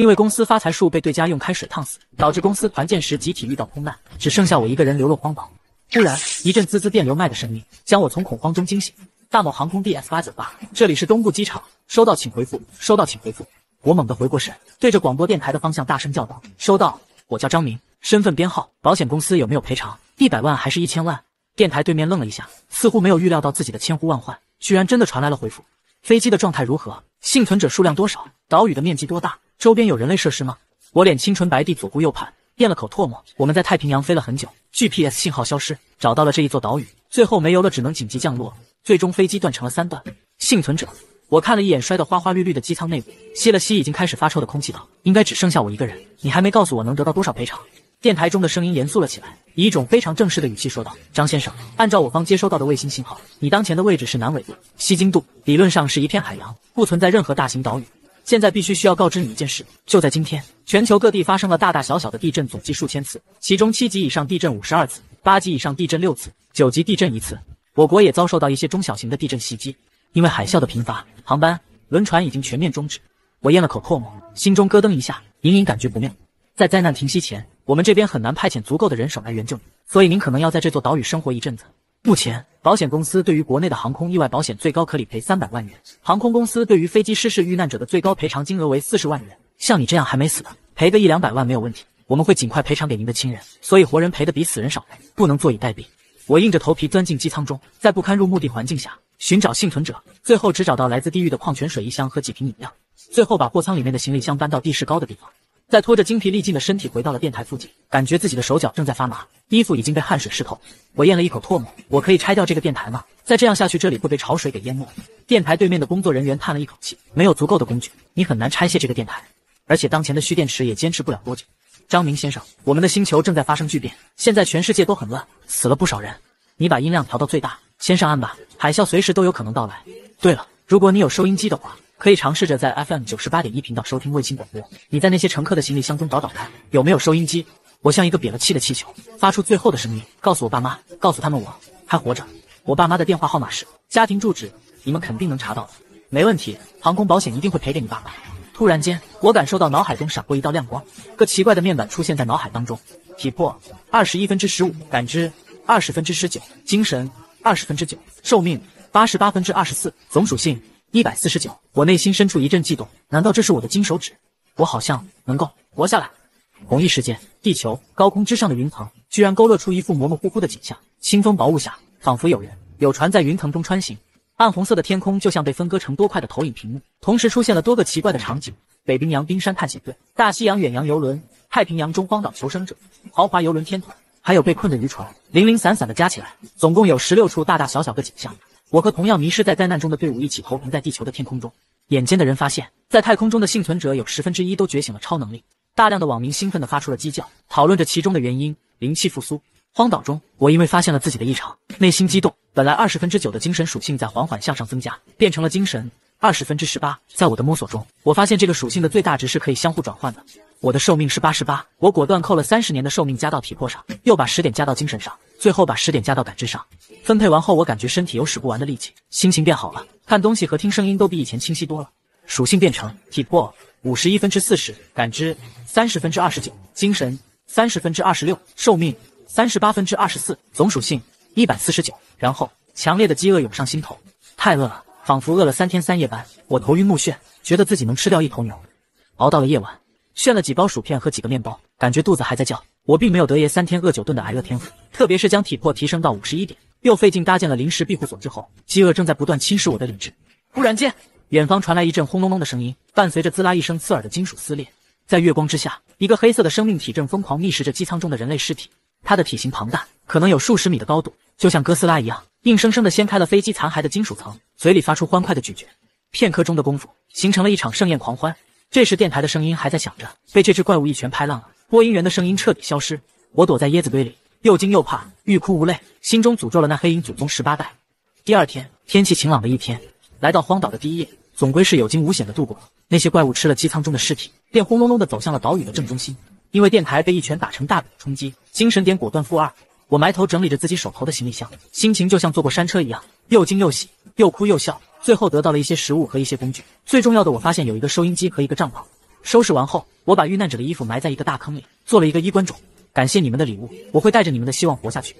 因为公司发财树被对家用开水烫死，导致公司团建时集体遇到空难，只剩下我一个人流落荒岛。突然，一阵滋滋电流脉的声音将我从恐慌中惊醒。大某航空 DS 八九八，这里是东部机场，收到请回复，收到请回复。我猛地回过神，对着广播电台的方向大声叫道：“收到，我叫张明，身份编号，保险公司有没有赔偿？一百万还是一千万？”电台对面愣了一下，似乎没有预料到自己的千呼万唤，居然真的传来了回复。飞机的状态如何？幸存者数量多少？岛屿的面积多大？周边有人类设施吗？我脸青纯白地左顾右盼，咽了口唾沫。我们在太平洋飞了很久，GPS 信号消失，找到了这一座岛屿，最后没油了，只能紧急降落。最终飞机断成了三段。幸存者，我看了一眼摔得花花绿绿的机舱内部，吸了吸已经开始发臭的空气，道：“应该只剩下我一个人。你还没告诉我能得到多少赔偿？”电台中的声音严肃了起来，以一种非常正式的语气说道：“张先生，按照我方接收到的卫星信号，你当前的位置是南纬度，西经度，理论上是一片海洋，不存在任何大型岛屿。现在必须需要告知你一件事：就在今天，全球各地发生了大大小小的地震，总计数千次，其中七级以上地震五十二次，八级以上地震六次，九级地震一次。”我国也遭受到一些中小型的地震袭击，因为海啸的频发，航班、轮船已经全面终止。我咽了口唾沫，心中咯噔一下，隐隐感觉不妙。在灾难停息前，我们这边很难派遣足够的人手来援救你，所以您可能要在这座岛屿生活一阵子。目前，保险公司对于国内的航空意外保险最高可理赔三百万元，航空公司对于飞机失事遇难者的最高赔偿金额为四十万元。像你这样还没死的，赔个一两百万没有问题，我们会尽快赔偿给您的亲人。所以活人赔的比死人少，不能坐以待毙。我硬着头皮钻进机舱中，在不堪入目的环境下寻找幸存者，最后只找到来自地狱的矿泉水一箱和几瓶饮料，最后把货舱里面的行李箱搬到地势高的地方，再拖着精疲力尽的身体回到了电台附近，感觉自己的手脚正在发麻，衣服已经被汗水湿透。我咽了一口唾沫，我可以拆掉这个电台吗？再这样下去，这里会被潮水给淹没。电台对面的工作人员叹了一口气，没有足够的工具，你很难拆卸这个电台，而且当前的蓄电池也坚持不了多久。张明先生，我们的星球正在发生巨变，现在全世界都很乱，死了不少人。你把音量调到最大，先上岸吧。海啸随时都有可能到来。对了，如果你有收音机的话，可以尝试着在 FM 九十八点一频道收听卫星广播。你在那些乘客的行李箱中找找看，有没有收音机。我像一个瘪了气的气球，发出最后的声音，告诉我爸妈，告诉他们我还活着。我爸妈的电话号码是家庭住址，你们肯定能查到的。没问题，航空保险一定会赔给你爸妈。突然间，我感受到脑海中闪过一道亮光，个奇怪的面板出现在脑海当中。体魄二十一分之十五，感知二十分之十九，精神二十分之九，寿命八十八分之二十四，总属性一百四十九。我内心深处一阵悸动，难道这是我的金手指？我好像能够活下来。同一时间，地球高空之上的云层居然勾勒出一副模模糊糊的景象，清风薄雾下，仿佛有人有船在云层中穿行。暗红色的天空就像被分割成多块的投影屏幕，同时出现了多个奇怪的场景：北冰洋冰山探险队、大西洋远洋游轮、太平洋中荒岛求生者、豪华游轮天团，还有被困的渔船，零零散散的加起来，总共有十六处大大小小的景象。我和同样迷失在灾难中的队伍一起投屏在地球的天空中。眼尖的人发现，在太空中的幸存者有十分之一都觉醒了超能力。大量的网民兴奋地发出了鸡叫，讨论着其中的原因。灵气复苏。荒岛中，我因为发现了自己的异常，内心激动。本来二十分之九的精神属性在缓缓向上增加，变成了精神二十分之十八。在我的摸索中，我发现这个属性的最大值是可以相互转换的。我的寿命是八十八，我果断扣了三十年的寿命加到体魄上，又把十点加到精神上，最后把十点加到感知上。分配完后，我感觉身体有使不完的力气，心情变好了，看东西和听声音都比以前清晰多了。属性变成体魄五十一分之四十，感知三十分之二十九，精神三十分之二十六，寿命。三十八分之二十四，总属性一百四十九。然后强烈的饥饿涌上心头，太饿了，仿佛饿了三天三夜般。我头晕目眩，觉得自己能吃掉一头牛。熬到了夜晚，炫了几包薯片和几个面包，感觉肚子还在叫。我并没有德爷三天饿九顿的挨饿天赋，特别是将体魄提升到五十一点，又费劲搭建了临时庇护所之后，饥饿正在不断侵蚀我的理智。忽然间，远方传来一阵轰隆隆的声音，伴随着滋啦一声刺耳的金属撕裂。在月光之下，一个黑色的生命体正疯狂觅食着机舱中的人类尸体。它的体型庞大，可能有数十米的高度，就像哥斯拉一样，硬生生的掀开了飞机残骸的金属层，嘴里发出欢快的咀嚼。片刻钟的功夫，形成了一场盛宴狂欢。这时，电台的声音还在响着，被这只怪物一拳拍烂了。播音员的声音彻底消失。我躲在椰子堆里，又惊又怕，欲哭无泪，心中诅咒了那黑影祖宗十八代。第二天，天气晴朗的一天，来到荒岛的第一夜，总归是有惊无险的度过了。那些怪物吃了机舱中的尸体，便轰隆隆的走向了岛屿的正中心。因为电台被一拳打成大饼冲击，精神点果断负二。我埋头整理着自己手头的行李箱，心情就像坐过山车一样，又惊又喜，又哭又笑。最后得到了一些食物和一些工具，最重要的，我发现有一个收音机和一个帐篷。收拾完后，我把遇难者的衣服埋在一个大坑里，做了一个衣冠冢。感谢你们的礼物，我会带着你们的希望活下去。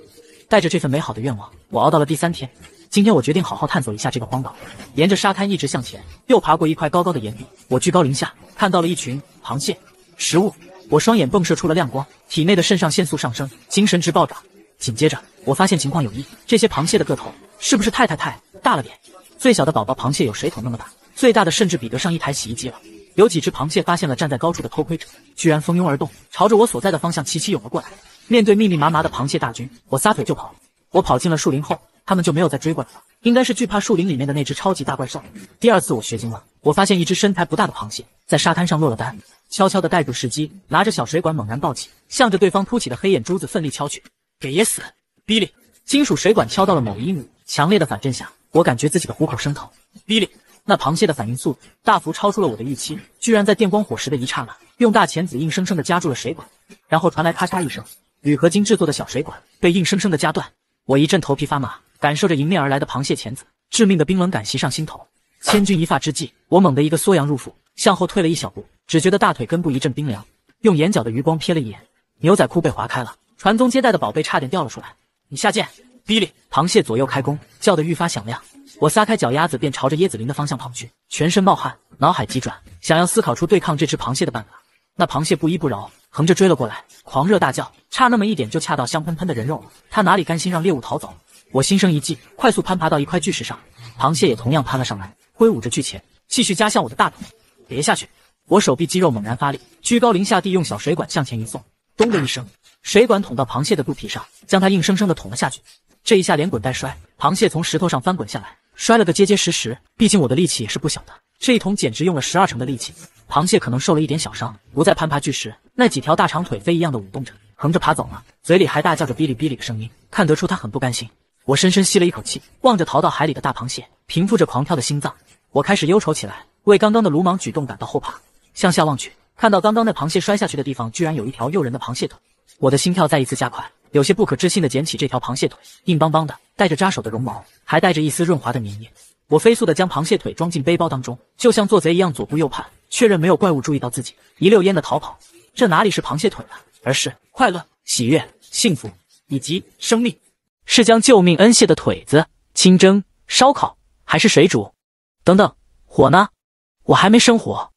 带着这份美好的愿望，我熬到了第三天。今天我决定好好探索一下这个荒岛。沿着沙滩一直向前，又爬过一块高高的岩壁。我居高临下，看到了一群螃蟹。食物！我双眼迸射出了亮光，体内的肾上腺素上升，精神值暴涨。紧接着，我发现情况有异，这些螃蟹的个头是不是太太太大了点？最小的宝宝螃蟹有水桶那么大，最大的甚至比得上一台洗衣机了。有几只螃蟹发现了站在高处的偷窥者，居然蜂拥而动，朝着我所在的方向齐齐涌了过来。面对密密麻麻的螃蟹大军，我撒腿就跑。我跑进了树林后。他们就没有再追过来了，应该是惧怕树林里面的那只超级大怪兽。第二次我学精了，我发现一只身材不大的螃蟹在沙滩上落了单，悄悄地带住时机，拿着小水管猛然抱起，向着对方凸起的黑眼珠子奋力敲去，给爷死！哔哩，金属水管敲到了某一亩，强烈的反震下，我感觉自己的虎口生疼。哔哩，那螃蟹的反应速度大幅超出了我的预期，居然在电光火石的一刹那，用大钳子硬生生的夹住了水管，然后传来咔嚓一声，铝合金制作的小水管被硬生生的夹断，我一阵头皮发麻。感受着迎面而来的螃蟹钳子，致命的冰冷感袭上心头。千钧一发之际，我猛地一个缩阳入腹，向后退了一小步，只觉得大腿根部一阵冰凉。用眼角的余光瞥了一眼，牛仔裤被划开了，传宗接代的宝贝差点掉了出来。你下贱！哔哩，螃蟹左右开弓，叫得愈发响亮。我撒开脚丫子，便朝着椰子林的方向跑去，全身冒汗，脑海急转，想要思考出对抗这只螃蟹的办法。那螃蟹不依不饶，横着追了过来，狂热大叫，差那么一点就恰到香喷喷的人肉了。它哪里甘心让猎物逃走？我心生一计，快速攀爬到一块巨石上，螃蟹也同样攀了上来，挥舞着巨钳，继续夹向我的大腿。别下去！我手臂肌肉猛然发力，居高临下地用小水管向前一送，咚的一声，水管捅到螃蟹的肚皮上，将它硬生生的捅了下去。这一下连滚带摔，螃蟹从石头上翻滚下来，摔了个结结实实。毕竟我的力气也是不小的，这一捅简直用了十二成的力气。螃蟹可能受了一点小伤，不再攀爬巨石，那几条大长腿飞一样的舞动着，横着爬走了，嘴里还大叫着哔哩哔哩的声音，看得出它很不甘心。我深深吸了一口气，望着逃到海里的大螃蟹，平复着狂跳的心脏。我开始忧愁起来，为刚刚的鲁莽举动感到后怕。向下望去，看到刚刚那螃蟹摔下去的地方，居然有一条诱人的螃蟹腿。我的心跳再一次加快，有些不可置信的捡起这条螃蟹腿，硬邦邦的，带着扎手的绒毛，还带着一丝润滑的粘液。我飞速的将螃蟹腿装进背包当中，就像做贼一样左顾右盼，确认没有怪物注意到自己，一溜烟的逃跑。这哪里是螃蟹腿了，而是快乐、喜悦、幸福以及生命。是将救命恩谢的腿子清蒸、烧烤，还是水煮？等等，火呢？我还没生火。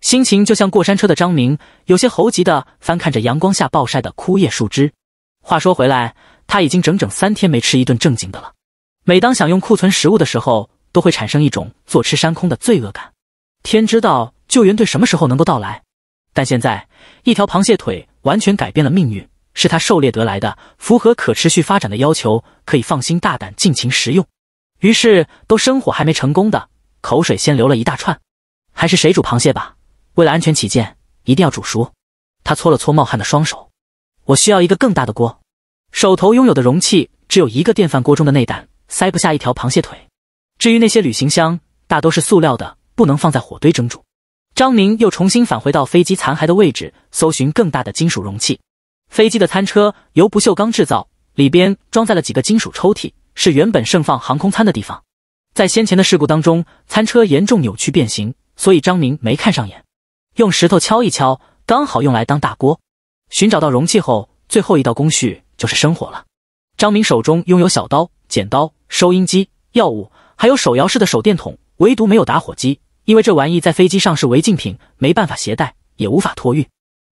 心情就像过山车的张明，有些猴急的翻看着阳光下暴晒的枯叶树枝。话说回来，他已经整整三天没吃一顿正经的了。每当想用库存食物的时候，都会产生一种坐吃山空的罪恶感。天知道救援队什么时候能够到来，但现在一条螃蟹腿完全改变了命运。是他狩猎得来的，符合可持续发展的要求，可以放心大胆尽情食用。于是，都生火还没成功的，口水先流了一大串。还是水煮螃蟹吧，为了安全起见，一定要煮熟。他搓了搓冒汗的双手，我需要一个更大的锅。手头拥有的容器只有一个电饭锅中的内胆，塞不下一条螃蟹腿。至于那些旅行箱，大都是塑料的，不能放在火堆蒸煮。张明又重新返回到飞机残骸的位置，搜寻更大的金属容器。飞机的餐车由不锈钢制造，里边装载了几个金属抽屉，是原本盛放航空餐的地方。在先前的事故当中，餐车严重扭曲变形，所以张明没看上眼，用石头敲一敲，刚好用来当大锅。寻找到容器后，最后一道工序就是生火了。张明手中拥有小刀、剪刀、收音机、药物，还有手摇式的手电筒，唯独没有打火机，因为这玩意在飞机上是违禁品，没办法携带，也无法托运，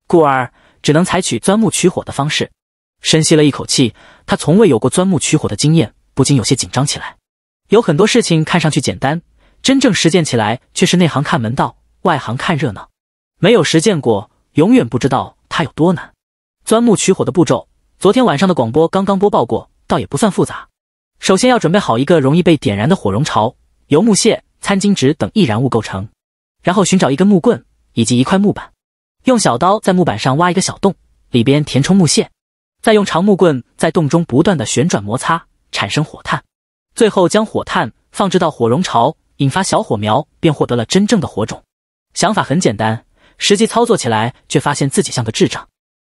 故而。只能采取钻木取火的方式。深吸了一口气，他从未有过钻木取火的经验，不禁有些紧张起来。有很多事情看上去简单，真正实践起来却是内行看门道，外行看热闹。没有实践过，永远不知道它有多难。钻木取火的步骤，昨天晚上的广播刚刚播报过，倒也不算复杂。首先要准备好一个容易被点燃的火绒巢，由木屑、餐巾纸等易燃物构成，然后寻找一根木棍以及一块木板。用小刀在木板上挖一个小洞，里边填充木屑，再用长木棍在洞中不断的旋转摩擦，产生火炭。最后将火炭放置到火绒巢，引发小火苗，便获得了真正的火种。想法很简单，实际操作起来却发现自己像个智障。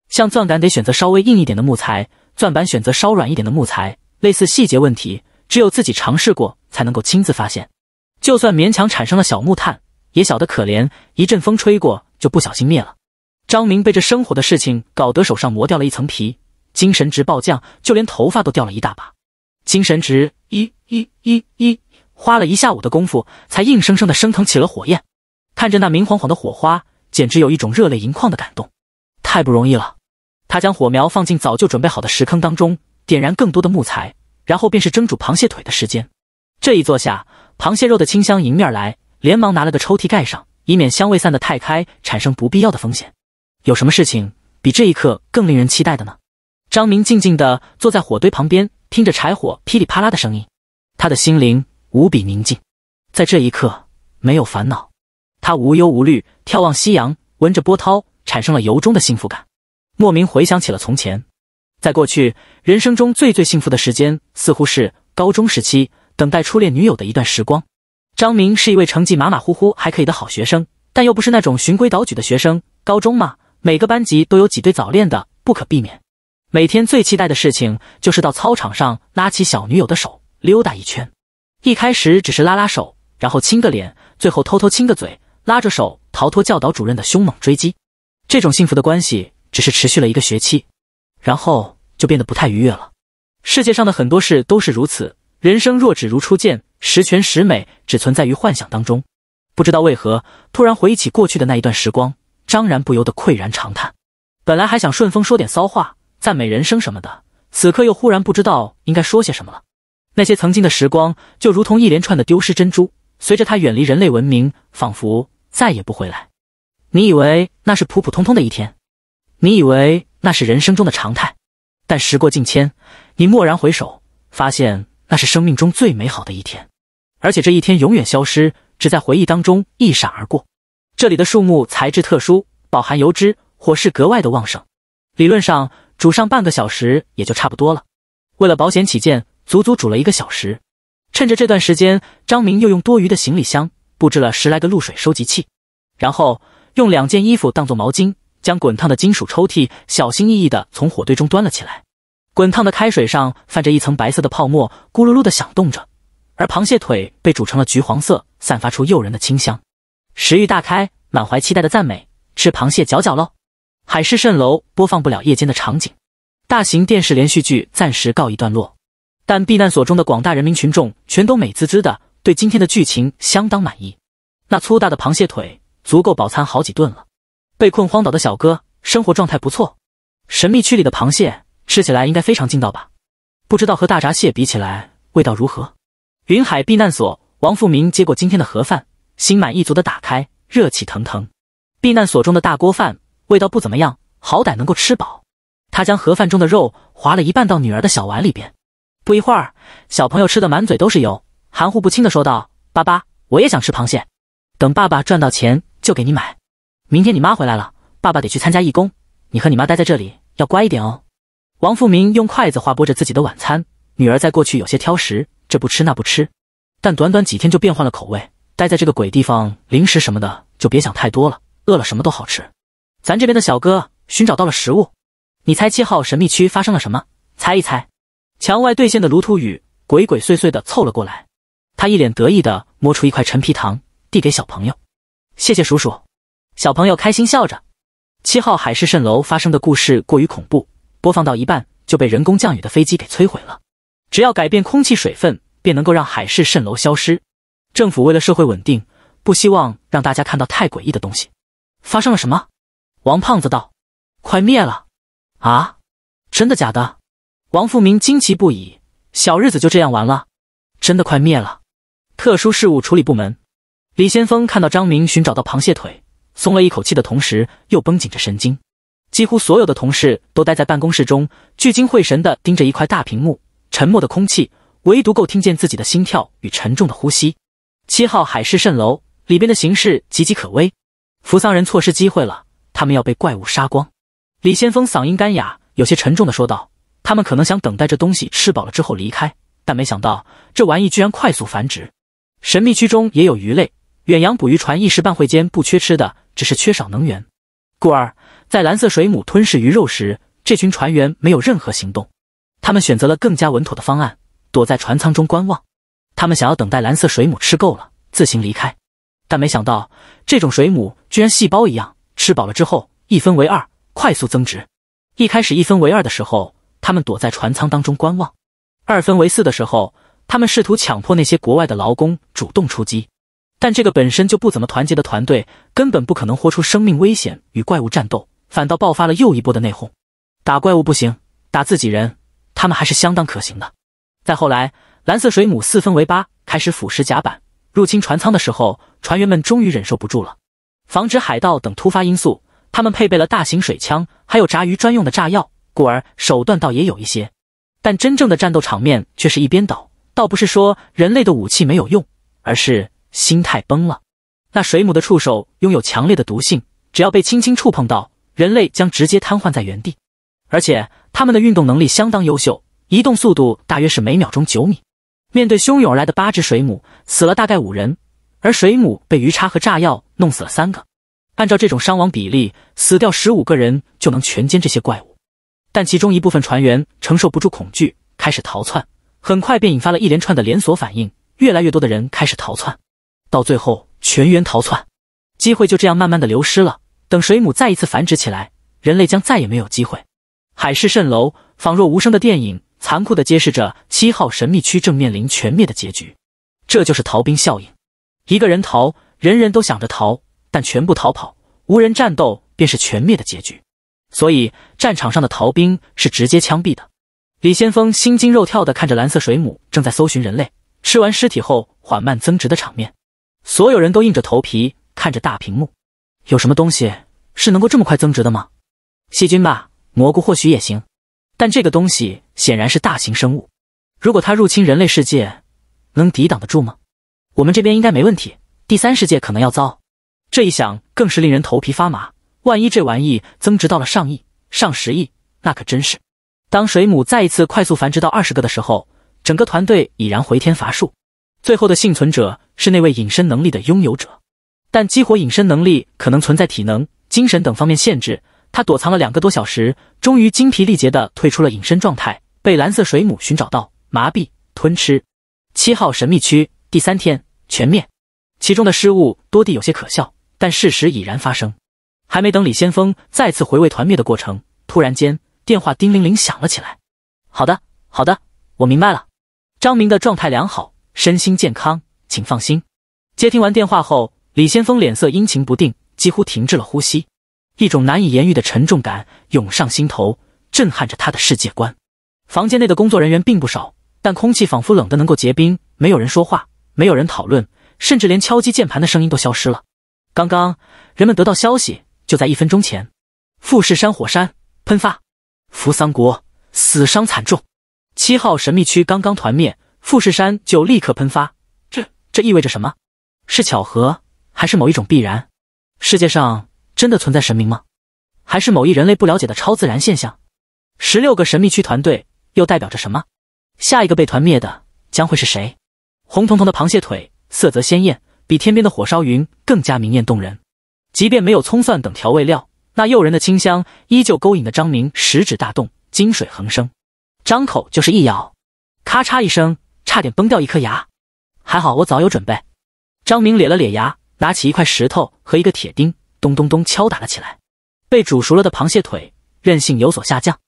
像钻杆得选择稍微硬一点的木材，钻板选择稍软一点的木材，类似细节问题，只有自己尝试过才能够亲自发现。就算勉强产生了小木炭，也小得可怜，一阵风吹过。就不小心灭了。张明被这生火的事情搞得手上磨掉了一层皮，精神值暴降，就连头发都掉了一大把。精神值一一一一，花了一下午的功夫，才硬生生的升腾起了火焰。看着那明晃晃的火花，简直有一种热泪盈眶的感动。太不容易了。他将火苗放进早就准备好的石坑当中，点燃更多的木材，然后便是蒸煮螃蟹腿的时间。这一坐下，螃蟹肉的清香迎面来，连忙拿了个抽屉盖上，以免香味散得太开，产生不必要的风险。有什么事情比这一刻更令人期待的呢？张明静静地坐在火堆旁边，听着柴火噼里啪啦的声音，他的心灵无比宁静。在这一刻，没有烦恼，他无忧无虑，眺望夕阳，闻着波涛，产生了由衷的幸福感。莫名回想起了从前，在过去人生中最最幸福的时间，似乎是高中时期等待初恋女友的一段时光。张明是一位成绩马马虎虎还可以的好学生，但又不是那种循规蹈矩的学生。高中嘛，每个班级都有几对早恋的，不可避免。每天最期待的事情就是到操场上拉起小女友的手溜达一圈。一开始只是拉拉手，然后亲个脸，最后偷偷亲个嘴，拉着手逃脱教导主任的凶猛追击。这种幸福的关系。只是持续了一个学期，然后就变得不太愉悦了。世界上的很多事都是如此，人生若只如初见，十全十美只存在于幻想当中。不知道为何，突然回忆起过去的那一段时光，张然不由得喟然长叹。本来还想顺风说点骚话，赞美人生什么的，此刻又忽然不知道应该说些什么了。那些曾经的时光，就如同一连串的丢失珍珠，随着他远离人类文明，仿佛再也不回来。你以为那是普普通通的一天？你以为那是人生中的常态，但时过境迁，你蓦然回首，发现那是生命中最美好的一天，而且这一天永远消失，只在回忆当中一闪而过。这里的树木材质特殊，饱含油脂，火势格外的旺盛，理论上煮上半个小时也就差不多了。为了保险起见，足足煮了一个小时。趁着这段时间，张明又用多余的行李箱布置了十来个露水收集器，然后用两件衣服当做毛巾。将滚烫的金属抽屉小心翼翼地从火堆中端了起来，滚烫的开水上泛着一层白色的泡沫，咕噜噜地响动着。而螃蟹腿被煮成了橘黄色，散发出诱人的清香。食欲大开，满怀期待的赞美，吃螃蟹嚼嚼喽！海市蜃楼播放不了夜间的场景，大型电视连续剧暂时告一段落，但避难所中的广大人民群众全都美滋滋的，对今天的剧情相当满意。那粗大的螃蟹腿足够饱餐好几顿了。被困荒岛的小哥生活状态不错，神秘区里的螃蟹吃起来应该非常劲道吧？不知道和大闸蟹比起来味道如何？云海避难所，王富民接过今天的盒饭，心满意足的打开，热气腾腾。避难所中的大锅饭味道不怎么样，好歹能够吃饱。他将盒饭中的肉划了一半到女儿的小碗里边。不一会儿，小朋友吃的满嘴都是油，含糊不清的说道：“爸爸，我也想吃螃蟹，等爸爸赚到钱就给你买。”明天你妈回来了，爸爸得去参加义工，你和你妈待在这里，要乖一点哦。王富民用筷子划拨着自己的晚餐，女儿在过去有些挑食，这不吃那不吃，但短短几天就变换了口味。待在这个鬼地方，零食什么的就别想太多了，饿了什么都好吃。咱这边的小哥寻找到了食物，你猜七号神秘区发生了什么？猜一猜。墙外兑现的卢图雨鬼鬼祟祟的凑了过来，他一脸得意的摸出一块陈皮糖，递给小朋友，谢谢叔叔。小朋友开心笑着。七号海市蜃楼发生的故事过于恐怖，播放到一半就被人工降雨的飞机给摧毁了。只要改变空气水分，便能够让海市蜃楼消失。政府为了社会稳定，不希望让大家看到太诡异的东西。发生了什么？王胖子道：“快灭了！”啊，真的假的？王富民惊奇不已。小日子就这样完了？真的快灭了？特殊事务处理部门，李先锋看到张明寻找到螃蟹腿。松了一口气的同时，又绷紧着神经。几乎所有的同事都待在办公室中，聚精会神地盯着一块大屏幕。沉默的空气，唯独够听见自己的心跳与沉重的呼吸。七号海市蜃楼里边的形势岌岌可危，扶桑人错失机会了，他们要被怪物杀光。李先锋嗓音干哑，有些沉重地说道：“他们可能想等待这东西吃饱了之后离开，但没想到这玩意居然快速繁殖。神秘区中也有鱼类，远洋捕鱼船一时半会间不缺吃的。”只是缺少能源，故而，在蓝色水母吞噬鱼肉时，这群船员没有任何行动。他们选择了更加稳妥的方案，躲在船舱中观望。他们想要等待蓝色水母吃够了，自行离开。但没想到，这种水母居然细胞一样，吃饱了之后一分为二，快速增值。一开始一分为二的时候，他们躲在船舱当中观望；二分为四的时候，他们试图强迫那些国外的劳工主动出击。但这个本身就不怎么团结的团队，根本不可能豁出生命危险与怪物战斗，反倒爆发了又一波的内讧。打怪物不行，打自己人，他们还是相当可行的。再后来，蓝色水母四分为八，开始腐蚀甲板，入侵船舱的时候，船员们终于忍受不住了。防止海盗等突发因素，他们配备了大型水枪，还有炸鱼专用的炸药，故而手段倒也有一些。但真正的战斗场面却是一边倒，倒不是说人类的武器没有用，而是。心态崩了，那水母的触手拥有强烈的毒性，只要被轻轻触碰到，人类将直接瘫痪在原地。而且它们的运动能力相当优秀，移动速度大约是每秒钟九米。面对汹涌而来的八只水母，死了大概五人，而水母被鱼叉和炸药弄死了三个。按照这种伤亡比例，死掉十五个人就能全歼这些怪物。但其中一部分船员承受不住恐惧，开始逃窜，很快便引发了一连串的连锁反应，越来越多的人开始逃窜。到最后，全员逃窜，机会就这样慢慢的流失了。等水母再一次繁殖起来，人类将再也没有机会。海市蜃楼，仿若无声的电影，残酷的揭示着七号神秘区正面临全灭的结局。这就是逃兵效应。一个人逃，人人都想着逃，但全部逃跑，无人战斗，便是全灭的结局。所以，战场上的逃兵是直接枪毙的。李先锋心惊肉跳的看着蓝色水母正在搜寻人类吃完尸体后缓慢增值的场面。所有人都硬着头皮看着大屏幕，有什么东西是能够这么快增值的吗？细菌吧，蘑菇或许也行，但这个东西显然是大型生物。如果它入侵人类世界，能抵挡得住吗？我们这边应该没问题，第三世界可能要糟。这一想更是令人头皮发麻。万一这玩意增值到了上亿、上十亿，那可真是……当水母再一次快速繁殖到二十个的时候，整个团队已然回天乏术。最后的幸存者是那位隐身能力的拥有者，但激活隐身能力可能存在体能、精神等方面限制。他躲藏了两个多小时，终于精疲力竭地退出了隐身状态，被蓝色水母寻找到，麻痹、吞吃。七号神秘区第三天全灭，其中的失误多地有些可笑，但事实已然发生。还没等李先锋再次回味团灭的过程，突然间电话叮铃铃响了起来。好的，好的，我明白了。张明的状态良好。身心健康，请放心。接听完电话后，李先锋脸色阴晴不定，几乎停滞了呼吸。一种难以言喻的沉重感涌上心头，震撼着他的世界观。房间内的工作人员并不少，但空气仿佛冷得能够结冰。没有人说话，没有人讨论，甚至连敲击键盘的声音都消失了。刚刚，人们得到消息，就在一分钟前，富士山火山喷发，扶桑国死伤惨重。七号神秘区刚刚团灭。富士山就立刻喷发，这这意味着什么？是巧合，还是某一种必然？世界上真的存在神明吗？还是某一人类不了解的超自然现象？十六个神秘区团队又代表着什么？下一个被团灭的将会是谁？红彤彤的螃蟹腿，色泽鲜艳，比天边的火烧云更加明艳动人。即便没有葱蒜等调味料，那诱人的清香依旧勾引的张明食指大动，金水横生，张口就是一咬，咔嚓一声。差点崩掉一颗牙，还好我早有准备。张明咧了咧牙，拿起一块石头和一个铁钉，咚咚咚敲打了起来。被煮熟了的螃蟹腿韧性有所下降，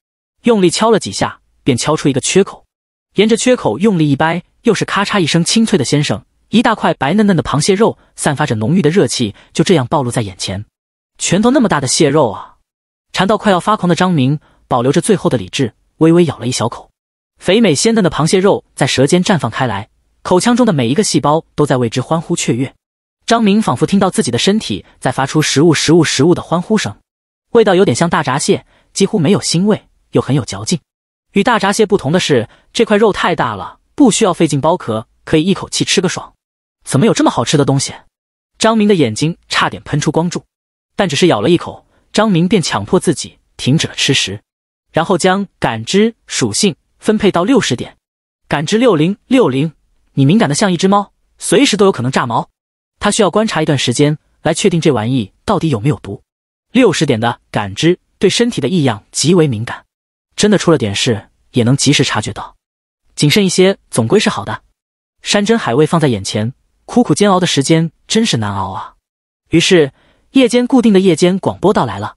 用力敲了几下，便敲出一个缺口。沿着缺口用力一掰，又是咔嚓一声清脆的先生，一大块白嫩嫩的螃蟹肉，散发着浓郁的热气，就这样暴露在眼前。拳头那么大的蟹肉啊！馋到快要发狂的张明保留着最后的理智，微微咬了一小口。肥美鲜嫩的螃蟹肉在舌尖绽放开来，口腔中的每一个细胞都在为之欢呼雀跃。张明仿佛听到自己的身体在发出食物、食物、食物的欢呼声，味道有点像大闸蟹，几乎没有腥味，又很有嚼劲。与大闸蟹不同的是，这块肉太大了，不需要费劲剥壳，可以一口气吃个爽。怎么有这么好吃的东西？张明的眼睛差点喷出光柱，但只是咬了一口，张明便强迫自己停止了吃食，然后将感知属性。分配到六十点，感知六零六零，你敏感的像一只猫，随时都有可能炸毛。他需要观察一段时间来确定这玩意到底有没有毒。六十点的感知对身体的异样极为敏感，真的出了点事也能及时察觉到。谨慎一些总归是好的。山珍海味放在眼前，苦苦煎熬的时间真是难熬啊。于是夜间固定的夜间广播到来了，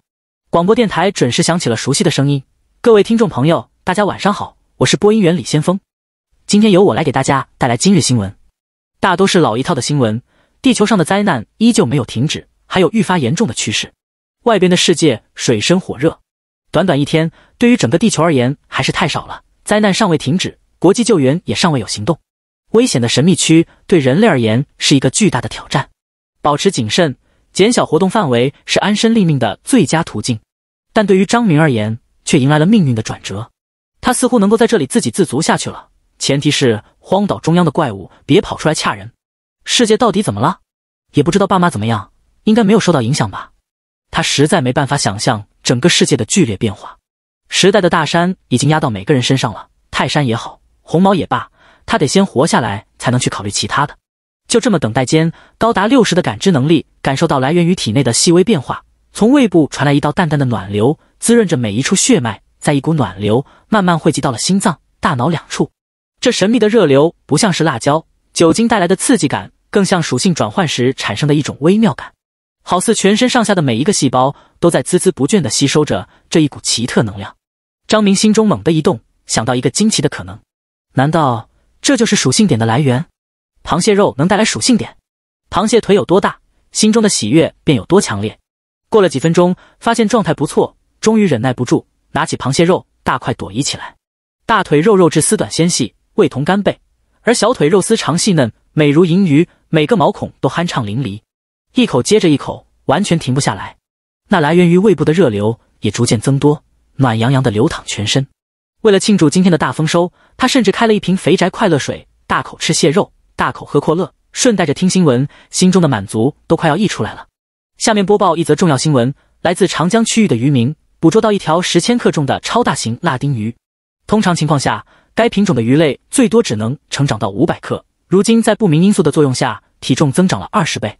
广播电台准时响起了熟悉的声音。各位听众朋友，大家晚上好，我是播音员李先锋，今天由我来给大家带来今日新闻，大都是老一套的新闻。地球上的灾难依旧没有停止，还有愈发严重的趋势。外边的世界水深火热，短短一天，对于整个地球而言还是太少了。灾难尚未停止，国际救援也尚未有行动，危险的神秘区对人类而言是一个巨大的挑战。保持谨慎。减小活动范围是安身立命的最佳途径，但对于张明而言，却迎来了命运的转折。他似乎能够在这里自给自足下去了，前提是荒岛中央的怪物别跑出来掐人。世界到底怎么了？也不知道爸妈怎么样，应该没有受到影响吧？他实在没办法想象整个世界的剧烈变化。时代的大山已经压到每个人身上了，泰山也好，红毛也罢，他得先活下来，才能去考虑其他的。就这么等待间，高达六十的感知能力感受到来源于体内的细微变化，从胃部传来一道淡淡的暖流，滋润着每一处血脉，在一股暖流慢慢汇集到了心脏、大脑两处。这神秘的热流不像是辣椒、酒精带来的刺激感，更像属性转换时产生的一种微妙感，好似全身上下的每一个细胞都在孜孜不倦地吸收着这一股奇特能量。张明心中猛地一动，想到一个惊奇的可能：难道这就是属性点的来源？螃蟹肉能带来属性点，螃蟹腿有多大，心中的喜悦便有多强烈。过了几分钟，发现状态不错，终于忍耐不住，拿起螃蟹肉大块朵颐起来。大腿肉肉质丝短纤细，味同干贝；而小腿肉丝长细嫩，美如银鱼，每个毛孔都酣畅淋漓，一口接着一口，完全停不下来。那来源于胃部的热流也逐渐增多，暖洋洋的流淌全身。为了庆祝今天的大丰收，他甚至开了一瓶肥宅快乐水，大口吃蟹肉。大口喝阔乐，顺带着听新闻，心中的满足都快要溢出来了。下面播报一则重要新闻：来自长江区域的渔民捕捉到一条十千克重的超大型辣丁鱼。通常情况下，该品种的鱼类最多只能成长到五百克，如今在不明因素的作用下，体重增长了二十倍。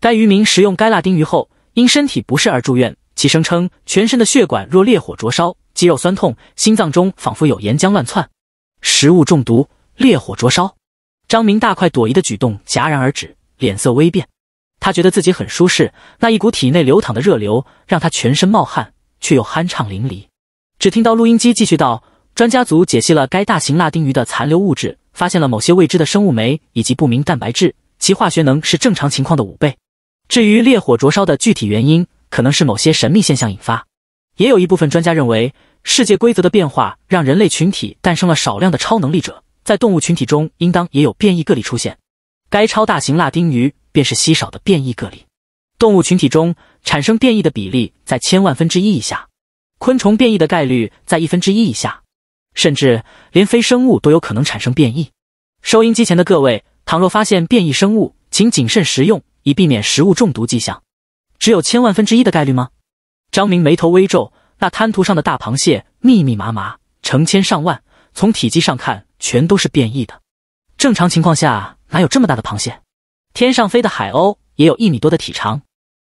该渔民食用该辣丁鱼后，因身体不适而住院。其声称，全身的血管若烈火灼烧，肌肉酸痛，心脏中仿佛有岩浆乱窜。食物中毒，烈火灼烧。张明大快朵颐的举动戛然而止，脸色微变。他觉得自己很舒适，那一股体内流淌的热流让他全身冒汗，却又酣畅淋漓。只听到录音机继续道：“专家组解析了该大型拉丁鱼的残留物质，发现了某些未知的生物酶以及不明蛋白质，其化学能是正常情况的五倍。至于烈火灼烧的具体原因，可能是某些神秘现象引发。也有一部分专家认为，世界规则的变化让人类群体诞生了少量的超能力者。”在动物群体中，应当也有变异个例出现。该超大型拉丁鱼便是稀少的变异个例。动物群体中产生变异的比例在千万分之一以下，昆虫变异的概率在一分之一以下，甚至连非生物都有可能产生变异。收音机前的各位，倘若发现变异生物，请谨慎食用，以避免食物中毒迹象。只有千万分之一的概率吗？张明眉头微皱，那滩涂上的大螃蟹密密麻麻，成千上万，从体积上看。全都是变异的，正常情况下哪有这么大的螃蟹？天上飞的海鸥也有一米多的体长，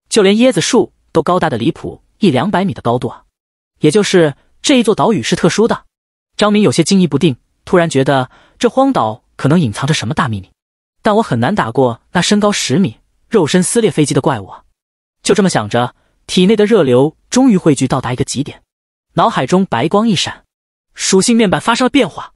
就连椰子树都高大的离谱，一两百米的高度啊！也就是这一座岛屿是特殊的。张明有些惊疑不定，突然觉得这荒岛可能隐藏着什么大秘密，但我很难打过那身高十米、肉身撕裂飞机的怪物啊！就这么想着，体内的热流终于汇聚到达一个极点，脑海中白光一闪，属性面板发生了变化。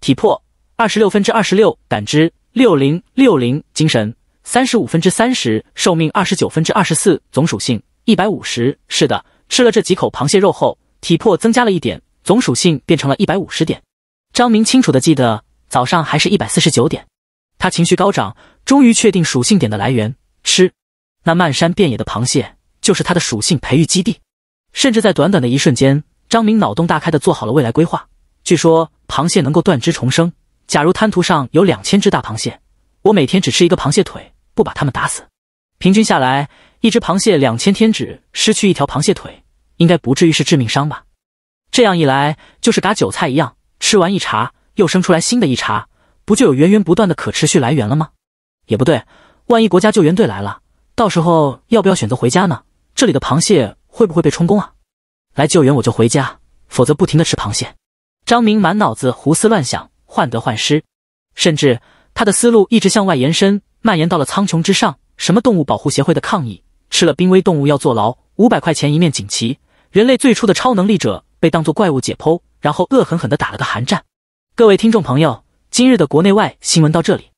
体魄二十六分之二十六，感知六零六零，精神三十五分之三十，寿命二十九分之二十四，总属性一百五十。是的，吃了这几口螃蟹肉后，体魄增加了一点，总属性变成了一百五十点。张明清楚的记得，早上还是一百四十九点。他情绪高涨，终于确定属性点的来源。吃那漫山遍野的螃蟹，就是他的属性培育基地。甚至在短短的一瞬间，张明脑洞大开的做好了未来规划。据说螃蟹能够断肢重生。假如滩涂上有两千只大螃蟹，我每天只吃一个螃蟹腿，不把他们打死，平均下来，一只螃蟹两千天只失去一条螃蟹腿，应该不至于是致命伤吧？这样一来，就是嘎韭菜一样，吃完一茬又生出来新的一茬，不就有源源不断的可持续来源了吗？也不对，万一国家救援队来了，到时候要不要选择回家呢？这里的螃蟹会不会被充公啊？来救援我就回家，否则不停的吃螃蟹。张明满脑子胡思乱想，患得患失，甚至他的思路一直向外延伸，蔓延到了苍穹之上。什么动物保护协会的抗议，吃了濒危动物要坐牢，五百块钱一面锦旗。人类最初的超能力者被当作怪物解剖，然后恶狠狠地打了个寒战。各位听众朋友，今日的国内外新闻到这里。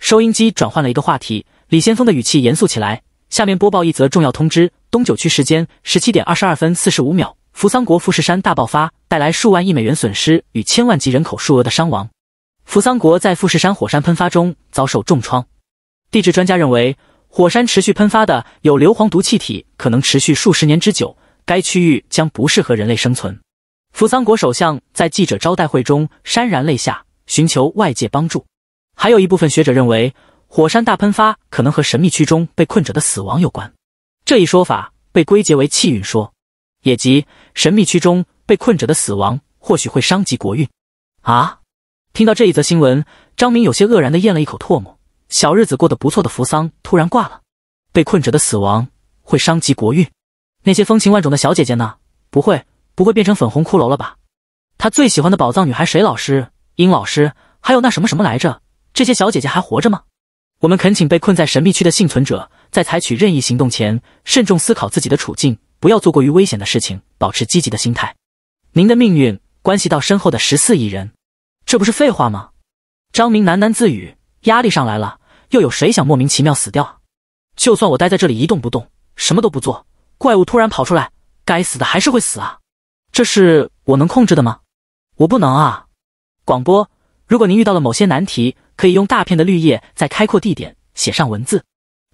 收音机转换了一个话题，李先锋的语气严肃起来。下面播报一则重要通知：东九区时间十七点二十二分四十五秒，扶桑国富士山大爆发，带来数万亿美元损失与千万级人口数额的伤亡。扶桑国在富士山火山喷发中遭受重创。地质专家认为，火山持续喷发的有硫磺毒气体，可能持续数十年之久。该区域将不适合人类生存。扶桑国首相在记者招待会中潸然泪下，寻求外界帮助。还有一部分学者认为，火山大喷发可能和神秘区中被困者的死亡有关。这一说法被归结为气运说，也即神秘区中被困者的死亡或许会伤及国运。啊！听到这一则新闻，张明有些愕然的咽了一口唾沫。小日子过得不错的扶桑突然挂了，被困者的死亡会伤及国运。那些风情万种的小姐姐呢？不会，不会变成粉红骷髅了吧？他最喜欢的宝藏女孩谁老师、殷老师，还有那什么什么来着？这些小姐姐还活着吗？我们恳请被困在神秘区的幸存者，在采取任意行动前，慎重思考自己的处境，不要做过于危险的事情，保持积极的心态。您的命运关系到身后的十四亿人，这不是废话吗？张明喃喃自语，压力上来了。又有谁想莫名其妙死掉？就算我待在这里一动不动，什么都不做。怪物突然跑出来，该死的还是会死啊！这是我能控制的吗？我不能啊！广播，如果您遇到了某些难题，可以用大片的绿叶在开阔地点写上文字，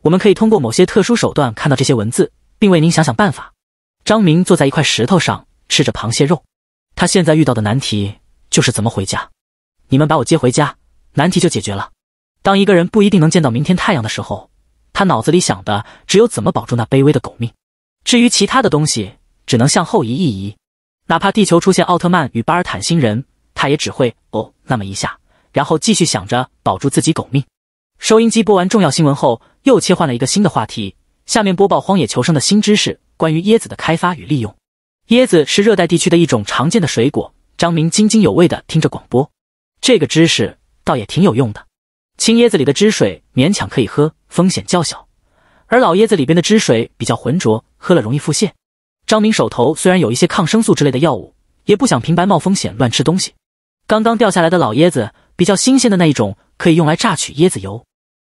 我们可以通过某些特殊手段看到这些文字，并为您想想办法。张明坐在一块石头上吃着螃蟹肉，他现在遇到的难题就是怎么回家。你们把我接回家，难题就解决了。当一个人不一定能见到明天太阳的时候，他脑子里想的只有怎么保住那卑微的狗命。至于其他的东西，只能向后移一移。哪怕地球出现奥特曼与巴尔坦星人，他也只会哦那么一下，然后继续想着保住自己狗命。收音机播完重要新闻后，又切换了一个新的话题。下面播报荒野求生的新知识：关于椰子的开发与利用。椰子是热带地区的一种常见的水果。张明津津有味地听着广播，这个知识倒也挺有用的。青椰子里的汁水勉强可以喝，风险较小。而老椰子里边的汁水比较浑浊，喝了容易腹泻。张明手头虽然有一些抗生素之类的药物，也不想平白冒风险乱吃东西。刚刚掉下来的老椰子比较新鲜的那一种，可以用来榨取椰子油。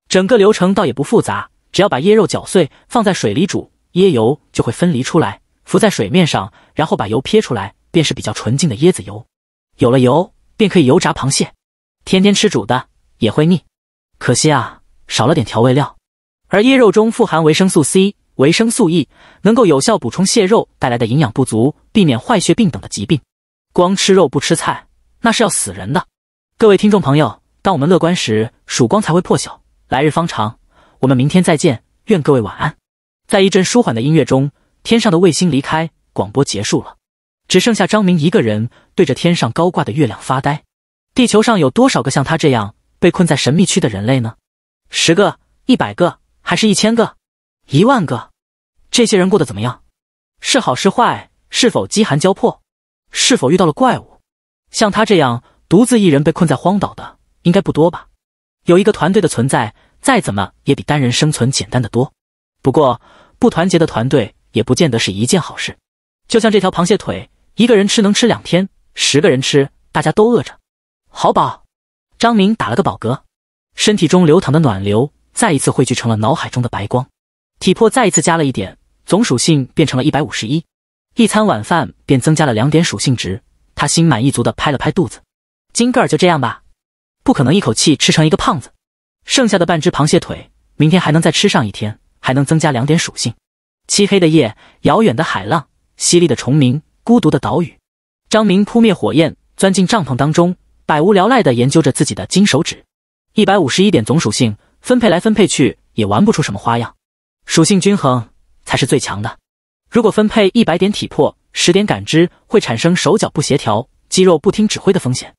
整个流程倒也不复杂，只要把椰肉搅碎，放在水里煮，椰油就会分离出来，浮在水面上，然后把油撇出来，便是比较纯净的椰子油。有了油，便可以油炸螃蟹。天天吃煮的也会腻，可惜啊，少了点调味料。而椰肉中富含维生素 C、维生素 E，能够有效补充蟹肉带来的营养不足，避免坏血病等的疾病。光吃肉不吃菜，那是要死人的。各位听众朋友，当我们乐观时，曙光才会破晓，来日方长。我们明天再见，愿各位晚安。在一阵舒缓的音乐中，天上的卫星离开，广播结束了，只剩下张明一个人对着天上高挂的月亮发呆。地球上有多少个像他这样被困在神秘区的人类呢？十个，一百个。还是一千个、一万个，这些人过得怎么样？是好是坏？是否饥寒交迫？是否遇到了怪物？像他这样独自一人被困在荒岛的，应该不多吧？有一个团队的存在，再怎么也比单人生存简单的多。不过，不团结的团队也不见得是一件好事。就像这条螃蟹腿，一个人吃能吃两天，十个人吃，大家都饿着。好饱。张明打了个饱嗝，身体中流淌的暖流。再一次汇聚成了脑海中的白光，体魄再一次加了一点，总属性变成了一百五十一。一餐晚饭便增加了两点属性值，他心满意足的拍了拍肚子，金个儿就这样吧，不可能一口气吃成一个胖子。剩下的半只螃蟹腿，明天还能再吃上一天，还能增加两点属性。漆黑的夜，遥远的海浪，犀利的虫鸣，孤独的岛屿。张明扑灭火焰，钻进帐篷当中，百无聊赖的研究着自己的金手指。一百五十一点总属性。分配来分配去也玩不出什么花样，属性均衡才是最强的。如果分配一百点体魄、十点感知，会产生手脚不协调、肌肉不听指挥的风险。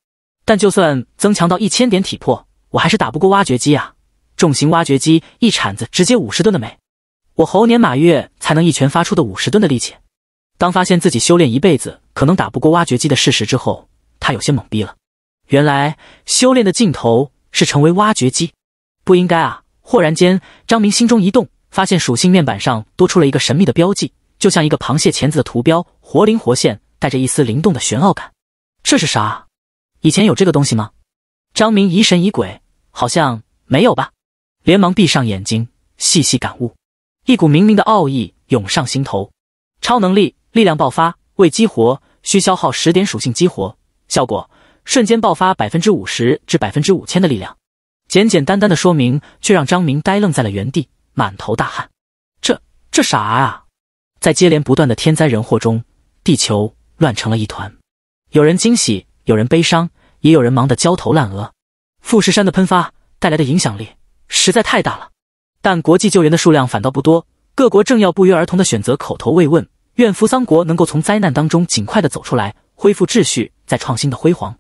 但就算增强到一千点体魄，我还是打不过挖掘机啊！重型挖掘机一铲子直接五十吨的美，我猴年马月才能一拳发出的五十吨的力气。当发现自己修炼一辈子可能打不过挖掘机的事实之后，他有些懵逼了。原来修炼的尽头是成为挖掘机。不应该啊！豁然间，张明心中一动，发现属性面板上多出了一个神秘的标记，就像一个螃蟹钳子的图标，活灵活现，带着一丝灵动的玄奥感。这是啥？以前有这个东西吗？张明疑神疑鬼，好像没有吧？连忙闭上眼睛，细细感悟，一股冥冥的奥义涌上心头。超能力，力量爆发，未激活需消耗十点属性激活，效果瞬间爆发百分之五十至百分之五千的力量。简简单单的说明，却让张明呆愣在了原地，满头大汗。这这啥啊？在接连不断的天灾人祸中，地球乱成了一团，有人惊喜，有人悲伤，也有人忙得焦头烂额。富士山的喷发带来的影响力。实在太大了，但国际救援的数量反倒不多。各国政要不约而同的选择口头慰问，愿扶桑国能够从灾难当中尽快的走出来，恢复秩序，再创新的辉煌。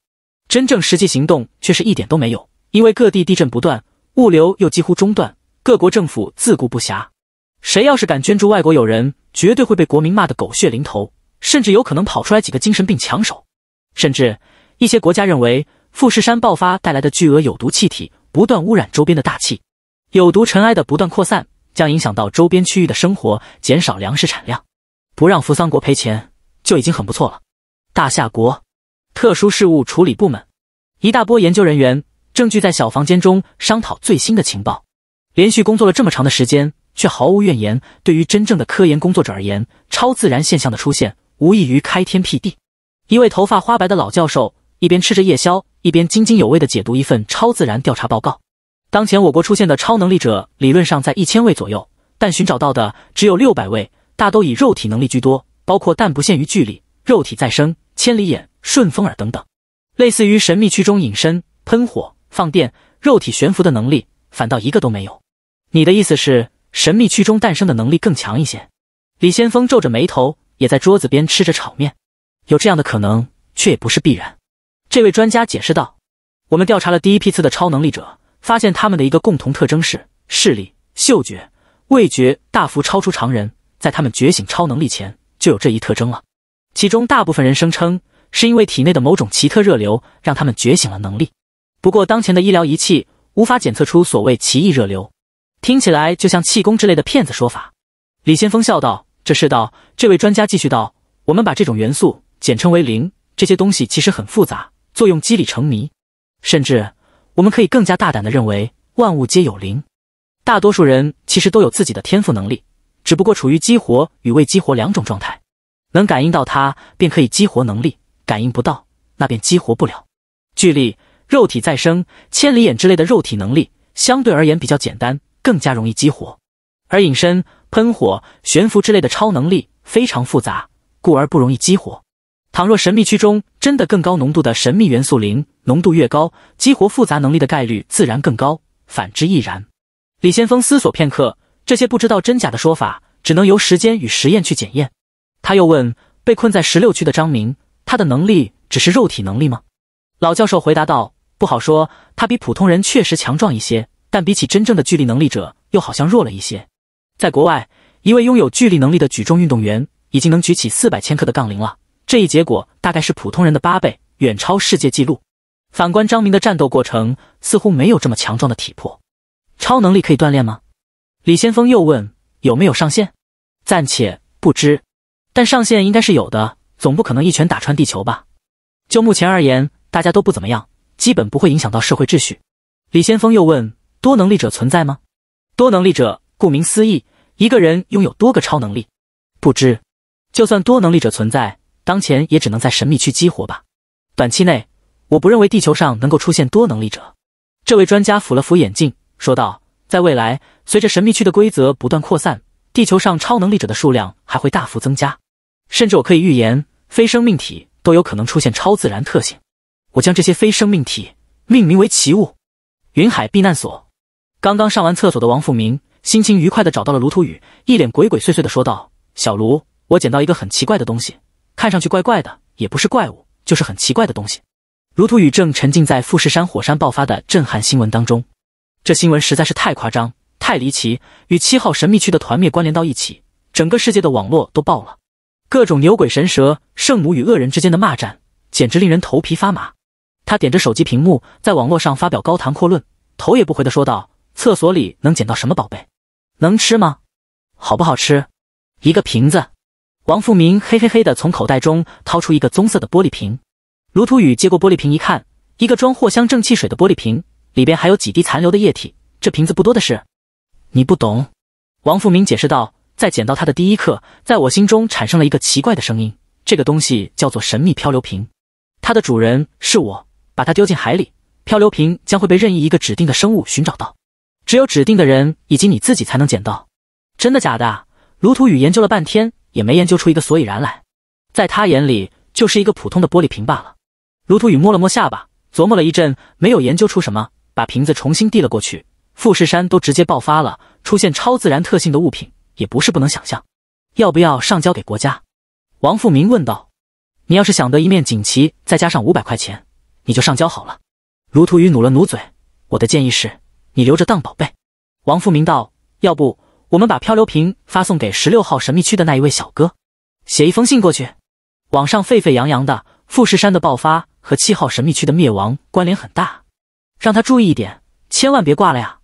真正实际行动却是一点都没有，因为各地地震不断，物流又几乎中断，各国政府自顾不暇。谁要是敢捐助外国友人，绝对会被国民骂得狗血淋头，甚至有可能跑出来几个精神病抢手。甚至一些国家认为，富士山爆发带来的巨额有毒气体。不断污染周边的大气，有毒尘埃的不断扩散，将影响到周边区域的生活，减少粮食产量。不让扶桑国赔钱就已经很不错了。大夏国特殊事务处理部门，一大波研究人员正聚在小房间中商讨最新的情报。连续工作了这么长的时间，却毫无怨言。对于真正的科研工作者而言，超自然现象的出现无异于开天辟地。一位头发花白的老教授一边吃着夜宵。一边津津有味地解读一份超自然调查报告。当前我国出现的超能力者理论上在一千位左右，但寻找到的只有六百位，大都以肉体能力居多，包括但不限于巨力、肉体再生、千里眼、顺风耳等等。类似于神秘区中隐身、喷火、放电、肉体悬浮的能力，反倒一个都没有。你的意思是神秘区中诞生的能力更强一些？李先锋皱着眉头，也在桌子边吃着炒面。有这样的可能，却也不是必然。这位专家解释道：“我们调查了第一批次的超能力者，发现他们的一个共同特征是视力、嗅觉、味觉大幅超出常人，在他们觉醒超能力前就有这一特征了。其中大部分人声称是因为体内的某种奇特热流让他们觉醒了能力。不过当前的医疗仪器无法检测出所谓奇异热流，听起来就像气功之类的骗子说法。”李先锋笑道：“这世道。”这位专家继续道：“我们把这种元素简称为灵，这些东西其实很复杂。”作用机理成谜，甚至我们可以更加大胆的认为万物皆有灵。大多数人其实都有自己的天赋能力，只不过处于激活与未激活两种状态。能感应到它，便可以激活能力；感应不到，那便激活不了。巨力、肉体再生、千里眼之类的肉体能力，相对而言比较简单，更加容易激活；而隐身、喷火、悬浮之类的超能力非常复杂，故而不容易激活。倘若神秘区中真的更高浓度的神秘元素灵浓度越高，激活复杂能力的概率自然更高，反之亦然。李先锋思索片刻，这些不知道真假的说法，只能由时间与实验去检验。他又问：被困在十六区的张明，他的能力只是肉体能力吗？老教授回答道：不好说，他比普通人确实强壮一些，但比起真正的巨力能力者，又好像弱了一些。在国外，一位拥有巨力能力的举重运动员，已经能举起四百千克的杠铃了。这一结果大概是普通人的八倍，远超世界纪录。反观张明的战斗过程，似乎没有这么强壮的体魄。超能力可以锻炼吗？李先锋又问：“有没有上限？”暂且不知，但上限应该是有的，总不可能一拳打穿地球吧？就目前而言，大家都不怎么样，基本不会影响到社会秩序。李先锋又问：“多能力者存在吗？”多能力者，顾名思义，一个人拥有多个超能力。不知，就算多能力者存在。当前也只能在神秘区激活吧。短期内，我不认为地球上能够出现多能力者。这位专家抚了抚眼镜，说道：“在未来，随着神秘区的规则不断扩散，地球上超能力者的数量还会大幅增加。甚至我可以预言，非生命体都有可能出现超自然特性。我将这些非生命体命名为奇物。”云海避难所。刚刚上完厕所的王富明心情愉快地找到了卢图雨，一脸鬼鬼祟祟地说道：“小卢，我捡到一个很奇怪的东西。”看上去怪怪的，也不是怪物，就是很奇怪的东西。卢图雨正沉浸在富士山火山爆发的震撼新闻当中，这新闻实在是太夸张、太离奇，与七号神秘区的团灭关联到一起，整个世界的网络都爆了。各种牛鬼神蛇、圣母与恶人之间的骂战，简直令人头皮发麻。他点着手机屏幕，在网络上发表高谈阔论，头也不回的说道：“厕所里能捡到什么宝贝？能吃吗？好不好吃？一个瓶子。王富明嘿嘿嘿的从口袋中掏出一个棕色的玻璃瓶。卢图宇接过玻璃瓶一看，一个装藿香正气水的玻璃瓶，里边还有几滴残留的液体。这瓶子不多的是。你不懂。王富明解释道。在捡到它的第一刻，在我心中产生了一个奇怪的声音。这个东西叫做神秘漂流瓶，它的主人是我。把它丢进海里，漂流瓶将会被任意一个指定的生物寻找到，只有指定的人以及你自己才能捡到。真的假的？卢图雨研究了半天，也没研究出一个所以然来。在他眼里，就是一个普通的玻璃瓶罢了。卢图雨摸了摸下巴，琢磨了一阵，没有研究出什么，把瓶子重新递了过去。富士山都直接爆发了，出现超自然特性的物品。也不是不能想象，要不要上交给国家？王富明问道。你要是想得一面锦旗，再加上五百块钱，你就上交好了。卢图雨努了努嘴，我的建议是，你留着当宝贝。王富明道。要不我们把漂流瓶发送给十六号神秘区的那一位小哥，写一封信过去。网上沸沸扬扬的富士山的爆发和七号神秘区的灭亡关联很大，让他注意一点，千万别挂了呀。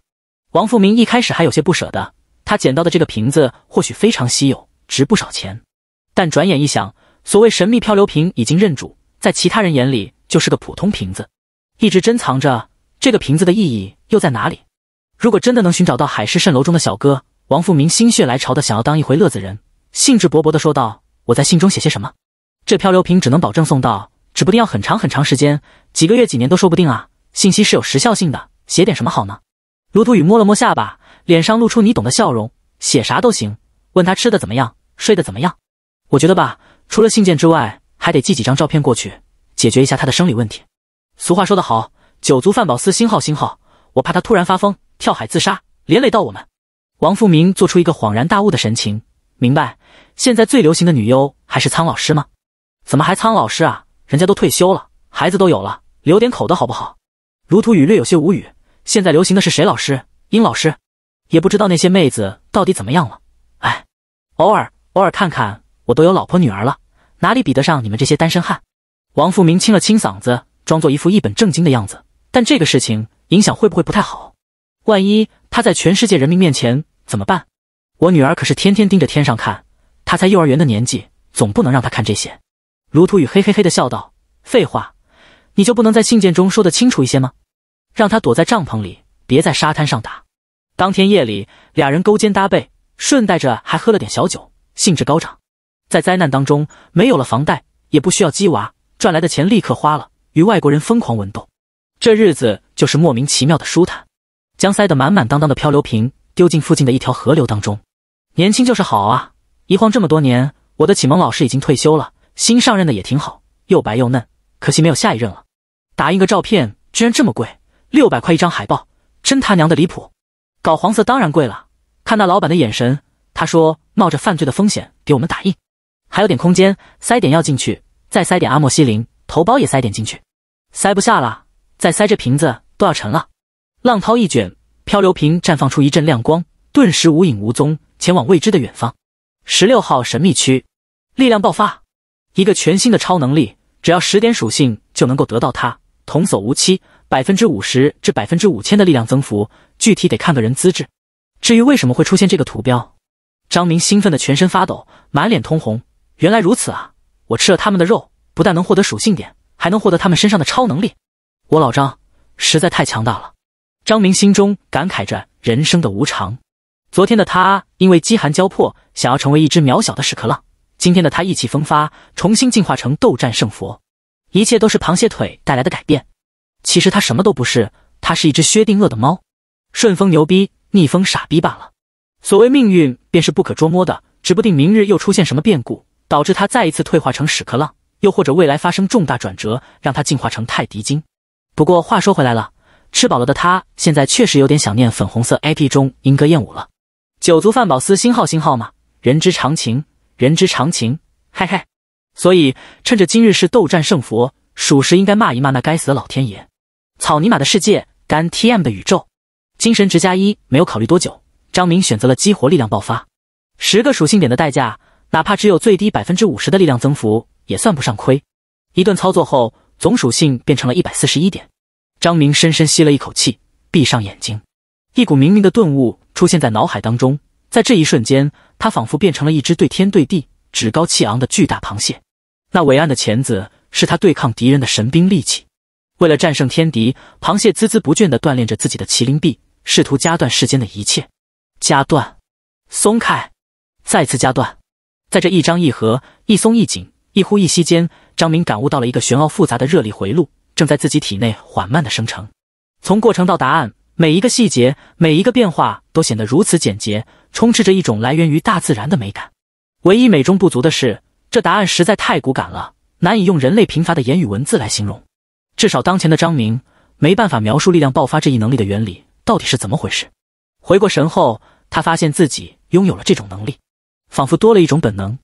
王富明一开始还有些不舍得。他捡到的这个瓶子或许非常稀有，值不少钱，但转眼一想，所谓神秘漂流瓶已经认主，在其他人眼里就是个普通瓶子，一直珍藏着这个瓶子的意义又在哪里？如果真的能寻找到海市蜃楼中的小哥，王富明心血来潮的想要当一回乐子人，兴致勃勃的说道：“我在信中写些什么？这漂流瓶只能保证送到，指不定要很长很长时间，几个月、几年都说不定啊！信息是有时效性的，写点什么好呢？”卢图雨摸了摸下巴。脸上露出你懂的笑容，写啥都行。问他吃的怎么样，睡得怎么样？我觉得吧，除了信件之外，还得寄几张照片过去，解决一下他的生理问题。俗话说得好，酒足饭饱思新号新号。我怕他突然发疯，跳海自杀，连累到我们。王富明做出一个恍然大悟的神情，明白现在最流行的女优还是苍老师吗？怎么还苍老师啊？人家都退休了，孩子都有了，留点口德好不好？卢图雨略有些无语。现在流行的是谁老师？殷老师？也不知道那些妹子到底怎么样了，哎，偶尔偶尔看看，我都有老婆女儿了，哪里比得上你们这些单身汉？王富明清了清嗓子，装作一副一本正经的样子。但这个事情影响会不会不太好？万一他在全世界人民面前怎么办？我女儿可是天天盯着天上看，她才幼儿园的年纪，总不能让她看这些。卢图雨嘿嘿嘿的笑道：“废话，你就不能在信件中说的清楚一些吗？让她躲在帐篷里，别在沙滩上打。”当天夜里，俩人勾肩搭背，顺带着还喝了点小酒，兴致高涨。在灾难当中，没有了房贷，也不需要鸡娃，赚来的钱立刻花了，与外国人疯狂文斗，这日子就是莫名其妙的舒坦。将塞得满满当当的漂流瓶丢进附近的一条河流当中。年轻就是好啊！一晃这么多年，我的启蒙老师已经退休了，新上任的也挺好，又白又嫩，可惜没有下一任了。打印个照片居然这么贵，六百块一张海报，真他娘的离谱！搞黄色当然贵了，看那老板的眼神，他说冒着犯罪的风险给我们打印，还有点空间，塞点药进去，再塞点阿莫西林，头孢也塞点进去，塞不下了，再塞这瓶子都要沉了。浪涛一卷，漂流瓶绽放出一阵亮光，顿时无影无踪，前往未知的远方。十六号神秘区，力量爆发，一个全新的超能力，只要十点属性就能够得到它，童叟无欺。百分之五十至百分之五千的力量增幅，具体得看个人资质。至于为什么会出现这个图标，张明兴奋的全身发抖，满脸通红。原来如此啊！我吃了他们的肉，不但能获得属性点，还能获得他们身上的超能力。我老张实在太强大了。张明心中感慨着人生的无常。昨天的他因为饥寒交迫，想要成为一只渺小的屎壳郎；今天的他意气风发，重新进化成斗战胜佛。一切都是螃蟹腿带来的改变。其实他什么都不是，他是一只薛定谔的猫，顺风牛逼，逆风傻逼罢了。所谓命运便是不可捉摸的，指不定明日又出现什么变故，导致他再一次退化成屎壳郎，又或者未来发生重大转折，让他进化成泰迪精。不过话说回来了，吃饱了的他现在确实有点想念粉红色 IP 中莺歌燕舞了。酒足饭饱思星号星号嘛，人之常情，人之常情，嘿嘿。所以趁着今日是斗战胜佛，属实应该骂一骂那该死的老天爷。草泥马的世界，干 TM 的宇宙，精神值加一。没有考虑多久，张明选择了激活力量爆发。十个属性点的代价，哪怕只有最低百分之五十的力量增幅，也算不上亏。一顿操作后，总属性变成了一百四十一点。张明深深吸了一口气，闭上眼睛，一股明明的顿悟出现在脑海当中。在这一瞬间，他仿佛变成了一只对天对地、趾高气昂的巨大螃蟹。那伟岸的钳子是他对抗敌人的神兵利器。为了战胜天敌，螃蟹孜孜不倦地锻炼着自己的麒麟臂，试图夹断世间的一切。夹断，松开，再次夹断。在这一张一合、一松一紧、一呼一吸间，张明感悟到了一个玄奥复杂的热力回路正在自己体内缓慢的生成。从过程到答案，每一个细节、每一个变化都显得如此简洁，充斥着一种来源于大自然的美感。唯一美中不足的是，这答案实在太骨感了，难以用人类贫乏的言语文字来形容。至少当前的张明没办法描述力量爆发这一能力的原理到底是怎么回事。回过神后，他发现自己拥有了这种能力，仿佛多了一种本能，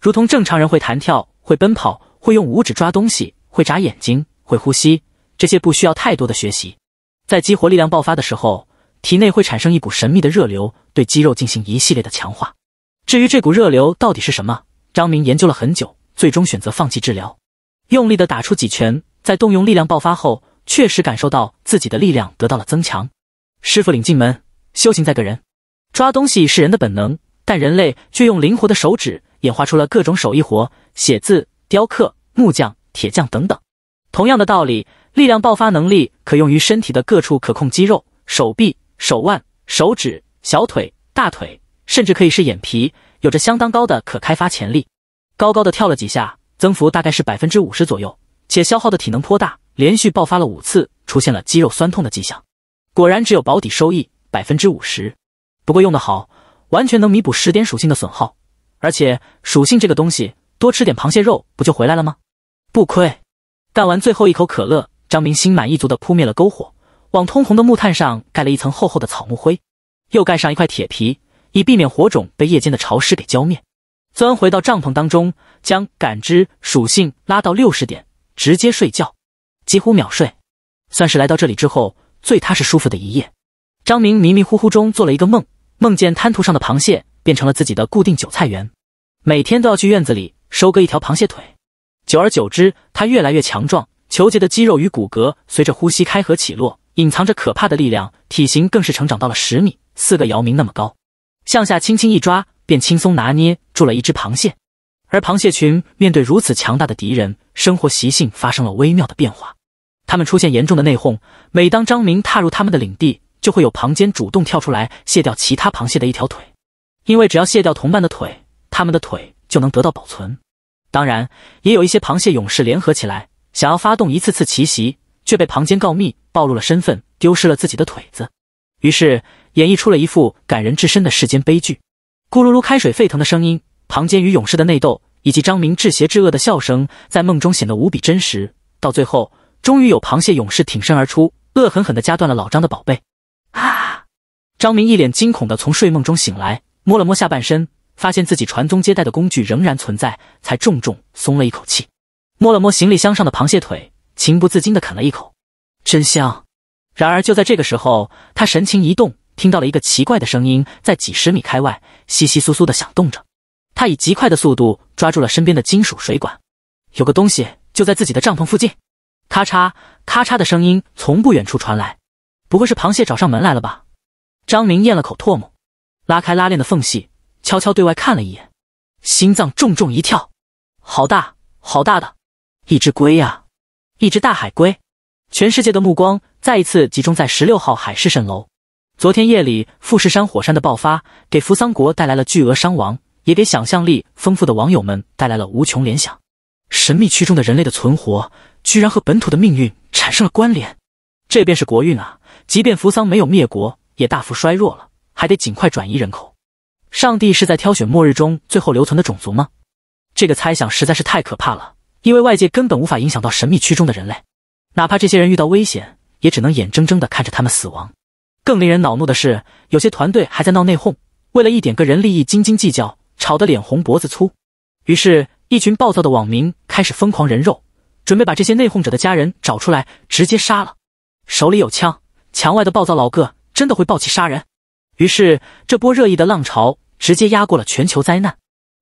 如同正常人会弹跳、会奔跑、会用五指抓东西、会眨眼睛、会呼吸，这些不需要太多的学习。在激活力量爆发的时候，体内会产生一股神秘的热流，对肌肉进行一系列的强化。至于这股热流到底是什么，张明研究了很久，最终选择放弃治疗，用力的打出几拳。在动用力量爆发后，确实感受到自己的力量得到了增强。师傅领进门，修行在个人。抓东西是人的本能，但人类却用灵活的手指演化出了各种手艺活：写字、雕刻、木匠、铁匠等等。同样的道理，力量爆发能力可用于身体的各处可控肌肉，手臂、手腕、手指、小腿、大腿，甚至可以是眼皮，有着相当高的可开发潜力。高高的跳了几下，增幅大概是百分之五十左右。且消耗的体能颇大，连续爆发了五次，出现了肌肉酸痛的迹象。果然只有保底收益百分之五十，不过用得好，完全能弥补十点属性的损耗。而且属性这个东西，多吃点螃蟹肉不就回来了吗？不亏。干完最后一口可乐，张明心满意足地扑灭了篝火，往通红的木炭上盖了一层厚厚的草木灰，又盖上一块铁皮，以避免火种被夜间的潮湿给浇灭。钻回到帐篷当中，将感知属性拉到六十点。直接睡觉，几乎秒睡，算是来到这里之后最踏实舒服的一夜。张明迷迷糊糊中做了一个梦，梦见滩涂上的螃蟹变成了自己的固定韭菜园，每天都要去院子里收割一条螃蟹腿。久而久之，他越来越强壮，虬结的肌肉与骨骼随着呼吸开合起落，隐藏着可怕的力量，体型更是成长到了十米四个姚明那么高。向下轻轻一抓，便轻松拿捏住了一只螃蟹。而螃蟹群面对如此强大的敌人，生活习性发生了微妙的变化。他们出现严重的内讧，每当张明踏入他们的领地，就会有旁间主动跳出来卸掉其他螃蟹的一条腿，因为只要卸掉同伴的腿，他们的腿就能得到保存。当然，也有一些螃蟹勇士联合起来，想要发动一次次奇袭，却被旁间告密，暴露了身份，丢失了自己的腿子。于是演绎出了一副感人至深的世间悲剧。咕噜噜，开水沸腾的声音。庞坚与勇士的内斗，以及张明至邪至恶的笑声，在梦中显得无比真实。到最后，终于有螃蟹勇士挺身而出，恶狠狠地夹断了老张的宝贝。啊！张明一脸惊恐地从睡梦中醒来，摸了摸下半身，发现自己传宗接代的工具仍然存在，才重重松了一口气。摸了摸行李箱上的螃蟹腿，情不自禁地啃了一口，真香。然而就在这个时候，他神情一动，听到了一个奇怪的声音，在几十米开外窸窸窣窣地响动着。他以极快的速度抓住了身边的金属水管，有个东西就在自己的帐篷附近。咔嚓咔嚓的声音从不远处传来，不会是螃蟹找上门来了吧？张明咽了口唾沫，拉开拉链的缝隙，悄悄对外看了一眼，心脏重重一跳，好大好大的一只龟呀，一只大海龟！全世界的目光再一次集中在十六号海市蜃楼。昨天夜里富士山火山的爆发，给扶桑国带来了巨额伤亡。也给想象力丰富的网友们带来了无穷联想。神秘区中的人类的存活，居然和本土的命运产生了关联。这便是国运啊！即便扶桑没有灭国，也大幅衰弱了，还得尽快转移人口。上帝是在挑选末日中最后留存的种族吗？这个猜想实在是太可怕了，因为外界根本无法影响到神秘区中的人类，哪怕这些人遇到危险，也只能眼睁睁地看着他们死亡。更令人恼怒的是，有些团队还在闹内讧，为了一点个人利益斤斤计较。吵得脸红脖子粗，于是，一群暴躁的网民开始疯狂人肉，准备把这些内讧者的家人找出来，直接杀了。手里有枪，墙外的暴躁老哥真的会暴起杀人。于是，这波热议的浪潮直接压过了全球灾难。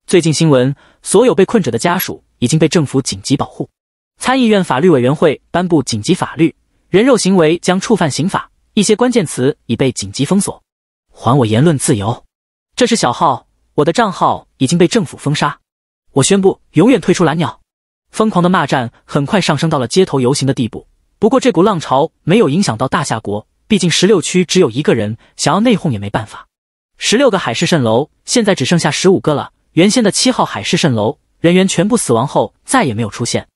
最近新闻，所有被困者的家属已经被政府紧急保护。参议院法律委员会颁布紧急法律，人肉行为将触犯刑法，一些关键词已被紧急封锁。还我言论自由。这是小号，我的账号已经被政府封杀，我宣布永远退出蓝鸟。疯狂的骂战很快上升到了街头游行的地步。不过这股浪潮没有影响到大夏国，毕竟十六区只有一个人，想要内讧也没办法。十六个海市蜃楼现在只剩下十五个了。原先的七号海市蜃楼人员全部死亡后再也没有出现，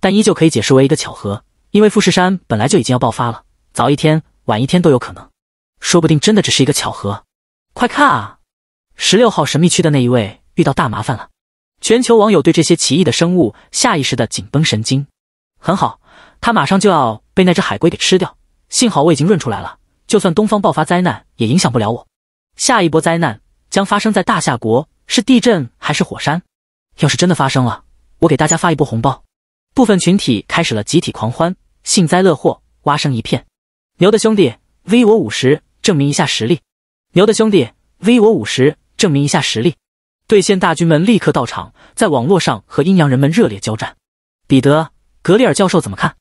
但依旧可以解释为一个巧合，因为富士山本来就已经要爆发了，早一天晚一天都有可能，说不定真的只是一个巧合。快看啊，十六号神秘区的那一位遇到大麻烦了。全球网友对这些奇异的生物下意识的紧绷神经。很好，它马上就要被那只海龟给吃掉。幸好我已经认出来了，就算东方爆发灾难也影响不了我。下一波灾难将发生在大夏国，是地震还是火山？要是真的发生了，我给大家发一波红包。部分群体开始了集体狂欢，幸灾乐祸，蛙声一片。牛的兄弟，V 我五十，证明一下实力。牛的兄弟，V 我五十，证明一下实力。对线大军们立刻到场，在网络上和阴阳人们热烈交战。彼得·格里尔教授怎么看？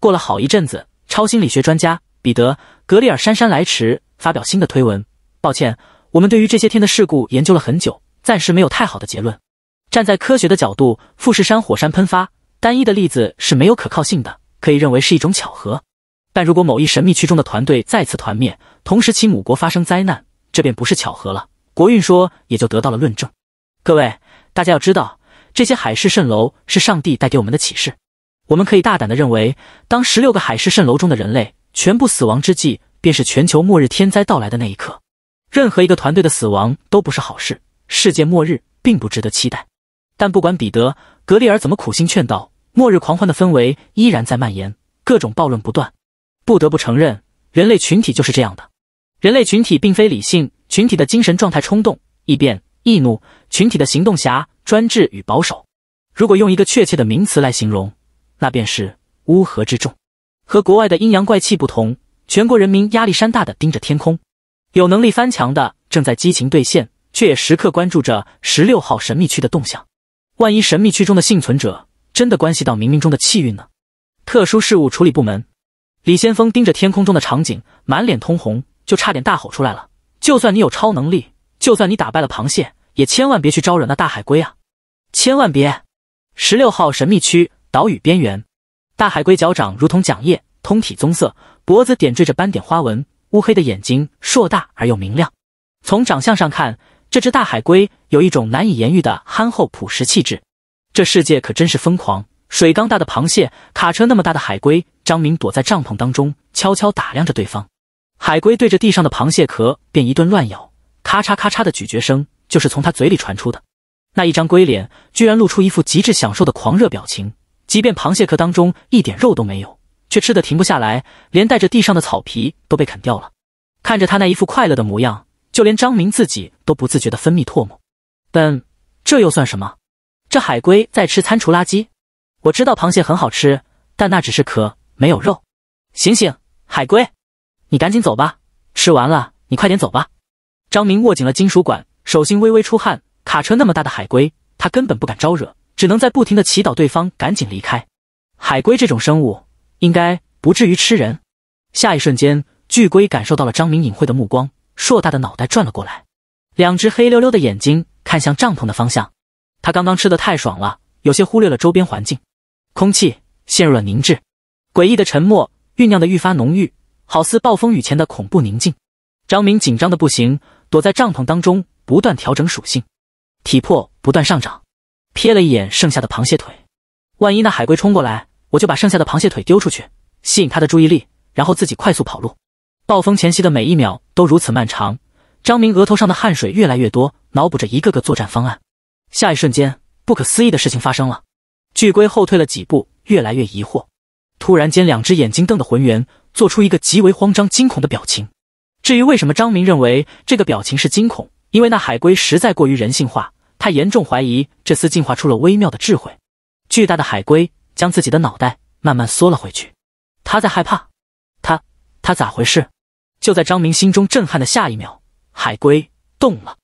过了好一阵子，超心理学专家彼得·格里尔姗姗来迟，发表新的推文。抱歉，我们对于这些天的事故研究了很久，暂时没有太好的结论。站在科学的角度，富士山火山喷发单一的例子是没有可靠性的，可以认为是一种巧合。但如果某一神秘区中的团队再次团灭，同时其母国发生灾难，这便不是巧合了。国运说也就得到了论证。各位，大家要知道，这些海市蜃楼是上帝带给我们的启示。我们可以大胆的认为，当十六个海市蜃楼中的人类全部死亡之际，便是全球末日天灾到来的那一刻。任何一个团队的死亡都不是好事，世界末日并不值得期待。但不管彼得·格里尔怎么苦心劝导，末日狂欢的氛围依然在蔓延，各种暴论不断。不得不承认，人类群体就是这样的。人类群体并非理性，群体的精神状态冲动、易变。易怒群体的行动侠、专制与保守，如果用一个确切的名词来形容，那便是乌合之众。和国外的阴阳怪气不同，全国人民压力山大的盯着天空，有能力翻墙的正在激情兑现，却也时刻关注着十六号神秘区的动向。万一神秘区中的幸存者真的关系到冥冥中的气运呢？特殊事务处理部门李先锋盯着天空中的场景，满脸通红，就差点大吼出来了。就算你有超能力。就算你打败了螃蟹，也千万别去招惹那大海龟啊！千万别！十六号神秘区岛屿边缘，大海龟脚掌如同桨叶，通体棕色，脖子点缀着斑点花纹，乌黑的眼睛硕大而又明亮。从长相上看，这只大海龟有一种难以言喻的憨厚朴实气质。这世界可真是疯狂！水缸大的螃蟹，卡车那么大的海龟，张明躲在帐篷当中，悄悄打量着对方。海龟对着地上的螃蟹壳便一顿乱咬。咔嚓咔嚓的咀嚼声就是从他嘴里传出的，那一张龟脸居然露出一副极致享受的狂热表情，即便螃蟹壳当中一点肉都没有，却吃得停不下来，连带着地上的草皮都被啃掉了。看着他那一副快乐的模样，就连张明自己都不自觉地分泌唾沫。但这又算什么？这海龟在吃餐厨垃圾。我知道螃蟹很好吃，但那只是壳，没有肉。醒醒，海龟，你赶紧走吧，吃完了你快点走吧。张明握紧了金属管，手心微微出汗。卡车那么大的海龟，他根本不敢招惹，只能在不停的祈祷对方赶紧离开。海龟这种生物，应该不至于吃人。下一瞬间，巨龟感受到了张明隐晦的目光，硕大的脑袋转了过来，两只黑溜溜的眼睛看向帐篷的方向。他刚刚吃的太爽了，有些忽略了周边环境，空气陷入了凝滞，诡异的沉默酝酿的愈发浓郁，好似暴风雨前的恐怖宁静。张明紧张的不行。躲在帐篷当中，不断调整属性，体魄不断上涨。瞥了一眼剩下的螃蟹腿，万一那海龟冲过来，我就把剩下的螃蟹腿丢出去，吸引他的注意力，然后自己快速跑路。暴风前夕的每一秒都如此漫长，张明额头上的汗水越来越多，脑补着一个个作战方案。下一瞬间，不可思议的事情发生了，巨龟后退了几步，越来越疑惑。突然间，两只眼睛瞪得浑圆，做出一个极为慌张、惊恐的表情。至于为什么张明认为这个表情是惊恐，因为那海龟实在过于人性化，他严重怀疑这厮进化出了微妙的智慧。巨大的海龟将自己的脑袋慢慢缩了回去，他在害怕，他他咋回事？就在张明心中震撼的下一秒，海龟动了，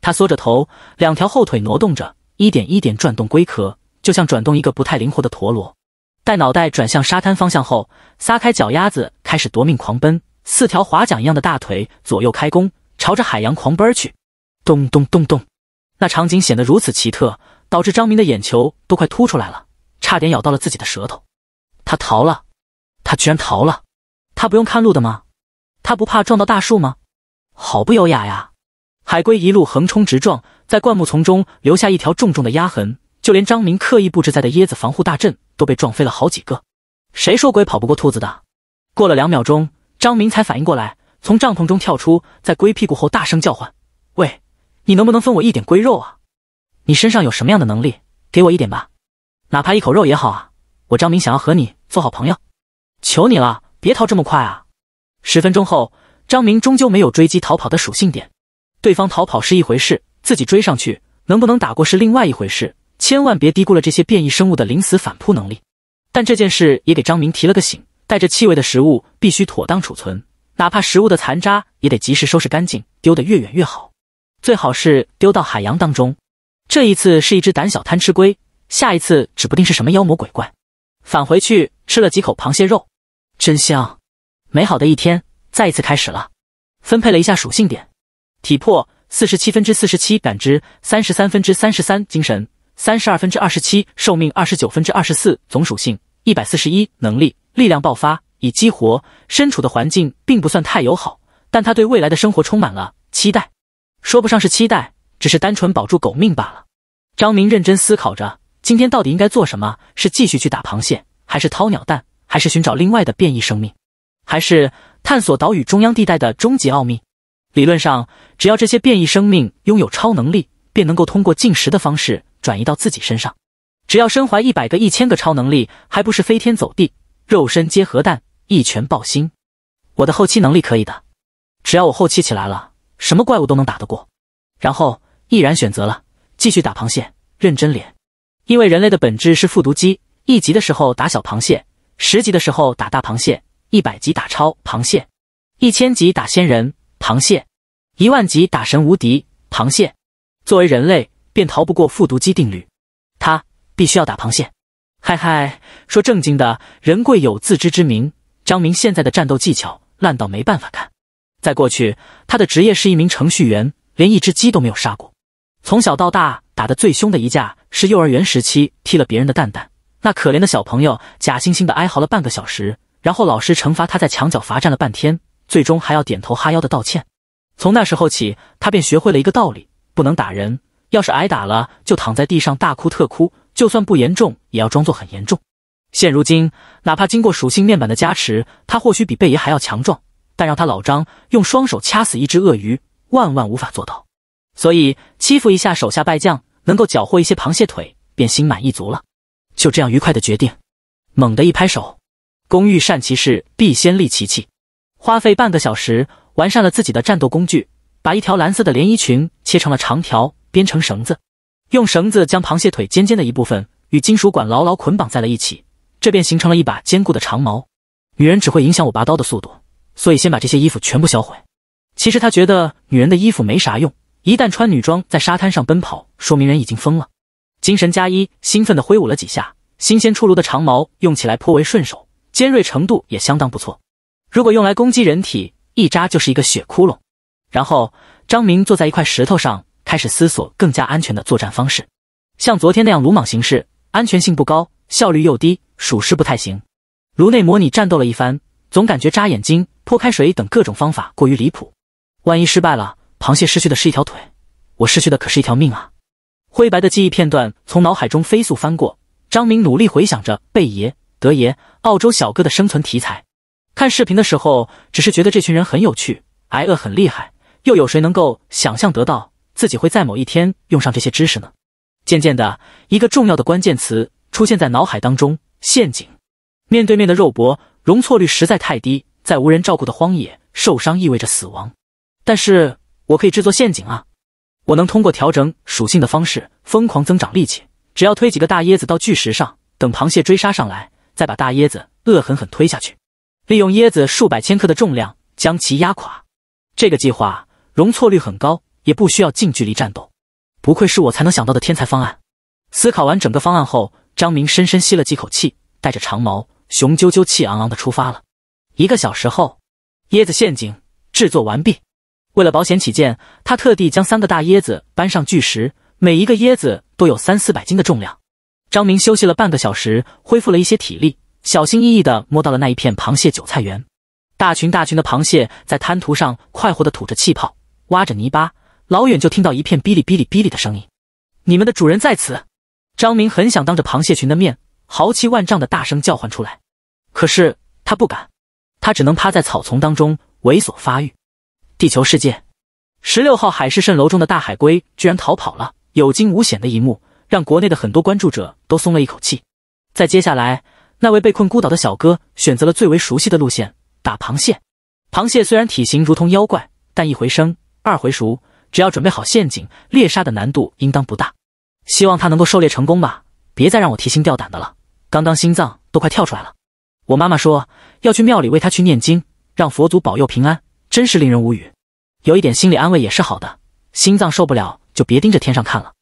他缩着头，两条后腿挪动着，一点一点转动龟壳，就像转动一个不太灵活的陀螺。待脑袋转向沙滩方向后，撒开脚丫子，开始夺命狂奔。四条划桨一样的大腿左右开弓，朝着海洋狂奔去。咚咚咚咚，那场景显得如此奇特，导致张明的眼球都快凸出来了，差点咬到了自己的舌头。他逃了，他居然逃了！他不用看路的吗？他不怕撞到大树吗？好不优雅呀！海龟一路横冲直撞，在灌木丛中留下一条重重的压痕，就连张明刻意布置在的椰子防护大阵都被撞飞了好几个。谁说龟跑不过兔子的？过了两秒钟，张明才反应过来，从帐篷中跳出，在龟屁股后大声叫唤：“喂，你能不能分我一点龟肉啊？你身上有什么样的能力？给我一点吧，哪怕一口肉也好啊！我张明想要和你做好朋友，求你了，别逃这么快啊！”十分钟后，张明终究没有追击逃跑的属性点。对方逃跑是一回事，自己追上去能不能打过是另外一回事。千万别低估了这些变异生物的临死反扑能力。但这件事也给张明提了个醒：带着气味的食物必须妥当储存，哪怕食物的残渣也得及时收拾干净，丢得越远越好。最好是丢到海洋当中。这一次是一只胆小贪吃龟，下一次指不定是什么妖魔鬼怪。返回去吃了几口螃蟹肉，真香。美好的一天再一次开始了。分配了一下属性点。体魄四十七分之四十七，感知三十三分之三十三，精神三十二分之二十七，寿命二十九分之二十四，总属性一百四十一，能力力量爆发，已激活。身处的环境并不算太友好，但他对未来的生活充满了期待，说不上是期待，只是单纯保住狗命罢了。张明认真思考着，今天到底应该做什么？是继续去打螃蟹，还是掏鸟蛋，还是寻找另外的变异生命，还是探索岛屿中央地带的终极奥秘？理论上，只要这些变异生命拥有超能力，便能够通过进食的方式转移到自己身上。只要身怀一百个、一千个超能力，还不是飞天走地、肉身接核弹、一拳爆心？我的后期能力可以的，只要我后期起来了，什么怪物都能打得过。然后毅然选择了继续打螃蟹，认真练。因为人类的本质是复读机，一级的时候打小螃蟹，十级的时候打大螃蟹，一百级打超螃蟹，一千级打仙人。螃蟹，一万级打神无敌。螃蟹，作为人类便逃不过复读机定律，他必须要打螃蟹。嗨嗨，说正经的，人贵有自知之明。张明现在的战斗技巧烂到没办法看。在过去，他的职业是一名程序员，连一只鸡都没有杀过。从小到大，打的最凶的一架是幼儿园时期踢了别人的蛋蛋，那可怜的小朋友假惺惺的哀嚎了半个小时，然后老师惩罚他在墙角罚站了半天。最终还要点头哈腰的道歉。从那时候起，他便学会了一个道理：不能打人。要是挨打了，就躺在地上大哭特哭，就算不严重，也要装作很严重。现如今，哪怕经过属性面板的加持，他或许比贝爷还要强壮，但让他老张用双手掐死一只鳄鱼，万万无法做到。所以欺负一下手下败将，能够缴获一些螃蟹腿，便心满意足了。就这样愉快的决定，猛地一拍手，工欲善其事，必先利其器。花费半个小时完善了自己的战斗工具，把一条蓝色的连衣裙切成了长条，编成绳子，用绳子将螃蟹腿尖尖的一部分与金属管牢牢捆绑在了一起，这便形成了一把坚固的长矛。女人只会影响我拔刀的速度，所以先把这些衣服全部销毁。其实他觉得女人的衣服没啥用，一旦穿女装在沙滩上奔跑，说明人已经疯了。精神加一，兴奋地挥舞了几下，新鲜出炉的长矛用起来颇为顺手，尖锐程度也相当不错。如果用来攻击人体，一扎就是一个血窟窿。然后，张明坐在一块石头上，开始思索更加安全的作战方式。像昨天那样鲁莽行事，安全性不高，效率又低，属实不太行。颅内模拟战斗了一番，总感觉扎眼睛、泼开水等各种方法过于离谱。万一失败了，螃蟹失去的是一条腿，我失去的可是一条命啊！灰白的记忆片段从脑海中飞速翻过，张明努力回想着贝爷、德爷、澳洲小哥的生存题材。看视频的时候，只是觉得这群人很有趣，挨饿很厉害，又有谁能够想象得到自己会在某一天用上这些知识呢？渐渐的，一个重要的关键词出现在脑海当中：陷阱。面对面的肉搏，容错率实在太低，在无人照顾的荒野，受伤意味着死亡。但是我可以制作陷阱啊！我能通过调整属性的方式疯狂增长力气，只要推几个大椰子到巨石上，等螃蟹追杀上来，再把大椰子恶狠狠推下去。利用椰子数百千克的重量将其压垮，这个计划容错率很高，也不需要近距离战斗。不愧是我才能想到的天才方案。思考完整个方案后，张明深深吸了几口气，带着长矛，雄赳赳气昂昂的出发了。一个小时后，椰子陷阱制作完毕。为了保险起见，他特地将三个大椰子搬上巨石，每一个椰子都有三四百斤的重量。张明休息了半个小时，恢复了一些体力，小心翼翼地摸到了那一片螃蟹韭菜园。大群大群的螃蟹在滩涂上快活地吐着气泡，挖着泥巴。老远就听到一片哔哩哔哩哔哩的声音。你们的主人在此！张明很想当着螃蟹群的面，豪气万丈的大声叫唤出来，可是他不敢，他只能趴在草丛当中猥琐发育。地球世界，十六号海市蜃楼中的大海龟居然逃跑了，有惊无险的一幕让国内的很多关注者都松了一口气。在接下来，那位被困孤岛的小哥选择了最为熟悉的路线——打螃蟹。螃蟹虽然体型如同妖怪，但一回生，二回熟。只要准备好陷阱，猎杀的难度应当不大。希望他能够狩猎成功吧，别再让我提心吊胆的了。刚刚心脏都快跳出来了。我妈妈说要去庙里为他去念经，让佛祖保佑平安，真是令人无语。有一点心理安慰也是好的。心脏受不了就别盯着天上看了。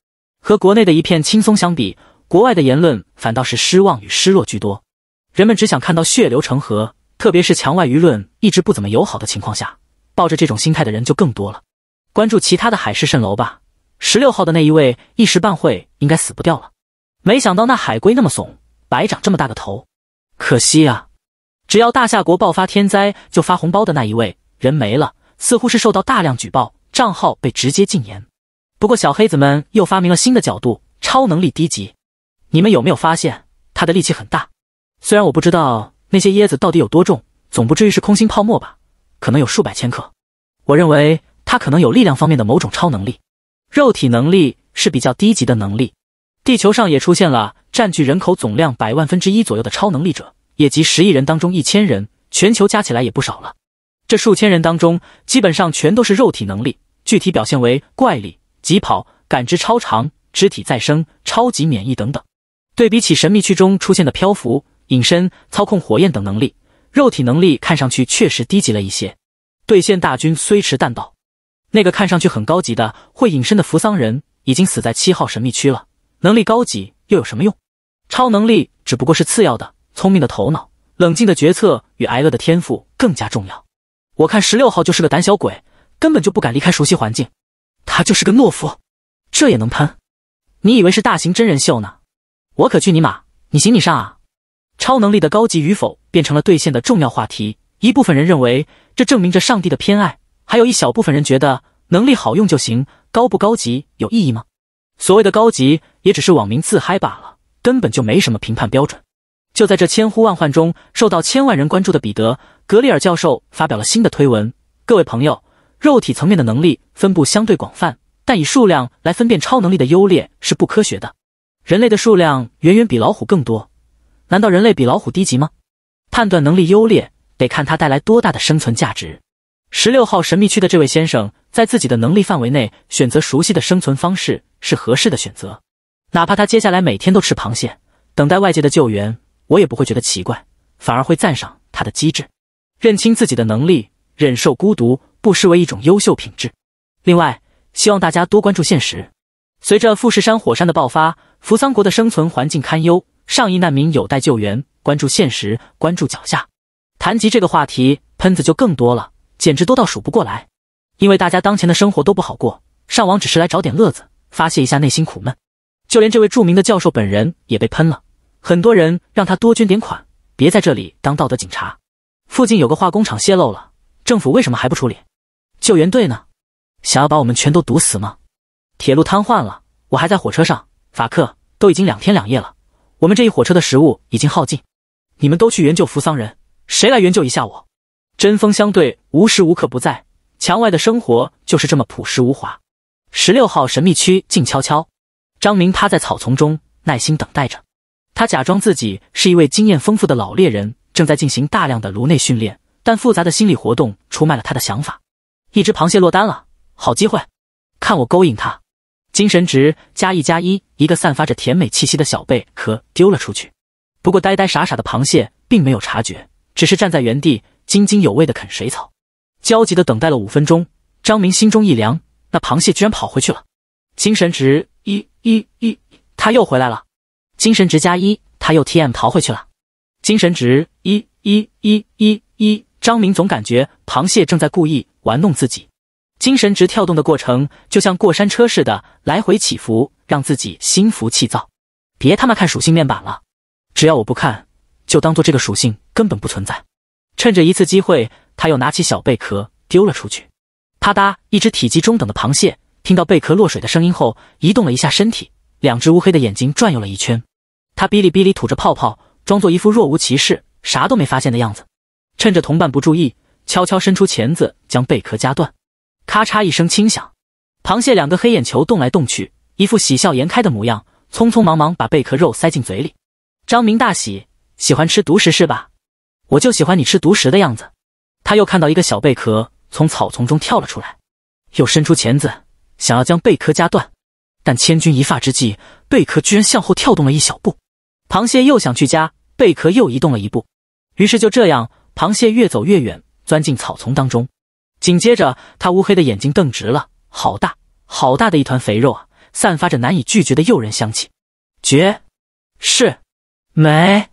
和国内的一片轻松相比，国外的言论反倒是失望与失落居多。人们只想看到血流成河，特别是墙外舆论一直不怎么友好的情况下，抱着这种心态的人就更多了。关注其他的海市蜃楼吧。十六号的那一位一时半会应该死不掉了。没想到那海龟那么怂，白长这么大个头，可惜啊！只要大夏国爆发天灾就发红包的那一位人没了，似乎是受到大量举报，账号被直接禁言。不过小黑子们又发明了新的角度，超能力低级。你们有没有发现他的力气很大？虽然我不知道那些椰子到底有多重，总不至于是空心泡沫吧？可能有数百千克。我认为。他可能有力量方面的某种超能力，肉体能力是比较低级的能力。地球上也出现了占据人口总量百万分之一左右的超能力者，也即十亿人当中一千人，全球加起来也不少了。这数千人当中，基本上全都是肉体能力，具体表现为怪力、疾跑、感知超长、肢体再生、超级免疫等等。对比起神秘区中出现的漂浮、隐身、操控火焰等能力，肉体能力看上去确实低级了一些。对线大军虽迟但到。那个看上去很高级的会隐身的扶桑人已经死在七号神秘区了。能力高级又有什么用？超能力只不过是次要的，聪明的头脑、冷静的决策与挨饿的天赋更加重要。我看十六号就是个胆小鬼，根本就不敢离开熟悉环境。他就是个懦夫，这也能喷？你以为是大型真人秀呢？我可去你妈！你行你上啊！超能力的高级与否变成了兑现的重要话题。一部分人认为这证明着上帝的偏爱。还有一小部分人觉得能力好用就行，高不高级有意义吗？所谓的高级也只是网民自嗨罢了，根本就没什么评判标准。就在这千呼万唤中，受到千万人关注的彼得·格里尔教授发表了新的推文：各位朋友，肉体层面的能力分布相对广泛，但以数量来分辨超能力的优劣是不科学的。人类的数量远远比老虎更多，难道人类比老虎低级吗？判断能力优劣得看它带来多大的生存价值。十六号神秘区的这位先生，在自己的能力范围内选择熟悉的生存方式是合适的选择，哪怕他接下来每天都吃螃蟹，等待外界的救援，我也不会觉得奇怪，反而会赞赏他的机智。认清自己的能力，忍受孤独，不失为一种优秀品质。另外，希望大家多关注现实。随着富士山火山的爆发，扶桑国的生存环境堪忧，上亿难民有待救援。关注现实，关注脚下。谈及这个话题，喷子就更多了。简直多到数不过来，因为大家当前的生活都不好过，上网只是来找点乐子，发泄一下内心苦闷。就连这位著名的教授本人也被喷了，很多人让他多捐点款，别在这里当道德警察。附近有个化工厂泄漏了，政府为什么还不处理？救援队呢？想要把我们全都毒死吗？铁路瘫痪了，我还在火车上，法克都已经两天两夜了，我们这一火车的食物已经耗尽，你们都去援救扶桑人，谁来援救一下我？针锋相对，无时无刻不在。墙外的生活就是这么朴实无华。十六号神秘区静悄悄，张明趴在草丛中耐心等待着。他假装自己是一位经验丰富的老猎人，正在进行大量的颅内训练。但复杂的心理活动出卖了他的想法。一只螃蟹落单了，好机会，看我勾引他。精神值加一加一，一个散发着甜美气息的小贝壳丢了出去。不过呆呆傻傻的螃蟹并没有察觉，只是站在原地。津津有味的啃水草，焦急的等待了五分钟。张明心中一凉，那螃蟹居然跑回去了。精神值一一一，他又回来了。精神值加一，他又 T M 逃回去了。精神值一一一一一，张明总感觉螃蟹正在故意玩弄自己。精神值跳动的过程就像过山车似的来回起伏，让自己心浮气躁。别他妈看属性面板了，只要我不看，就当做这个属性根本不存在。趁着一次机会，他又拿起小贝壳丢了出去。啪嗒，一只体积中等的螃蟹听到贝壳落水的声音后，移动了一下身体，两只乌黑的眼睛转悠了一圈。他哔哩哔哩吐着泡泡，装作一副若无其事、啥都没发现的样子。趁着同伴不注意，悄悄伸出钳子将贝壳夹断。咔嚓一声轻响，螃蟹两个黑眼球动来动去，一副喜笑颜开的模样，匆匆忙忙把贝壳肉塞进嘴里。张明大喜，喜欢吃独食是吧？我就喜欢你吃独食的样子。他又看到一个小贝壳从草丛中跳了出来，又伸出钳子想要将贝壳夹断，但千钧一发之际，贝壳居然向后跳动了一小步。螃蟹又想去夹，贝壳又移动了一步，于是就这样，螃蟹越走越远，钻进草丛当中。紧接着，他乌黑的眼睛瞪直了，好大好大的一团肥肉啊，散发着难以拒绝的诱人香气。绝是美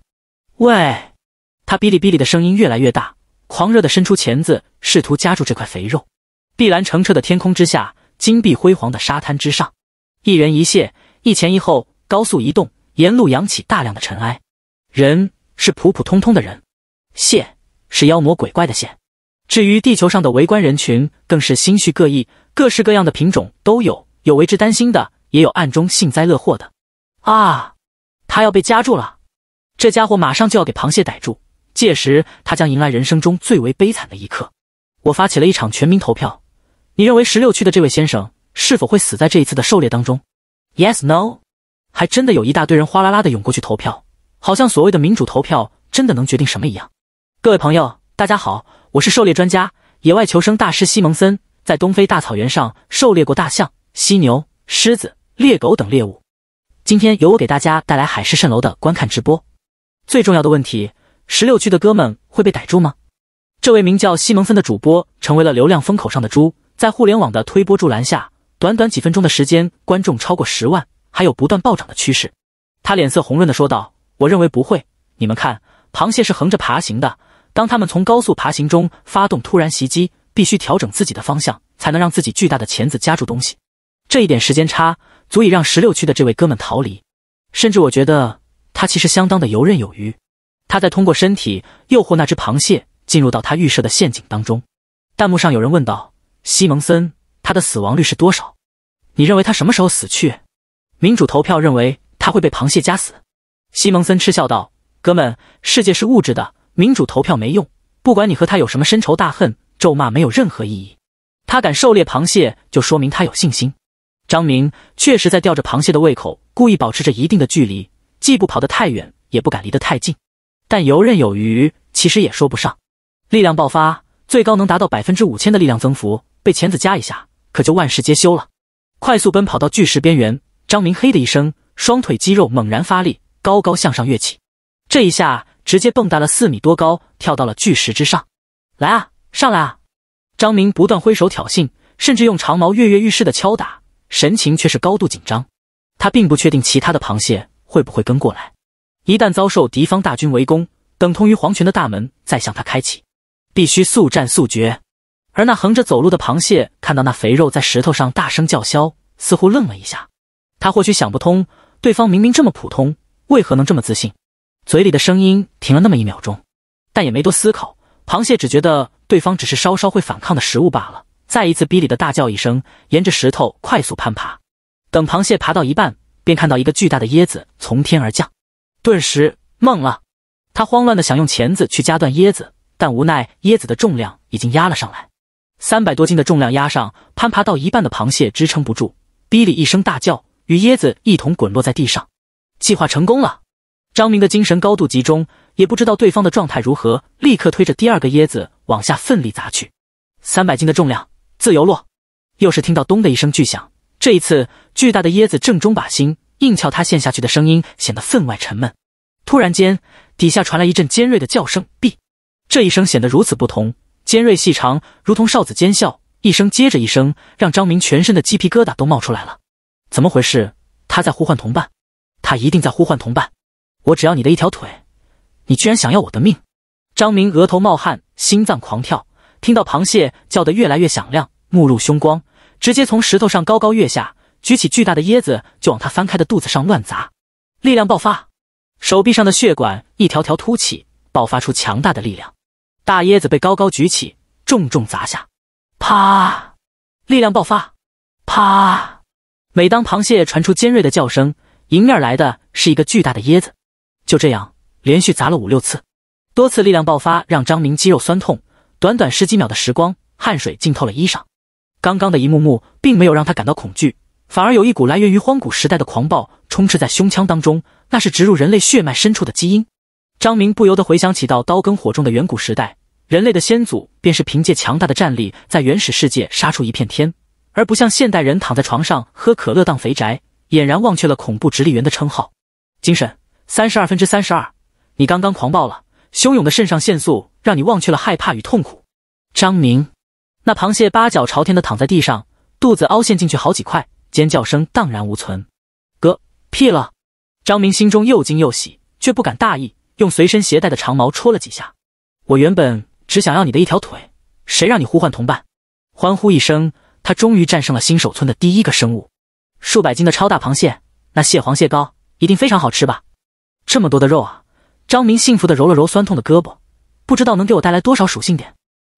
味，他哔哩哔哩的声音越来越大，狂热的伸出钳子，试图夹住这块肥肉。碧蓝澄澈的天空之下，金碧辉煌的沙滩之上，一人一蟹，一前一后高速移动，沿路扬起大量的尘埃。人是普普通通的人，蟹是妖魔鬼怪的蟹。至于地球上的围观人群，更是心绪各异，各式各样的品种都有，有为之担心的，也有暗中幸灾乐祸的。啊，他要被夹住了！这家伙马上就要给螃蟹逮住，届时他将迎来人生中最为悲惨的一刻。我发起了一场全民投票，你认为十六区的这位先生是否会死在这一次的狩猎当中？Yes, No？还真的有一大堆人哗啦啦的涌过去投票，好像所谓的民主投票真的能决定什么一样。各位朋友，大家好。我是狩猎专家、野外求生大师西蒙森，在东非大草原上狩猎过大象、犀牛、狮子、猎狗等猎物。今天由我给大家带来海市蜃楼的观看直播。最重要的问题：十六区的哥们会被逮住吗？这位名叫西蒙森的主播成为了流量风口上的猪，在互联网的推波助澜下，短短几分钟的时间，观众超过十万，还有不断暴涨的趋势。他脸色红润的说道：“我认为不会。你们看，螃蟹是横着爬行的。”当他们从高速爬行中发动突然袭击，必须调整自己的方向，才能让自己巨大的钳子夹住东西。这一点时间差，足以让十六区的这位哥们逃离。甚至我觉得他其实相当的游刃有余。他在通过身体诱惑那只螃蟹进入到他预设的陷阱当中。弹幕上有人问道：“西蒙森，他的死亡率是多少？你认为他什么时候死去？”民主投票认为他会被螃蟹夹死。西蒙森嗤笑道：“哥们，世界是物质的。”民主投票没用，不管你和他有什么深仇大恨，咒骂没有任何意义。他敢狩猎螃蟹，就说明他有信心。张明确实在吊着螃蟹的胃口，故意保持着一定的距离，既不跑得太远，也不敢离得太近。但游刃有余，其实也说不上。力量爆发，最高能达到百分之五千的力量增幅，被钳子夹一下，可就万事皆休了。快速奔跑到巨石边缘，张明嘿的一声，双腿肌肉猛然发力，高高向上跃起。这一下。直接蹦跶了四米多高，跳到了巨石之上。来啊，上来啊！张明不断挥手挑衅，甚至用长矛跃跃欲试的敲打，神情却是高度紧张。他并不确定其他的螃蟹会不会跟过来。一旦遭受敌方大军围攻，等同于黄泉的大门再向他开启，必须速战速决。而那横着走路的螃蟹看到那肥肉在石头上大声叫嚣，似乎愣了一下。他或许想不通，对方明明这么普通，为何能这么自信？嘴里的声音停了那么一秒钟，但也没多思考。螃蟹只觉得对方只是稍稍会反抗的食物罢了，再一次逼里的大叫一声，沿着石头快速攀爬。等螃蟹爬到一半，便看到一个巨大的椰子从天而降，顿时懵了。他慌乱的想用钳子去夹断椰子，但无奈椰子的重量已经压了上来，三百多斤的重量压上，攀爬到一半的螃蟹支撑不住，哔哩一声大叫，与椰子一同滚落在地上。计划成功了。张明的精神高度集中，也不知道对方的状态如何，立刻推着第二个椰子往下奋力砸去。三百斤的重量，自由落。又是听到咚的一声巨响，这一次巨大的椰子正中靶心，硬撬他陷下去的声音显得分外沉闷。突然间，底下传来一阵尖锐的叫声，哔。这一声显得如此不同，尖锐细长，如同哨子尖啸，一声接着一声，让张明全身的鸡皮疙瘩都冒出来了。怎么回事？他在呼唤同伴，他一定在呼唤同伴。我只要你的一条腿，你居然想要我的命！张明额头冒汗，心脏狂跳，听到螃蟹叫得越来越响亮，目露凶光，直接从石头上高高跃下，举起巨大的椰子就往他翻开的肚子上乱砸。力量爆发，手臂上的血管一条条凸起，爆发出强大的力量。大椰子被高高举起，重重砸下，啪！力量爆发，啪！每当螃蟹传出尖锐的叫声，迎面来的是一个巨大的椰子。就这样连续砸了五六次，多次力量爆发让张明肌肉酸痛。短短十几秒的时光，汗水浸透了衣裳。刚刚的一幕幕并没有让他感到恐惧，反而有一股来源于荒古时代的狂暴充斥在胸腔当中，那是植入人类血脉深处的基因。张明不由得回想起到刀耕火种的远古时代，人类的先祖便是凭借强大的战力，在原始世界杀出一片天，而不像现代人躺在床上喝可乐当肥宅，俨然忘却了恐怖直立猿的称号。精神三十二分之三十二，你刚刚狂暴了。汹涌的肾上腺素让你忘却了害怕与痛苦。张明，那螃蟹八脚朝天的躺在地上，肚子凹陷进去好几块，尖叫声荡然无存。哥，屁了！张明心中又惊又喜，却不敢大意，用随身携带的长矛戳了几下。我原本只想要你的一条腿，谁让你呼唤同伴？欢呼一声，他终于战胜了新手村的第一个生物，数百斤的超大螃蟹。那蟹黄蟹膏一定非常好吃吧？这么多的肉啊！张明幸福地揉了揉酸痛的胳膊，不知道能给我带来多少属性点。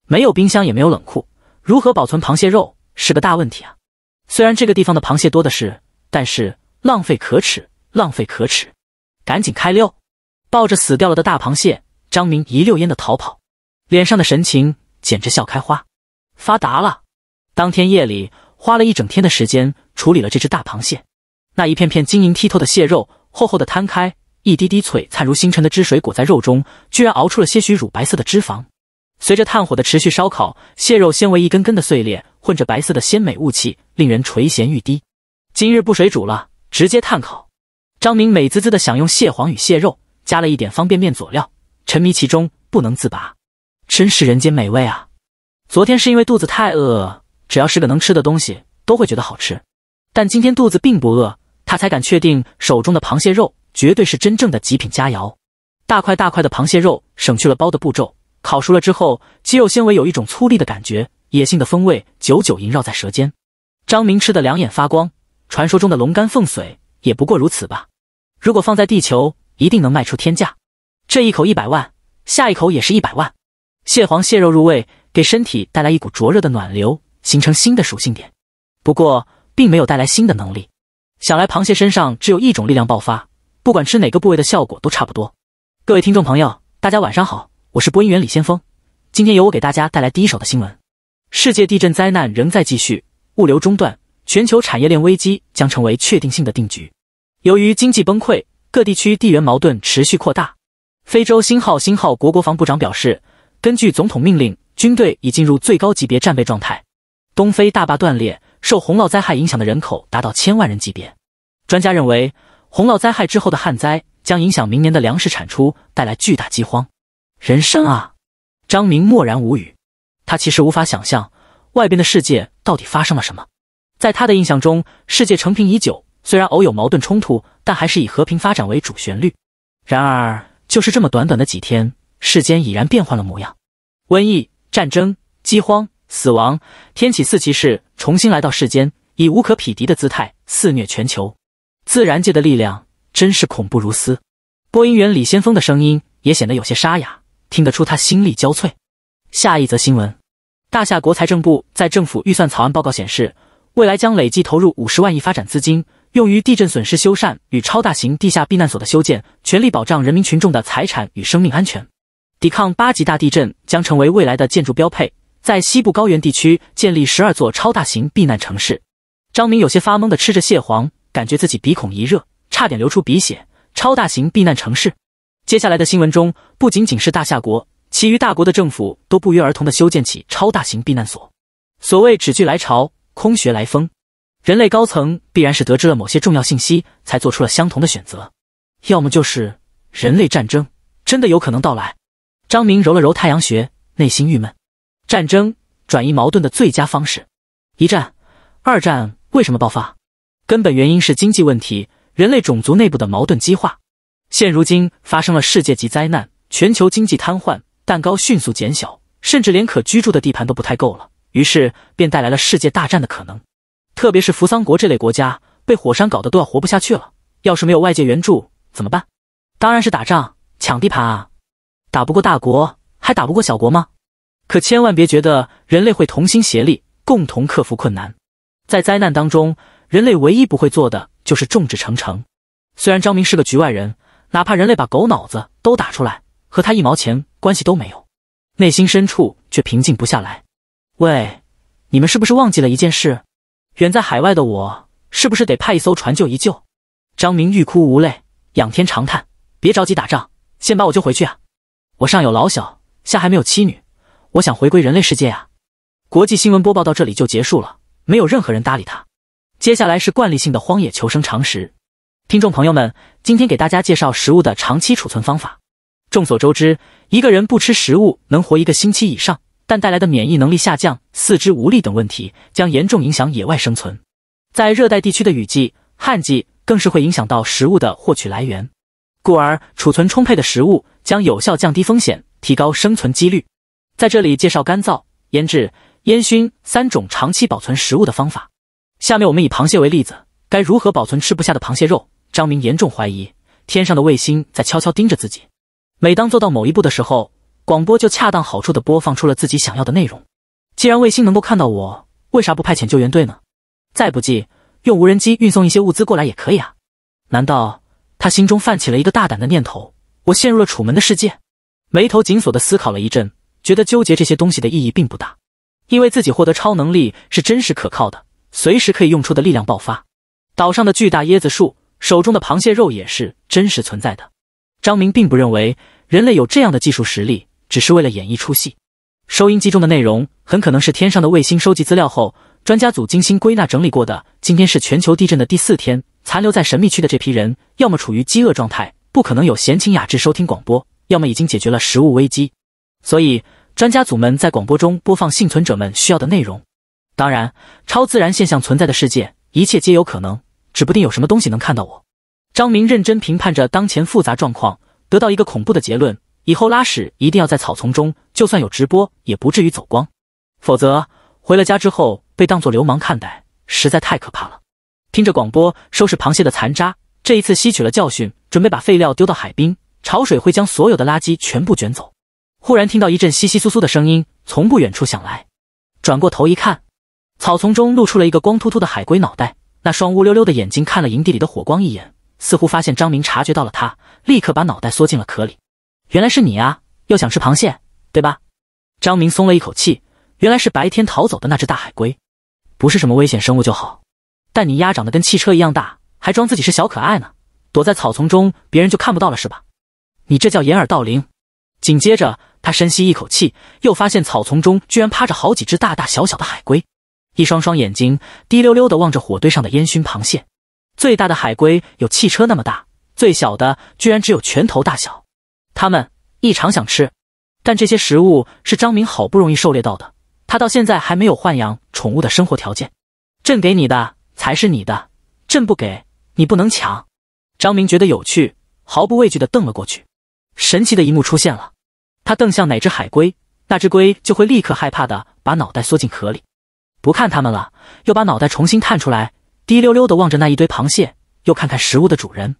没有冰箱，也没有冷库，如何保存螃蟹肉是个大问题啊！虽然这个地方的螃蟹多的是，但是浪费可耻，浪费可耻！赶紧开溜！抱着死掉了的大螃蟹，张明一溜烟的逃跑，脸上的神情简直笑开花，发达了！当天夜里花了一整天的时间处理了这只大螃蟹，那一片片晶莹剔透的蟹肉，厚厚的摊开。一滴滴璀璨如星辰的汁水裹在肉中，居然熬出了些许乳白色的脂肪。随着炭火的持续烧烤，蟹肉纤维一根根的碎裂，混着白色的鲜美雾气，令人垂涎欲滴。今日不水煮了，直接炭烤。张明美滋滋的享用蟹黄与蟹肉，加了一点方便面佐料，沉迷其中不能自拔，真是人间美味啊！昨天是因为肚子太饿，只要是个能吃的东西都会觉得好吃，但今天肚子并不饿，他才敢确定手中的螃蟹肉。绝对是真正的极品佳肴，大块大块的螃蟹肉，省去了剥的步骤，烤熟了之后，肌肉纤维有一种粗粝的感觉，野性的风味久久萦绕在舌尖。张明吃的两眼发光，传说中的龙肝凤髓也不过如此吧？如果放在地球，一定能卖出天价。这一口一百万，下一口也是一百万。蟹黄蟹肉入味，给身体带来一股灼热的暖流，形成新的属性点。不过，并没有带来新的能力。想来螃蟹身上只有一种力量爆发。不管吃哪个部位的效果都差不多。各位听众朋友，大家晚上好，我是播音员李先锋。今天由我给大家带来第一手的新闻：世界地震灾难仍在继续，物流中断，全球产业链危机将成为确定性的定局。由于经济崩溃，各地区地缘矛盾持续扩大。非洲星号星号国国防部长表示，根据总统命令，军队已进入最高级别战备状态。东非大坝断裂，受洪涝灾害影响的人口达到千万人级别。专家认为。洪涝灾害之后的旱灾将影响明年的粮食产出，带来巨大饥荒。人生啊！张明默然无语。他其实无法想象外边的世界到底发生了什么。在他的印象中，世界成平已久，虽然偶有矛盾冲突，但还是以和平发展为主旋律。然而，就是这么短短的几天，世间已然变换了模样。瘟疫、战争、饥荒、死亡，天启四骑士重新来到世间，以无可匹敌的姿态肆虐全球。自然界的力量真是恐怖如斯。播音员李先锋的声音也显得有些沙哑，听得出他心力交瘁。下一则新闻：大夏国财政部在政府预算草案报告显示，未来将累计投入五十万亿发展资金，用于地震损失修缮与超大型地下避难所的修建，全力保障人民群众的财产与生命安全。抵抗八级大地震将成为未来的建筑标配，在西部高原地区建立十二座超大型避难城市。张明有些发懵的吃着蟹黄。感觉自己鼻孔一热，差点流出鼻血。超大型避难城市，接下来的新闻中不仅仅是大夏国，其余大国的政府都不约而同的修建起超大型避难所。所谓纸句来潮，空穴来风，人类高层必然是得知了某些重要信息，才做出了相同的选择。要么就是人类战争真的有可能到来。张明揉了揉太阳穴，内心郁闷。战争转移矛盾的最佳方式，一战、二战为什么爆发？根本原因是经济问题，人类种族内部的矛盾激化。现如今发生了世界级灾难，全球经济瘫痪，蛋糕迅速减小，甚至连可居住的地盘都不太够了。于是便带来了世界大战的可能。特别是扶桑国这类国家，被火山搞得都要活不下去了。要是没有外界援助，怎么办？当然是打仗，抢地盘啊！打不过大国，还打不过小国吗？可千万别觉得人类会同心协力，共同克服困难。在灾难当中，人类唯一不会做的就是众志成城。虽然张明是个局外人，哪怕人类把狗脑子都打出来，和他一毛钱关系都没有，内心深处却平静不下来。喂，你们是不是忘记了一件事？远在海外的我，是不是得派一艘船救一救？张明欲哭无泪，仰天长叹：“别着急打仗，先把我救回去啊！我上有老小，下还没有妻女，我想回归人类世界啊！”国际新闻播报到这里就结束了，没有任何人搭理他。接下来是惯例性的荒野求生常识。听众朋友们，今天给大家介绍食物的长期储存方法。众所周知，一个人不吃食物能活一个星期以上，但带来的免疫能力下降、四肢无力等问题将严重影响野外生存。在热带地区的雨季、旱季更是会影响到食物的获取来源，故而储存充沛的食物将有效降低风险，提高生存几率。在这里介绍干燥、腌制、烟熏三种长期保存食物的方法。下面我们以螃蟹为例子，该如何保存吃不下的螃蟹肉？张明严重怀疑，天上的卫星在悄悄盯着自己。每当做到某一步的时候，广播就恰当好处的播放出了自己想要的内容。既然卫星能够看到我，为啥不派遣救援队呢？再不济，用无人机运送一些物资过来也可以啊。难道他心中泛起了一个大胆的念头？我陷入了楚门的世界。眉头紧锁的思考了一阵，觉得纠结这些东西的意义并不大，因为自己获得超能力是真实可靠的，随时可以用出的力量爆发。岛上的巨大椰子树。手中的螃蟹肉也是真实存在的。张明并不认为人类有这样的技术实力，只是为了演一出戏。收音机中的内容很可能是天上的卫星收集资料后，专家组精心归纳整理过的。今天是全球地震的第四天，残留在神秘区的这批人，要么处于饥饿状态，不可能有闲情雅致收听广播；要么已经解决了食物危机。所以，专家组们在广播中播放幸存者们需要的内容。当然，超自然现象存在的世界，一切皆有可能。指不定有什么东西能看到我。张明认真评判着当前复杂状况，得到一个恐怖的结论：以后拉屎一定要在草丛中，就算有直播，也不至于走光。否则回了家之后被当作流氓看待，实在太可怕了。听着广播收拾螃蟹的残渣，这一次吸取了教训，准备把废料丢到海滨，潮水会将所有的垃圾全部卷走。忽然听到一阵窸窸窣窣的声音从不远处响来，转过头一看，草丛中露出了一个光秃秃的海龟脑袋。那双乌溜溜的眼睛看了营地里的火光一眼，似乎发现张明察觉到了他，立刻把脑袋缩进了壳里。原来是你啊，又想吃螃蟹，对吧？张明松了一口气，原来是白天逃走的那只大海龟，不是什么危险生物就好。但你丫长得跟汽车一样大，还装自己是小可爱呢，躲在草丛中，别人就看不到了是吧？你这叫掩耳盗铃。紧接着，他深吸一口气，又发现草丛中居然趴着好几只大大小小的海龟。一双双眼睛滴溜溜地望着火堆上的烟熏螃蟹，最大的海龟有汽车那么大，最小的居然只有拳头大小。他们异常想吃，但这些食物是张明好不容易狩猎到的，他到现在还没有豢养宠物的生活条件。朕给你的才是你的，朕不给你不能抢。张明觉得有趣，毫不畏惧地瞪了过去。神奇的一幕出现了，他瞪向哪只海龟，那只龟就会立刻害怕地把脑袋缩进壳里。不看他们了，又把脑袋重新探出来，滴溜溜的望着那一堆螃蟹，又看看食物的主人。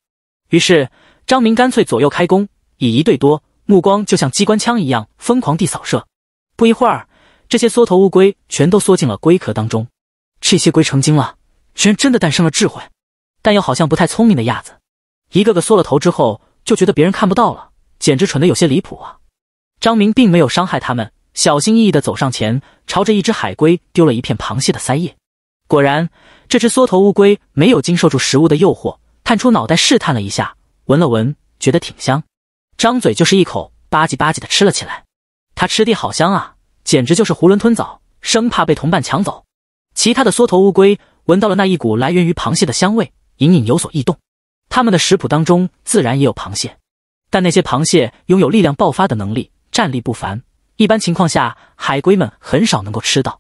于是张明干脆左右开弓，以一对多，目光就像机关枪一样疯狂地扫射。不一会儿，这些缩头乌龟全都缩进了龟壳当中。这些龟成精了，居然真的诞生了智慧，但又好像不太聪明的样子。一个个缩了头之后，就觉得别人看不到了，简直蠢得有些离谱啊！张明并没有伤害他们。小心翼翼地走上前，朝着一只海龟丢了一片螃蟹的腮叶。果然，这只缩头乌龟没有经受住食物的诱惑，探出脑袋试探了一下，闻了闻，觉得挺香，张嘴就是一口，吧唧吧唧的吃了起来。它吃地好香啊，简直就是囫囵吞枣，生怕被同伴抢走。其他的缩头乌龟闻到了那一股来源于螃蟹的香味，隐隐有所异动。它们的食谱当中自然也有螃蟹，但那些螃蟹拥有力量爆发的能力，战力不凡。一般情况下，海龟们很少能够吃到。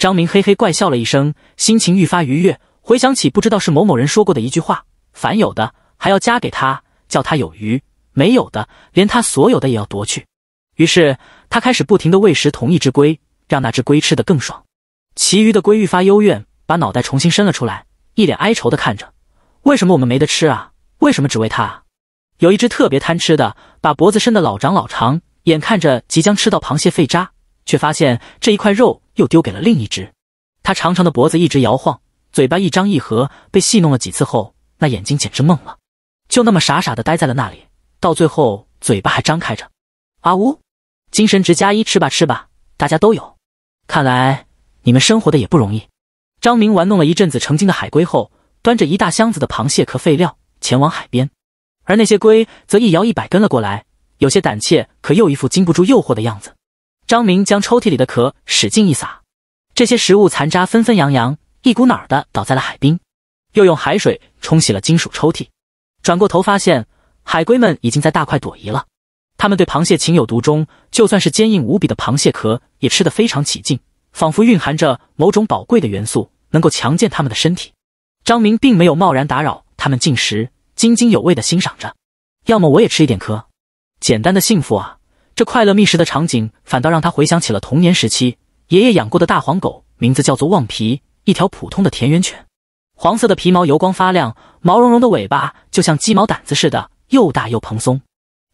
张明嘿嘿怪笑了一声，心情愈发愉悦。回想起不知道是某某人说过的一句话：“凡有的还要加给他，叫他有余；没有的，连他所有的也要夺去。”于是他开始不停的喂食同一只龟，让那只龟吃得更爽。其余的龟愈发幽怨，把脑袋重新伸了出来，一脸哀愁的看着：“为什么我们没得吃啊？为什么只喂它啊？”有一只特别贪吃的，把脖子伸得老长老长，眼看着即将吃到螃蟹废渣，却发现这一块肉又丢给了另一只。它长长的脖子一直摇晃，嘴巴一张一合，被戏弄了几次后，那眼睛简直懵了，就那么傻傻的呆在了那里，到最后嘴巴还张开着。啊呜，精神值加一，吃吧吃吧，大家都有。看来你们生活的也不容易。张明玩弄了一阵子成精的海龟后，端着一大箱子的螃蟹壳废料前往海边。而那些龟则一摇一摆跟了过来，有些胆怯，可又一副经不住诱惑的样子。张明将抽屉里的壳使劲一撒，这些食物残渣纷纷扬扬，一股脑的倒在了海滨。又用海水冲洗了金属抽屉，转过头发现海龟们已经在大快朵颐了。他们对螃蟹情有独钟，就算是坚硬无比的螃蟹壳也吃得非常起劲，仿佛蕴含着某种宝贵的元素，能够强健他们的身体。张明并没有贸然打扰他们进食。津津有味的欣赏着，要么我也吃一点壳，简单的幸福啊！这快乐觅食的场景，反倒让他回想起了童年时期爷爷养过的大黄狗，名字叫做旺皮，一条普通的田园犬，黄色的皮毛油光发亮，毛茸茸的尾巴就像鸡毛掸子似的，又大又蓬松。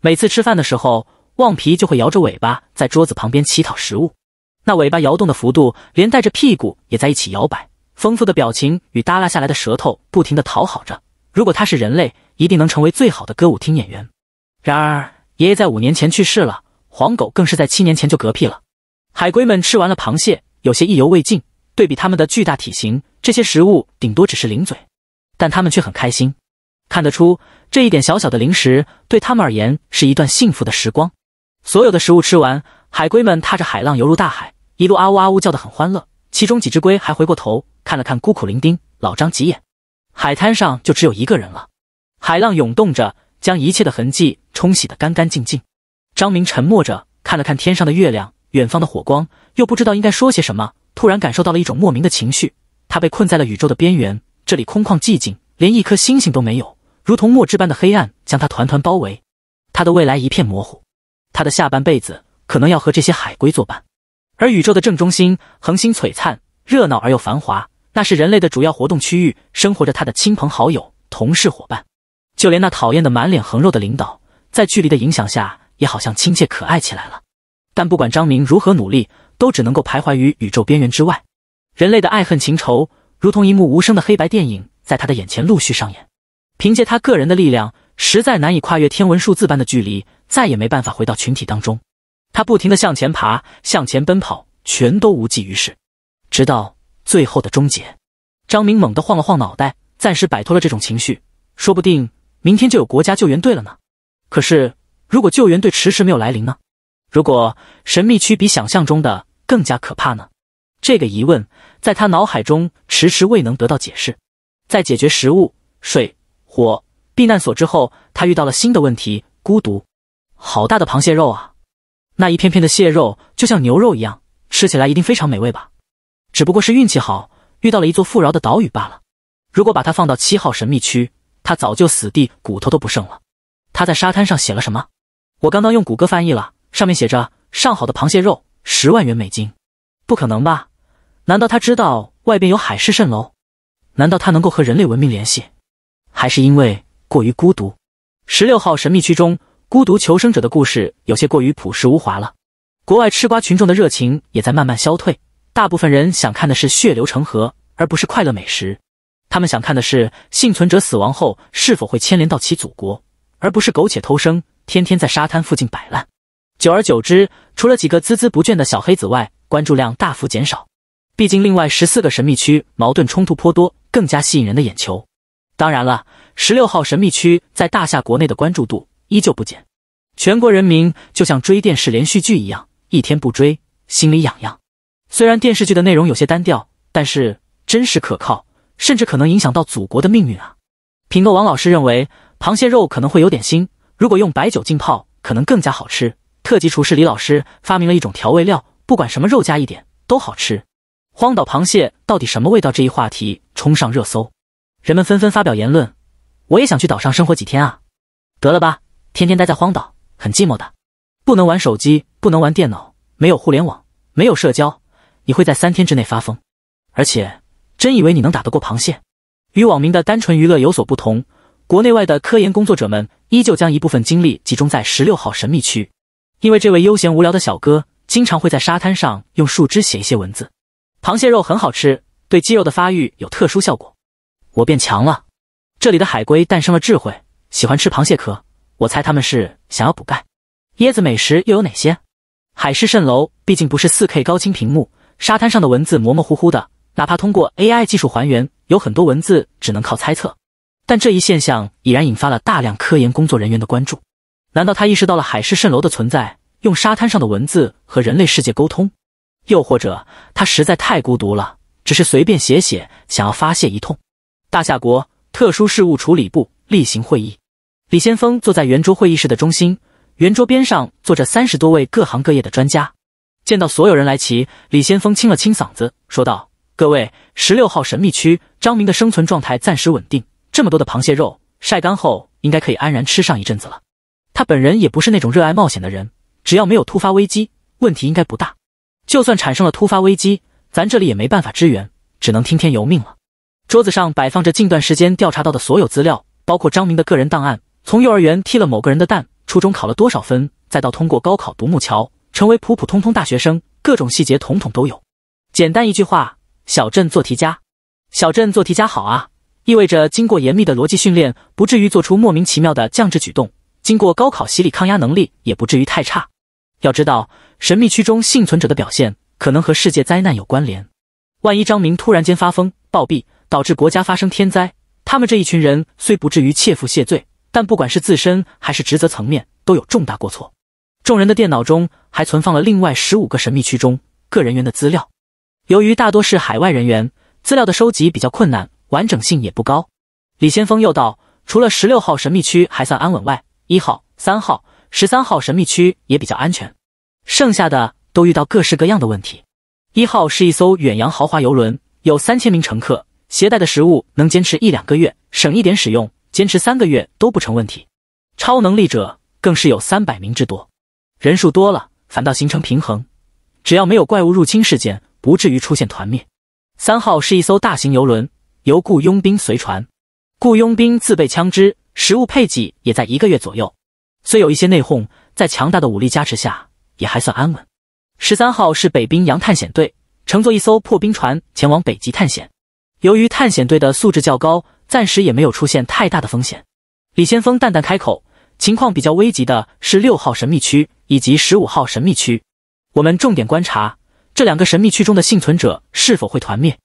每次吃饭的时候，旺皮就会摇着尾巴在桌子旁边乞讨食物，那尾巴摇动的幅度，连带着屁股也在一起摇摆，丰富的表情与耷拉下来的舌头不停的讨好着。如果他是人类，一定能成为最好的歌舞厅演员。然而，爷爷在五年前去世了，黄狗更是在七年前就嗝屁了。海龟们吃完了螃蟹，有些意犹未尽。对比他们的巨大体型，这些食物顶多只是零嘴，但他们却很开心。看得出，这一点小小的零食对他们而言是一段幸福的时光。所有的食物吃完，海龟们踏着海浪游入大海，一路啊呜啊呜叫得很欢乐。其中几只龟还回过头看了看孤苦伶仃老张几眼。海滩上就只有一个人了，海浪涌动着，将一切的痕迹冲洗得干干净净。张明沉默着看了看天上的月亮，远方的火光，又不知道应该说些什么。突然感受到了一种莫名的情绪，他被困在了宇宙的边缘，这里空旷寂静，连一颗星星都没有，如同墨汁般的黑暗将他团团包围。他的未来一片模糊，他的下半辈子可能要和这些海龟作伴。而宇宙的正中心，恒星璀璨，热闹而又繁华。那是人类的主要活动区域，生活着他的亲朋好友、同事伙伴，就连那讨厌的满脸横肉的领导，在距离的影响下，也好像亲切可爱起来了。但不管张明如何努力，都只能够徘徊于宇宙边缘之外。人类的爱恨情仇，如同一幕无声的黑白电影，在他的眼前陆续上演。凭借他个人的力量，实在难以跨越天文数字般的距离，再也没办法回到群体当中。他不停的向前爬，向前奔跑，全都无济于事，直到。最后的终结，张明猛地晃了晃脑袋，暂时摆脱了这种情绪。说不定明天就有国家救援队了呢。可是，如果救援队迟迟没有来临呢？如果神秘区比想象中的更加可怕呢？这个疑问在他脑海中迟迟未能得到解释。在解决食物、水、火、避难所之后，他遇到了新的问题：孤独。好大的螃蟹肉啊！那一片片的蟹肉就像牛肉一样，吃起来一定非常美味吧？只不过是运气好，遇到了一座富饶的岛屿罢了。如果把它放到七号神秘区，他早就死地，骨头都不剩了。他在沙滩上写了什么？我刚刚用谷歌翻译了，上面写着“上好的螃蟹肉，十万元美金”。不可能吧？难道他知道外边有海市蜃楼？难道他能够和人类文明联系？还是因为过于孤独？十六号神秘区中，孤独求生者的故事有些过于朴实无华了。国外吃瓜群众的热情也在慢慢消退。大部分人想看的是血流成河，而不是快乐美食。他们想看的是幸存者死亡后是否会牵连到其祖国，而不是苟且偷生，天天在沙滩附近摆烂。久而久之，除了几个孜孜不倦的小黑子外，关注量大幅减少。毕竟，另外十四个神秘区矛盾冲突颇多，更加吸引人的眼球。当然了，十六号神秘区在大夏国内的关注度依旧不减。全国人民就像追电视连续剧一样，一天不追心里痒痒。虽然电视剧的内容有些单调，但是真实可靠，甚至可能影响到祖国的命运啊！品诺王老师认为，螃蟹肉可能会有点腥，如果用白酒浸泡，可能更加好吃。特级厨师李老师发明了一种调味料，不管什么肉加一点都好吃。荒岛螃蟹到底什么味道？这一话题冲上热搜，人们纷纷发表言论。我也想去岛上生活几天啊！得了吧，天天待在荒岛很寂寞的，不能玩手机，不能玩电脑，没有互联网，没有社交。你会在三天之内发疯。而且，真以为你能打得过螃蟹？与网民的单纯娱乐有所不同，国内外的科研工作者们依旧将一部分精力集中在十六号神秘区，因为这位悠闲无聊的小哥经常会在沙滩上用树枝写一些文字。螃蟹肉很好吃，对肌肉的发育有特殊效果。我变强了。这里的海龟诞生了智慧，喜欢吃螃蟹壳。我猜他们是想要补钙。椰子美食又有哪些？海市蜃楼毕竟不是四 K 高清屏幕，沙滩上的文字模模糊糊的，哪怕通过 AI 技术还原，有很多文字只能靠猜测。但这一现象已然引发了大量科研工作人员的关注。难道他意识到了海市蜃楼的存在，用沙滩上的文字和人类世界沟通？又或者他实在太孤独了，只是随便写写，想要发泄一通？大夏国特殊事务处理部例行会议，李先锋坐在圆桌会议室的中心，圆桌边上坐着三十多位各行各业的专家。见到所有人来齐，李先锋清了清嗓子，说道：“各位，十六号神秘区张明的生存状态暂时稳定，这么多的螃蟹肉晒干后，应该可以安然吃上一阵子了。他本人也不是那种热爱冒险的人，只要没有突发危机，问题应该不大。就算产生了突发危机，咱这里也没办法支援，只能听天由命了。”桌子上摆放着近段时间调查到的所有资料，包括张明的个人档案，从幼儿园踢了某个人的蛋，初中考了多少分，再到通过高考独木桥成为普普通通大学生，各种细节统统都有。简单一句话，小镇做题家，小镇做题家好啊，意味着经过严密的逻辑训练，不至于做出莫名其妙的降智举动；经过高考洗礼，抗压能力也不至于太差。要知道，神秘区中幸存者的表现可能和世界灾难有关联，万一张明突然间发疯暴毙。导致国家发生天灾，他们这一群人虽不至于切腹谢罪，但不管是自身还是职责层面都有重大过错。众人的电脑中还存放了另外十五个神秘区中各人员的资料，由于大多是海外人员，资料的收集比较困难，完整性也不高。李先锋又道：“除了十六号神秘区还算安稳外，一号、三号、十三号神秘区也比较安全，剩下的都遇到各式各样的问题。一号是一艘远洋豪华游轮，有三千名乘客。”携带的食物能坚持一两个月，省一点使用，坚持三个月都不成问题。超能力者更是有三百名之多，人数多了反倒形成平衡，只要没有怪物入侵事件，不至于出现团灭。三号是一艘大型游轮，由雇佣兵随船，雇佣兵自备枪支，食物配给也在一个月左右，虽有一些内讧，在强大的武力加持下也还算安稳。十三号是北冰洋探险队，乘坐一艘破冰船前往北极探险。由于探险队的素质较高，暂时也没有出现太大的风险。李先锋淡淡开口：“情况比较危急的是六号神秘区以及十五号神秘区，我们重点观察这两个神秘区中的幸存者是否会团灭。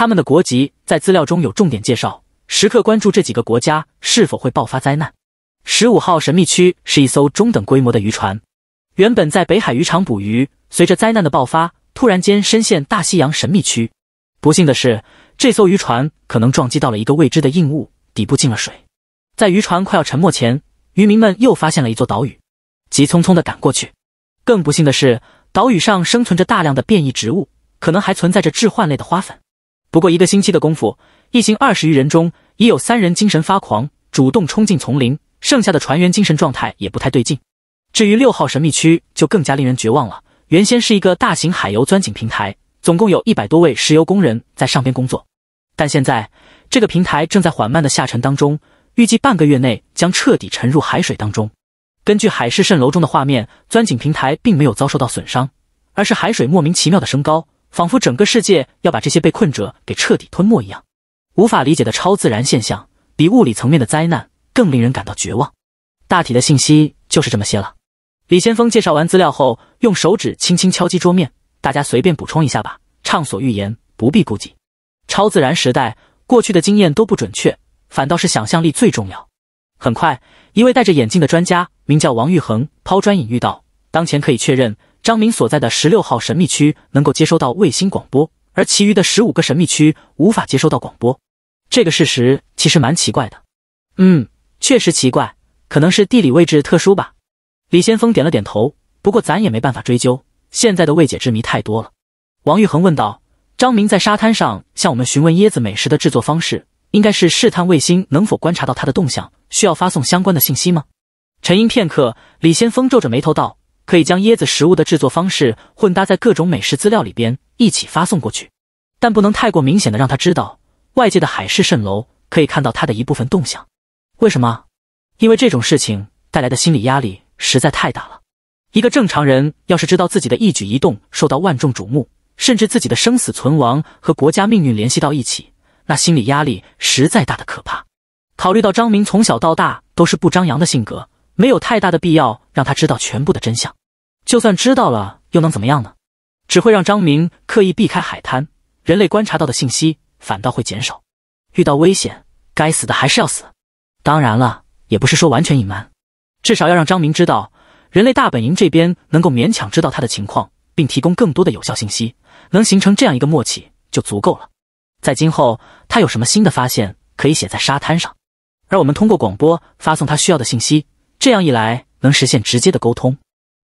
他们的国籍在资料中有重点介绍，时刻关注这几个国家是否会爆发灾难。十五号神秘区是一艘中等规模的渔船，原本在北海渔场捕鱼，随着灾难的爆发，突然间深陷大西洋神秘区。不幸的是。”这艘渔船可能撞击到了一个未知的硬物，底部进了水。在渔船快要沉没前，渔民们又发现了一座岛屿，急匆匆地赶过去。更不幸的是，岛屿上生存着大量的变异植物，可能还存在着致幻类的花粉。不过一个星期的功夫，一行二十余人中已有三人精神发狂，主动冲进丛林，剩下的船员精神状态也不太对劲。至于六号神秘区，就更加令人绝望了。原先是一个大型海油钻井平台，总共有一百多位石油工人在上边工作。但现在这个平台正在缓慢的下沉当中，预计半个月内将彻底沉入海水当中。根据海市蜃楼中的画面，钻井平台并没有遭受到损伤，而是海水莫名其妙的升高，仿佛整个世界要把这些被困者给彻底吞没一样。无法理解的超自然现象，比物理层面的灾难更令人感到绝望。大体的信息就是这么些了。李先锋介绍完资料后，用手指轻轻敲击桌面，大家随便补充一下吧，畅所欲言，不必顾忌。超自然时代，过去的经验都不准确，反倒是想象力最重要。很快，一位戴着眼镜的专家，名叫王玉恒，抛砖引玉道：“当前可以确认，张明所在的十六号神秘区能够接收到卫星广播，而其余的十五个神秘区无法接收到广播。这个事实其实蛮奇怪的。”“嗯，确实奇怪，可能是地理位置特殊吧。”李先锋点了点头。不过咱也没办法追究，现在的未解之谜太多了。王玉恒问道。张明在沙滩上向我们询问椰子美食的制作方式，应该是试探卫星能否观察到它的动向，需要发送相关的信息吗？沉吟片刻，李先锋皱着眉头道：“可以将椰子食物的制作方式混搭在各种美食资料里边，一起发送过去。但不能太过明显的让他知道外界的海市蜃楼可以看到他的一部分动向。为什么？因为这种事情带来的心理压力实在太大了。一个正常人要是知道自己的一举一动受到万众瞩目，甚至自己的生死存亡和国家命运联系到一起，那心理压力实在大的可怕。考虑到张明从小到大都是不张扬的性格，没有太大的必要让他知道全部的真相。就算知道了，又能怎么样呢？只会让张明刻意避开海滩，人类观察到的信息反倒会减少。遇到危险，该死的还是要死。当然了，也不是说完全隐瞒，至少要让张明知道，人类大本营这边能够勉强知道他的情况，并提供更多的有效信息，能形成这样一个默契就足够了。在今后他有什么新的发现，可以写在沙滩上，而我们通过广播发送他需要的信息，这样一来能实现直接的沟通。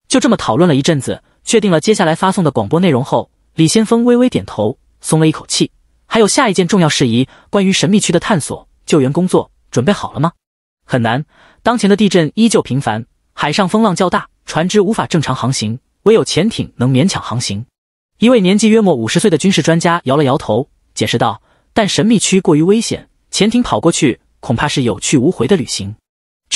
就这么讨论了一阵子。确定了接下来发送的广播内容后，李先锋微微点头，松了一口气。还有下一件重要事宜，关于神秘区的探索救援工作，准备好了吗？很难，当前的地震依旧频繁，海上风浪较大，船只无法正常航行，唯有潜艇能勉强航行。一位年纪约莫五十岁的军事专家摇了摇头，解释道：“但神秘区过于危险，潜艇跑过去恐怕是有去无回的旅行。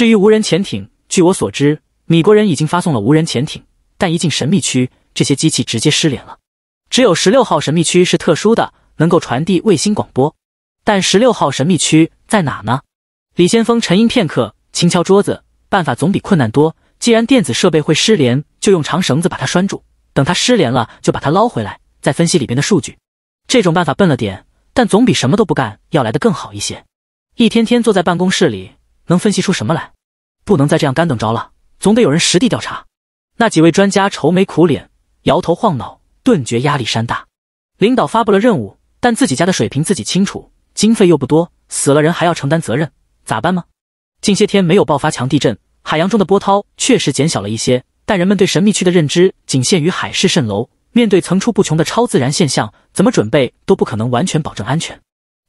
至于无人潜艇，据我所知，米国人已经发送了无人潜艇。”但一进神秘区，这些机器直接失联了。只有十六号神秘区是特殊的，能够传递卫星广播。但十六号神秘区在哪呢？李先锋沉吟片刻，轻敲桌子：“办法总比困难多。既然电子设备会失联，就用长绳子把它拴住，等它失联了，就把它捞回来，再分析里边的数据。这种办法笨了点，但总比什么都不干要来的更好一些。一天天坐在办公室里，能分析出什么来？不能再这样干等着了，总得有人实地调查。”那几位专家愁眉苦脸，摇头晃脑，顿觉压力山大。领导发布了任务，但自己家的水平自己清楚，经费又不多，死了人还要承担责任，咋办吗？近些天没有爆发强地震，海洋中的波涛确实减小了一些，但人们对神秘区的认知仅限于海市蜃楼。面对层出不穷的超自然现象，怎么准备都不可能完全保证安全。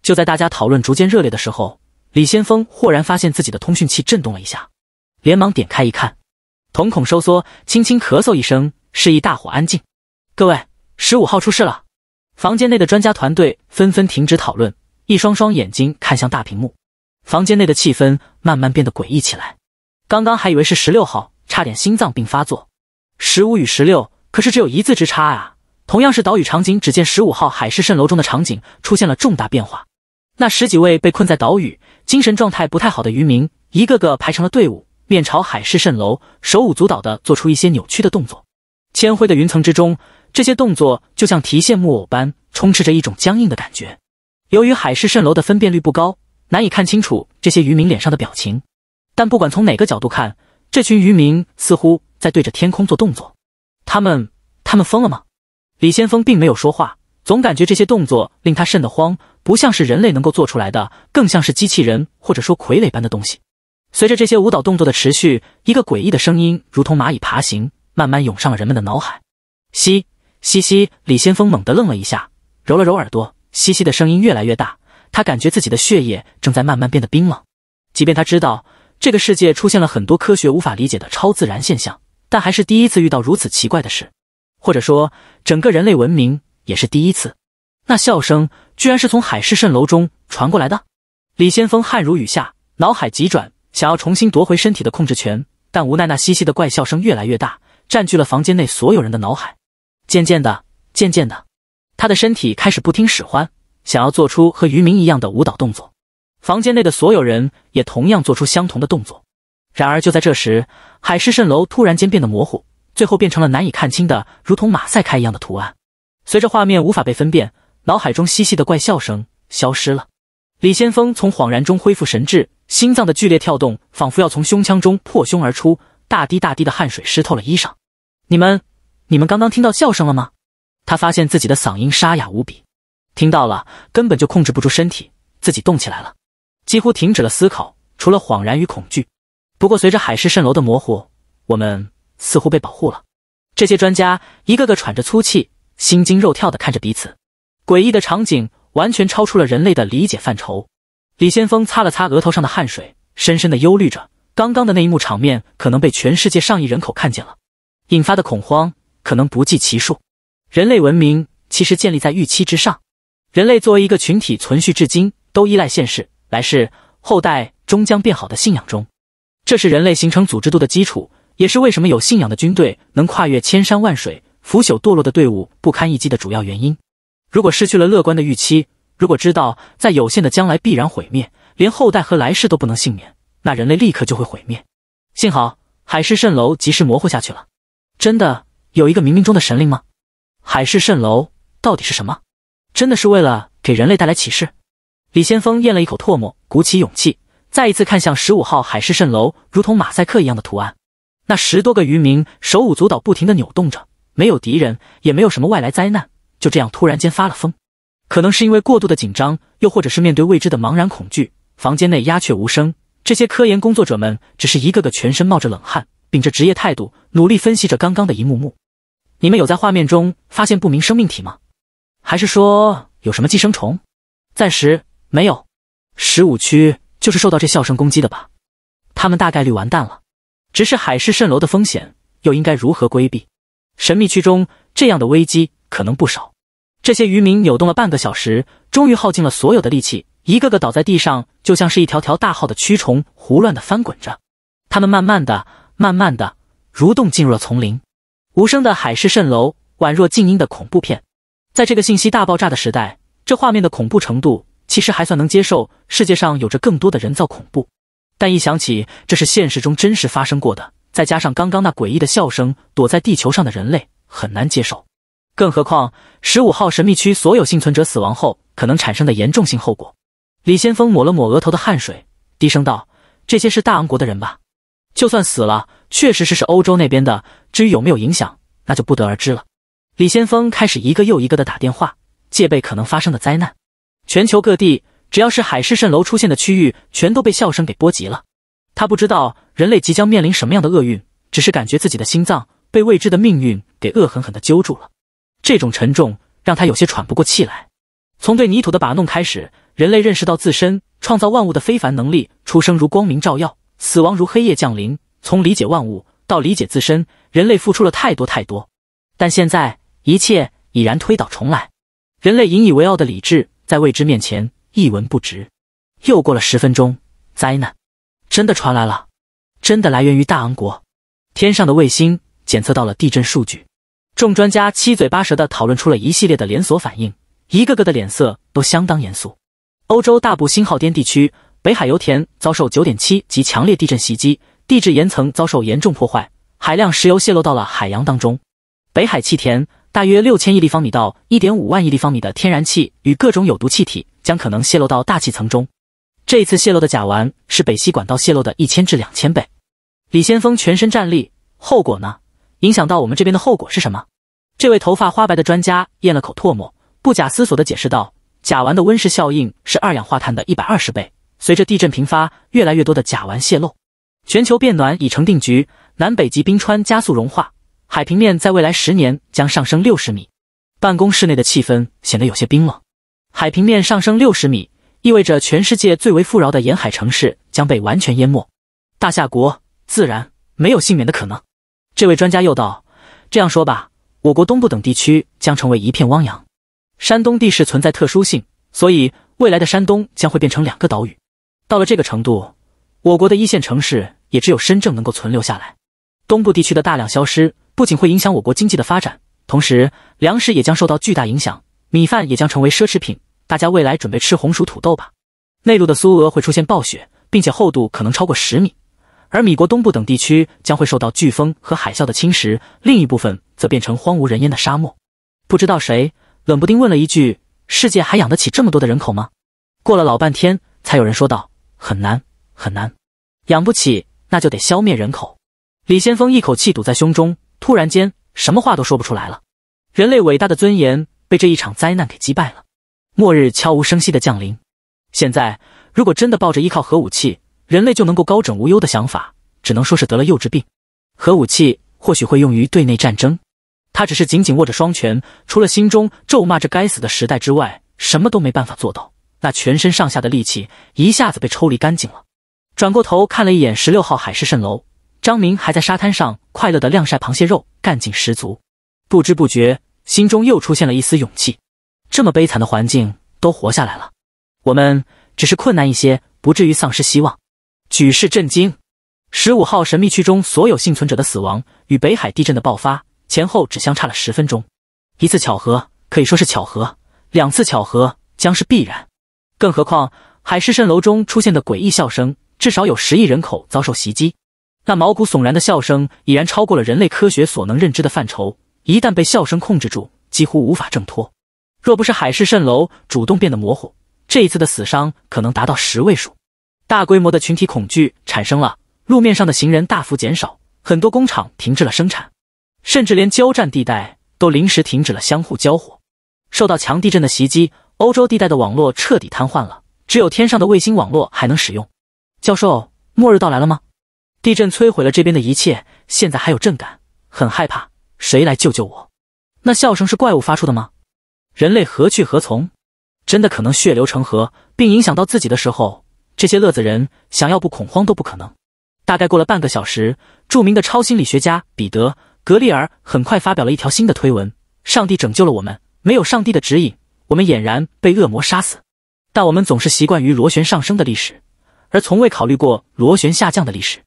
就在大家讨论逐渐热烈的时候，李先锋豁然发现自己的通讯器震动了一下，连忙点开一看。瞳孔收缩，轻轻咳嗽一声，示意大伙安静。各位，十五号出事了！房间内的专家团队纷纷停止讨论，一双双眼睛看向大屏幕。房间内的气氛慢慢变得诡异起来。刚刚还以为是十六号，差点心脏病发作。十五与十六可是只有一字之差啊！同样是岛屿场景，只见十五号海市蜃楼中的场景出现了重大变化。那十几位被困在岛屿、精神状态不太好的渔民，一个个排成了队伍。面朝海市蜃楼，手舞足蹈地做出一些扭曲的动作。铅灰的云层之中，这些动作就像提线木偶般，充斥着一种僵硬的感觉。由于海市蜃楼的分辨率不高，难以看清楚这些渔民脸上的表情。但不管从哪个角度看，这群渔民似乎在对着天空做动作。他们，他们疯了吗？李先锋并没有说话，总感觉这些动作令他瘆得慌，不像是人类能够做出来的，更像是机器人或者说傀儡般的东西。随着这些舞蹈动作的持续，一个诡异的声音如同蚂蚁爬行，慢慢涌上了人们的脑海。嘻嘻嘻！李先锋猛地愣了一下，揉了揉耳朵。嘻嘻的声音越来越大，他感觉自己的血液正在慢慢变得冰冷。即便他知道这个世界出现了很多科学无法理解的超自然现象，但还是第一次遇到如此奇怪的事，或者说，整个人类文明也是第一次。那笑声居然是从海市蜃楼中传过来的。李先锋汗如雨下，脑海急转。想要重新夺回身体的控制权，但无奈那嘻嘻的怪笑声越来越大，占据了房间内所有人的脑海。渐渐的，渐渐的，他的身体开始不听使唤，想要做出和渔民一样的舞蹈动作。房间内的所有人也同样做出相同的动作。然而就在这时，海市蜃楼突然间变得模糊，最后变成了难以看清的，如同马赛克一样的图案。随着画面无法被分辨，脑海中嬉戏的怪笑声消失了。李先锋从恍然中恢复神智。心脏的剧烈跳动，仿佛要从胸腔中破胸而出，大滴大滴的汗水湿透了衣裳。你们，你们刚刚听到笑声了吗？他发现自己的嗓音沙哑无比，听到了，根本就控制不住身体，自己动起来了，几乎停止了思考，除了恍然与恐惧。不过，随着海市蜃楼的模糊，我们似乎被保护了。这些专家一个个喘着粗气，心惊肉跳的看着彼此，诡异的场景完全超出了人类的理解范畴。李先锋擦了擦额头上的汗水，深深的忧虑着，刚刚的那一幕场面可能被全世界上亿人口看见了，引发的恐慌可能不计其数。人类文明其实建立在预期之上，人类作为一个群体存续至今，都依赖现世、来世、后代终将变好的信仰中，这是人类形成组织度的基础，也是为什么有信仰的军队能跨越千山万水、腐朽堕落的队伍不堪一击的主要原因。如果失去了乐观的预期，如果知道在有限的将来必然毁灭，连后代和来世都不能幸免，那人类立刻就会毁灭。幸好海市蜃楼及时模糊下去了。真的有一个冥冥中的神灵吗？海市蜃楼到底是什么？真的是为了给人类带来启示？李先锋咽了一口唾沫，鼓起勇气，再一次看向十五号海市蜃楼，如同马赛克一样的图案。那十多个渔民手舞足蹈，不停地扭动着，没有敌人，也没有什么外来灾难，就这样突然间发了疯。可能是因为过度的紧张，又或者是面对未知的茫然恐惧。房间内鸦雀无声，这些科研工作者们只是一个个全身冒着冷汗，秉着职业态度，努力分析着刚刚的一幕幕。你们有在画面中发现不明生命体吗？还是说有什么寄生虫？暂时没有。十五区就是受到这笑声攻击的吧？他们大概率完蛋了。只是海市蜃楼的风险又应该如何规避？神秘区中这样的危机可能不少。这些渔民扭动了半个小时，终于耗尽了所有的力气，一个个倒在地上，就像是一条条大号的蛆虫，胡乱的翻滚着。他们慢慢的、慢慢的蠕动进入了丛林。无声的海市蜃楼，宛若静音的恐怖片。在这个信息大爆炸的时代，这画面的恐怖程度其实还算能接受。世界上有着更多的人造恐怖，但一想起这是现实中真实发生过的，再加上刚刚那诡异的笑声，躲在地球上的人类很难接受。更何况，十五号神秘区所有幸存者死亡后可能产生的严重性后果。李先锋抹了抹额头的汗水，低声道：“这些是大昂国的人吧？就算死了，确实是是欧洲那边的。至于有没有影响，那就不得而知了。”李先锋开始一个又一个的打电话，戒备可能发生的灾难。全球各地，只要是海市蜃楼出现的区域，全都被笑声给波及了。他不知道人类即将面临什么样的厄运，只是感觉自己的心脏被未知的命运给恶狠狠地揪住了。这种沉重让他有些喘不过气来。从对泥土的把弄开始，人类认识到自身创造万物的非凡能力。出生如光明照耀，死亡如黑夜降临。从理解万物到理解自身，人类付出了太多太多。但现在一切已然推倒重来，人类引以为傲的理智在未知面前一文不值。又过了十分钟，灾难真的传来了，真的来源于大昂国。天上的卫星检测到了地震数据。众专家七嘴八舌地讨论出了一系列的连锁反应，一个个的脸色都相当严肃。欧洲大部新号颠地区北海油田遭受九点七级强烈地震袭击，地质岩层遭受严重破坏，海量石油泄漏到了海洋当中。北海气田大约六千亿立方米到一点五万亿立方米的天然气与各种有毒气体将可能泄漏到大气层中。这次泄漏的甲烷是北溪管道泄漏的一千至两千倍。李先锋全身战栗，后果呢？影响到我们这边的后果是什么？这位头发花白的专家咽了口唾沫，不假思索地解释道：“甲烷的温室效应是二氧化碳的一百二十倍。随着地震频发，越来越多的甲烷泄漏，全球变暖已成定局，南北极冰川加速融化，海平面在未来十年将上升六十米。”办公室内的气氛显得有些冰冷。海平面上升六十米，意味着全世界最为富饶的沿海城市将被完全淹没，大夏国自然没有幸免的可能。这位专家又道：“这样说吧，我国东部等地区将成为一片汪洋。山东地势存在特殊性，所以未来的山东将会变成两个岛屿。到了这个程度，我国的一线城市也只有深圳能够存留下来。东部地区的大量消失，不仅会影响我国经济的发展，同时粮食也将受到巨大影响，米饭也将成为奢侈品。大家未来准备吃红薯土豆吧。内陆的苏俄会出现暴雪，并且厚度可能超过十米。”而米国东部等地区将会受到飓风和海啸的侵蚀，另一部分则变成荒无人烟的沙漠。不知道谁冷不丁问了一句：“世界还养得起这么多的人口吗？”过了老半天，才有人说道：“很难，很难，养不起，那就得消灭人口。”李先锋一口气堵在胸中，突然间什么话都说不出来了。人类伟大的尊严被这一场灾难给击败了，末日悄无声息的降临。现在，如果真的抱着依靠核武器，人类就能够高枕无忧的想法，只能说是得了幼稚病。核武器或许会用于对内战争，他只是紧紧握着双拳，除了心中咒骂这该死的时代之外，什么都没办法做到。那全身上下的力气一下子被抽离干净了。转过头看了一眼十六号海市蜃楼，张明还在沙滩上快乐的晾晒螃蟹肉，干劲十足。不知不觉，心中又出现了一丝勇气。这么悲惨的环境，都活下来了。我们只是困难一些，不至于丧失希望。举世震惊！十五号神秘区中所有幸存者的死亡与北海地震的爆发前后只相差了十分钟。一次巧合可以说是巧合，两次巧合将是必然。更何况海市蜃楼中出现的诡异笑声，至少有十亿人口遭受袭击。那毛骨悚然的笑声已然超过了人类科学所能认知的范畴，一旦被笑声控制住，几乎无法挣脱。若不是海市蜃楼主动变得模糊，这一次的死伤可能达到十位数。大规模的群体恐惧产生了，路面上的行人大幅减少，很多工厂停止了生产，甚至连交战地带都临时停止了相互交火。受到强地震的袭击，欧洲地带的网络彻底瘫痪了，只有天上的卫星网络还能使用。教授，末日到来了吗？地震摧毁了这边的一切，现在还有震感，很害怕。谁来救救我？那笑声是怪物发出的吗？人类何去何从？真的可能血流成河，并影响到自己的时候，这些乐子人想要不恐慌都不可能。大概过了半个小时，著名的超心理学家彼得·格利尔很快发表了一条新的推文：“上帝拯救了我们，没有上帝的指引，我们俨然被恶魔杀死。但我们总是习惯于螺旋上升的历史，而从未考虑过螺旋下降的历史。”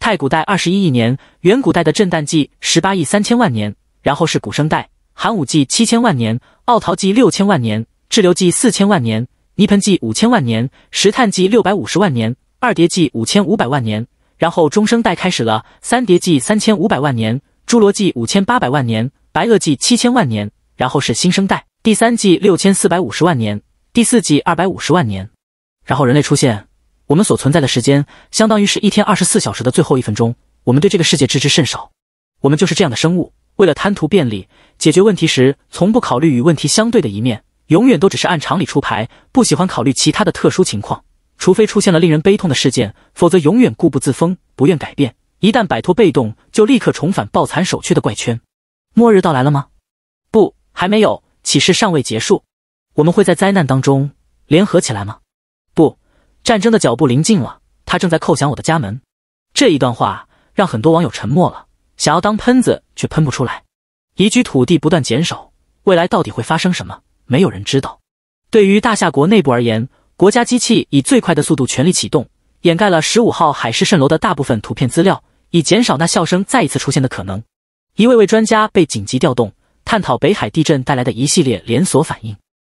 太古代二十一亿年，远古代的震旦纪十八亿三千万年，然后是古生代，寒武纪七千万年，奥陶纪六千万年，志留纪四千万年，泥盆纪五千万年，石炭纪六百五十万年，二叠纪五千五百万年，然后中生代开始了，三叠纪三千五百万年，侏罗纪五千八百万年，白垩纪七千万年，然后是新生代，第三纪六千四百五十万年，第四纪二百五十万年，然后人类出现。我们所存在的时间，相当于是一天二十四小时的最后一分钟。我们对这个世界知之甚少。我们就是这样的生物，为了贪图便利，解决问题时从不考虑与问题相对的一面，永远都只是按常理出牌，不喜欢考虑其他的特殊情况。除非出现了令人悲痛的事件，否则永远固步自封，不愿改变。一旦摆脱被动，就立刻重返抱残守缺的怪圈。末日到来了吗？不，还没有。启示尚未结束。我们会在灾难当中联合起来吗？不。战争的脚步临近了，他正在叩响我的家门。这一段话让很多网友沉默了，想要当喷子却喷不出来。宜居土地不断减少，未来到底会发生什么？没有人知道。对于大夏国内部而言，国家机器以最快的速度全力启动，掩盖了十五号海市蜃楼的大部分图片资料，以减少那笑声再一次出现的可能。一位位专家被紧急调动，探讨北海地震带来的一系列连锁反应。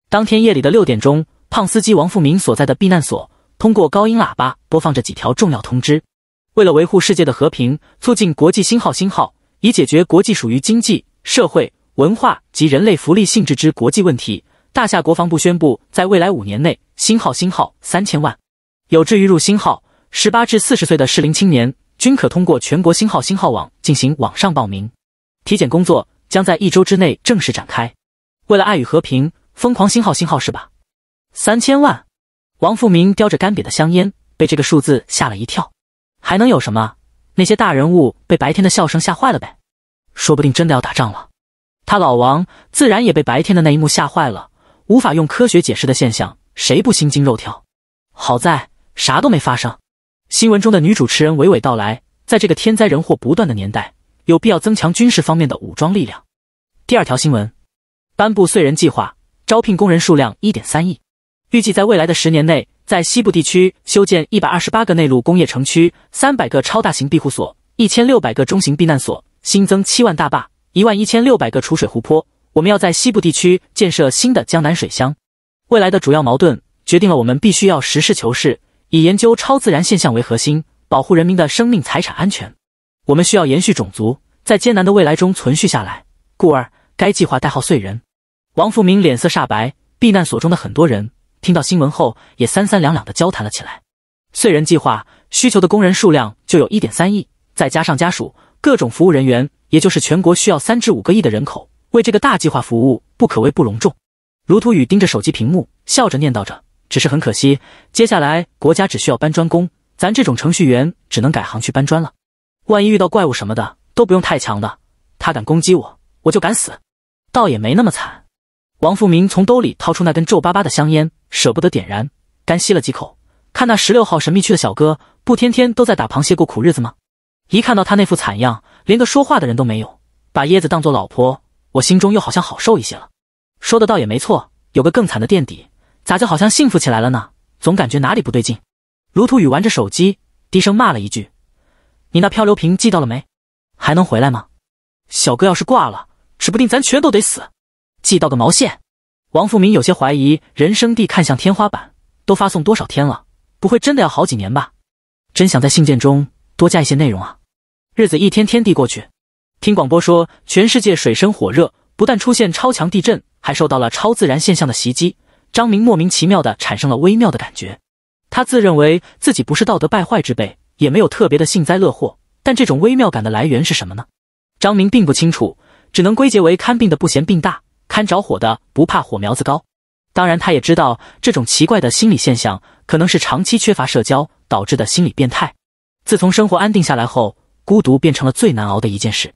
当天夜里的六点钟，胖司机王富明所在的避难所。通过高音喇叭播放着几条重要通知。为了维护世界的和平，促进国际星号星号，以解决国际属于经济社会文化及人类福利性质之国际问题，大夏国防部宣布，在未来五年内，星号星号三千万有志于入星号十八至四十岁的适龄青年均可通过全国星号星号网进行网上报名。体检工作将在一周之内正式展开。为了爱与和平，疯狂星号星号是吧？三千万。王富明叼着干瘪的香烟，被这个数字吓了一跳。还能有什么？那些大人物被白天的笑声吓坏了呗？说不定真的要打仗了。他老王自然也被白天的那一幕吓坏了。无法用科学解释的现象，谁不心惊肉跳？好在啥都没发生。新闻中的女主持人娓娓道来，在这个天灾人祸不断的年代，有必要增强军事方面的武装力量。第二条新闻：颁布燧人计划，招聘工人数量一点三亿。预计在未来的十年内，在西部地区修建一百二十八个内陆工业城区、三百个超大型庇护所、一千六百个中型避难所，新增七万大坝、一万一千六百个储水湖泊。我们要在西部地区建设新的江南水乡。未来的主要矛盾决定了我们必须要实事求是，以研究超自然现象为核心，保护人民的生命财产安全。我们需要延续种族，在艰难的未来中存续下来。故而，该计划代号“燧人”。王富明脸色煞白，避难所中的很多人。听到新闻后，也三三两两的交谈了起来。燧人计划需求的工人数量就有一点三亿，再加上家属、各种服务人员，也就是全国需要三至五个亿的人口，为这个大计划服务，不可谓不隆重。卢图宇盯着手机屏幕，笑着念叨着：“只是很可惜，接下来国家只需要搬砖工，咱这种程序员只能改行去搬砖了。万一遇到怪物什么的，都不用太强的，他敢攻击我，我就敢死，倒也没那么惨。”王富明从兜里掏出那根皱巴巴的香烟，舍不得点燃，干吸了几口。看那十六号神秘区的小哥，不天天都在打螃蟹过苦日子吗？一看到他那副惨样，连个说话的人都没有，把椰子当做老婆，我心中又好像好受一些了。说的倒也没错，有个更惨的垫底，咋就好像幸福起来了呢？总感觉哪里不对劲。卢图雨玩着手机，低声骂了一句：“你那漂流瓶寄到了没？还能回来吗？小哥要是挂了，指不定咱全都得死。寄到个毛线！”王富民有些怀疑，人生地看向天花板，都发送多少天了？不会真的要好几年吧？真想在信件中多加一些内容啊！日子一天天地过去，听广播说全世界水深火热，不但出现超强地震，还受到了超自然现象的袭击。张明莫名其妙的产生了微妙的感觉。他自认为自己不是道德败坏之辈，也没有特别的幸灾乐祸，但这种微妙感的来源是什么呢？张明并不清楚，只能归结为看病的不嫌病大，看着火的不怕火苗子高。当然，他也知道这种奇怪的心理现象可能是长期缺乏社交导致的心理变态。自从生活安定下来后，孤独变成了最难熬的一件事。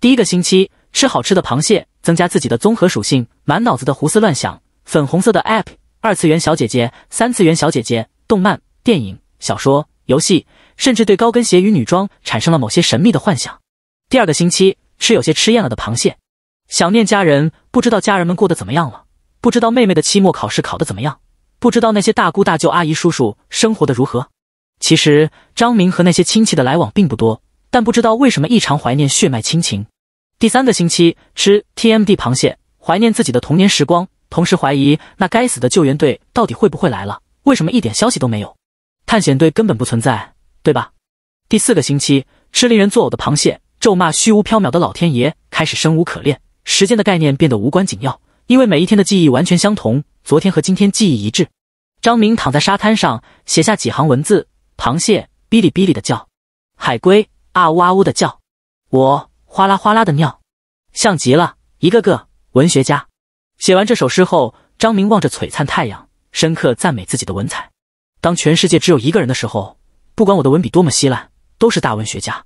第一个星期吃好吃的螃蟹，增加自己的综合属性，满脑子的胡思乱想。粉红色的 App，二次元小姐姐，三次元小姐姐，动漫、电影、小说、游戏，甚至对高跟鞋与女装产生了某些神秘的幻想。第二个星期吃有些吃厌了的螃蟹，想念家人，不知道家人们过得怎么样了，不知道妹妹的期末考试考得怎么样，不知道那些大姑大舅阿姨叔叔生活的如何。其实张明和那些亲戚的来往并不多，但不知道为什么异常怀念血脉亲情。第三个星期吃 TMD 螃蟹，怀念自己的童年时光。同时怀疑那该死的救援队到底会不会来了？为什么一点消息都没有？探险队根本不存在，对吧？第四个星期吃令人作呕的螃蟹，咒骂虚无缥缈的老天爷，开始生无可恋，时间的概念变得无关紧要，因为每一天的记忆完全相同，昨天和今天记忆一致。张明躺在沙滩上，写下几行文字：螃蟹哔哩哔哩的叫，海龟啊呜啊呜的叫，我哗啦哗啦的尿，像极了一个个文学家。写完这首诗后，张明望着璀璨太阳，深刻赞美自己的文采。当全世界只有一个人的时候，不管我的文笔多么稀烂，都是大文学家。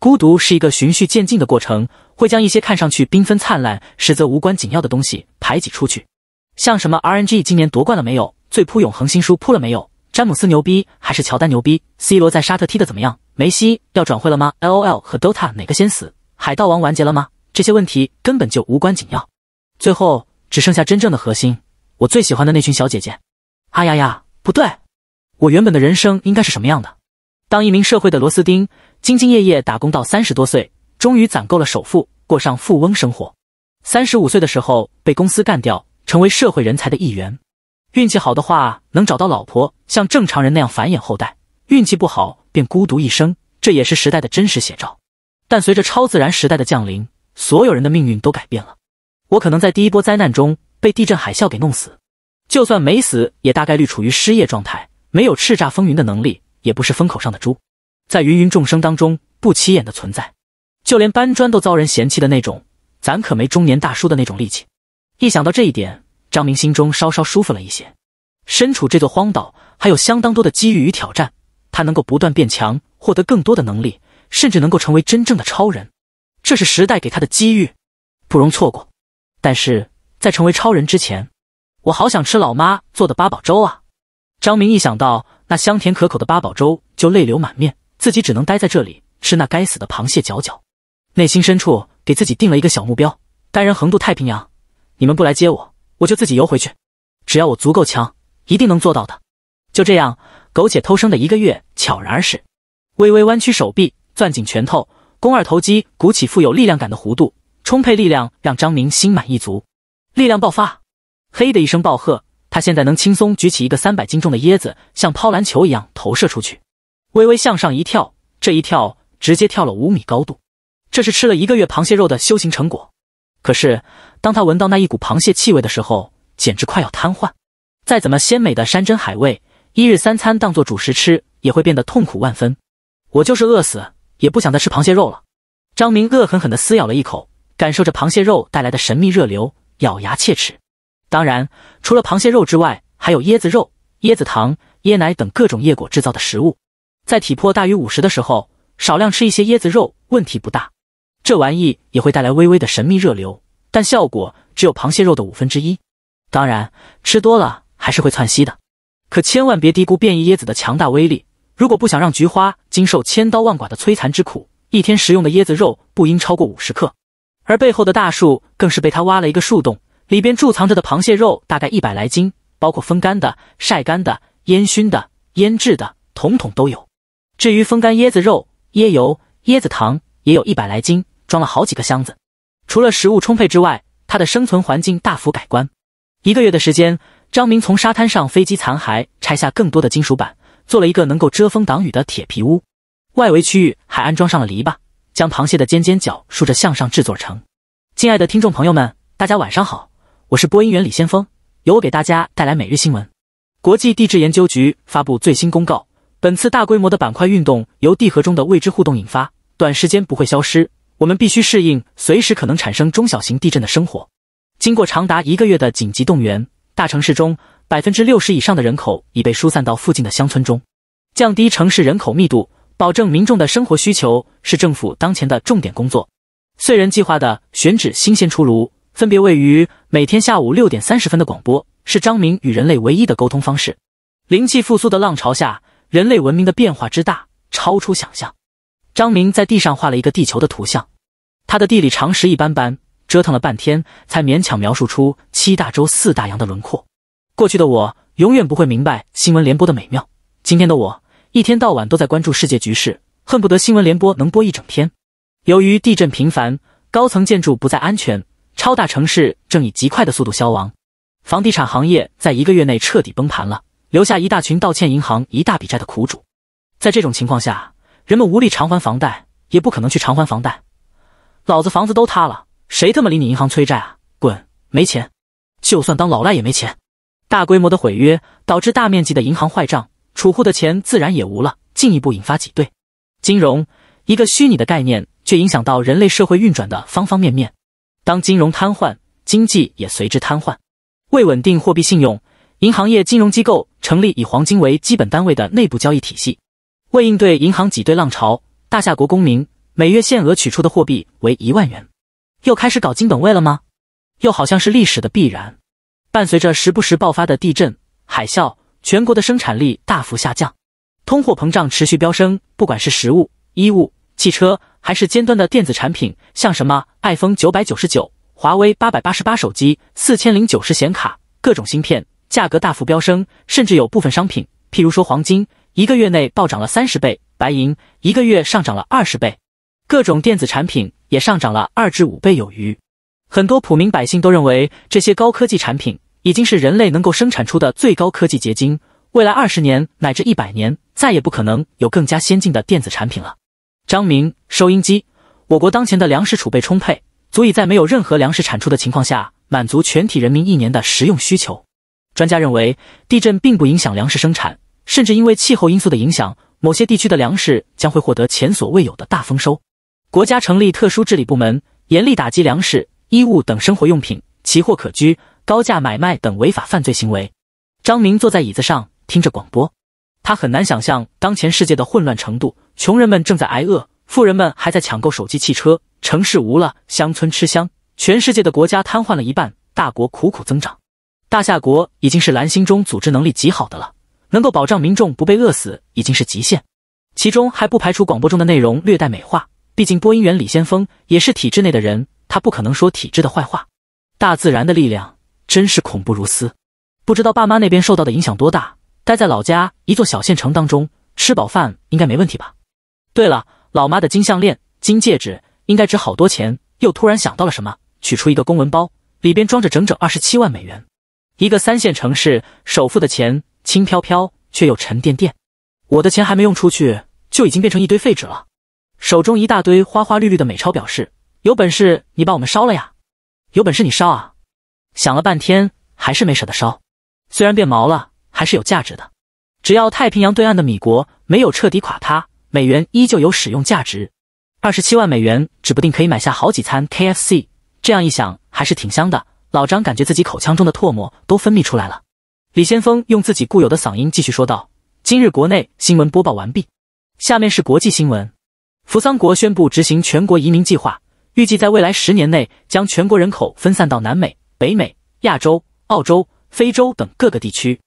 孤独是一个循序渐进的过程，会将一些看上去缤纷灿烂，实则无关紧要的东西排挤出去。像什么 RNG 今年夺冠了没有？最扑永恒新书铺了没有？詹姆斯牛逼还是乔丹牛逼？C 罗在沙特踢的怎么样？梅西要转会了吗？LOL 和 Dota 哪个先死？海盗王完结了吗？这些问题根本就无关紧要。最后。只剩下真正的核心，我最喜欢的那群小姐姐。啊呀呀，不对，我原本的人生应该是什么样的？当一名社会的螺丝钉，兢兢业业打工到三十多岁，终于攒够了首付，过上富翁生活。三十五岁的时候被公司干掉，成为社会人才的一员。运气好的话，能找到老婆，像正常人那样繁衍后代；运气不好，便孤独一生。这也是时代的真实写照。但随着超自然时代的降临，所有人的命运都改变了。我可能在第一波灾难中被地震海啸给弄死，就算没死，也大概率处于失业状态，没有叱咤风云的能力，也不是风口上的猪，在芸芸众生当中不起眼的存在，就连搬砖都遭人嫌弃的那种，咱可没中年大叔的那种力气。一想到这一点，张明心中稍稍舒服了一些。身处这座荒岛，还有相当多的机遇与挑战，他能够不断变强，获得更多的能力，甚至能够成为真正的超人，这是时代给他的机遇，不容错过。但是在成为超人之前，我好想吃老妈做的八宝粥啊！张明一想到那香甜可口的八宝粥，就泪流满面。自己只能待在这里吃那该死的螃蟹脚脚，内心深处给自己定了一个小目标：单人横渡太平洋。你们不来接我，我就自己游回去。只要我足够强，一定能做到的。就这样，苟且偷生的一个月悄然而逝。微微弯曲手臂，攥紧拳头，肱二头肌鼓起富有力量感的弧度。充沛力量让张明心满意足，力量爆发，嘿的一声暴喝，他现在能轻松举起一个三百斤重的椰子，像抛篮球一样投射出去，微微向上一跳，这一跳直接跳了五米高度，这是吃了一个月螃蟹肉的修行成果。可是当他闻到那一股螃蟹气味的时候，简直快要瘫痪。再怎么鲜美的山珍海味，一日三餐当做主食吃，也会变得痛苦万分。我就是饿死，也不想再吃螃蟹肉了。张明恶狠狠地撕咬了一口。感受着螃蟹肉带来的神秘热流，咬牙切齿。当然，除了螃蟹肉之外，还有椰子肉、椰子糖、椰奶等各种椰果制造的食物。在体魄大于五十的时候，少量吃一些椰子肉问题不大。这玩意也会带来微微的神秘热流，但效果只有螃蟹肉的五分之一。当然，吃多了还是会窜稀的。可千万别低估变异椰子的强大威力。如果不想让菊花经受千刀万剐的摧残之苦，一天食用的椰子肉不应超过五十克。而背后的大树更是被他挖了一个树洞，里边贮藏着的螃蟹肉大概一百来斤，包括风干的、晒干的、烟熏的、腌制的，统统都有。至于风干椰子肉、椰油、椰子糖，也有一百来斤，装了好几个箱子。除了食物充沛之外，他的生存环境大幅改观。一个月的时间，张明从沙滩上飞机残骸拆下更多的金属板，做了一个能够遮风挡雨的铁皮屋。外围区域还安装上了篱笆，将螃蟹的尖尖角竖着向上制作成。亲爱的听众朋友们，大家晚上好，我是播音员李先锋，由我给大家带来每日新闻。国际地质研究局发布最新公告，本次大规模的板块运动由地核中的未知互动引发，短时间不会消失，我们必须适应随时可能产生中小型地震的生活。经过长达一个月的紧急动员，大城市中百分之六十以上的人口已被疏散到附近的乡村中。降低城市人口密度，保证民众的生活需求，是政府当前的重点工作。燧人计划的选址新鲜出炉，分别位于每天下午六点三十分的广播，是张明与人类唯一的沟通方式。灵气复苏的浪潮下，人类文明的变化之大，超出想象。张明在地上画了一个地球的图像，他的地理常识一般般。折腾了半天，才勉强描述出七大洲四大洋的轮廓。过去的我永远不会明白新闻联播的美妙，今天的我一天到晚都在关注世界局势，恨不得新闻联播能播一整天。由于地震频繁，高层建筑不再安全，超大城市正以极快的速度消亡，房地产行业在一个月内彻底崩盘了，留下一大群倒欠银行一大笔债的苦主。在这种情况下，人们无力偿还房贷，也不可能去偿还房贷，老子房子都塌了。谁他妈理你银行催债啊？滚！没钱，就算当老赖也没钱。大规模的毁约导致大面积的银行坏账，储户的钱自然也无了，进一步引发挤兑。金融一个虚拟的概念，却影响到人类社会运转的方方面面。当金融瘫痪，经济也随之瘫痪。为稳定货币信用，银行业金融机构成立以黄金为基本单位的内部交易体系。为应对银行挤兑浪潮，大夏国公民每月限额取出的货币为一万元。又开始搞金本位了吗？又好像是历史的必然。伴随着时不时爆发的地震、海啸，全国的生产力大幅下降，通货膨胀持续飙升。不管是食物、衣物、汽车，还是尖端的电子产品，像什么 iPhone 九百九十九、华为八百八十八手机、四千零九十显卡，各种芯片价格大幅飙升，甚至有部分商品，譬如说黄金，一个月内暴涨了三十倍；白银一个月上涨了二十倍。各种电子产品也上涨了二至五倍有余，很多普民百姓都认为这些高科技产品已经是人类能够生产出的最高科技结晶，未来二十年乃至一百年再也不可能有更加先进的电子产品了。张明，收音机，我国当前的粮食储备充沛，足以在没有任何粮食产出的情况下满足全体人民一年的食用需求。专家认为，地震并不影响粮食生产，甚至因为气候因素的影响，某些地区的粮食将会获得前所未有的大丰收。国家成立特殊治理部门，严厉打击粮食、衣物等生活用品奇货可居、高价买卖等违法犯罪行为。张明坐在椅子上听着广播，他很难想象当前世界的混乱程度：穷人们正在挨饿，富人们还在抢购手机、汽车，城市无了，乡村吃香，全世界的国家瘫痪了一半，大国苦苦增长。大夏国已经是蓝星中组织能力极好的了，能够保障民众不被饿死已经是极限，其中还不排除广播中的内容略带美化。毕竟，播音员李先锋也是体制内的人，他不可能说体制的坏话。大自然的力量真是恐怖如斯，不知道爸妈那边受到的影响多大。待在老家一座小县城当中，吃饱饭应该没问题吧？对了，老妈的金项链、金戒指应该值好多钱。又突然想到了什么，取出一个公文包，里边装着整整二十七万美元。一个三线城市首付的钱轻飘飘，却又沉甸甸。我的钱还没用出去，就已经变成一堆废纸了。手中一大堆花花绿绿的美钞，表示有本事你把我们烧了呀！有本事你烧啊！想了半天，还是没舍得烧。虽然变毛了，还是有价值的。只要太平洋对岸的米国没有彻底垮塌，美元依旧有使用价值。二十七万美元，指不定可以买下好几餐 KFC。这样一想，还是挺香的。老张感觉自己口腔中的唾沫都分泌出来了。李先锋用自己固有的嗓音继续说道：“今日国内新闻播报完毕，下面是国际新闻。”扶桑国宣布执行全国移民计划，预计在未来十年内将全国人口分散到南美、北美、亚洲、澳洲、非洲等各个地区。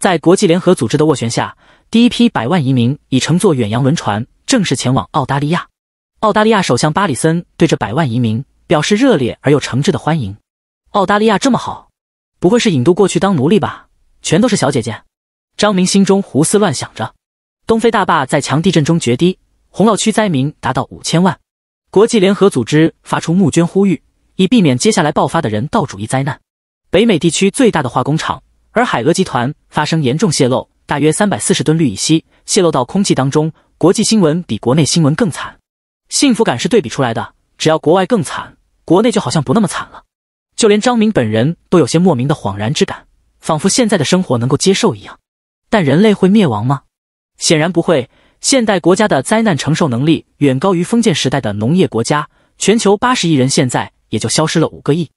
在国际联合组织的斡旋下，第一批百万移民已乘坐远洋轮船正式前往澳大利亚。澳大利亚首相巴里森对这百万移民表示热烈而又诚挚的欢迎。澳大利亚这么好，不会是引渡过去当奴隶吧？全都是小姐姐。张明心中胡思乱想着。东非大坝在强地震中决堤，洪涝区灾民达到五千万。国际联合组织发出募捐呼吁，以避免接下来爆发的人道主义灾难。北美地区最大的化工厂洱海俄集团发生严重泄漏，大约三百四十吨氯乙烯泄漏到空气当中。国际新闻比国内新闻更惨，幸福感是对比出来的。只要国外更惨，国内就好像不那么惨了。就连张明本人都有些莫名的恍然之感，仿佛现在的生活能够接受一样。但人类会灭亡吗？显然不会。现代国家的灾难承受能力远高于封建时代的农业国家。全球八十亿人，现在也就消失了五个亿。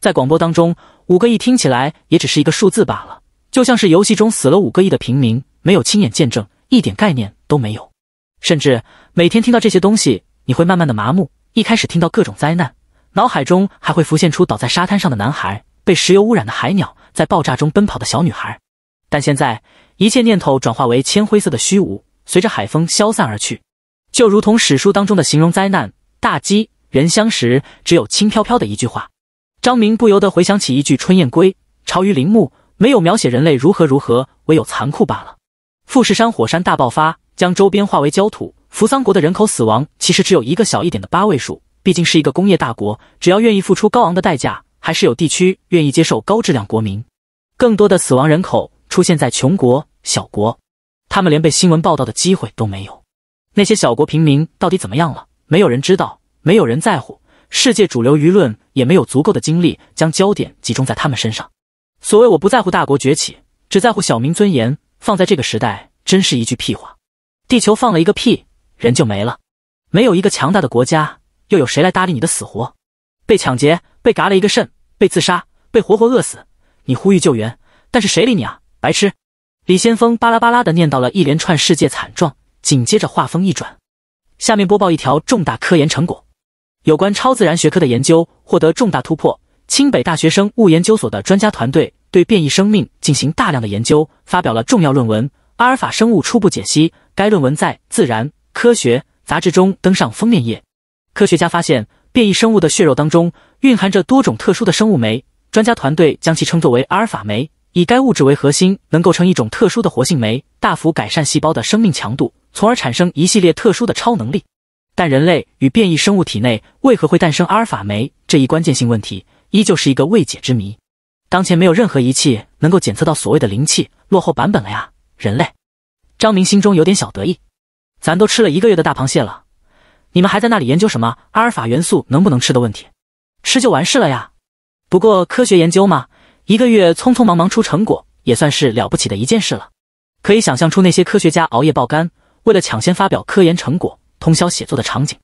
在广播当中，五个亿听起来也只是一个数字罢了，就像是游戏中死了五个亿的平民，没有亲眼见证，一点概念都没有。甚至每天听到这些东西，你会慢慢的麻木。一开始听到各种灾难，脑海中还会浮现出倒在沙滩上的男孩、被石油污染的海鸟、在爆炸中奔跑的小女孩。但现在，一切念头转化为铅灰色的虚无，随着海风消散而去，就如同史书当中的形容灾难：大饥，人相食，只有轻飘飘的一句话。张明不由得回想起一句《春燕归》：“巢于林木，没有描写人类如何如何，唯有残酷罢了。”富士山火山大爆发，将周边化为焦土。扶桑国的人口死亡其实只有一个小一点的八位数，毕竟是一个工业大国，只要愿意付出高昂的代价，还是有地区愿意接受高质量国民。更多的死亡人口。出现在穷国、小国，他们连被新闻报道的机会都没有。那些小国平民到底怎么样了？没有人知道，没有人在乎，世界主流舆论也没有足够的精力将焦点集中在他们身上。所谓我不在乎大国崛起，只在乎小民尊严，放在这个时代，真是一句屁话。地球放了一个屁，人就没了。没有一个强大的国家，又有谁来搭理你的死活？被抢劫，被嘎了一个肾，被自杀，被活活饿死，你呼吁救援，但是谁理你啊？白痴！李先锋巴拉巴拉的念叨了一连串世界惨状，紧接着话锋一转，下面播报一条重大科研成果：有关超自然学科的研究获得重大突破。清北大学生物研究所的专家团队对变异生命进行大量的研究，发表了重要论文《阿尔法生物初步解析》。该论文在《自然科学》杂志中登上封面页。科学家发现，变异生物的血肉当中蕴含着多种特殊的生物酶，专家团队将其称作为阿尔法酶。以该物质为核心，能构成一种特殊的活性酶，大幅改善细胞的生命强度，从而产生一系列特殊的超能力。但人类与变异生物体内为何会诞生阿尔法酶这一关键性问题，依旧是一个未解之谜。当前没有任何仪器能够检测到所谓的灵气，落后版本了呀！人类，张明心中有点小得意。咱都吃了一个月的大螃蟹了，你们还在那里研究什么阿尔法元素能不能吃的问题？吃就完事了呀！不过科学研究嘛。一个月匆匆忙忙出成果，也算是了不起的一件事了。可以想象出那些科学家熬夜爆肝，为了抢先发表科研成果，通宵写作的场景。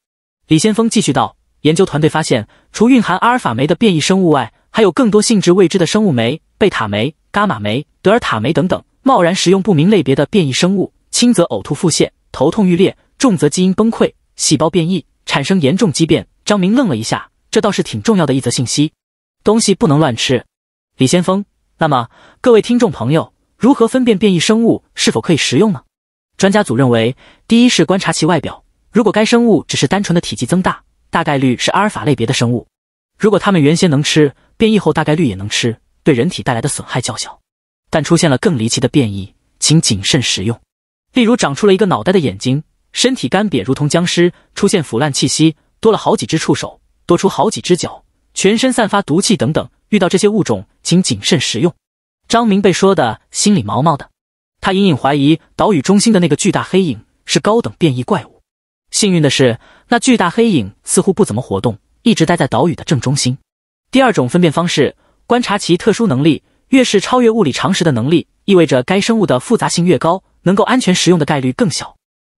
李先锋继续道：研究团队发现，除蕴含阿尔法酶的变异生物外，还有更多性质未知的生物酶，贝塔酶、伽马酶、德尔塔酶等等。贸然使用不明类别的变异生物，轻则呕吐腹泻、头痛欲裂，重则基因崩溃、细胞变异，产生严重畸变。张明愣了一下，这倒是挺重要的一则信息。东西不能乱吃。李先锋，那么各位听众朋友，如何分辨变异生物是否可以食用呢？专家组认为，第一是观察其外表，如果该生物只是单纯的体积增大，大概率是阿尔法类别的生物；如果它们原先能吃，变异后大概率也能吃，对人体带来的损害较小。但出现了更离奇的变异，请谨慎食用。例如，长出了一个脑袋的眼睛，身体干瘪如同僵尸，出现腐烂气息，多了好几只触手，多出好几只脚，全身散发毒气等等。遇到这些物种，请谨慎食用。张明被说的心里毛毛的，他隐隐怀疑岛屿中心的那个巨大黑影是高等变异怪物。幸运的是，那巨大黑影似乎不怎么活动，一直待在岛屿的正中心。第二种分辨方式，观察其特殊能力，越是超越物理常识的能力，意味着该生物的复杂性越高，能够安全食用的概率更小。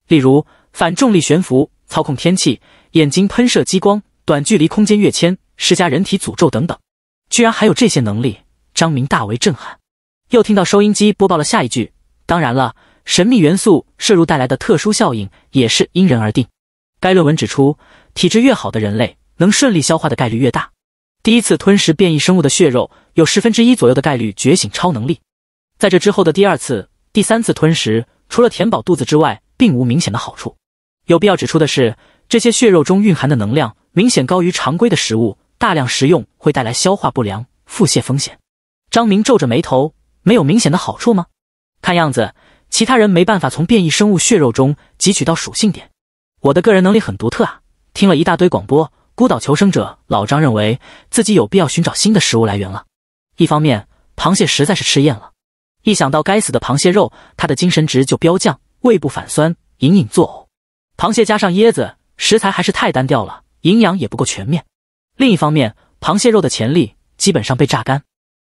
例如，反重力悬浮、操控天气、眼睛喷射激光、短距离空间跃迁、施加人体诅咒等等。居然还有这些能力，张明大为震撼。又听到收音机播报了下一句：“当然了，神秘元素摄入带来的特殊效应也是因人而定。”该论文指出，体质越好的人类，能顺利消化的概率越大。第一次吞食变异生物的血肉，有十分之一左右的概率觉醒超能力。在这之后的第二次、第三次吞食，除了填饱肚子之外，并无明显的好处。有必要指出的是，这些血肉中蕴含的能量明显高于常规的食物。大量食用会带来消化不良、腹泻风险。张明皱着眉头，没有明显的好处吗？看样子，其他人没办法从变异生物血肉中汲取到属性点。我的个人能力很独特啊！听了一大堆广播，孤岛求生者老张认为自己有必要寻找新的食物来源了。一方面，螃蟹实在是吃厌了，一想到该死的螃蟹肉，他的精神值就飙降，胃部反酸，隐隐作呕。螃蟹加上椰子，食材还是太单调了，营养也不够全面。另一方面，螃蟹肉的潜力基本上被榨干。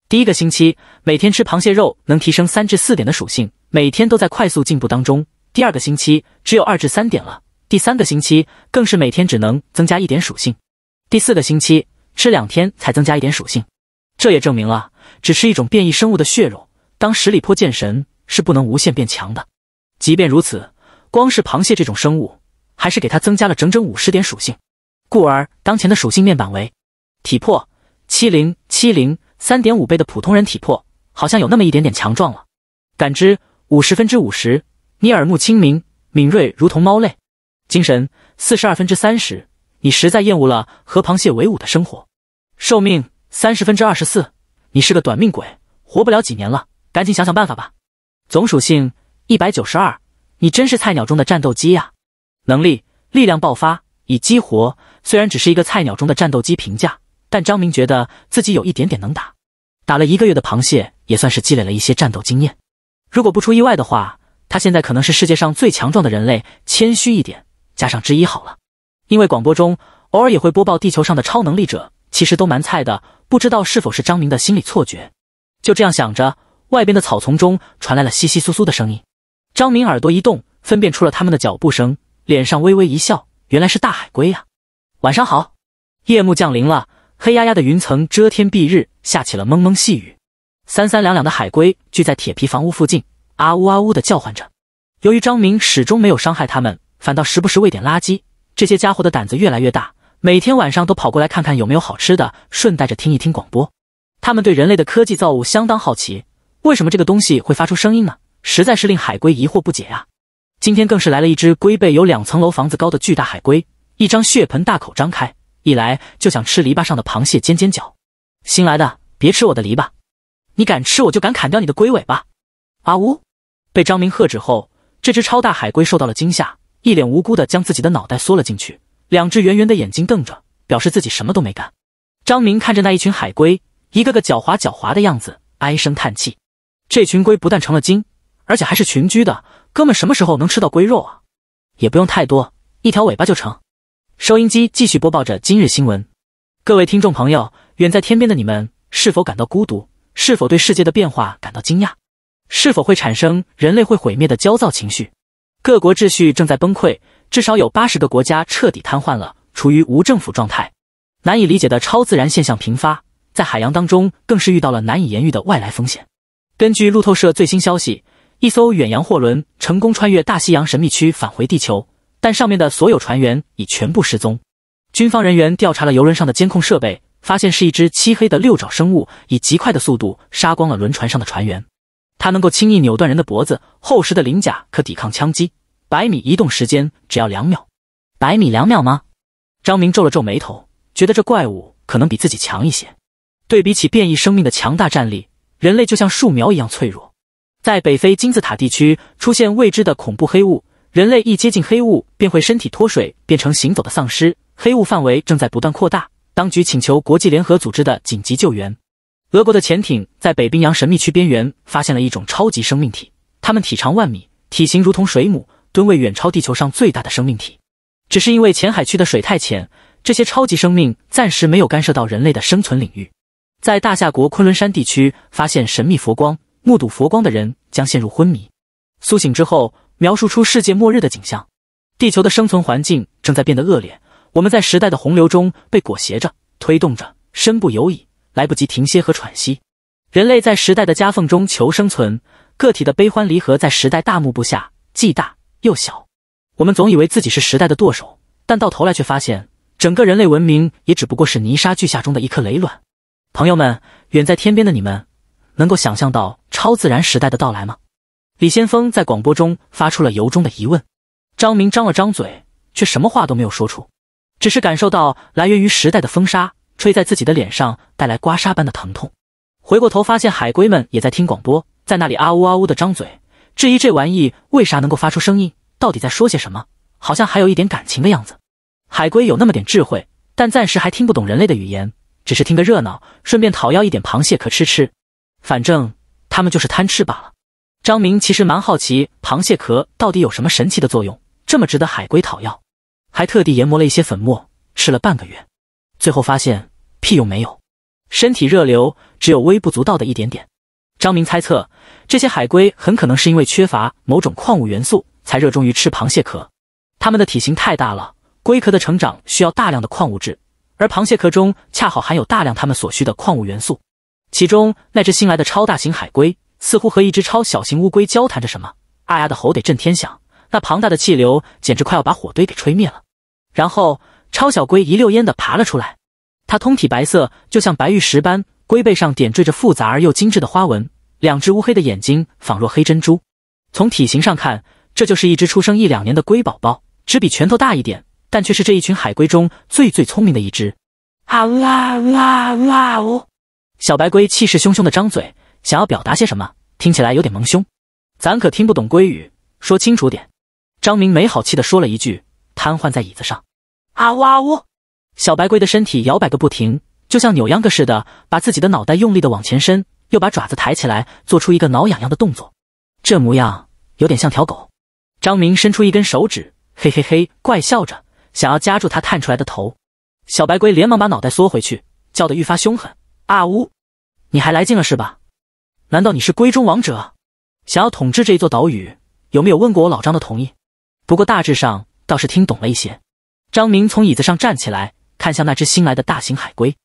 第一个星期，每天吃螃蟹肉能提升三至四点的属性，每天都在快速进步当中。第二个星期只有二至三点了，第三个星期更是每天只能增加一点属性，第四个星期吃两天才增加一点属性。这也证明了，只是一种变异生物的血肉，当十里坡剑神是不能无限变强的。即便如此，光是螃蟹这种生物，还是给它增加了整整五十点属性。故而当前的属性面板为体魄七零七零。三点五倍的普通人体魄，好像有那么一点点强壮了。感知五十分之五十，你耳目清明，敏锐如同猫类。精神四十二分之三十，你实在厌恶了和螃蟹为伍的生活。寿命三十分之二十四，你是个短命鬼，活不了几年了，赶紧想想办法吧。总属性一百九十二，你真是菜鸟中的战斗机呀！能力力量爆发，已激活。虽然只是一个菜鸟中的战斗机评价。但张明觉得自己有一点点能打，打了一个月的螃蟹，也算是积累了一些战斗经验。如果不出意外的话，他现在可能是世界上最强壮的人类。谦虚一点，加上之一好了。因为广播中偶尔也会播报地球上的超能力者，其实都蛮菜的，不知道是否是张明的心理错觉。就这样想着，外边的草丛中传来了窸窸窣窣的声音。张明耳朵一动，分辨出了他们的脚步声，脸上微微一笑，原来是大海龟呀。晚上好，夜幕降临了。黑压压的云层遮天蔽日，下起了蒙蒙细雨。三三两两的海龟聚在铁皮房屋附近，啊呜啊呜的叫唤着。由于张明始终没有伤害他们，反倒时不时喂点垃圾，这些家伙的胆子越来越大，每天晚上都跑过来看看有没有好吃的，顺带着听一听广播。他们对人类的科技造物相当好奇，为什么这个东西会发出声音呢？实在是令海龟疑惑不解啊！今天更是来了一只龟背有两层楼房子高的巨大海龟，一张血盆大口张开。一来就想吃篱笆上的螃蟹尖尖角，新来的别吃我的篱笆，你敢吃我就敢砍掉你的龟尾巴！啊呜！被张明喝止后，这只超大海龟受到了惊吓，一脸无辜的将自己的脑袋缩了进去，两只圆圆的眼睛瞪着，表示自己什么都没干。张明看着那一群海龟，一个个狡猾狡猾的样子，唉声叹气。这群龟不但成了精，而且还是群居的，哥们什么时候能吃到龟肉啊？也不用太多，一条尾巴就成。收音机继续播报着今日新闻。各位听众朋友，远在天边的你们，是否感到孤独？是否对世界的变化感到惊讶？是否会产生人类会毁灭的焦躁情绪？各国秩序正在崩溃，至少有八十个国家彻底瘫痪了，处于无政府状态。难以理解的超自然现象频发，在海洋当中更是遇到了难以言喻的外来风险。根据路透社最新消息，一艘远洋货轮成功穿越大西洋神秘区返回地球。但上面的所有船员已全部失踪。军方人员调查了游轮上的监控设备，发现是一只漆黑的六爪生物，以极快的速度杀光了轮船上的船员。它能够轻易扭断人的脖子，厚实的鳞甲可抵抗枪击，百米移动时间只要两秒。百米两秒吗？张明皱了皱眉头，觉得这怪物可能比自己强一些。对比起变异生命的强大战力，人类就像树苗一样脆弱。在北非金字塔地区出现未知的恐怖黑雾。人类一接近黑雾，便会身体脱水，变成行走的丧尸。黑雾范围正在不断扩大，当局请求国际联合组织的紧急救援。俄国的潜艇在北冰洋神秘区边缘发现了一种超级生命体，它们体长万米，体型如同水母，吨位远超地球上最大的生命体。只是因为浅海区的水太浅，这些超级生命暂时没有干涉到人类的生存领域。在大夏国昆仑山地区发现神秘佛光，目睹佛光的人将陷入昏迷，苏醒之后。描述出世界末日的景象，地球的生存环境正在变得恶劣。我们在时代的洪流中被裹挟着、推动着，身不由己，来不及停歇和喘息。人类在时代的夹缝中求生存，个体的悲欢离合在时代大幕布下，既大又小。我们总以为自己是时代的舵手，但到头来却发现，整个人类文明也只不过是泥沙俱下中的一颗雷卵。朋友们，远在天边的你们，能够想象到超自然时代的到来吗？李先锋在广播中发出了由衷的疑问，张明张了张嘴，却什么话都没有说出，只是感受到来源于时代的风沙吹在自己的脸上，带来刮痧般的疼痛。回过头发现海龟们也在听广播，在那里啊呜啊呜的张嘴，质疑这玩意为啥能够发出声音，到底在说些什么，好像还有一点感情的样子。海龟有那么点智慧，但暂时还听不懂人类的语言，只是听个热闹，顺便讨要一点螃蟹壳吃吃。反正他们就是贪吃罢了。张明其实蛮好奇，螃蟹壳到底有什么神奇的作用，这么值得海龟讨要，还特地研磨了一些粉末，吃了半个月，最后发现屁用没有，身体热流只有微不足道的一点点。张明猜测，这些海龟很可能是因为缺乏某种矿物元素，才热衷于吃螃蟹壳。它们的体型太大了，龟壳的成长需要大量的矿物质，而螃蟹壳中恰好含有大量它们所需的矿物元素。其中那只新来的超大型海龟。似乎和一只超小型乌龟交谈着什么，啊呀的吼得震天响，那庞大的气流简直快要把火堆给吹灭了。然后超小龟一溜烟的爬了出来，它通体白色，就像白玉石般，龟背上点缀着复杂而又精致的花纹，两只乌黑的眼睛仿若黑珍珠。从体型上看，这就是一只出生一两年的龟宝宝，只比拳头大一点，但却是这一群海龟中最最聪明的一只。啊啦啦啦呜！小白龟气势汹汹的张嘴。想要表达些什么，听起来有点蒙凶，咱可听不懂龟语，说清楚点。张明没好气的说了一句，瘫痪在椅子上。啊呜啊呜！小白龟的身体摇摆个不停，就像扭秧歌似的，把自己的脑袋用力的往前伸，又把爪子抬起来，做出一个挠痒痒的动作，这模样有点像条狗。张明伸出一根手指，嘿嘿嘿，怪笑着，想要夹住它探出来的头。小白龟连忙把脑袋缩回去，叫得愈发凶狠。啊呜！你还来劲了是吧？难道你是龟中王者，想要统治这一座岛屿？有没有问过我老张的同意？不过大致上倒是听懂了一些。张明从椅子上站起来，看向那只新来的大型海龟，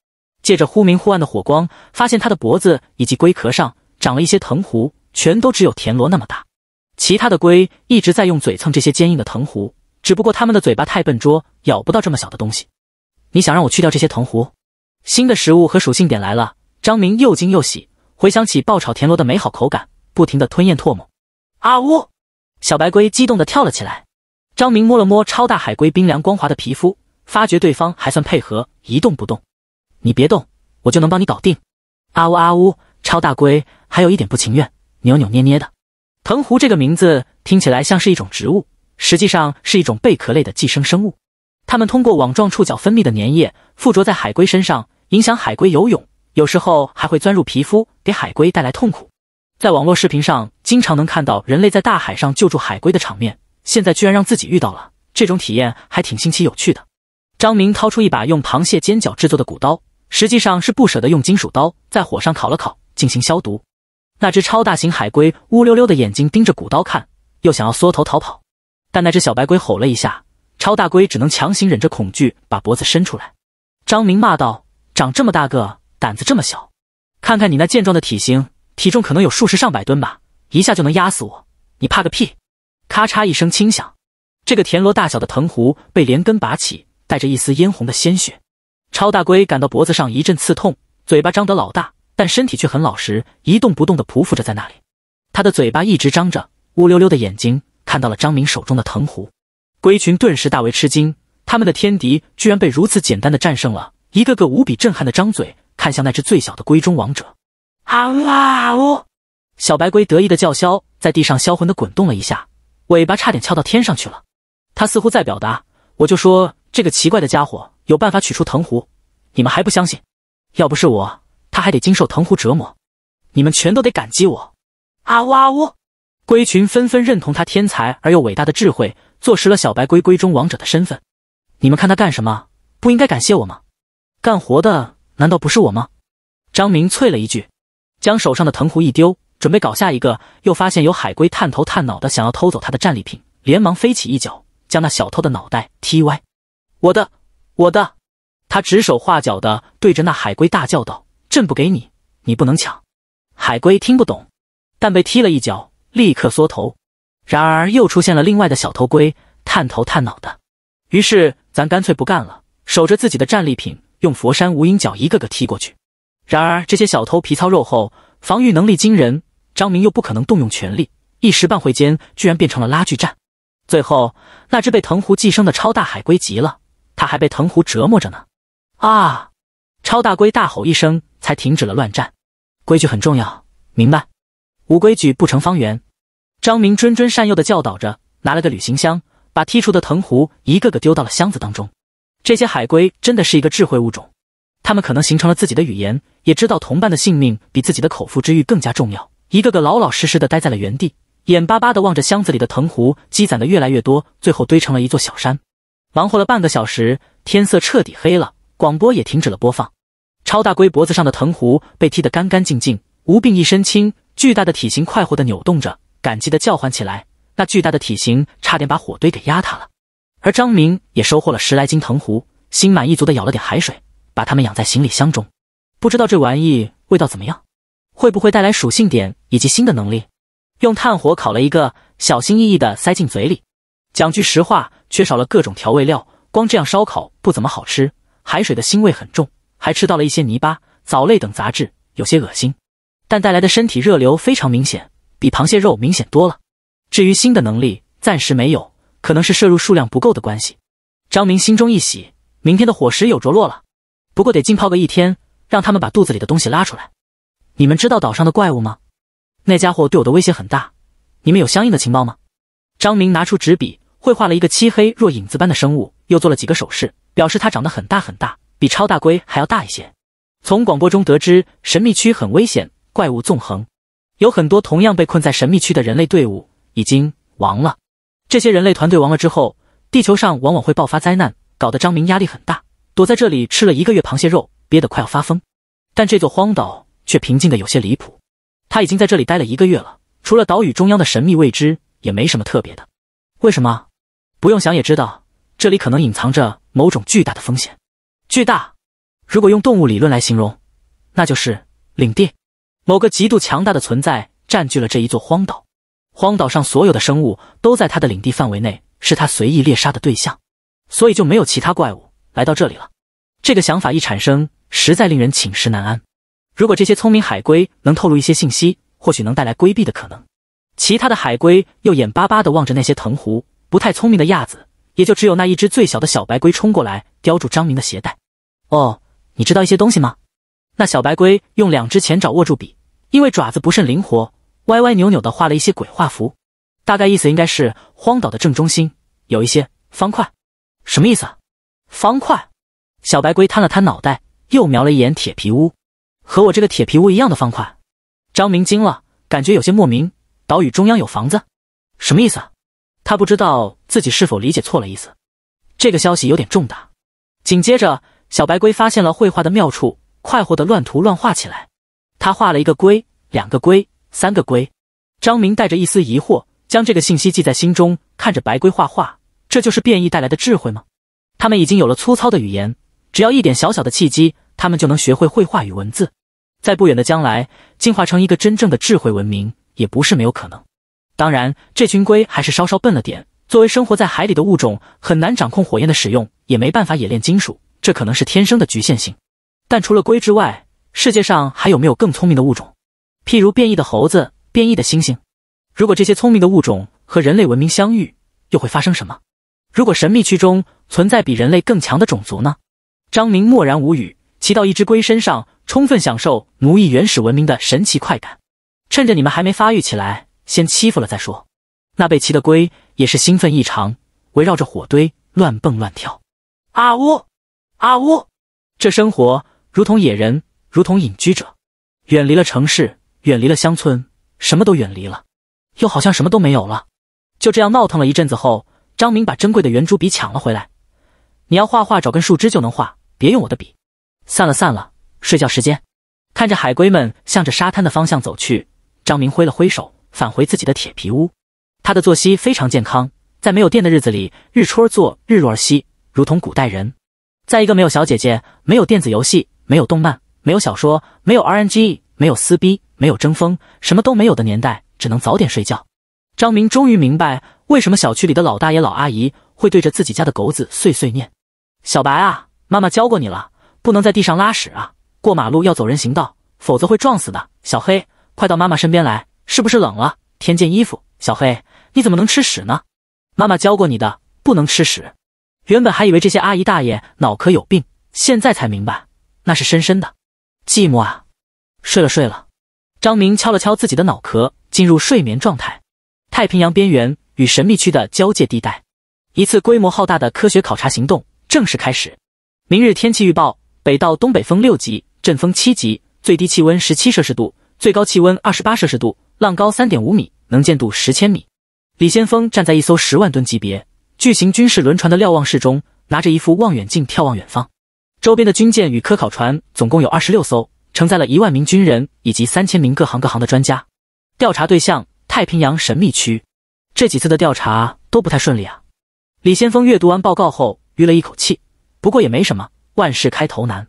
借着忽明忽暗的火光，发现它的脖子以及龟壳上长了一些藤壶，全都只有田螺那么大。其他的龟一直在用嘴蹭这些坚硬的藤壶，只不过它们的嘴巴太笨拙，咬不到这么小的东西。你想让我去掉这些藤壶？新的食物和属性点来了，张明又惊又喜。回想起爆炒田螺的美好口感，不停的吞咽唾沫。啊呜！小白龟激动的跳了起来。张明摸了摸超大海龟冰凉光滑的皮肤，发觉对方还算配合，一动不动。你别动，我就能帮你搞定。啊呜啊呜！超大龟还有一点不情愿，扭扭捏捏的。藤壶这个名字听起来像是一种植物，实际上是一种贝壳类的寄生生物。它们通过网状触角分泌的粘液附着在海龟身上，影响海龟游泳。有时候还会钻入皮肤，给海龟带来痛苦。在网络视频上，经常能看到人类在大海上救助海龟的场面。现在居然让自己遇到了，这种体验还挺新奇有趣的。张明掏出一把用螃蟹尖角制作的骨刀，实际上是不舍得用金属刀，在火上烤了烤，进行消毒。那只超大型海龟乌溜溜的眼睛盯着骨刀看，又想要缩头逃跑，但那只小白龟吼了一下，超大龟只能强行忍着恐惧把脖子伸出来。张明骂道：“长这么大个！”胆子这么小，看看你那健壮的体型，体重可能有数十上百吨吧，一下就能压死我，你怕个屁！咔嚓一声轻响，这个田螺大小的藤壶被连根拔起，带着一丝嫣红的鲜血。超大龟感到脖子上一阵刺痛，嘴巴张得老大，但身体却很老实，一动不动地匍匐着在那里。它的嘴巴一直张着，乌溜溜的眼睛看到了张明手中的藤壶，龟群顿时大为吃惊，他们的天敌居然被如此简单的战胜了，一个个无比震撼的张嘴。看向那只最小的龟中王者，啊呜啊呜！小白龟得意的叫嚣，在地上销魂的滚动了一下，尾巴差点翘到天上去了。他似乎在表达：我就说这个奇怪的家伙有办法取出藤壶，你们还不相信？要不是我，他还得经受藤壶折磨。你们全都得感激我！啊呜啊呜！龟群纷纷认同他天才而又伟大的智慧，坐实了小白龟龟中王者的身份。你们看他干什么？不应该感谢我吗？干活的。难道不是我吗？张明啐了一句，将手上的藤壶一丢，准备搞下一个，又发现有海龟探头探脑的想要偷走他的战利品，连忙飞起一脚，将那小偷的脑袋踢歪。我的，我的！他指手画脚的对着那海龟大叫道：“朕不给你，你不能抢。”海龟听不懂，但被踢了一脚，立刻缩头。然而又出现了另外的小偷龟，探头探脑的。于是咱干脆不干了，守着自己的战利品。用佛山无影脚一个个踢过去，然而这些小偷皮糙肉厚，防御能力惊人。张明又不可能动用全力，一时半会间居然变成了拉锯战。最后，那只被藤壶寄生的超大海龟急了，它还被藤壶折磨着呢。啊！超大龟大吼一声，才停止了乱战。规矩很重要，明白？无规矩不成方圆。张明谆谆善诱的教导着，拿了个旅行箱，把剔除的藤壶一个个丢到了箱子当中。这些海龟真的是一个智慧物种，它们可能形成了自己的语言，也知道同伴的性命比自己的口腹之欲更加重要。一个个老老实实的待在了原地，眼巴巴的望着箱子里的藤壶积攒的越来越多，最后堆成了一座小山。忙活了半个小时，天色彻底黑了，广播也停止了播放。超大龟脖子上的藤壶被踢得干干净净，无病一身轻，巨大的体型快活的扭动着，感激的叫唤起来。那巨大的体型差点把火堆给压塌了。而张明也收获了十来斤藤壶，心满意足的舀了点海水，把它们养在行李箱中。不知道这玩意味道怎么样？会不会带来属性点以及新的能力？用炭火烤了一个，小心翼翼的塞进嘴里。讲句实话，缺少了各种调味料，光这样烧烤不怎么好吃。海水的腥味很重，还吃到了一些泥巴、藻类等杂质，有些恶心。但带来的身体热流非常明显，比螃蟹肉明显多了。至于新的能力，暂时没有，可能是摄入数量不够的关系。张明心中一喜，明天的伙食有着落了。不过得浸泡个一天，让他们把肚子里的东西拉出来。你们知道岛上的怪物吗？那家伙对我的威胁很大。你们有相应的情报吗？张明拿出纸笔，绘画了一个漆黑若影子般的生物，又做了几个手势，表示它长得很大很大，比超大龟还要大一些。从广播中得知，神秘区很危险，怪物纵横，有很多同样被困在神秘区的人类队伍已经亡了。这些人类团队亡了之后，地球上往往会爆发灾难，搞得张明压力很大，躲在这里吃了一个月螃蟹肉，憋得快要发疯。但这座荒岛。却平静的有些离谱。他已经在这里待了一个月了，除了岛屿中央的神秘未知，也没什么特别的。为什么？不用想也知道，这里可能隐藏着某种巨大的风险。巨大，如果用动物理论来形容，那就是领地。某个极度强大的存在占据了这一座荒岛，荒岛上所有的生物都在他的领地范围内，是他随意猎杀的对象，所以就没有其他怪物来到这里了。这个想法一产生，实在令人寝食难安。如果这些聪明海龟能透露一些信息，或许能带来规避的可能。其他的海龟又眼巴巴地望着那些藤壶，不太聪明的亚子，也就只有那一只最小的小白龟冲过来叼住张明的鞋带。哦，你知道一些东西吗？那小白龟用两只前爪握住笔，因为爪子不甚灵活，歪歪扭扭地画了一些鬼画符。大概意思应该是荒岛的正中心有一些方块。什么意思？方块？小白龟摊了摊脑袋，又瞄了一眼铁皮屋。和我这个铁皮屋一样的方块，张明惊了，感觉有些莫名。岛屿中央有房子，什么意思？他不知道自己是否理解错了意思。这个消息有点重大。紧接着，小白龟发现了绘画的妙处，快活的乱涂乱画起来。他画了一个龟，两个龟，三个龟。张明带着一丝疑惑，将这个信息记在心中，看着白龟画画。这就是变异带来的智慧吗？他们已经有了粗糙的语言，只要一点小小的契机。他们就能学会绘画与文字，在不远的将来进化成一个真正的智慧文明也不是没有可能。当然，这群龟还是稍稍笨了点。作为生活在海里的物种，很难掌控火焰的使用，也没办法冶炼金属，这可能是天生的局限性。但除了龟之外，世界上还有没有更聪明的物种？譬如变异的猴子、变异的猩猩。如果这些聪明的物种和人类文明相遇，又会发生什么？如果神秘区中存在比人类更强的种族呢？张明默然无语。骑到一只龟身上，充分享受奴役原始文明的神奇快感。趁着你们还没发育起来，先欺负了再说。那被骑的龟也是兴奋异常，围绕着火堆乱蹦乱跳。啊呜，啊呜！这生活如同野人，如同隐居者，远离了城市，远离了乡村，什么都远离了，又好像什么都没有了。就这样闹腾了一阵子后，张明把珍贵的圆珠笔抢了回来。你要画画，找根树枝就能画，别用我的笔。散了散了，睡觉时间。看着海龟们向着沙滩的方向走去，张明挥了挥手，返回自己的铁皮屋。他的作息非常健康，在没有电的日子里，日出而作，日落而息，如同古代人。在一个没有小姐姐、没有电子游戏、没有动漫、没有小说、没有 RNG、没有撕逼、没有争锋，什么都没有的年代，只能早点睡觉。张明终于明白，为什么小区里的老大爷、老阿姨会对着自己家的狗子碎碎念：“小白啊，妈妈教过你了。”不能在地上拉屎啊！过马路要走人行道，否则会撞死的。小黑，快到妈妈身边来，是不是冷了？添件衣服。小黑，你怎么能吃屎呢？妈妈教过你的，不能吃屎。原本还以为这些阿姨大爷脑壳有病，现在才明白，那是深深的寂寞啊。睡了睡了。张明敲了敲自己的脑壳，进入睡眠状态。太平洋边缘与神秘区的交界地带，一次规模浩大的科学考察行动正式开始。明日天气预报：北到东北风六级，阵风七级，最低气温十七摄氏度，最高气温二十八摄氏度，浪高三点五米，能见度十千米。李先锋站在一艘十万吨级别巨型军事轮船的瞭望室中，拿着一副望远镜眺望远方。周边的军舰与科考船总共有二十六艘，承载了一万名军人以及三千名各行各行的专家。调查对象：太平洋神秘区。这几次的调查都不太顺利啊。李先锋阅读完报告后，吁了一口气。不过也没什么，万事开头难。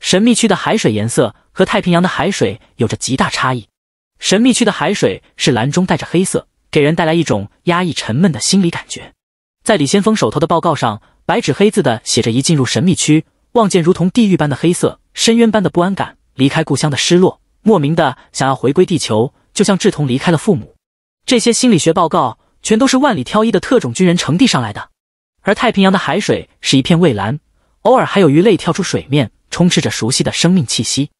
神秘区的海水颜色和太平洋的海水有着极大差异。神秘区的海水是蓝中带着黑色，给人带来一种压抑沉闷的心理感觉。在李先锋手头的报告上，白纸黑字的写着：一进入神秘区，望见如同地狱般的黑色，深渊般的不安感，离开故乡的失落，莫名的想要回归地球，就像志同离开了父母。这些心理学报告全都是万里挑一的特种军人呈递上来的。而太平洋的海水是一片蔚蓝。偶尔还有鱼类跳出水面，充斥着熟悉的生命气息。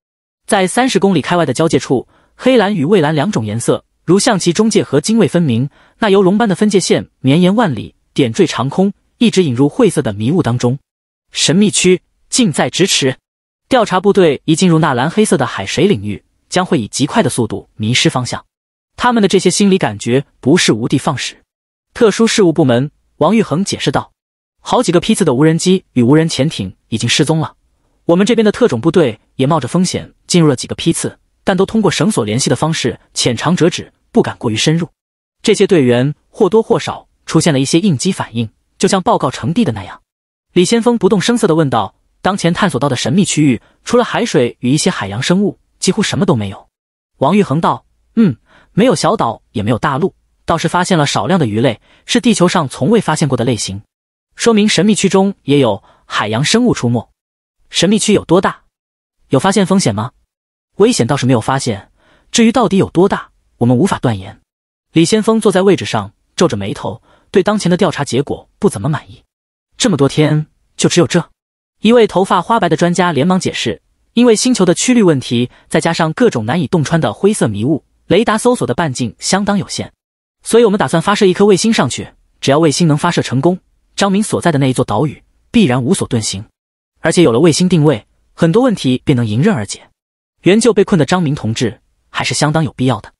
在三十公里开外的交界处，黑蓝与蔚蓝两种颜色如象棋中界和泾渭分明。那游龙般的分界线绵延万里，点缀长空，一直引入晦涩的迷雾当中。神秘区近在咫尺。调查部队一进入那蓝黑色的海水领域，将会以极快的速度迷失方向。他们的这些心理感觉不是无的放矢。特殊事务部门王玉恒解释道。好几个批次的无人机与无人潜艇已经失踪了，我们这边的特种部队也冒着风险进入了几个批次，但都通过绳索联系的方式浅尝辄止，不敢过于深入。这些队员或多或少出现了一些应激反应，就像报告呈递的那样。李先锋不动声色地问道：“当前探索到的神秘区域，除了海水与一些海洋生物，几乎什么都没有。”王玉恒道：“嗯，没有小岛，也没有大陆，倒是发现了少量的鱼类，是地球上从未发现过的类型。”说明神秘区中也有海洋生物出没。神秘区有多大？有发现风险吗？危险倒是没有发现。至于到底有多大，我们无法断言。李先锋坐在位置上，皱着眉头，对当前的调查结果不怎么满意。这么多天，就只有这？一位头发花白的专家连忙解释：因为星球的曲率问题，再加上各种难以洞穿的灰色迷雾，雷达搜索的半径相当有限，所以我们打算发射一颗卫星上去。只要卫星能发射成功。张明所在的那一座岛屿必然无所遁形，而且有了卫星定位，很多问题便能迎刃而解。援救被困的张明同志还是相当有必要的。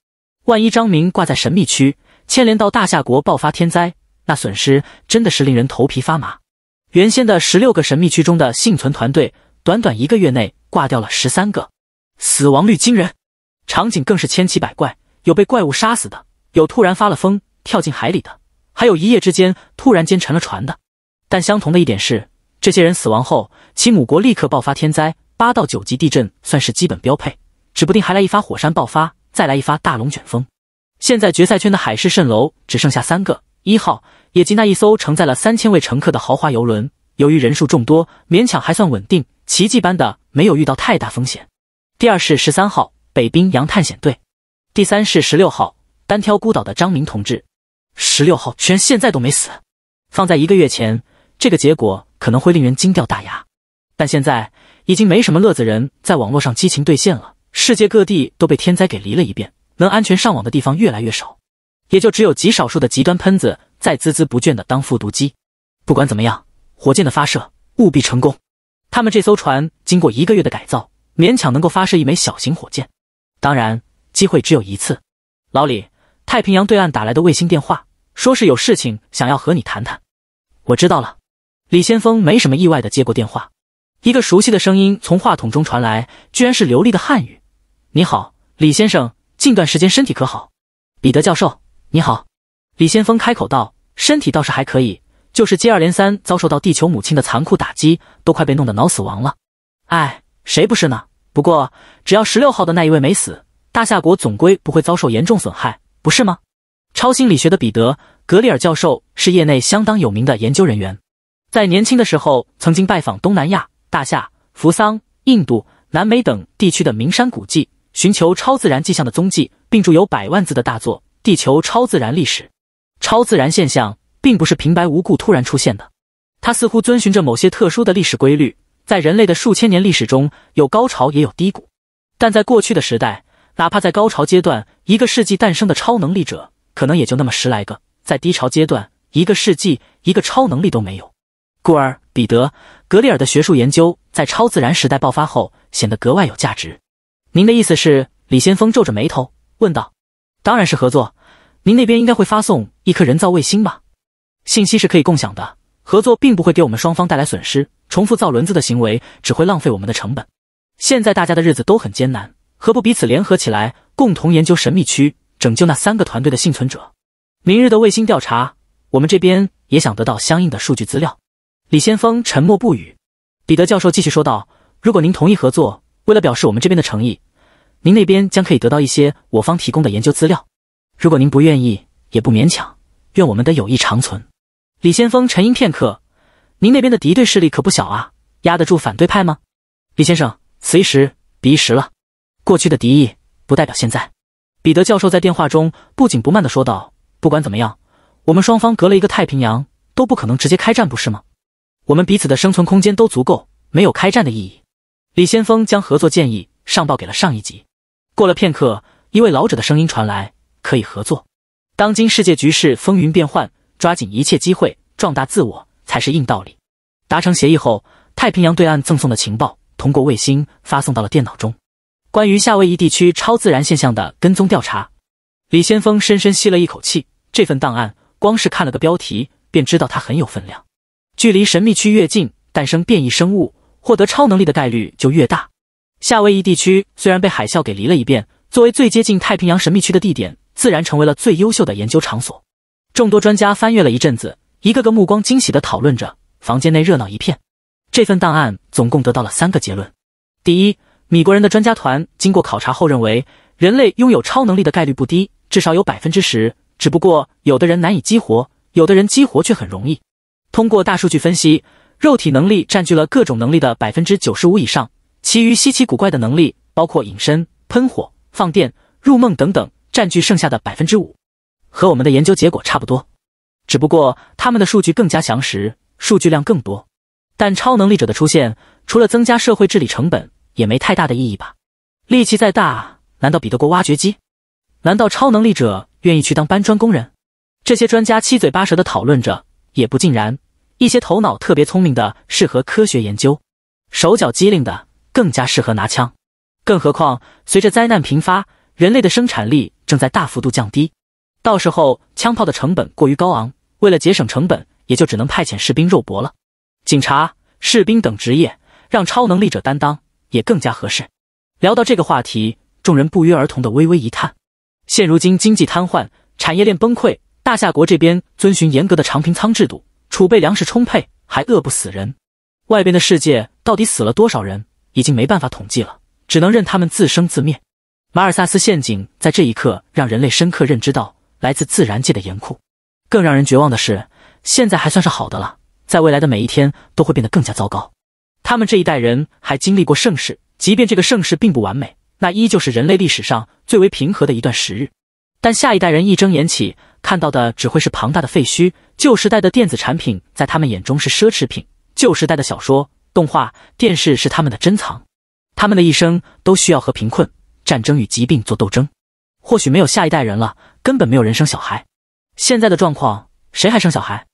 万一张明挂在神秘区，牵连到大夏国爆发天灾，那损失真的是令人头皮发麻。原先的十六个神秘区中的幸存团队，短短一个月内挂掉了十三个，死亡率惊人，场景更是千奇百怪，有被怪物杀死的，有突然发了疯跳进海里的。还有一夜之间突然间沉了船的，但相同的一点是，这些人死亡后，其母国立刻爆发天灾，八到九级地震算是基本标配，指不定还来一发火山爆发，再来一发大龙卷风。现在决赛圈的海市蜃楼只剩下三个，一号也即那一艘承载了三千位乘客的豪华游轮，由于人数众多，勉强还算稳定，奇迹般的没有遇到太大风险。第二是十三号北冰洋探险队，第三是十六号单挑孤岛的张明同志。十六号居然现在都没死，放在一个月前，这个结果可能会令人惊掉大牙。但现在已经没什么乐子人在网络上激情兑现了。世界各地都被天灾给离了一遍，能安全上网的地方越来越少，也就只有极少数的极端喷子在孜孜不倦的当复读机。不管怎么样，火箭的发射务必成功。他们这艘船经过一个月的改造，勉强能够发射一枚小型火箭。当然，机会只有一次。老李。太平洋对岸打来的卫星电话，说是有事情想要和你谈谈。我知道了。李先锋没什么意外的接过电话，一个熟悉的声音从话筒中传来，居然是流利的汉语。你好，李先生，近段时间身体可好？彼得教授，你好。李先锋开口道：“身体倒是还可以，就是接二连三遭受到地球母亲的残酷打击，都快被弄得脑死亡了。哎，谁不是呢？不过只要十六号的那一位没死，大夏国总归不会遭受严重损害。”不是吗？超心理学的彼得·格里尔教授是业内相当有名的研究人员，在年轻的时候曾经拜访东南亚、大夏、扶桑、印度、南美等地区的名山古迹，寻求超自然迹象的踪迹，并著有百万字的大作《地球超自然历史》。超自然现象并不是平白无故突然出现的，它似乎遵循着某些特殊的历史规律，在人类的数千年历史中有高潮也有低谷，但在过去的时代。哪怕在高潮阶段，一个世纪诞生的超能力者可能也就那么十来个；在低潮阶段，一个世纪一个超能力都没有。故而，彼得·格里尔的学术研究在超自然时代爆发后显得格外有价值。您的意思是？李先锋皱着眉头问道：“当然是合作。您那边应该会发送一颗人造卫星吧？信息是可以共享的，合作并不会给我们双方带来损失。重复造轮子的行为只会浪费我们的成本。现在大家的日子都很艰难。”何不彼此联合起来，共同研究神秘区，拯救那三个团队的幸存者？明日的卫星调查，我们这边也想得到相应的数据资料。李先锋沉默不语。彼得教授继续说道：“如果您同意合作，为了表示我们这边的诚意，您那边将可以得到一些我方提供的研究资料。如果您不愿意，也不勉强。愿我们的友谊长存。”李先锋沉吟片刻：“您那边的敌对势力可不小啊，压得住反对派吗？”李先生，此一时彼一时了。过去的敌意不代表现在，彼得教授在电话中不紧不慢地说道：“不管怎么样，我们双方隔了一个太平洋，都不可能直接开战，不是吗？我们彼此的生存空间都足够，没有开战的意义。”李先锋将合作建议上报给了上一级。过了片刻，一位老者的声音传来：“可以合作。当今世界局势风云变幻，抓紧一切机会壮大自我才是硬道理。”达成协议后，太平洋对岸赠送的情报通过卫星发送到了电脑中。关于夏威夷地区超自然现象的跟踪调查，李先锋深深吸了一口气。这份档案光是看了个标题，便知道它很有分量。距离神秘区越近，诞生变异生物、获得超能力的概率就越大。夏威夷地区虽然被海啸给离了一遍，作为最接近太平洋神秘区的地点，自然成为了最优秀的研究场所。众多专家翻阅了一阵子，一个个目光惊喜地讨论着，房间内热闹一片。这份档案总共得到了三个结论：第一，米国人的专家团经过考察后认为，人类拥有超能力的概率不低，至少有百分之十。只不过有的人难以激活，有的人激活却很容易。通过大数据分析，肉体能力占据了各种能力的百分之九十五以上，其余稀奇古怪的能力，包括隐身、喷火、放电、入梦等等，占据剩下的百分之五。和我们的研究结果差不多，只不过他们的数据更加详实，数据量更多。但超能力者的出现，除了增加社会治理成本，也没太大的意义吧？力气再大，难道比得过挖掘机？难道超能力者愿意去当搬砖工人？这些专家七嘴八舌的讨论着，也不尽然。一些头脑特别聪明的适合科学研究，手脚机灵的更加适合拿枪。更何况，随着灾难频发，人类的生产力正在大幅度降低，到时候枪炮的成本过于高昂，为了节省成本，也就只能派遣士兵肉搏了。警察、士兵等职业。让超能力者担当也更加合适。聊到这个话题，众人不约而同的微微一叹。现如今经济瘫痪，产业链崩溃，大夏国这边遵循严格的长平仓制度，储备粮食充沛，还饿不死人。外边的世界到底死了多少人，已经没办法统计了，只能任他们自生自灭。马尔萨斯陷阱在这一刻让人类深刻认知到来自自然界的严酷。更让人绝望的是，现在还算是好的了，在未来的每一天都会变得更加糟糕。他们这一代人还经历过盛世，即便这个盛世并不完美，那依旧是人类历史上最为平和的一段时日。但下一代人一睁眼起，看到的只会是庞大的废墟。旧时代的电子产品在他们眼中是奢侈品，旧时代的小说、动画、电视是他们的珍藏。他们的一生都需要和贫困、战争与疾病做斗争。或许没有下一代人了，根本没有人生小孩。现在的状况，谁还生小孩？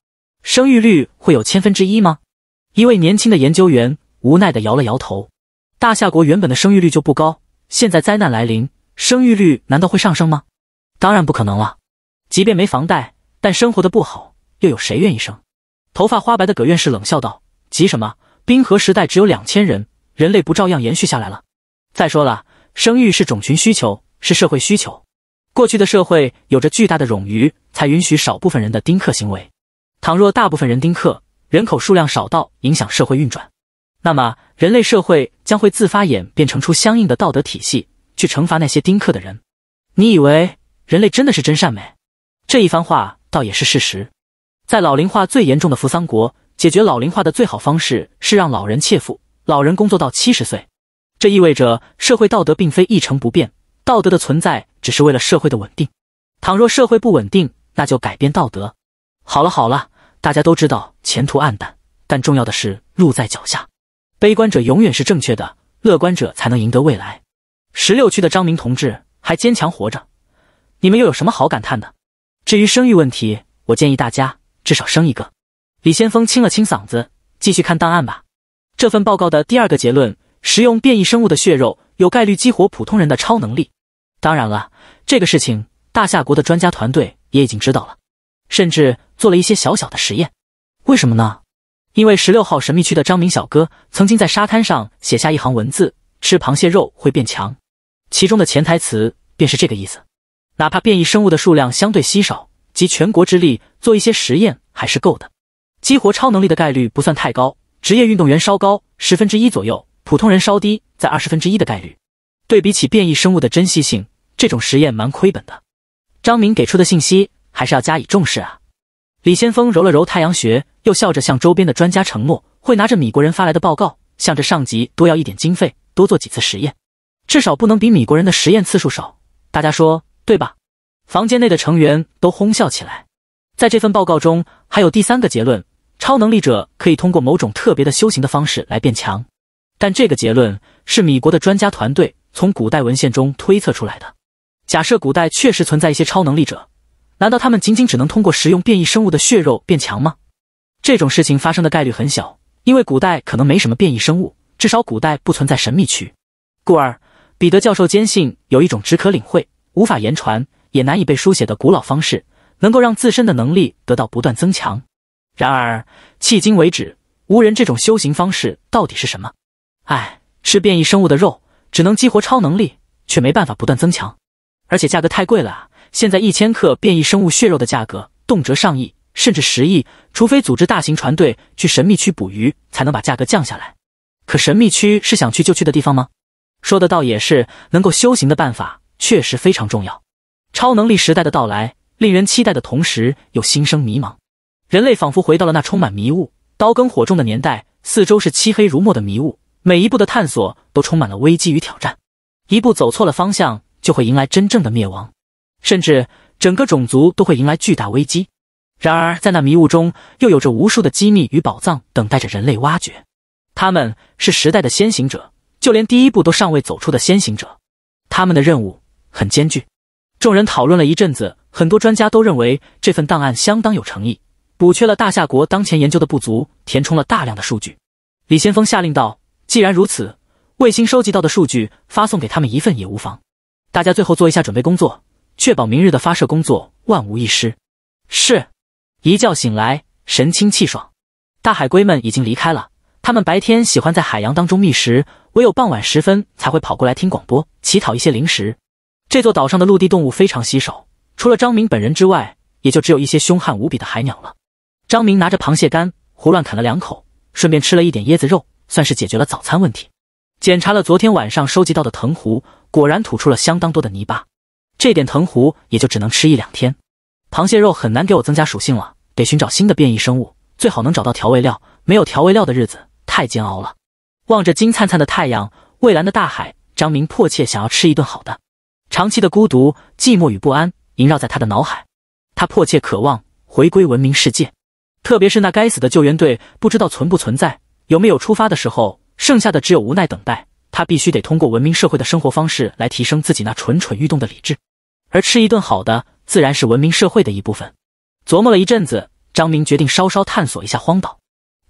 生育率会有千分之一吗？一位年轻的研究员无奈地摇了摇头。大夏国原本的生育率就不高，现在灾难来临，生育率难道会上升吗？当然不可能了。即便没房贷，但生活的不好，又有谁愿意生？头发花白的葛院士冷笑道：“急什么？冰河时代只有两千人，人类不照样延续下来了？再说了，生育是种群需求，是社会需求。过去的社会有着巨大的冗余，才允许少部分人的丁克行为。倘若大部分人丁克，人口数量少到影响社会运转，那么人类社会将会自发演变成出相应的道德体系，去惩罚那些丁克的人。你以为人类真的是真善美？这一番话倒也是事实。在老龄化最严重的扶桑国，解决老龄化的最好方式是让老人切腹，老人工作到七十岁。这意味着社会道德并非一成不变，道德的存在只是为了社会的稳定。倘若社会不稳定，那就改变道德。好了好了。大家都知道前途暗淡，但重要的是路在脚下。悲观者永远是正确的，乐观者才能赢得未来。十六区的张明同志还坚强活着，你们又有什么好感叹的？至于生育问题，我建议大家至少生一个。李先锋清了清嗓子，继续看档案吧。这份报告的第二个结论：食用变异生物的血肉有概率激活普通人的超能力。当然了，这个事情大夏国的专家团队也已经知道了，甚至做了一些小小的实验。为什么呢？因为十六号神秘区的张明小哥曾经在沙滩上写下一行文字：“吃螃蟹肉会变强。”其中的潜台词便是这个意思。哪怕变异生物的数量相对稀少，集全国之力做一些实验还是够的。激活超能力的概率不算太高，职业运动员稍高十分之一左右，普通人稍低在二十分之一的概率。对比起变异生物的珍稀性，这种实验蛮亏本的。张明给出的信息还是要加以重视啊。李先锋揉了揉太阳穴，又笑着向周边的专家承诺，会拿着米国人发来的报告，向着上级多要一点经费，多做几次实验，至少不能比米国人的实验次数少。大家说对吧？房间内的成员都哄笑起来。在这份报告中，还有第三个结论：超能力者可以通过某种特别的修行的方式来变强。但这个结论是米国的专家团队从古代文献中推测出来的。假设古代确实存在一些超能力者。难道他们仅仅只能通过食用变异生物的血肉变强吗？这种事情发生的概率很小，因为古代可能没什么变异生物，至少古代不存在神秘区。故而，彼得教授坚信有一种只可领会、无法言传、也难以被书写的古老方式，能够让自身的能力得到不断增强。然而，迄今为止，无人这种修行方式到底是什么？唉，吃变异生物的肉，只能激活超能力，却没办法不断增强，而且价格太贵了啊！现在一千克变异生物血肉的价格动辄上亿，甚至十亿，除非组织大型船队去神秘区捕鱼，才能把价格降下来。可神秘区是想去就去的地方吗？说的倒也是，能够修行的办法确实非常重要。超能力时代的到来，令人期待的同时又心生迷茫。人类仿佛回到了那充满迷雾、刀耕火种的年代，四周是漆黑如墨的迷雾，每一步的探索都充满了危机与挑战。一步走错了方向，就会迎来真正的灭亡。甚至整个种族都会迎来巨大危机。然而，在那迷雾中，又有着无数的机密与宝藏等待着人类挖掘。他们是时代的先行者，就连第一步都尚未走出的先行者。他们的任务很艰巨。众人讨论了一阵子，很多专家都认为这份档案相当有诚意，补缺了大夏国当前研究的不足，填充了大量的数据。李先锋下令道：“既然如此，卫星收集到的数据发送给他们一份也无妨。大家最后做一下准备工作。”确保明日的发射工作万无一失。是。一觉醒来，神清气爽。大海龟们已经离开了。他们白天喜欢在海洋当中觅食，唯有傍晚时分才会跑过来听广播，乞讨一些零食。这座岛上的陆地动物非常稀少，除了张明本人之外，也就只有一些凶悍无比的海鸟了。张明拿着螃蟹干胡乱啃了两口，顺便吃了一点椰子肉，算是解决了早餐问题。检查了昨天晚上收集到的藤壶，果然吐出了相当多的泥巴。这点藤壶也就只能吃一两天，螃蟹肉很难给我增加属性了，得寻找新的变异生物，最好能找到调味料。没有调味料的日子太煎熬了。望着金灿灿的太阳，蔚蓝的大海，张明迫切想要吃一顿好的。长期的孤独、寂寞与不安萦绕在他的脑海，他迫切渴望回归文明世界，特别是那该死的救援队，不知道存不存在，有没有出发的时候，剩下的只有无奈等待。他必须得通过文明社会的生活方式来提升自己那蠢蠢欲动的理智。而吃一顿好的，自然是文明社会的一部分。琢磨了一阵子，张明决定稍稍探索一下荒岛。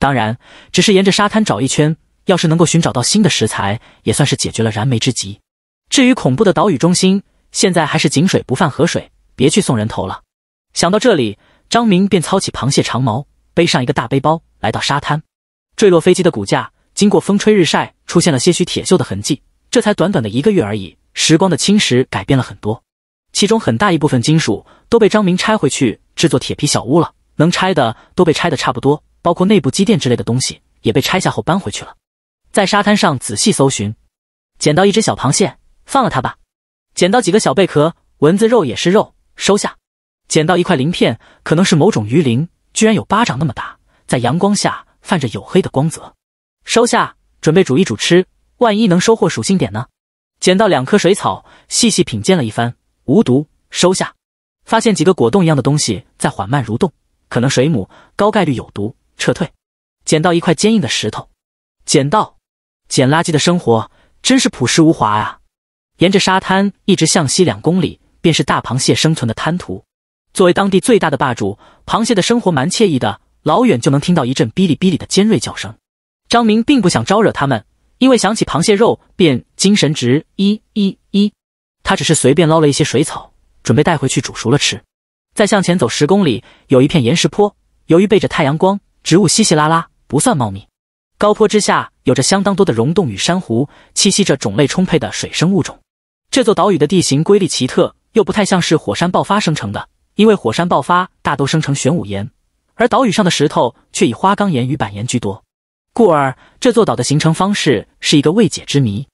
当然，只是沿着沙滩找一圈，要是能够寻找到新的食材，也算是解决了燃眉之急。至于恐怖的岛屿中心，现在还是井水不犯河水，别去送人头了。想到这里，张明便操起螃蟹长矛，背上一个大背包，来到沙滩。坠落飞机的骨架，经过风吹日晒，出现了些许铁锈的痕迹。这才短短的一个月而已，时光的侵蚀改变了很多。其中很大一部分金属都被张明拆回去制作铁皮小屋了，能拆的都被拆的差不多，包括内部机电之类的东西也被拆下后搬回去了。在沙滩上仔细搜寻，捡到一只小螃蟹，放了它吧；捡到几个小贝壳，蚊子肉也是肉，收下；捡到一块鳞片，可能是某种鱼鳞，居然有巴掌那么大，在阳光下泛着黝黑的光泽，收下，准备煮一煮吃，万一能收获属性点呢？捡到两颗水草，细细品鉴了一番。无毒，收下。发现几个果冻一样的东西在缓慢蠕动，可能水母，高概率有毒，撤退。捡到一块坚硬的石头，捡到。捡垃圾的生活真是朴实无华啊！沿着沙滩一直向西两公里，便是大螃蟹生存的滩涂。作为当地最大的霸主，螃蟹的生活蛮惬意的，老远就能听到一阵哔哩哔哩的尖锐叫声。张明并不想招惹他们，因为想起螃蟹肉便精神值一一一。他只是随便捞了一些水草，准备带回去煮熟了吃。再向前走十公里，有一片岩石坡，由于背着太阳光，植物稀稀拉拉，不算茂密。高坡之下有着相当多的溶洞与珊瑚，栖息着种类充沛的水生物种。这座岛屿的地形瑰丽奇特，又不太像是火山爆发生成的。因为火山爆发大都生成玄武岩，而岛屿上的石头却以花岗岩与板岩居多，故而这座岛的形成方式是一个未解之谜。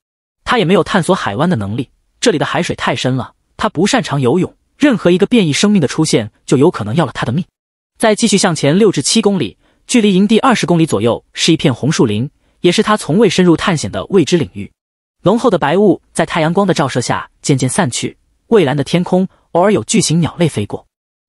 他也没有探索海湾的能力，这里的海水太深了，他不擅长游泳，任何一个变异生命的出现就有可能要了他的命。再继续向前六至七公里，距离营地二十公里左右是一片红树林，也是他从未深入探险的未知领域。浓厚的白雾在太阳光的照射下渐渐散去，蔚蓝的天空偶尔有巨型鸟类飞过。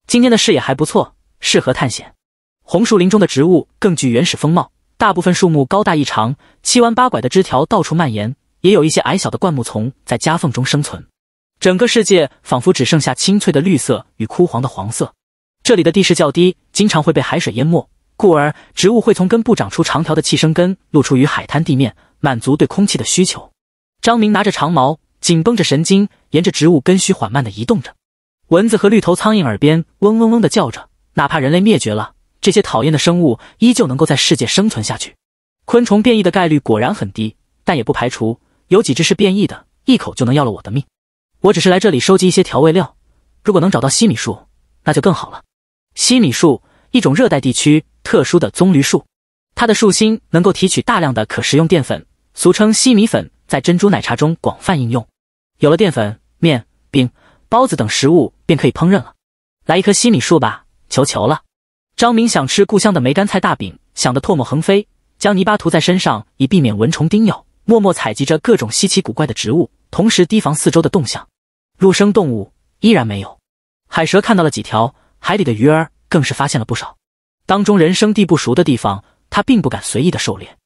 今天的视野还不错，适合探险。红树林中的植物更具原始风貌，大部分树木高大异常，七弯八拐的枝条到处蔓延，也有一些矮小的灌木丛在夹缝中生存。整个世界仿佛只剩下青翠的绿色与枯黄的黄色。这里的地势较低，经常会被海水淹没，故而植物会从根部长出长条的气生根，露出于海滩地面，满足对空气的需求。张明拿着长矛，紧绷着神经，沿着植物根须缓慢地移动着。蚊子和绿头苍蝇耳边嗡嗡嗡的叫着，哪怕人类灭绝了，这些讨厌的生物依旧能够在世界生存下去。昆虫变异的概率果然很低，但也不排除有几只是变异的，一口就能要了我的命。我只是来这里收集一些调味料，如果能找到西米树，那就更好了。西米树，一种热带地区特殊的棕榈树，它的树心能够提取大量的可食用淀粉，俗称西米粉，在珍珠奶茶中广泛应用。有了淀粉，面饼。包子等食物便可以烹饪了。来一棵西米树吧，求求了！张明想吃故乡的梅干菜大饼，想得唾沫横飞，将泥巴涂在身上以避免蚊虫叮咬，默默采集着各种稀奇古怪的植物，同时提防四周的动向。陆生动物依然没有，海蛇看到了几条，海里的鱼儿更是发现了不少。当中人生地不熟的地方，他并不敢随意的狩猎。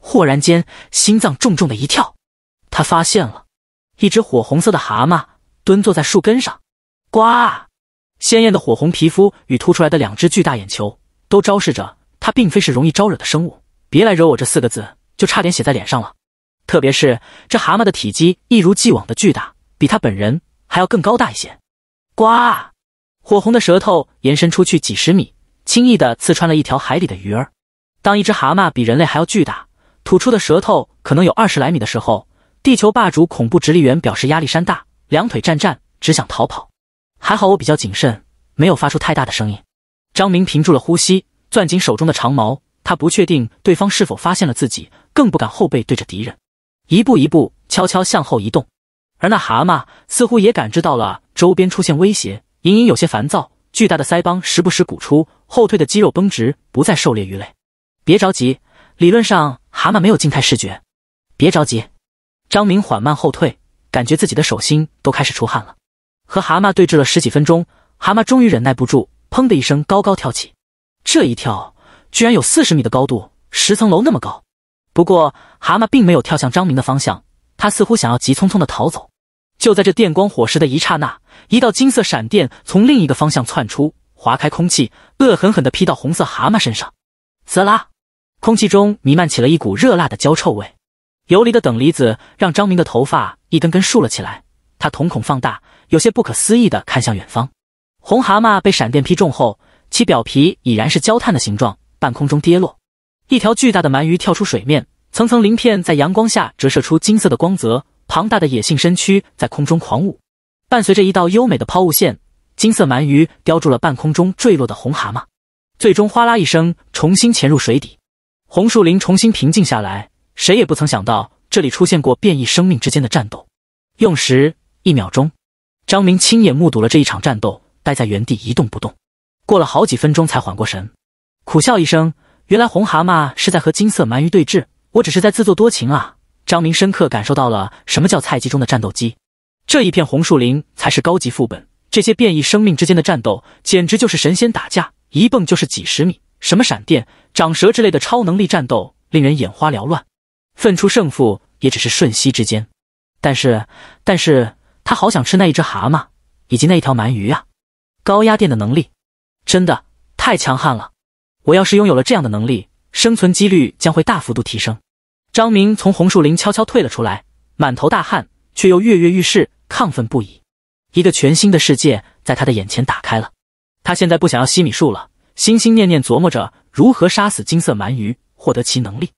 忽然间，心脏重重的一跳，他发现了一只火红色的蛤蟆。蹲坐在树根上，呱！鲜艳的火红皮肤与凸出来的两只巨大眼球，都昭示着它并非是容易招惹的生物。别来惹我这四个字，就差点写在脸上了。特别是这蛤蟆的体积一如既往的巨大，比它本人还要更高大一些。呱！火红的舌头延伸出去几十米，轻易的刺穿了一条海里的鱼儿。当一只蛤蟆比人类还要巨大，吐出的舌头可能有二十来米的时候，地球霸主恐怖直立猿表示压力山大。两腿战战，只想逃跑。还好我比较谨慎，没有发出太大的声音。张明屏住了呼吸，攥紧手中的长矛。他不确定对方是否发现了自己，更不敢后背对着敌人，一步一步悄悄向后移动。而那蛤蟆似乎也感知到了周边出现威胁，隐隐有些烦躁，巨大的腮帮时不时鼓出，后退的肌肉绷直，不再狩猎鱼类。别着急，理论上蛤蟆没有静态视觉。别着急，张明缓慢后退。感觉自己的手心都开始出汗了。和蛤蟆对峙了十几分钟，蛤蟆终于忍耐不住，砰的一声高高跳起。这一跳居然有四十米的高度，十层楼那么高。不过蛤蟆并没有跳向张明的方向，他似乎想要急匆匆的逃走。就在这电光火石的一刹那，一道金色闪电从另一个方向窜出，划开空气，恶狠狠地劈到红色蛤蟆身上。滋啦，空气中弥漫起了一股热辣的焦臭味。游离的等离子让张明的头发一根根竖了起来，他瞳孔放大，有些不可思议的看向远方。红蛤蟆被闪电劈中后，其表皮已然是焦炭的形状，半空中跌落。一条巨大的鳗鱼跳出水面，层层鳞片在阳光下折射出金色的光泽，庞大的野性身躯在空中狂舞。伴随着一道优美的抛物线，金色鳗鱼叼住了半空中坠落的红蛤蟆，最终哗啦一声重新潜入水底。红树林重新平静下来。谁也不曾想到，这里出现过变异生命之间的战斗。用时一秒钟，张明亲眼目睹了这一场战斗，待在原地一动不动。过了好几分钟才缓过神，苦笑一声：“原来红蛤蟆是在和金色鳗鱼对峙，我只是在自作多情啊！”张明深刻感受到了什么叫菜鸡中的战斗机。这一片红树林才是高级副本，这些变异生命之间的战斗简直就是神仙打架，一蹦就是几十米。什么闪电、长蛇之类的超能力战斗，令人眼花缭乱。分出胜负也只是瞬息之间。但是，但是他好想吃那一只蛤蟆以及那一条鳗鱼啊！高压电的能力真的太强悍了！我要是拥有了这样的能力，生存几率将会大幅度提升。张明从红树林悄悄退了出来，满头大汗，却又跃跃欲试，亢奋不已。一个全新的世界在他的眼前打开了。他现在不想要西米树了，心心念念琢磨着如何杀死金色鳗鱼，获得其能力。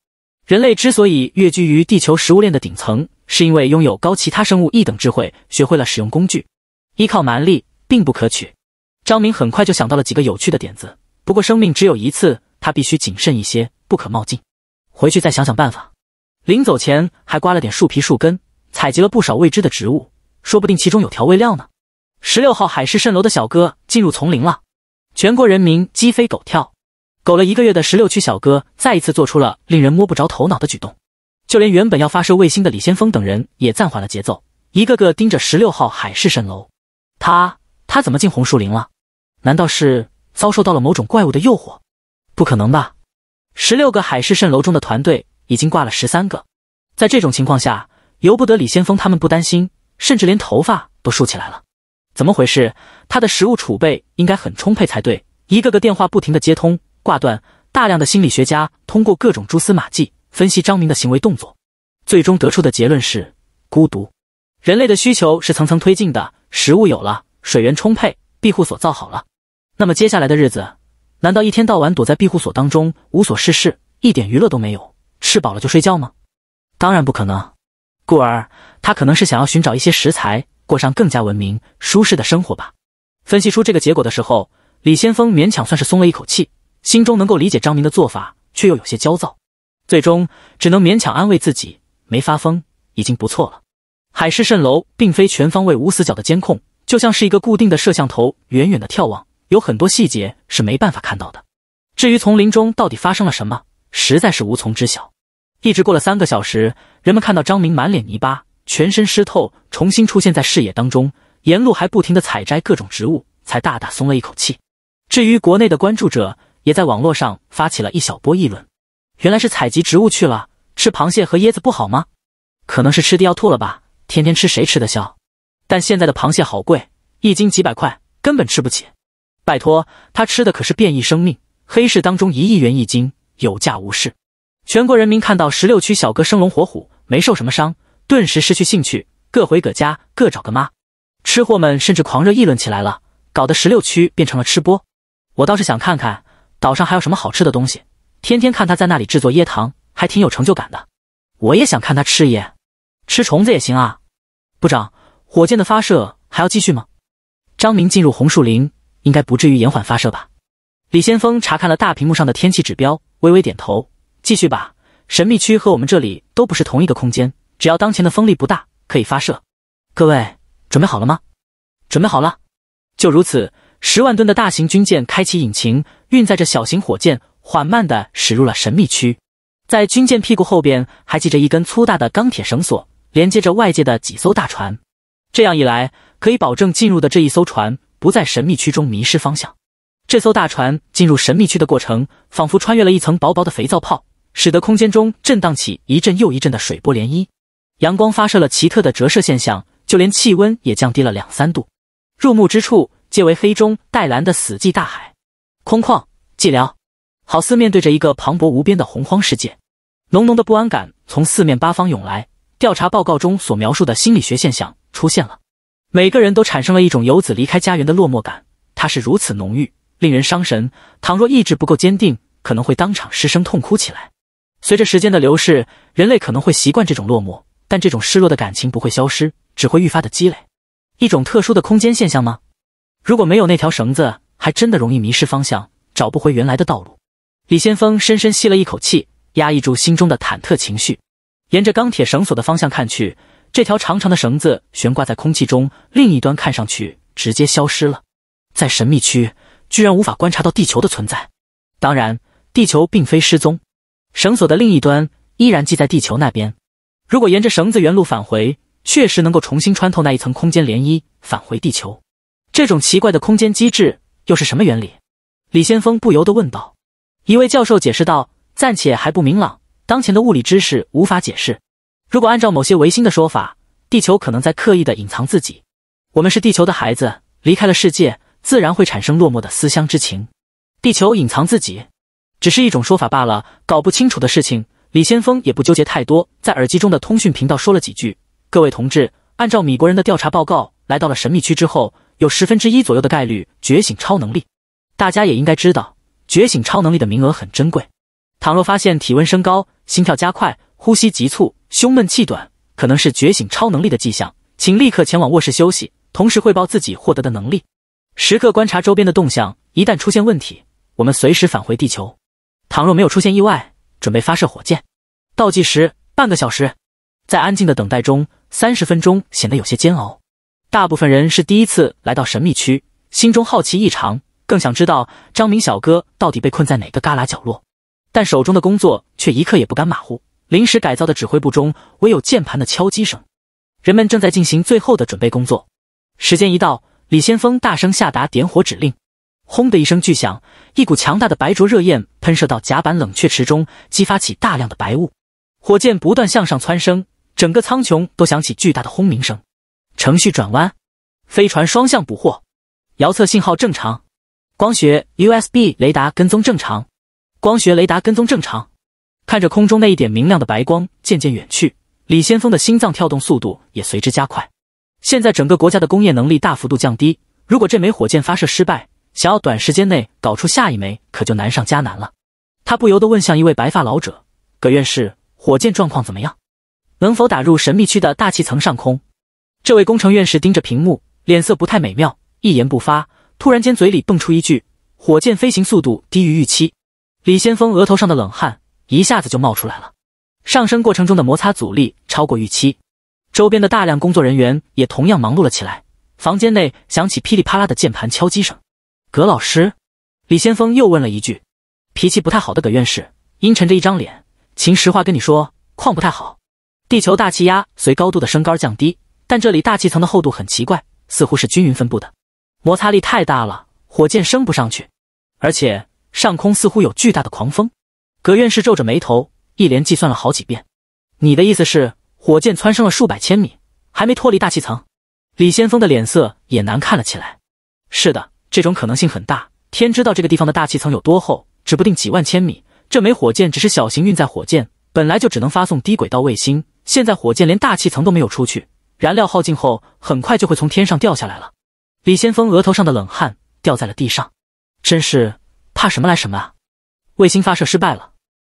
人类之所以跃居于地球食物链的顶层，是因为拥有高其他生物一等智慧，学会了使用工具。依靠蛮力并不可取。张明很快就想到了几个有趣的点子，不过生命只有一次，他必须谨慎一些，不可冒进。回去再想想办法。临走前还刮了点树皮树根，采集了不少未知的植物，说不定其中有调味料呢。十六号海市蜃楼的小哥进入丛林了，全国人民鸡飞狗跳。苟了一个月的十六区小哥再一次做出了令人摸不着头脑的举动，就连原本要发射卫星的李先锋等人也暂缓了节奏，一个个盯着十六号海市蜃楼。他他怎么进红树林了？难道是遭受到了某种怪物的诱惑？不可能吧！十六个海市蜃楼中的团队已经挂了十三个，在这种情况下，由不得李先锋他们不担心，甚至连头发都竖起来了。怎么回事？他的食物储备应该很充沛才对，一个个电话不停的接通。挂断，大量的心理学家通过各种蛛丝马迹分析张明的行为动作，最终得出的结论是孤独。人类的需求是层层推进的，食物有了，水源充沛，庇护所造好了，那么接下来的日子，难道一天到晚躲在庇护所当中无所事事，一点娱乐都没有，吃饱了就睡觉吗？当然不可能。故而，他可能是想要寻找一些食材，过上更加文明、舒适的生活吧。分析出这个结果的时候，李先锋勉强算是松了一口气。心中能够理解张明的做法，却又有些焦躁，最终只能勉强安慰自己，没发疯已经不错了。海市蜃楼并非全方位无死角的监控，就像是一个固定的摄像头，远远的眺望，有很多细节是没办法看到的。至于丛林中到底发生了什么，实在是无从知晓。一直过了三个小时，人们看到张明满脸泥巴，全身湿透，重新出现在视野当中，沿路还不停的采摘各种植物，才大大松了一口气。至于国内的关注者，也在网络上发起了一小波议论，原来是采集植物去了，吃螃蟹和椰子不好吗？可能是吃的要吐了吧，天天吃谁吃得消？但现在的螃蟹好贵，一斤几百块，根本吃不起。拜托，他吃的可是变异生命，黑市当中一亿元一斤，有价无市。全国人民看到十六区小哥生龙活虎，没受什么伤，顿时失去兴趣，各回各家，各找个妈。吃货们甚至狂热议论起来了，搞得十六区变成了吃播。我倒是想看看。岛上还有什么好吃的东西？天天看他在那里制作椰糖，还挺有成就感的。我也想看他吃椰，吃虫子也行啊。部长，火箭的发射还要继续吗？张明进入红树林，应该不至于延缓发射吧？李先锋查看了大屏幕上的天气指标，微微点头，继续吧。神秘区和我们这里都不是同一个空间，只要当前的风力不大，可以发射。各位准备好了吗？准备好了。就如此。十万吨的大型军舰开启引擎，运载着小型火箭，缓慢地驶入了神秘区。在军舰屁股后边还系着一根粗大的钢铁绳索，连接着外界的几艘大船。这样一来，可以保证进入的这一艘船不在神秘区中迷失方向。这艘大船进入神秘区的过程，仿佛穿越了一层薄薄的肥皂泡，使得空间中震荡起一阵又一阵的水波涟漪。阳光发射了奇特的折射现象，就连气温也降低了两三度。入目之处。皆为黑中带蓝的死寂大海，空旷寂寥，好似面对着一个磅礴无边的洪荒世界。浓浓的不安感从四面八方涌来。调查报告中所描述的心理学现象出现了，每个人都产生了一种游子离开家园的落寞感。它是如此浓郁，令人伤神。倘若意志不够坚定，可能会当场失声痛哭起来。随着时间的流逝，人类可能会习惯这种落寞，但这种失落的感情不会消失，只会愈发的积累。一种特殊的空间现象吗？如果没有那条绳子，还真的容易迷失方向，找不回原来的道路。李先锋深深吸了一口气，压抑住心中的忐忑情绪，沿着钢铁绳索的方向看去，这条长长的绳子悬挂在空气中，另一端看上去直接消失了。在神秘区，居然无法观察到地球的存在。当然，地球并非失踪，绳索的另一端依然系在地球那边。如果沿着绳子原路返回，确实能够重新穿透那一层空间涟漪，返回地球。这种奇怪的空间机制又是什么原理？李先锋不由得问道。一位教授解释道：“暂且还不明朗，当前的物理知识无法解释。如果按照某些唯心的说法，地球可能在刻意的隐藏自己。我们是地球的孩子，离开了世界，自然会产生落寞的思乡之情。地球隐藏自己，只是一种说法罢了。搞不清楚的事情，李先锋也不纠结太多，在耳机中的通讯频道说了几句：“各位同志，按照米国人的调查报告，来到了神秘区之后，有十分之一左右的概率觉醒超能力。大家也应该知道，觉醒超能力的名额很珍贵。倘若发现体温升高、心跳加快、呼吸急促、胸闷气短，可能是觉醒超能力的迹象，请立刻前往卧室休息，同时汇报自己获得的能力，时刻观察周边的动向。一旦出现问题，我们随时返回地球。倘若没有出现意外，准备发射火箭。倒计时半个小时。在安静的等待中，三十分钟显得有些煎熬。大部分人是第一次来到神秘区，心中好奇异常，更想知道张明小哥到底被困在哪个旮旯角落。但手中的工作却一刻也不敢马虎。临时改造的指挥部中，唯有键盘的敲击声。人们正在进行最后的准备工作。时间一到，李先锋大声下达点火指令。轰的一声巨响，一股强大的白灼热焰喷射到甲板冷却池中，激发起大量的白雾。火箭不断向上蹿升，整个苍穹都响起巨大的轰鸣声。程序转弯，飞船双向捕获，遥测信号正常，光学 USB 雷达跟踪正常，光学雷达跟踪正常。看着空中那一点明亮的白光渐渐远去，李先锋的心脏跳动速度也随之加快。现在整个国家的工业能力大幅度降低，如果这枚火箭发射失败，想要短时间内搞出下一枚，可就难上加难了。他不由得问向一位白发老者：“葛院士，火箭状况怎么样？能否打入神秘区的大气层上空？”这位工程院士盯着屏幕，脸色不太美妙，一言不发。突然间，嘴里蹦出一句：“火箭飞行速度低于预期。”李先锋额头上的冷汗。一下子就冒出来了，上升过程中的摩擦阻力超过预期，周边的大量工作人员也同样忙碌了起来。房间内响起噼里啪啦的键盘敲击声。葛老师，李先锋又问了一句。脾气不太好的葛院士阴沉着一张脸，秦实话跟你说，况不太好。地球大气压随高度的升高降低，但这里大气层的厚度很奇怪，似乎是均匀分布的，摩擦力太大了，火箭升不上去，而且上空似乎有巨大的狂风。葛院士皱着眉头，一连计算了好几遍。你的意思是，火箭蹿升了数百千米，还没脱离大气层？李先锋的脸色也难看了起来。是的，这种可能性很大。天知道这个地方的大气层有多厚，指不定几万千米。这枚火箭只是小型运载火箭，本来就只能发送低轨道卫星。现在火箭连大气层都没有出去，燃料耗尽后，很快就会从天上掉下来了。李先锋额头上的冷汗掉在了地上，真是怕什么来什么啊！卫星发射失败了。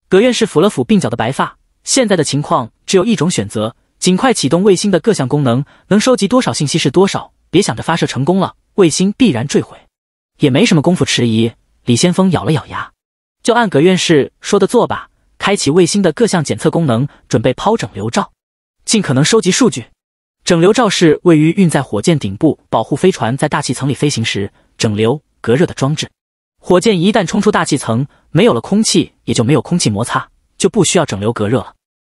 葛院士抚了抚鬓角的白发，现在的情况只有一种选择：尽快启动卫星的各项功能，能收集多少信息是多少。别想着发射成功了，卫星必然坠毁。也没什么功夫迟疑。李先锋咬了咬牙，就按葛院士说的做吧。开启卫星的各项检测功能，准备抛整流罩，尽可能收集数据。整流罩是位于运载火箭顶部，保护飞船在大气层里飞行时整流隔热的装置。火箭一旦冲出大气层，没有了空气，也就没有空气摩擦，就不需要整流隔热了。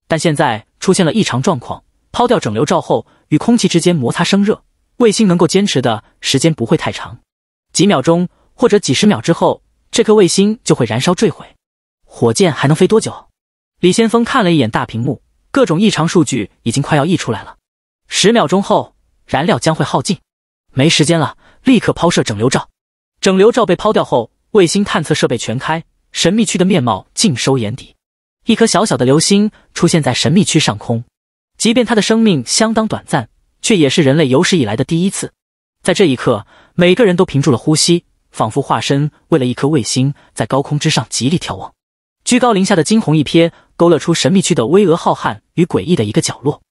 但现在出现了异常状况，抛掉整流罩后，与空气之间摩擦生热，卫星能够坚持的时间不会太长，几秒钟或者几十秒之后，这颗卫星就会燃烧坠毁。火箭还能飞多久？李先锋看了一眼大屏幕，各种异常数据已经快要溢出来了。十秒钟后，燃料将会耗尽，没时间了，立刻抛射整流罩。整流罩被抛掉后。卫星探测设备全开，神秘区的面貌尽收眼底。一颗小小的流星出现在神秘区上空，即便它的生命相当短暂，却也是人类有史以来的第一次。在这一刻，每个人都屏住了呼吸，仿佛化身为了一颗卫星，在高空之上极力眺望。居高临下的惊鸿一瞥，勾勒出神秘区的巍峨浩瀚与诡异的一个角落。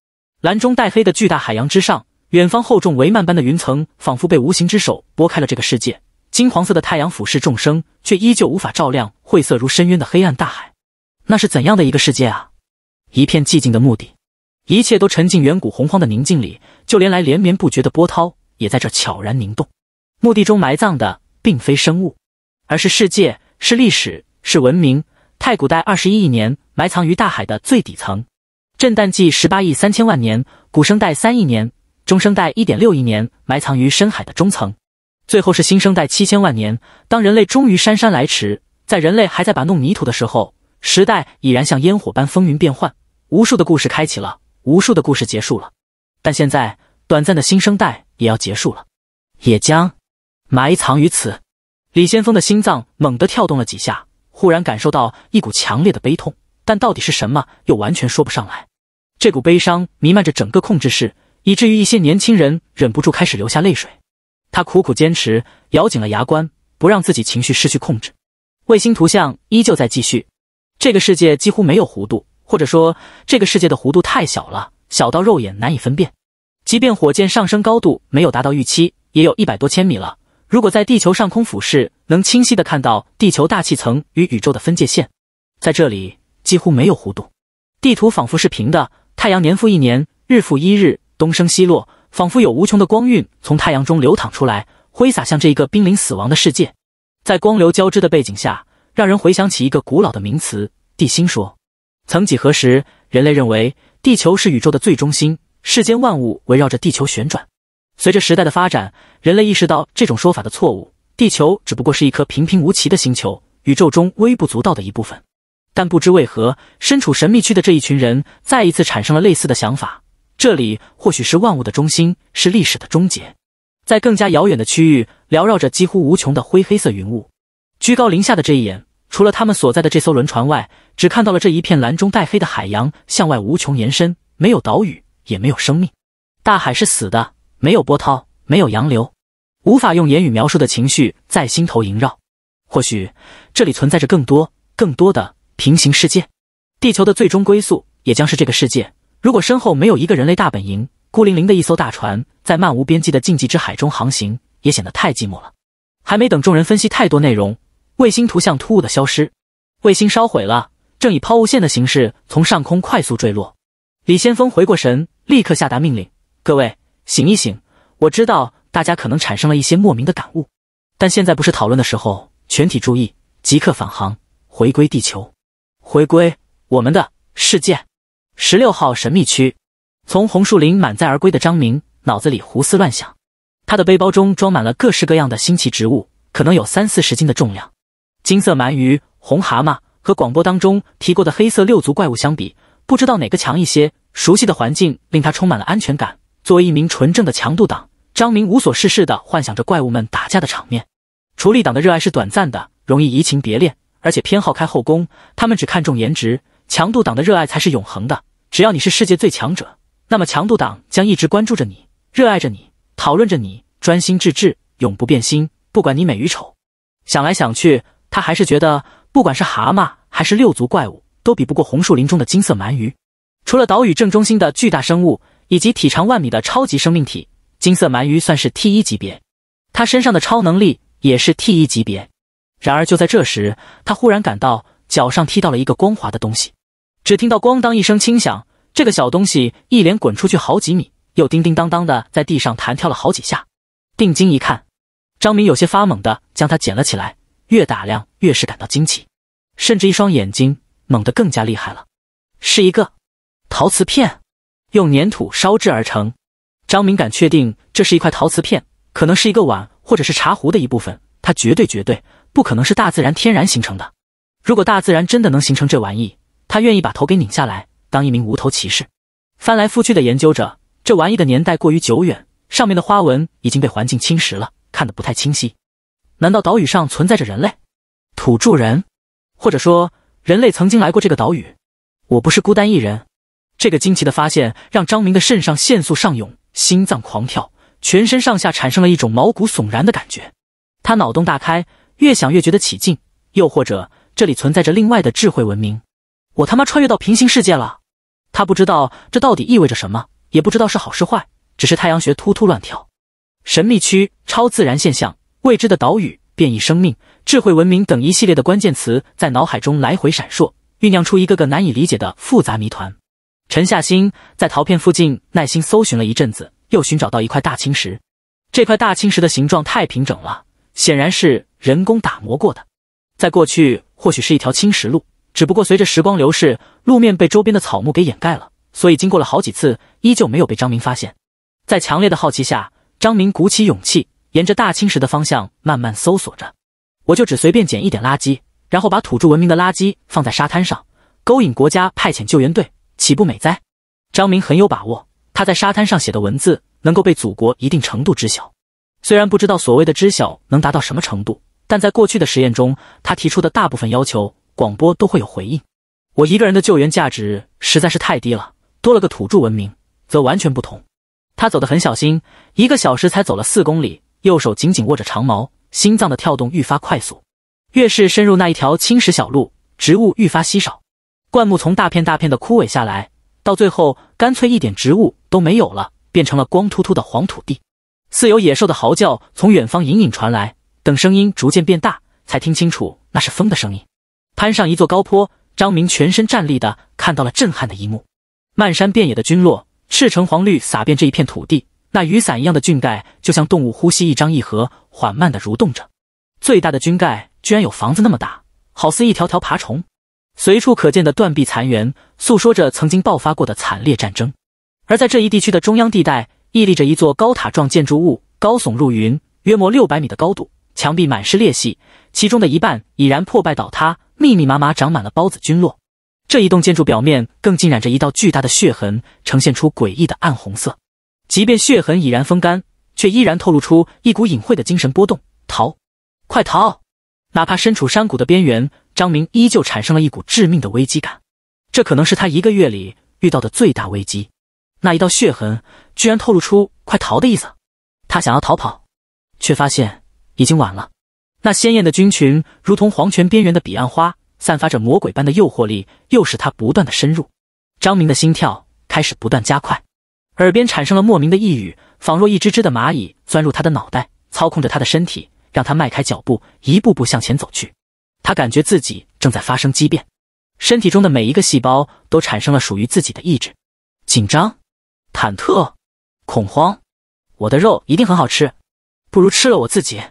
蓝中带黑的巨大海洋之上，远方厚重帷幔般的云层，仿佛被无形之手拨开了这个世界。金黄色的太阳俯视众生，却依旧无法照亮晦涩如深渊的黑暗大海。那是怎样的一个世界啊！一片寂静的墓地，一切都沉浸远古洪荒的宁静里，就连来连绵不绝的波涛也在这悄然凝冻。墓地中埋葬的并非生物，而是世界，是历史，是文明。太古代二十一亿年埋藏于大海的最底层，震旦纪十八亿三千万年，古生代三亿年，中生代一点六亿年埋藏于深海的中层。最后是新生代七千万年，当人类终于姗姗来迟，在人类还在把弄泥土的时候，时代已然像烟火般风云变幻，无数的故事开启了，无数的故事结束了。但现在短暂的新生代也要结束了，也将埋藏于此。李先锋的心脏猛地跳动了几下，忽然感受到一股强烈的悲痛，但到底是什么，又完全说不上来。这股悲伤弥漫着整个控制室，以至于一些年轻人忍不住开始流下泪水。他苦苦坚持，咬紧了牙关，不让自己情绪失去控制。卫星图像依旧在继续。这个世界几乎没有弧度，或者说，这个世界的弧度太小了，小到肉眼难以分辨。即便火箭上升高度没有达到预期，也有一百多千米了。如果在地球上空俯视，能清晰的看到地球大气层与宇宙的分界线。在这里几乎没有弧度，地图仿佛是平的。太阳年复一年，日复一日，东升西落，仿佛有无穷的光晕从太阳中流淌出来，挥洒向这一个濒临死亡的世界。在光流交织的背景下，让人回想起一个古老的名词——地心说。曾几何时，人类认为地球是宇宙的最中心，世间万物围绕着地球旋转。随着时代的发展，人类意识到这种说法的错误，地球只不过是一颗平平无奇的星球，宇宙中微不足道的一部分。但不知为何，身处神秘区的这一群人再一次产生了类似的想法：这里或许是万物的中心，是历史的终结。在更加遥远的区域，缭绕着几乎无穷的灰黑色云雾。居高临下的这一眼，除了他们所在的这艘轮船外，只看到了这一片蓝中带黑的海洋向外无穷延伸，没有岛屿，也没有生命。大海是死的，没有波涛，没有洋流，无法用言语描述的情绪在心头萦绕。或许这里存在着更多、更多的平行世界。地球的最终归宿也将是这个世界。如果身后没有一个人类大本营，孤零零的一艘大船在漫无边际的禁忌之海中航行，也显得太寂寞了。还没等众人分析太多内容，卫星图像突兀的消失，卫星烧毁了，正以抛物线的形式从上空快速坠落。李先锋回过神，立刻下达命令：“各位醒一醒！我知道大家可能产生了一些莫名的感悟，但现在不是讨论的时候，全体注意，即刻返航，回归地球，回归我们的世界。十六号神秘区。”从红树林满载而归的张明脑子里胡思乱想，他的背包中装满了各式各样的新奇植物，可能有三四十斤的重量。金色鳗鱼、红蛤蟆和广播当中提过的黑色六足怪物相比，不知道哪个强一些。熟悉的环境令他充满了安全感。作为一名纯正的强度党，张明无所事事的幻想着怪物们打架的场面。处理党的热爱是短暂的，容易移情别恋，而且偏好开后宫。他们只看重颜值，强度党的热爱才是永恒的。只要你是世界最强者。那么强度党将一直关注着你，热爱着你，讨论着你，专心致志，永不变心。不管你美与丑，想来想去，他还是觉得，不管是蛤蟆还是六足怪物，都比不过红树林中的金色鳗鱼。除了岛屿正中心的巨大生物，以及体长万米的超级生命体，金色鳗鱼算是 T 一级别。他身上的超能力也是 T 一级别。然而就在这时，他忽然感到脚上踢到了一个光滑的东西，只听到咣当一声轻响。这个小东西一连滚出去好几米，又叮叮当当的在地上弹跳了好几下。定睛一看，张明有些发懵的将它捡了起来，越打量越是感到惊奇，甚至一双眼睛猛得更加厉害了。是一个陶瓷片，用粘土烧制而成。张明敢确定这是一块陶瓷片，可能是一个碗或者是茶壶的一部分。它绝对绝对不可能是大自然天然形成的。如果大自然真的能形成这玩意，他愿意把头给拧下来。当一名无头骑士，翻来覆去的研究着这玩意的年代过于久远，上面的花纹已经被环境侵蚀了，看得不太清晰。难道岛屿上存在着人类、土著人，或者说人类曾经来过这个岛屿？我不是孤单一人。这个惊奇的发现让张明的肾上腺素上涌，心脏狂跳，全身上下产生了一种毛骨悚然的感觉。他脑洞大开，越想越觉得起劲。又或者这里存在着另外的智慧文明？我他妈穿越到平行世界了！他不知道这到底意味着什么，也不知道是好是坏，只是太阳穴突突乱跳。神秘区、超自然现象、未知的岛屿、变异生命、智慧文明等一系列的关键词在脑海中来回闪烁，酝酿出一个个难以理解的复杂谜团。沉下心，在陶片附近耐心搜寻了一阵子，又寻找到一块大青石。这块大青石的形状太平整了，显然是人工打磨过的。在过去，或许是一条青石路。只不过随着时光流逝，路面被周边的草木给掩盖了，所以经过了好几次，依旧没有被张明发现。在强烈的好奇下，张明鼓起勇气，沿着大青石的方向慢慢搜索着。我就只随便捡一点垃圾，然后把土著文明的垃圾放在沙滩上，勾引国家派遣救援队，岂不美哉？张明很有把握，他在沙滩上写的文字能够被祖国一定程度知晓。虽然不知道所谓的知晓能达到什么程度，但在过去的实验中，他提出的大部分要求，广播都会有回应。我一个人的救援价值实在是太低了，多了个土著文明，则完全不同。他走得很小心，一个小时才走了四公里，右手紧紧握着长矛，心脏的跳动愈发快速。越是深入那一条青石小路，植物愈发稀少，灌木丛大片大片的枯萎下来，到最后干脆一点植物都没有了，变成了光秃秃的黄土地。似有野兽的嚎叫从远方隐隐传来，等声音逐渐变大，才听清楚那是风的声音。攀上一座高坡，张明全身站立的看到了震撼的一幕：漫山遍野的菌落，赤橙黄绿洒遍这一片土地，那雨伞一样的菌盖就像动物呼吸一张一合，缓慢的蠕动着。最大的菌盖居然有房子那么大，好似一条条爬虫。随处可见的断壁残垣，诉说着曾经爆发过的惨烈战争。而在这一地区的中央地带。屹立着一座高塔状建筑物，高耸入云，约莫六百米的高度，墙壁满是裂隙，其中的一半已然破败倒塌，密密麻麻长满了孢子菌落。这一栋建筑表面更浸染着一道巨大的血痕，呈现出诡异的暗红色。即便血痕已然风干，却依然透露出一股隐晦的精神波动。逃，快逃！哪怕身处山谷的边缘，张明依旧产生了一股致命的危机感。这可能是他一个月里遇到的最大危机。那一道血痕居然透露出快逃的意思，他想要逃跑，却发现已经晚了。那鲜艳的菌群如同黄泉边缘的彼岸花，散发着魔鬼般的诱惑力，诱使他不断的深入。张明的心跳开始不断加快，耳边产生了莫名的呓语，仿若一只只的蚂蚁钻入他的脑袋，操控着他的身体，让他迈开脚步，一步步向前走去。他感觉自己正在发生畸变，身体中的每一个细胞都产生了属于自己的意志，紧张。忐忑、恐慌，我的肉一定很好吃，不如吃了我自己。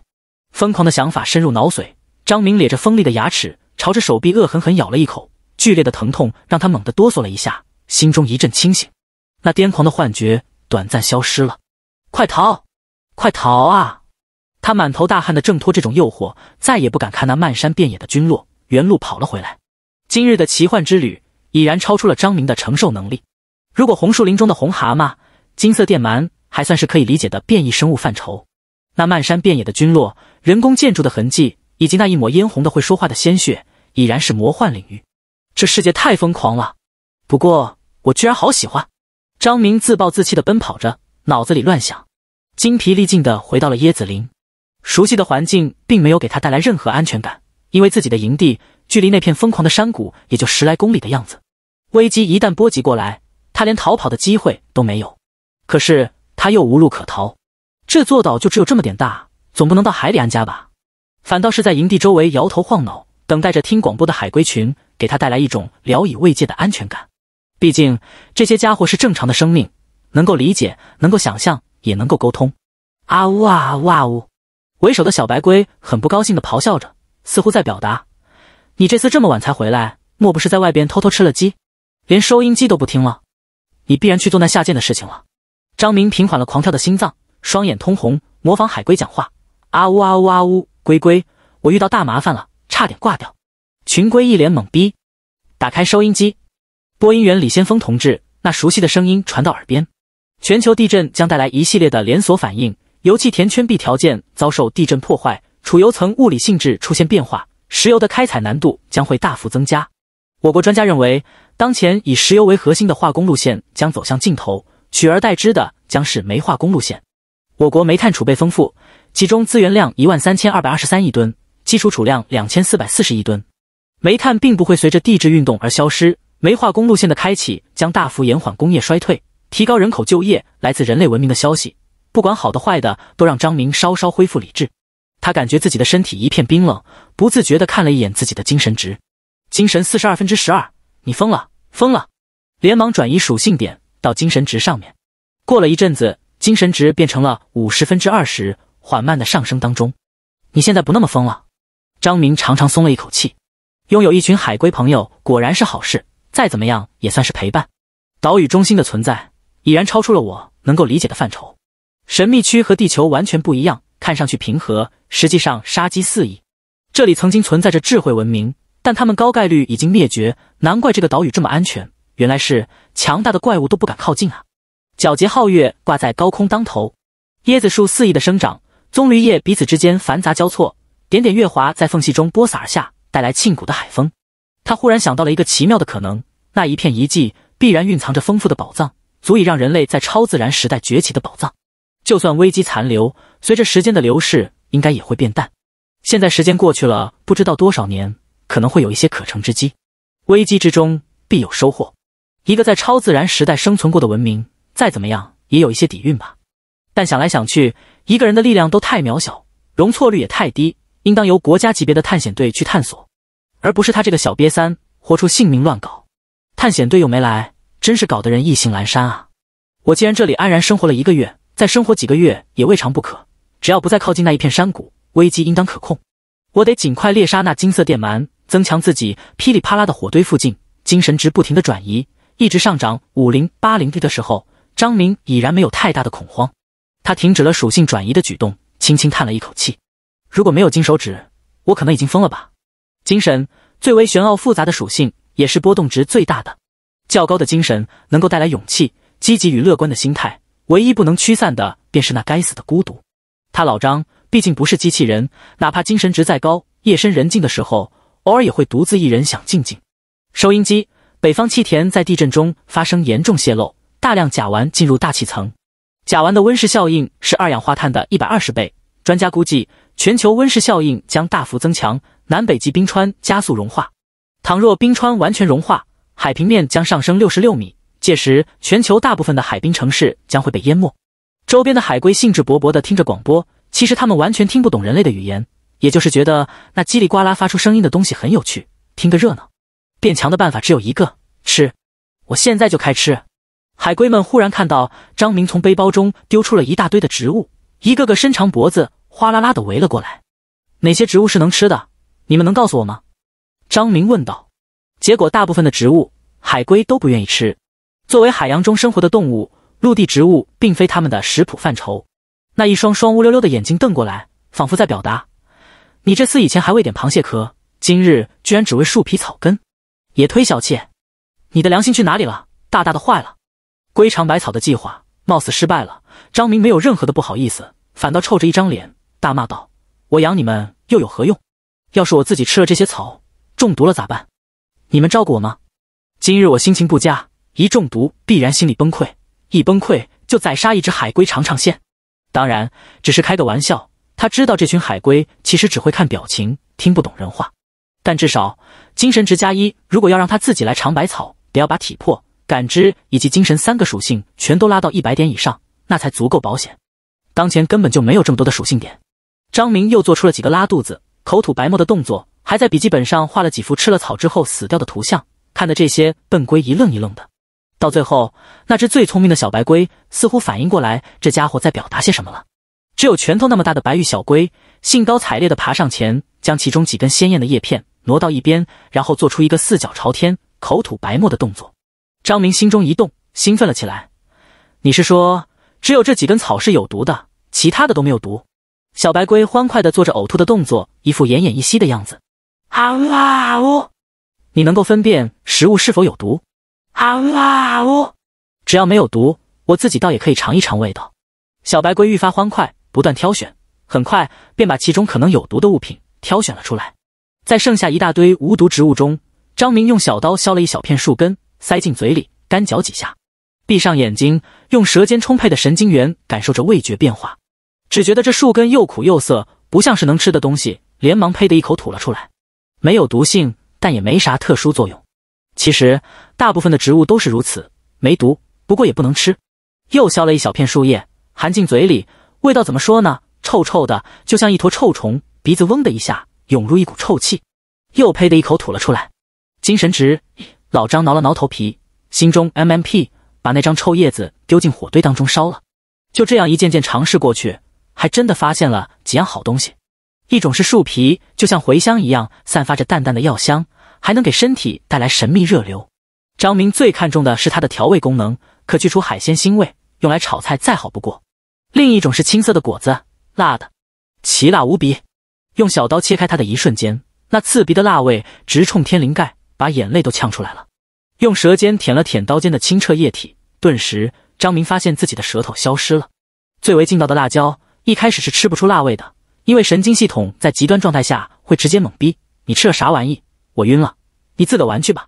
疯狂的想法深入脑髓，张明咧着锋利的牙齿，朝着手臂恶狠狠咬了一口。剧烈的疼痛让他猛地哆嗦了一下，心中一阵清醒。那癫狂的幻觉短暂消失了。快逃，快逃啊！他满头大汗的挣脱这种诱惑，再也不敢看那漫山遍野的菌落，原路跑了回来。今日的奇幻之旅已然超出了张明的承受能力。如果红树林中的红蛤蟆、金色电鳗还算是可以理解的变异生物范畴，那漫山遍野的菌落、人工建筑的痕迹，以及那一抹嫣红的会说话的鲜血，已然是魔幻领域。这世界太疯狂了，不过我居然好喜欢。张明自暴自弃的奔跑着，脑子里乱想，精疲力尽的回到了椰子林。熟悉的环境并没有给他带来任何安全感，因为自己的营地距离那片疯狂的山谷也就十来公里的样子。危机一旦波及过来，他连逃跑的机会都没有，可是他又无路可逃。这座岛就只有这么点大，总不能到海里安家吧？反倒是在营地周围摇头晃脑，等待着听广播的海龟群，给他带来一种聊以慰藉的安全感。毕竟这些家伙是正常的生命，能够理解，能够想象，也能够沟通。啊呜啊呜啊呜！为首的小白龟很不高兴的咆哮着，似乎在表达：“你这次这么晚才回来，莫不是在外边偷偷吃了鸡，连收音机都不听了？”你必然去做那下贱的事情了。张明平缓了狂跳的心脏，双眼通红，模仿海龟讲话：“啊呜啊呜啊呜，龟龟，我遇到大麻烦了，差点挂掉。”群龟一脸懵逼，打开收音机，播音员李先锋同志那熟悉的声音传到耳边：“全球地震将带来一系列的连锁反应，油气填圈壁条件遭受地震破坏，储油层物理性质出现变化，石油的开采难度将会大幅增加。我国专家认为。”当前以石油为核心的化工路线将走向尽头，取而代之的将是煤化工路线。我国煤炭储备丰富，其中资源量一万三千二百二十三亿吨，基础储量两千四百四十亿吨。煤炭并不会随着地质运动而消失，煤化工路线的开启将大幅延缓工业衰退，提高人口就业。来自人类文明的消息，不管好的坏的，都让张明稍稍恢复理智。他感觉自己的身体一片冰冷，不自觉地看了一眼自己的精神值，精神四十二分之十二，你疯了！疯了，连忙转移属性点到精神值上面。过了一阵子，精神值变成了五十分之二十，缓慢的上升当中。你现在不那么疯了，张明长长松了一口气。拥有一群海龟朋友果然是好事，再怎么样也算是陪伴。岛屿中心的存在已然超出了我能够理解的范畴。神秘区和地球完全不一样，看上去平和，实际上杀机四溢。这里曾经存在着智慧文明。但他们高概率已经灭绝，难怪这个岛屿这么安全。原来是强大的怪物都不敢靠近啊！皎洁皓月挂在高空当头，椰子树肆意的生长，棕榈叶彼此之间繁杂交错，点点月华在缝隙中播洒而下，带来沁骨的海风。他忽然想到了一个奇妙的可能：那一片遗迹必然蕴藏着丰富的宝藏，足以让人类在超自然时代崛起的宝藏。就算危机残留，随着时间的流逝，应该也会变淡。现在时间过去了，不知道多少年，可能会有一些可乘之机。危机之中必有收获。一个在超自然时代生存过的文明，再怎么样也有一些底蕴吧。但想来想去，一个人的力量都太渺小，容错率也太低，应当由国家级别的探险队去探索，而不是他这个小瘪三活出性命乱搞。探险队又没来，真是搞得人意兴阑珊啊！我既然这里安然生活了一个月，再生活几个月也未尝不可。只要不再靠近那一片山谷。危机应当可控，我得尽快猎杀那金色电鳗，增强自己。噼里啪啦的火堆附近，精神值不停的转移，一直上涨五零八零 D 的时候，张明已然没有太大的恐慌。他停止了属性转移的举动，轻轻叹了一口气。如果没有金手指，我可能已经疯了吧？精神最为玄奥复杂的属性，也是波动值最大的。较高的精神能够带来勇气、积极与乐观的心态，唯一不能驱散的，便是那该死的孤独。他老张。毕竟不是机器人，哪怕精神值再高，夜深人静的时候，偶尔也会独自一人想静静。收音机：北方气田在地震中发生严重泄漏，大量甲烷进入大气层。甲烷的温室效应是二氧化碳的一百二十倍。专家估计，全球温室效应将大幅增强，南北极冰川加速融化。倘若冰川完全融化，海平面将上升六十六米，届时全球大部分的海滨城市将会被淹没。周边的海龟兴致勃勃地听着广播。其实他们完全听不懂人类的语言，也就是觉得那叽里呱啦发出声音的东西很有趣，听个热闹。变强的办法只有一个，吃！我现在就开吃！海龟们忽然看到张明从背包中丢出了一大堆的植物，一个个伸长脖子，哗啦啦的围了过来。哪些植物是能吃的？你们能告诉我吗？张明问道。结果大部分的植物，海龟都不愿意吃。作为海洋中生活的动物，陆地植物并非它们的食谱范畴。那一双双乌溜溜的眼睛瞪过来，仿佛在表达：“你这厮以前还喂点螃蟹壳，今日居然只喂树皮草根，也忒小气！你的良心去哪里了？大大的坏了！”龟尝百草的计划貌似失败了。张明没有任何的不好意思，反倒臭着一张脸，大骂道：“我养你们又有何用？要是我自己吃了这些草，中毒了咋办？你们照顾我吗？今日我心情不佳，一中毒必然心理崩溃，一崩溃就宰杀一只海龟尝尝鲜。”当然，只是开个玩笑。他知道这群海龟其实只会看表情，听不懂人话。但至少精神值加一，如果要让他自己来尝百草，得要把体魄、感知以及精神三个属性全都拉到一百点以上，那才足够保险。当前根本就没有这么多的属性点。张明又做出了几个拉肚子、口吐白沫的动作，还在笔记本上画了几幅吃了草之后死掉的图像，看得这些笨龟一愣一愣的。到最后，那只最聪明的小白龟似乎反应过来，这家伙在表达些什么了。只有拳头那么大的白玉小龟，兴高采烈地爬上前，将其中几根鲜艳的叶片挪到一边，然后做出一个四脚朝天、口吐白沫的动作。张明心中一动，兴奋了起来：“你是说，只有这几根草是有毒的，其他的都没有毒？”小白龟欢快地做着呕吐的动作，一副奄奄一息的样子。啊呜啊呜！你能够分辨食物是否有毒？啊呜啊呜！只要没有毒，我自己倒也可以尝一尝味道。小白龟愈发欢快，不断挑选，很快便把其中可能有毒的物品挑选了出来。在剩下一大堆无毒植物中，张明用小刀削了一小片树根，塞进嘴里，干嚼几下，闭上眼睛，用舌尖充沛的神经元感受着味觉变化，只觉得这树根又苦又涩，不像是能吃的东西，连忙呸的一口吐了出来。没有毒性，但也没啥特殊作用。其实，大部分的植物都是如此，没毒，不过也不能吃。又削了一小片树叶，含进嘴里，味道怎么说呢？臭臭的，就像一坨臭虫。鼻子嗡的一下，涌入一股臭气，又呸的一口吐了出来。精神值，老张挠了挠头皮，心中 MMP，把那张臭叶子丢进火堆当中烧了。就这样一件件尝试过去，还真的发现了几样好东西。一种是树皮，就像茴香一样，散发着淡淡的药香。还能给身体带来神秘热流。张明最看重的是它的调味功能，可去除海鲜腥味，用来炒菜再好不过。另一种是青色的果子，辣的，奇辣无比。用小刀切开它的一瞬间，那刺鼻的辣味直冲天灵盖，把眼泪都呛出来了。用舌尖舔了舔刀尖的清澈液体，顿时张明发现自己的舌头消失了。最为劲道的辣椒一开始是吃不出辣味的，因为神经系统在极端状态下会直接懵逼。你吃了啥玩意？我晕了，你自个玩去吧。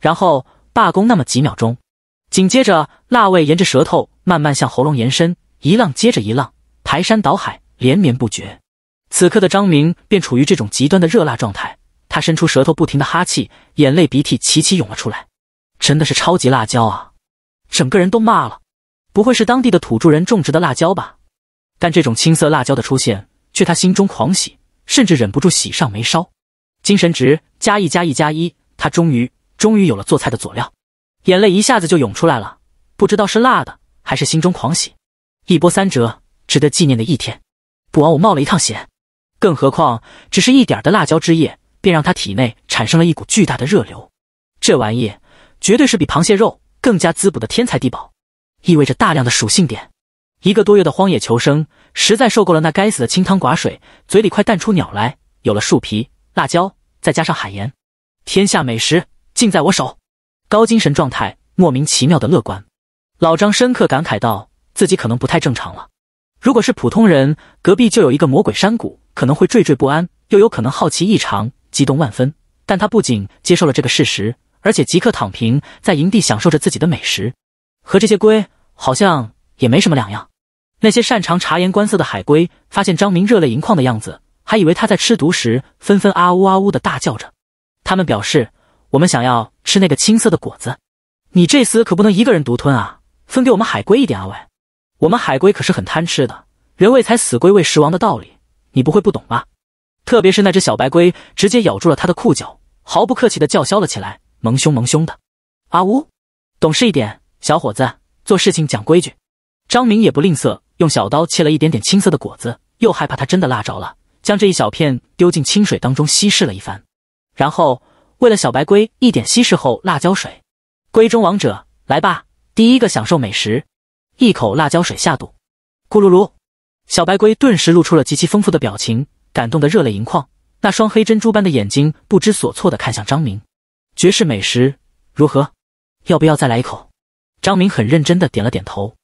然后罢工那么几秒钟，紧接着辣味沿着舌头慢慢向喉咙延伸，一浪接着一浪，排山倒海，连绵不绝。此刻的张明便处于这种极端的热辣状态，他伸出舌头，不停的哈气，眼泪鼻涕齐齐涌了出来，真的是超级辣椒啊！整个人都骂了。不会是当地的土著人种植的辣椒吧？但这种青色辣椒的出现，却他心中狂喜，甚至忍不住喜上眉梢。精神值加一加一加一，他终于终于有了做菜的佐料，眼泪一下子就涌出来了。不知道是辣的，还是心中狂喜，一波三折，值得纪念的一天。不枉我冒了一趟险。更何况，只是一点的辣椒汁液，便让他体内产生了一股巨大的热流。这玩意绝对是比螃蟹肉更加滋补的天才地宝。意味着大量的属性点。一个多月的荒野求生，实在受够了那该死的清汤寡水，嘴里快淡出鸟来。有了树皮、辣椒，再加上海盐，天下美食尽在我手。高精神状态，莫名其妙的乐观。老张深刻感慨道：“自己可能不太正常了。如果是普通人，隔壁就有一个魔鬼山谷，可能会惴惴不安，又有可能好奇异常，激动万分。但他不仅接受了这个事实，而且即刻躺平在营地，享受着自己的美食。和这些龟。”好像也没什么两样。那些擅长察言观色的海龟发现张明热泪盈眶的样子，还以为他在吃独食，纷纷啊呜啊呜的大叫着。他们表示：“我们想要吃那个青色的果子，你这厮可不能一个人独吞啊，分给我们海龟一点啊！喂，我们海龟可是很贪吃的，人为财，死龟为食亡的道理，你不会不懂吧？特别是那只小白龟，直接咬住了他的裤脚，毫不客气的叫嚣了起来，蒙凶蒙凶的。啊呜，懂事一点，小伙子。”做事情讲规矩，张明也不吝啬，用小刀切了一点点青色的果子，又害怕他真的辣着了，将这一小片丢进清水当中稀释了一番，然后为了小白龟一点稀释后辣椒水，龟中王者来吧，第一个享受美食，一口辣椒水下肚，咕噜噜，小白龟顿时露出了极其丰富的表情，感动的热泪盈眶，那双黑珍珠般的眼睛不知所措的看向张明，绝世美食如何？要不要再来一口？张明很认真的点了点头，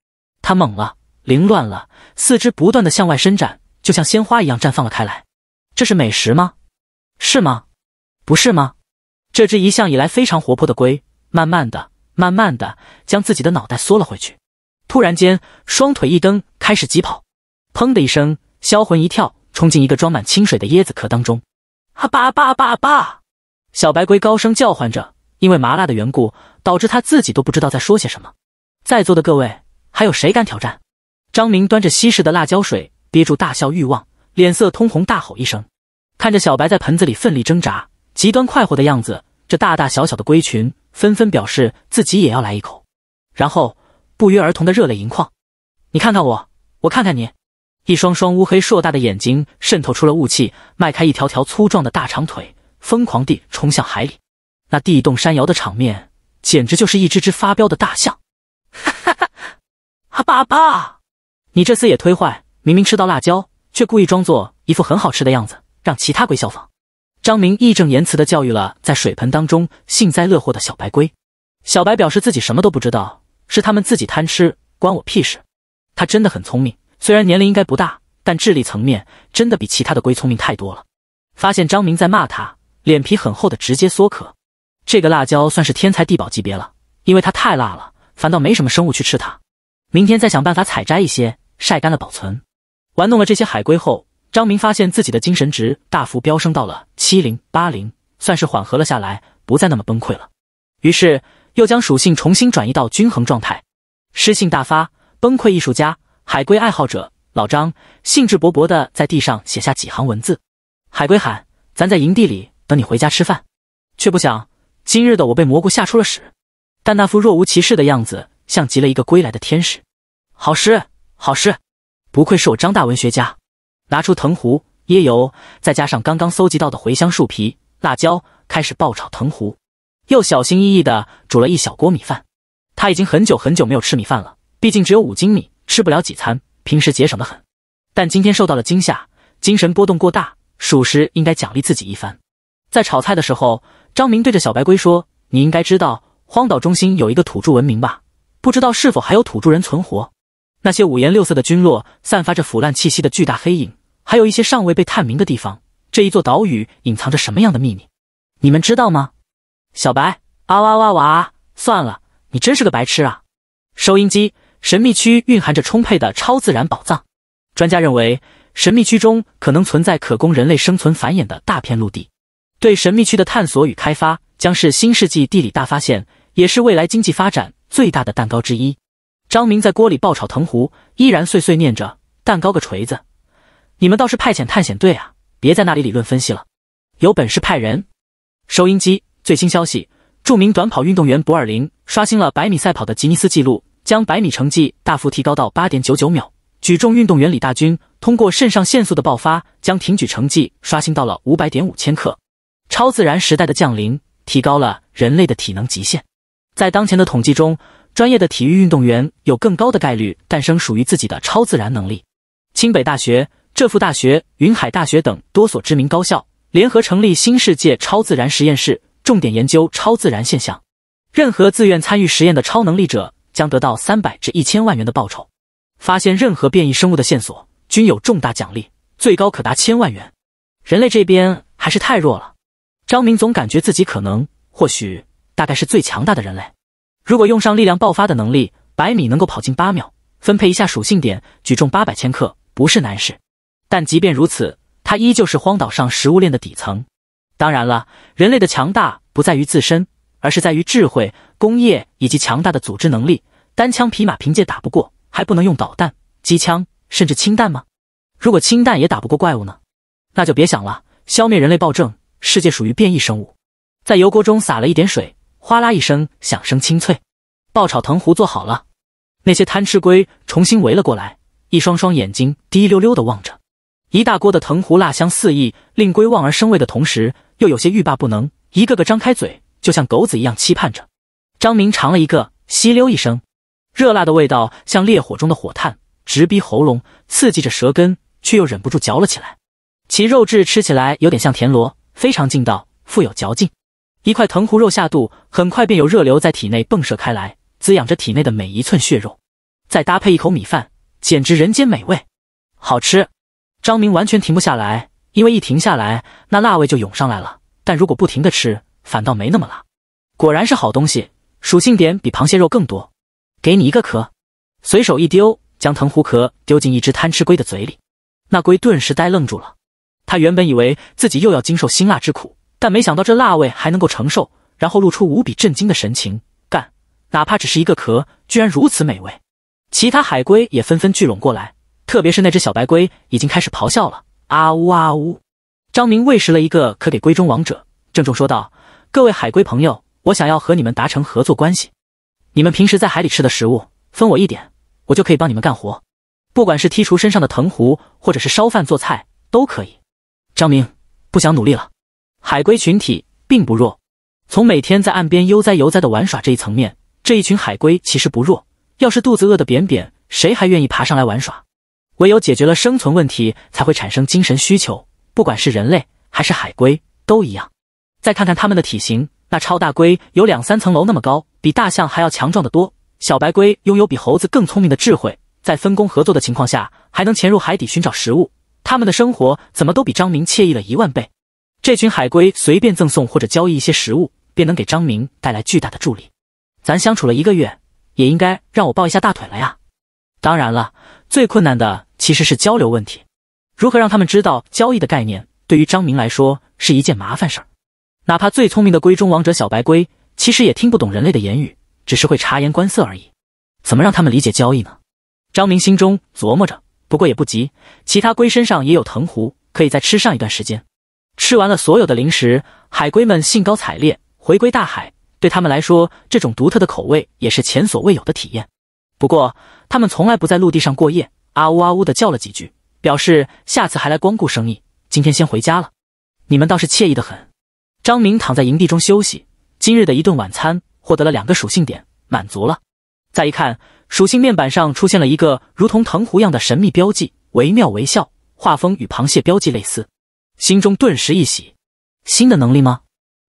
他懵了，凌乱了，四肢不断的向外伸展，就像鲜花一样绽放了开来。这是美食吗？是吗？不是吗？这只一向以来非常活泼的龟，慢慢的、慢慢的将自己的脑袋缩了回去，突然间双腿一蹬，开始疾跑，砰的一声，销魂一跳，冲进一个装满清水的椰子壳当中。啊吧吧吧吧！小白龟高声叫唤着。因为麻辣的缘故，导致他自己都不知道在说些什么。在座的各位，还有谁敢挑战？张明端着稀释的辣椒水，憋住大笑欲望，脸色通红，大吼一声。看着小白在盆子里奋力挣扎，极端快活的样子，这大大小小的龟群纷纷表示自己也要来一口，然后不约而同的热泪盈眶。你看看我，我看看你，一双双乌黑硕大的眼睛渗透出了雾气，迈开一条条粗壮的大长腿，疯狂地冲向海里。那地动山摇的场面，简直就是一只只发飙的大象！哈哈哈！啊爸爸，你这厮也忒坏，明明吃到辣椒，却故意装作一副很好吃的样子，让其他龟效仿。张明义正言辞的教育了在水盆当中幸灾乐祸的小白龟。小白表示自己什么都不知道，是他们自己贪吃，关我屁事。他真的很聪明，虽然年龄应该不大，但智力层面真的比其他的龟聪明太多了。发现张明在骂他，脸皮很厚的直接缩壳。这个辣椒算是天才地宝级别了，因为它太辣了，反倒没什么生物去吃它。明天再想办法采摘一些，晒干了保存。玩弄了这些海龟后，张明发现自己的精神值大幅飙升到了七零八零，算是缓和了下来，不再那么崩溃了。于是又将属性重新转移到均衡状态，诗性大发，崩溃艺术家，海龟爱好者老张兴致勃勃地在地上写下几行文字。海龟喊：“咱在营地里等你回家吃饭。”却不想。今日的我被蘑菇吓出了屎，但那副若无其事的样子，像极了一个归来的天使。好诗，好诗，不愧是我张大文学家。拿出藤壶、椰油，再加上刚刚搜集到的茴香树皮、辣椒，开始爆炒藤壶，又小心翼翼地煮了一小锅米饭。他已经很久很久没有吃米饭了，毕竟只有五斤米，吃不了几餐，平时节省的很。但今天受到了惊吓，精神波动过大，属实应该奖励自己一番。在炒菜的时候。张明对着小白龟说：“你应该知道荒岛中心有一个土著文明吧？不知道是否还有土著人存活。那些五颜六色的菌落，散发着腐烂气息的巨大黑影，还有一些尚未被探明的地方。这一座岛屿隐藏着什么样的秘密？你们知道吗？小白，啊哇哇哇！算了，你真是个白痴啊！收音机，神秘区蕴含着充沛的超自然宝藏。专家认为，神秘区中可能存在可供人类生存繁衍的大片陆地。对神秘区的探索与开发，将是新世纪地理大发现，也是未来经济发展最大的蛋糕之一。张明在锅里爆炒藤壶，依然碎碎念着：“蛋糕个锤子！你们倒是派遣探险队啊，别在那里理论分析了，有本事派人。”收音机最新消息：著名短跑运动员博尔林刷新了百米赛跑的吉尼斯纪录，将百米成绩大幅提高到八点九九秒。举重运动员李大军通过肾上腺素的爆发，将挺举成绩刷新到了五百点五千克。超自然时代的降临，提高了人类的体能极限。在当前的统计中。专业的体育运动员有更高的概率诞生属于自己的超自然能力。清北大学、浙附大学、云海大学等多所知名高校联合成立新世界超自然实验室，重点研究超自然现象。任何自愿参与实验的超能力者将得到三百至一千万元的报酬。发现任何变异生物的线索均有重大奖励，最高可达千万元。人类这边还是太弱了。张明总感觉自己可能、或许、大概是最强大的人类。如果用上力量爆发的能力，百米能够跑进八秒，分配一下属性点，举重八百千克不是难事。但即便如此，他依旧是荒岛上食物链的底层。当然了，人类的强大不在于自身，而是在于智慧、工业以及强大的组织能力。单枪匹马凭借打不过，还不能用导弹、机枪，甚至氢弹吗？如果氢弹也打不过怪物呢？那就别想了。消灭人类暴政，世界属于变异生物。在油锅中撒了一点水。哗啦一声，响声清脆，爆炒藤壶做好了。那些贪吃龟重新围了过来，一双双眼睛滴溜溜的望着。一大锅的藤壶辣香四溢，令龟望而生畏的同时，又有些欲罢不能，一个个张开嘴，就像狗子一样期盼着。张明尝了一个，吸溜一声，热辣的味道像烈火中的火炭，直逼喉咙，刺激着舌根，却又忍不住嚼了起来。其肉质吃起来有点像田螺，非常劲道，富有嚼劲。一块藤壶肉下肚，很快便有热流在体内迸射开来，滋养着体内的每一寸血肉。再搭配一口米饭，简直人间美味，好吃。张明完全停不下来，因为一停下来，那辣味就涌上来了。但如果不停的吃，反倒没那么辣。果然是好东西，属性点比螃蟹肉更多。给你一个壳，随手一丢，将藤壶壳丢进一只贪吃龟的嘴里。那龟顿时呆愣住了，他原本以为自己又要经受辛辣之苦。但没想到这辣味还能够承受，然后露出无比震惊的神情。干，哪怕只是一个壳，居然如此美味。其他海龟也纷纷聚拢过来，特别是那只小白龟已经开始咆哮了，啊呜啊呜！张明喂食了一个壳给龟中王者，郑重说道：“各位海龟朋友，我想要和你们达成合作关系。你们平时在海里吃的食物分我一点，我就可以帮你们干活，不管是剔除身上的藤壶，或者是烧饭做菜，都可以。”张明不想努力了。海龟群体并不弱，从每天在岸边悠哉悠哉的玩耍这一层面，这一群海龟其实不弱。要是肚子饿得扁扁，谁还愿意爬上来玩耍？唯有解决了生存问题，才会产生精神需求。不管是人类还是海龟，都一样。再看看它们的体型，那超大龟有两三层楼那么高，比大象还要强壮的多。小白龟拥有比猴子更聪明的智慧，在分工合作的情况下，还能潜入海底寻找食物。他们的生活怎么都比张明惬意了一万倍。这群海龟随便赠送或者交易一些食物，便能给张明带来巨大的助力。咱相处了一个月，也应该让我抱一下大腿了呀！当然了，最困难的其实是交流问题。如何让他们知道交易的概念，对于张明来说是一件麻烦事儿。哪怕最聪明的龟中王者小白龟，其实也听不懂人类的言语，只是会察言观色而已。怎么让他们理解交易呢？张明心中琢磨着。不过也不急，其他龟身上也有藤壶，可以再吃上一段时间。吃完了所有的零食，海龟们兴高采烈回归大海。对他们来说，这种独特的口味也是前所未有的体验。不过，他们从来不在陆地上过夜，啊呜啊呜的叫了几句，表示下次还来光顾生意。今天先回家了。你们倒是惬意的很。张明躺在营地中休息，今日的一顿晚餐获得了两个属性点，满足了。再一看，属性面板上出现了一个如同藤壶样的神秘标记，惟妙惟肖，画风与螃蟹标记类似。心中顿时一喜，新的能力吗？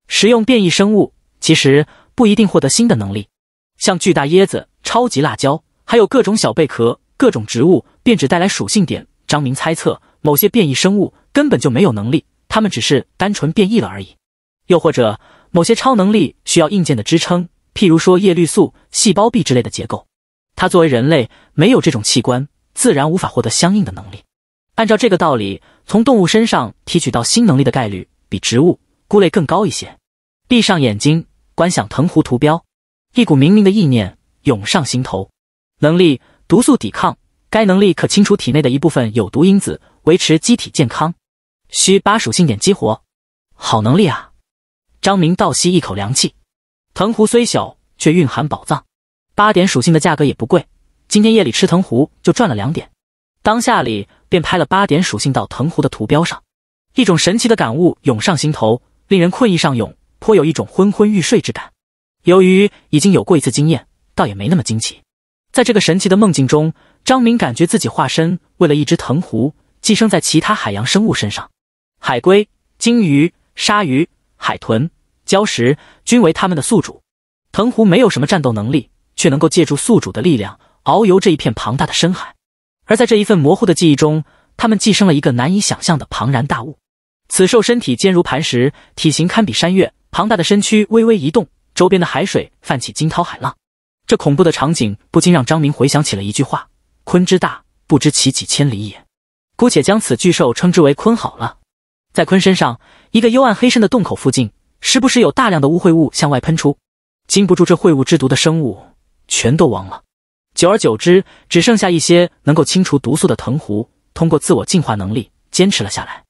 食用变异生物其实不一定获得新的能力。像巨大椰子超级辣椒，还有各种小贝壳、各种植物，便只带来属性点。张明猜测，某些变异生物根本就没有能力，他们只是单纯变异了而已。又或者，某些超能力需要硬件的支撑，譬如说叶绿素、细胞壁之类的结构。他作为人类，没有这种器官，自然无法获得相应的能力。按照这个道理，从动物身上提取到新能力的概率，比植物、菇类更高一些。闭上眼睛，观想藤壶图标，一股明明的意念涌上心头。能力：毒素抵抗。该能力可清除体内的一部分有毒因子，维持机体健康。需八属性点激活。好能力啊！张明倒吸一口凉气。藤壶虽小，却蕴含宝藏。八点属性的价格也不贵，今天夜里吃藤壶就赚了两点。当下里便拍了八点属性到藤壶的图标上，一种神奇的感悟涌上心头，令人困意上涌，颇有一种昏昏欲睡之感。由于已经有过一次经验，倒也没那么惊奇。在这个神奇的梦境中。张明感觉自己化身为了一只藤壶，寄生在其他海洋生物身上，海龟、鲸鱼、鲨鱼、海豚、礁石均为他们的宿主。藤壶没有什么战斗能力，却能够借助宿主的力量遨游这一片庞大的深海。而在这一份模糊的记忆中，他们寄生了一个难以想象的庞然大物。此兽身体坚如磐石，体型堪比山岳，庞大的身躯微微移动，周边的海水泛起惊涛骇浪。这恐怖的场景不禁让张明回想起了一句话。鲲之大，不知其几千里也。姑且将此巨兽称之为鲲好了。在鲲身上，一个幽暗黑深的洞口附近，时不时有大量的污秽物向外喷出。经不住这秽物之毒的生物，全都亡了。久而久之，只剩下一些能够清除毒素的藤壶，通过自我进化能力坚持了下来。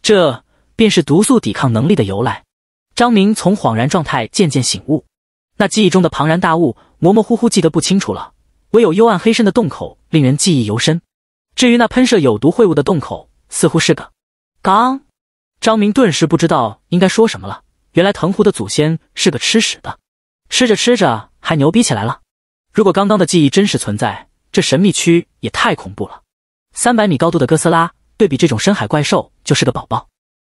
这便是毒素抵抗能力的由来。张明从恍然状态渐渐醒悟，那记忆中的庞然大物，模模糊糊记得不清楚了。唯有幽暗黑深的洞口令人记忆犹深。至于那喷射有毒秽物的洞口，似乎是个缸。张明顿时不知道应该说什么了。原来藤壶的祖先是个吃屎的，吃着吃着还牛逼起来了。如果刚刚的记忆真实存在，这神秘区也太恐怖了。三百米高度的哥斯拉，对比这种深海怪兽就是个宝宝。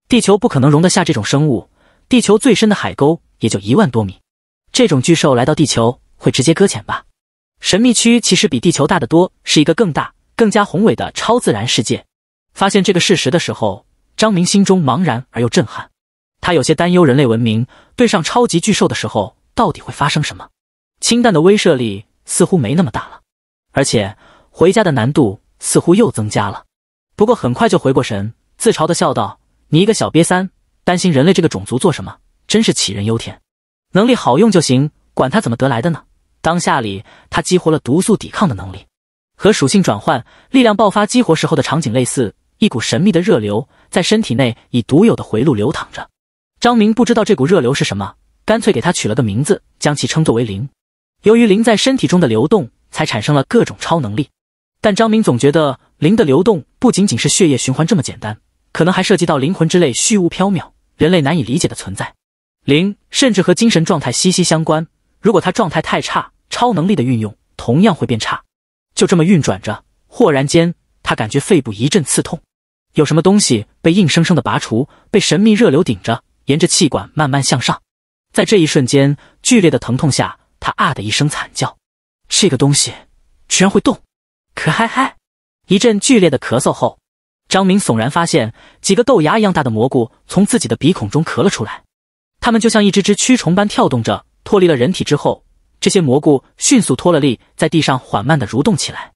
地球不可能容得下这种生物，地球最深的海沟也就一万多米。这种巨兽来到地球，会直接搁浅吧？神秘区其实比地球大得多，是一个更大、更加宏伟的超自然世界。发现这个事实的时候，张明心中茫然而又震撼。他有些担忧，人类文明对上超级巨兽的时候，到底会发生什么？氢弹的威慑力似乎没那么大了，而且回家的难度似乎又增加了。不过很快就回过神，自嘲的笑道：“你一个小瘪三，担心人类这个种族做什么？真是杞人忧天。能力好用就行，管他怎么得来的呢？”当下里，他激活了毒素抵抗的能力，和属性转换、力量爆发激活时候的场景类似。一股神秘的热流在身体内以独有的回路流淌着。张明不知道这股热流是什么，干脆给他取了个名字，将其称作为灵。由于灵在身体中的流动，才产生了各种超能力。但张明总觉得灵的流动不仅仅是血液循环这么简单，可能还涉及到灵魂之类虚无缥缈、人类难以理解的存在。灵甚至和精神状态息息相关。如果他状态太差，超能力的运用同样会变差。就这么运转着，忽然间，他感觉肺部一阵刺痛，有什么东西被硬生生的拔除，被神秘热流顶着，沿着气管慢慢向上。在这一瞬间，剧烈的疼痛下，他啊的一声惨叫。这个东西居然会动！可嗨嗨！一阵剧烈的咳嗽后，张明悚然发现，几个豆芽一样大的蘑菇从自己的鼻孔中咳了出来，它们就像一只只蛆虫般跳动着。脱离了人体之后，这些蘑菇迅速脱了力，在地上缓慢的蠕动起来。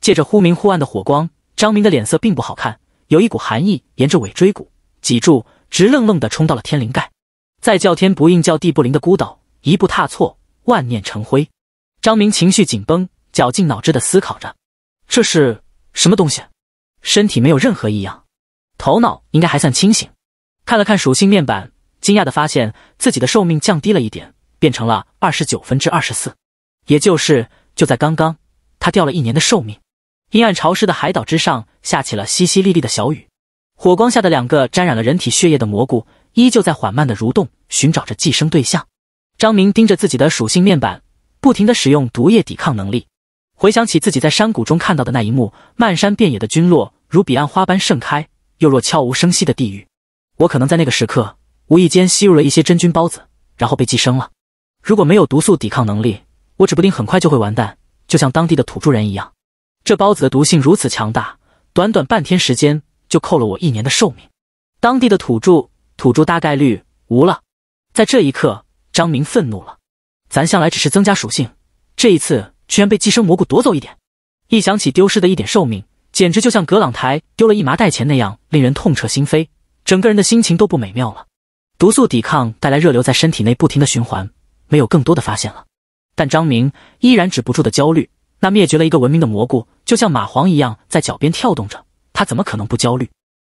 借着忽明忽暗的火光，张明的脸色并不好看，有一股寒意沿着尾椎骨脊柱直愣愣地冲到了天灵盖。在叫天不应、叫地不灵的孤岛，一步踏错，万念成灰。张明情绪紧绷，绞尽脑汁地思考着：这是什么东西？身体没有任何异样，头脑应该还算清醒。看了看属性面板，惊讶地发现自己的寿命降低了一点。变成了二十九分之二十四，也就是就在刚刚，他掉了一年的寿命。阴暗潮湿的海岛之上下起了淅淅沥沥的小雨，火光下的两个沾染了人体血液的蘑菇依旧在缓慢的蠕动，寻找着寄生对象。张明盯着自己的属性面板，不停的使用毒液抵抗能力。回想起自己在山谷中看到的那一幕，漫山遍野的菌落如彼岸花般盛开，又若悄无声息的地狱。我可能在那个时刻无意间吸入了一些真菌孢子，然后被寄生了。如果没有毒素抵抗能力，我指不定很快就会完蛋。就像当地的土著人一样。这孢子的毒性如此强大，短短半天时间就扣了我一年的寿命。当地的土著，土著大概率无了。在这一刻，张明愤怒了。咱向来只是增加属性，这一次居然被寄生蘑菇夺走一点。一想起丢失的一点寿命，简直就像葛朗台丢了一麻袋钱那样，令人痛彻心扉，整个人的心情都不美妙了。毒素抵抗带来热流在身体内不停的循环，没有更多的发现了。但张明依然止不住的焦虑。那灭绝了一个文明的蘑菇，就像蚂蟥一样在脚边跳动着，他怎么可能不焦虑？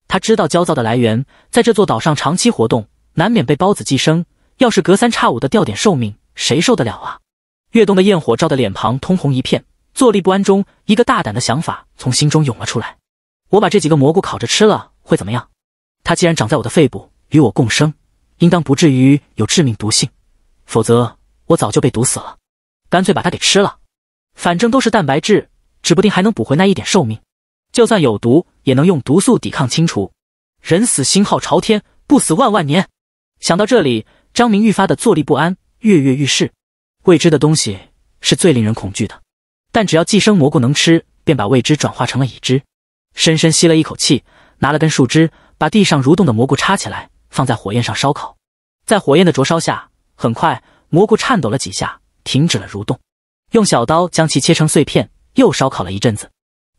他知道焦躁的来源，在这座岛上长期活动，难免被孢子寄生。要是隔三差五的掉点寿命，谁受得了啊？跃动的焰火照得脸庞通红一片，坐立不安中，一个大胆的想法从心中涌了出来：我把这几个蘑菇烤着吃了，会怎么样？它既然长在我的肺部，与我共生，应当不至于有致命毒性，否则我早就被毒死了。干脆把它给吃了。反正都是蛋白质，指不定还能补回那一点寿命。就算有毒，也能用毒素抵抗清除。人死心号朝天，不死万万年。想到这里，张明愈发的坐立不安，跃跃欲试。未知的东西是最令人恐惧的，但只要寄生蘑菇能吃，便把未知转化成了已知。深深吸了一口气，拿了根树枝，把地上蠕动的蘑菇插起来，放在火焰上烧烤。在火焰的灼烧下，很快蘑菇颤抖了几下，停止了蠕动。用小刀将其切成碎片，又烧烤了一阵子，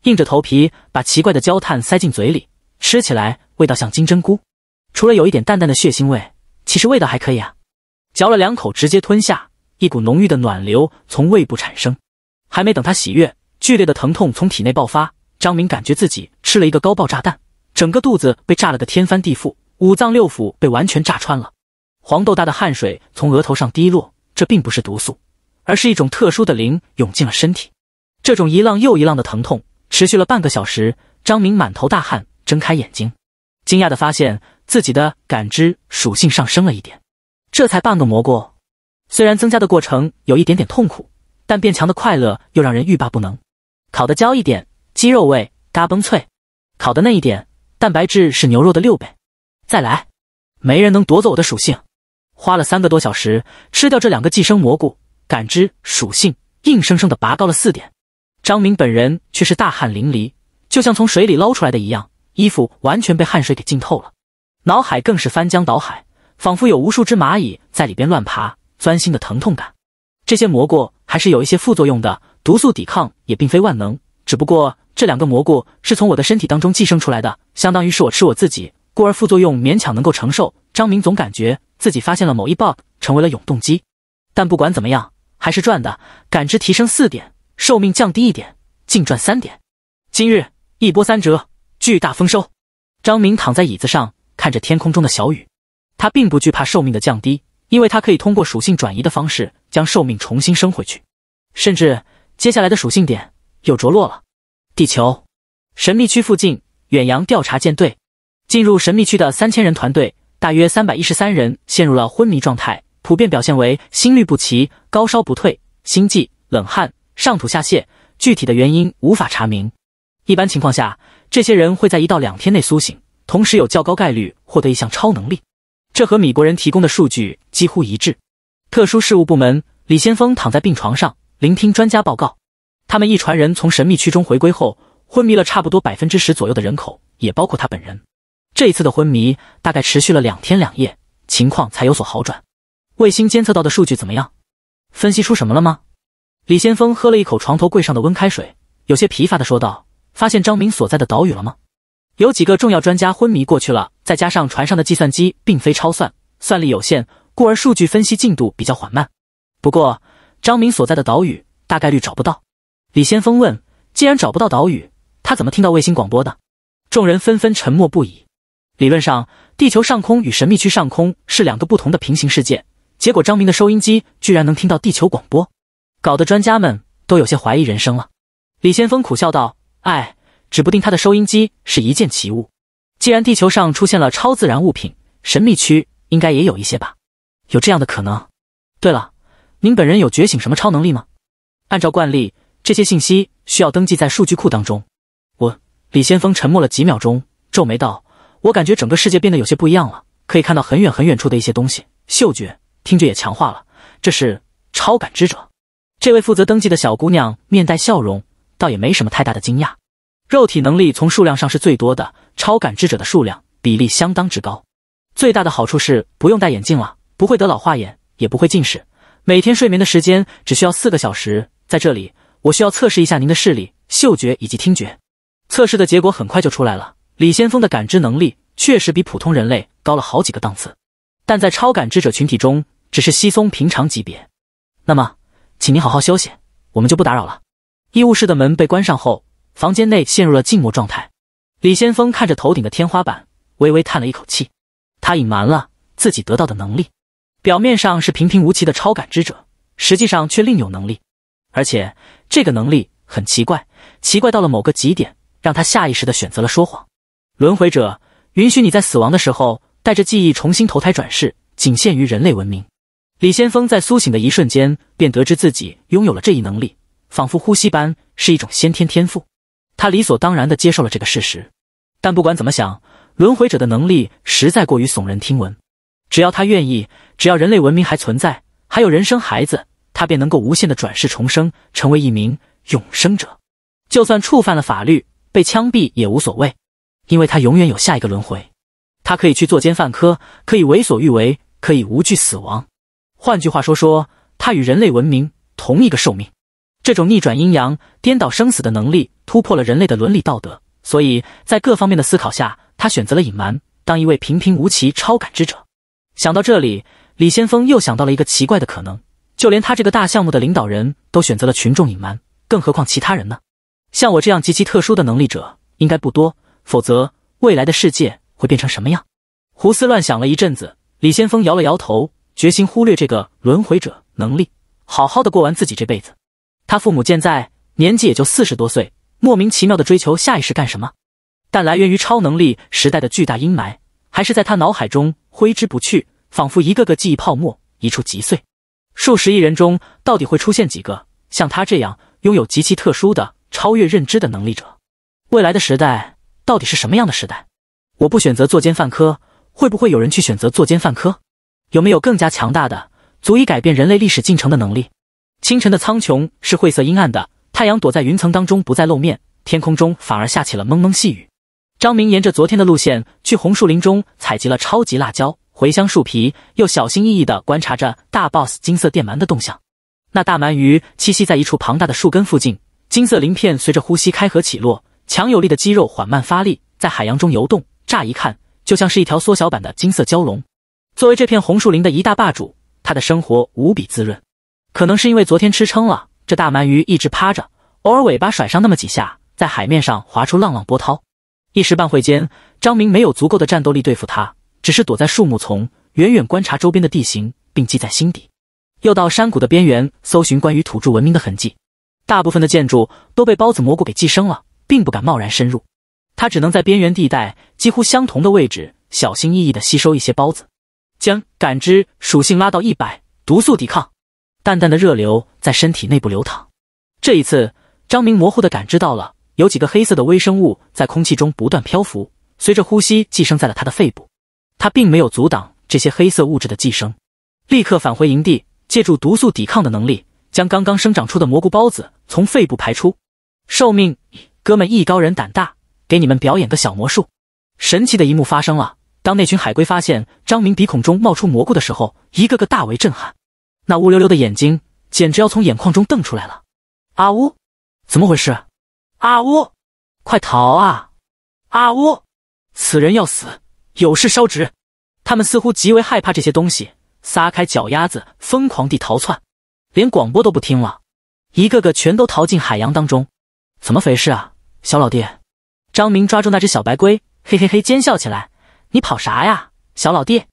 硬着头皮把奇怪的焦炭塞进嘴里，吃起来味道像金针菇，除了有一点淡淡的血腥味，其实味道还可以啊。嚼了两口，直接吞下，一股浓郁的暖流从胃部产生。还没等他喜悦，剧烈的疼痛从体内爆发。张明感觉自己吃了一个高爆炸弹，整个肚子被炸了个天翻地覆，五脏六腑被完全炸穿了。黄豆大的汗水从额头上滴落，这并不是毒素。而是一种特殊的灵涌进了身体，这种一浪又一浪的疼痛持续了半个小时。张明满头大汗，睁开眼睛，惊讶的发现自己的感知属性上升了一点。这才半个蘑菇，虽然增加的过程有一点点痛苦，但变强的快乐又让人欲罢不能。烤的焦一点，鸡肉味，嘎嘣脆；烤的嫩一点，蛋白质是牛肉的六倍。再来，没人能夺走我的属性。花了三个多小时吃掉这两个寄生蘑菇。感知属性硬生生的拔高了四点，张明本人却是大汗淋漓，就像从水里捞出来的一样，衣服完全被汗水给浸透了，脑海更是翻江倒海，仿佛有无数只蚂蚁在里边乱爬，钻心的疼痛感。这些蘑菇还是有一些副作用的，毒素抵抗也并非万能，只不过这两个蘑菇是从我的身体当中寄生出来的，相当于是我吃我自己，故而副作用勉强能够承受。张明总感觉自己发现了某一 bug，成为了永动机，但不管怎么样。还是赚的，感知提升四点，寿命降低一点，净赚三点。今日一波三折，巨大丰收。张明躺在椅子上，看着天空中的小雨。他并不惧怕寿命的降低，因为他可以通过属性转移的方式将寿命重新升回去。甚至接下来的属性点又着落了。地球神秘区附近，远洋调查舰队进入神秘区的三千人团队，大约三百一十三人陷入了昏迷状态。普遍表现为心律不齐、高烧不退、心悸、冷汗、上吐下泻，具体的原因无法查明。一般情况下，这些人会在一到两天内苏醒，同时有较高概率获得一项超能力。这和米国人提供的数据几乎一致。特殊事务部门李先锋躺在病床上，聆听专家报告。他们一船人从神秘区中回归后，昏迷了差不多百分之十左右的人口，也包括他本人。这一次的昏迷大概持续了两天两夜，情况才有所好转。卫星监测到的数据怎么样？分析出什么了吗？李先锋喝了一口床头柜上的温开水，有些疲乏的说道：“发现张明所在的岛屿了吗？有几个重要专家昏迷过去了，再加上船上的计算机并非超算，算力有限，故而数据分析进度比较缓慢。不过，张明所在的岛屿大概率找不到。”李先锋问：“既然找不到岛屿，他怎么听到卫星广播的？”众人纷纷沉默不已。理论上，地球上空与神秘区上空是两个不同的平行世界。结果张明的收音机居然能听到地球广播，搞得专家们都有些怀疑人生了。李先锋苦笑道：“哎，指不定他的收音机是一件奇物。既然地球上出现了超自然物品，神秘区应该也有一些吧？有这样的可能。对了，您本人有觉醒什么超能力吗？按照惯例，这些信息需要登记在数据库当中。我……”李先锋沉默了几秒钟，皱眉道：“我感觉整个世界变得有些不一样了，可以看到很远很远处的一些东西，嗅觉。”听觉也强化了，这是超感知者。这位负责登记的小姑娘面带笑容，倒也没什么太大的惊讶。肉体能力从数量上是最多的，超感知者的数量比例相当之高。最大的好处是不用戴眼镜了，不会得老花眼，也不会近视。每天睡眠的时间只需要四个小时。在这里，我需要测试一下您的视力、嗅觉以及听觉。测试的结果很快就出来了，李先锋的感知能力确实比普通人类高了好几个档次，但在超感知者群体中只是稀松平常级别。那么，请您好好休息，我们就不打扰了。医务室的门被关上后，房间内陷入了静默状态。李先锋看着头顶的天花板，微微叹了一口气。他隐瞒了自己得到的能力，表面上是平平无奇的超感知者，实际上却另有能力，而且这个能力很奇怪，奇怪到了某个极点，让他下意识的选择了说谎。轮回者允许你在死亡的时候带着记忆重新投胎转世，仅限于人类文明。李先锋在苏醒的一瞬间便得知自己拥有了这一能力，仿佛呼吸般是一种先天天赋，他理所当然的接受了这个事实。但不管怎么想。轮回者的能力实在过于耸人听闻，只要他愿意，只要人类文明还存在，还有人生孩子，他便能够无限的转世重生，成为一名永生者。就算触犯了法律，被枪毙也无所谓，因为他永远有下一个轮回。他可以去作奸犯科，可以为所欲为，可以无惧死亡。换句话说，说他与人类文明同一个寿命。这种逆转阴阳、颠倒生死的能力，突破了人类的伦理道德，所以在各方面的思考下。他选择了隐瞒，当一位平平无奇超感知者。想到这里，李先锋又想到了一个奇怪的可能：就连他这个大项目的领导人都选择了群众隐瞒，更何况其他人呢？像我这样极其特殊的能力者应该不多，否则未来的世界会变成什么样？胡思乱想了一阵子，李先锋摇了摇头，决心忽略这个轮回者能力，好好的过完自己这辈子。他父母健在，年纪也就四十多岁，莫名其妙的追求下一世干什么？但来源于超能力时代的巨大阴霾，还是在他脑海中挥之不去，仿佛一个个记忆泡沫一触即碎。数十亿人中，到底会出现几个像他这样拥有极其特殊的、超越认知的能力者？未来的时代到底是什么样的时代？我不选择作奸犯科，会不会有人去选择作奸犯科？有没有更加强大的、足以改变人类历史进程的能力？清晨的苍穹是晦涩阴暗的，太阳躲在云层当中不再露面，天空中反而下起了蒙蒙细雨。张明沿着昨天的路线去红树林中采集了超级辣椒、茴香树皮，又小心翼翼地观察着大 boss 金色电鳗的动向。那大鳗鱼栖息在一处庞大的树根附近，金色鳞片随着呼吸开合起落，强有力的肌肉缓慢发力，在海洋中游动。乍一看，就像是一条缩小版的金色蛟龙。作为这片红树林的一大霸主，它的生活无比滋润。可能是因为昨天吃撑了，这大鳗鱼一直趴着，偶尔尾巴甩上那么几下，在海面上划出浪浪波涛。一时半会间，张明没有足够的战斗力对付他，只是躲在树木丛，远远观察周边的地形，并记在心底。又到山谷的边缘搜寻关于土著文明的痕迹，大部分的建筑都被孢子蘑菇给寄生了，并不敢贸然深入。他只能在边缘地带几乎相同的位置，小心翼翼地吸收一些孢子，将感知属性拉到一百，毒素抵抗。淡淡的热流在身体内部流淌。这一次，张明模糊的感知到了。有几个黑色的微生物在空气中不断漂浮，随着呼吸寄生在了他的肺部。他并没有阻挡这些黑色物质的寄生，立刻返回营地，借助毒素抵抗的能力，将刚刚生长出的蘑菇孢子从肺部排出。受命，哥们艺高人胆大，给你们表演个小魔术。神奇的一幕发生了：当那群海龟发现张明鼻孔中冒出蘑菇的时候，一个个大为震撼，那乌溜溜的眼睛简直要从眼眶中瞪出来了。阿乌，怎么回事？阿乌，快逃啊！阿乌，此人要死，有事烧纸。他们似乎极为害怕这些东西，撒开脚丫子，疯狂地逃窜，连广播都不听了，一个个全都逃进海洋当中。怎么回事啊，小老弟？张明抓住那只小白龟，嘿嘿嘿奸笑起来：“你跑啥呀，小老弟？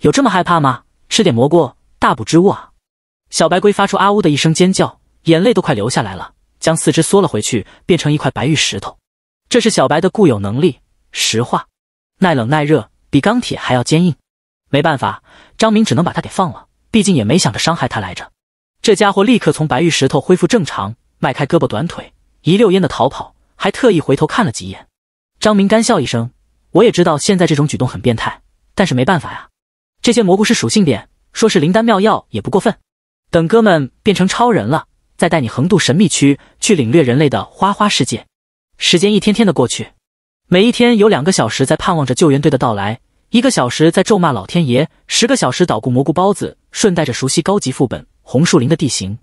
有这么害怕吗？吃点蘑菇，大补之物啊！”小白龟发出啊呜的一声尖叫，眼泪都快流下来了。将四肢缩了回去，变成一块白玉石头。这是小白的固有能力，石化，耐冷耐热，比钢铁还要坚硬。没办法，张明只能把它给放了，毕竟也没想着伤害它来着。这家伙立刻从白玉石头恢复正常，迈开胳膊短腿，一溜烟的逃跑，还特意回头看了几眼。张明干笑一声：“我也知道现在这种举动很变态，但是没办法呀。这些蘑菇是属性点，说是灵丹妙药也不过分。等哥们变成超人了。”再带你横渡神秘区，去领略人类的花花世界。时间一天天的过去，每一天有两个小时在盼望着救援队的到来，一个小时在咒骂老天爷，十个小时捣鼓蘑菇包子，顺带着熟悉高级副本红树林的地形。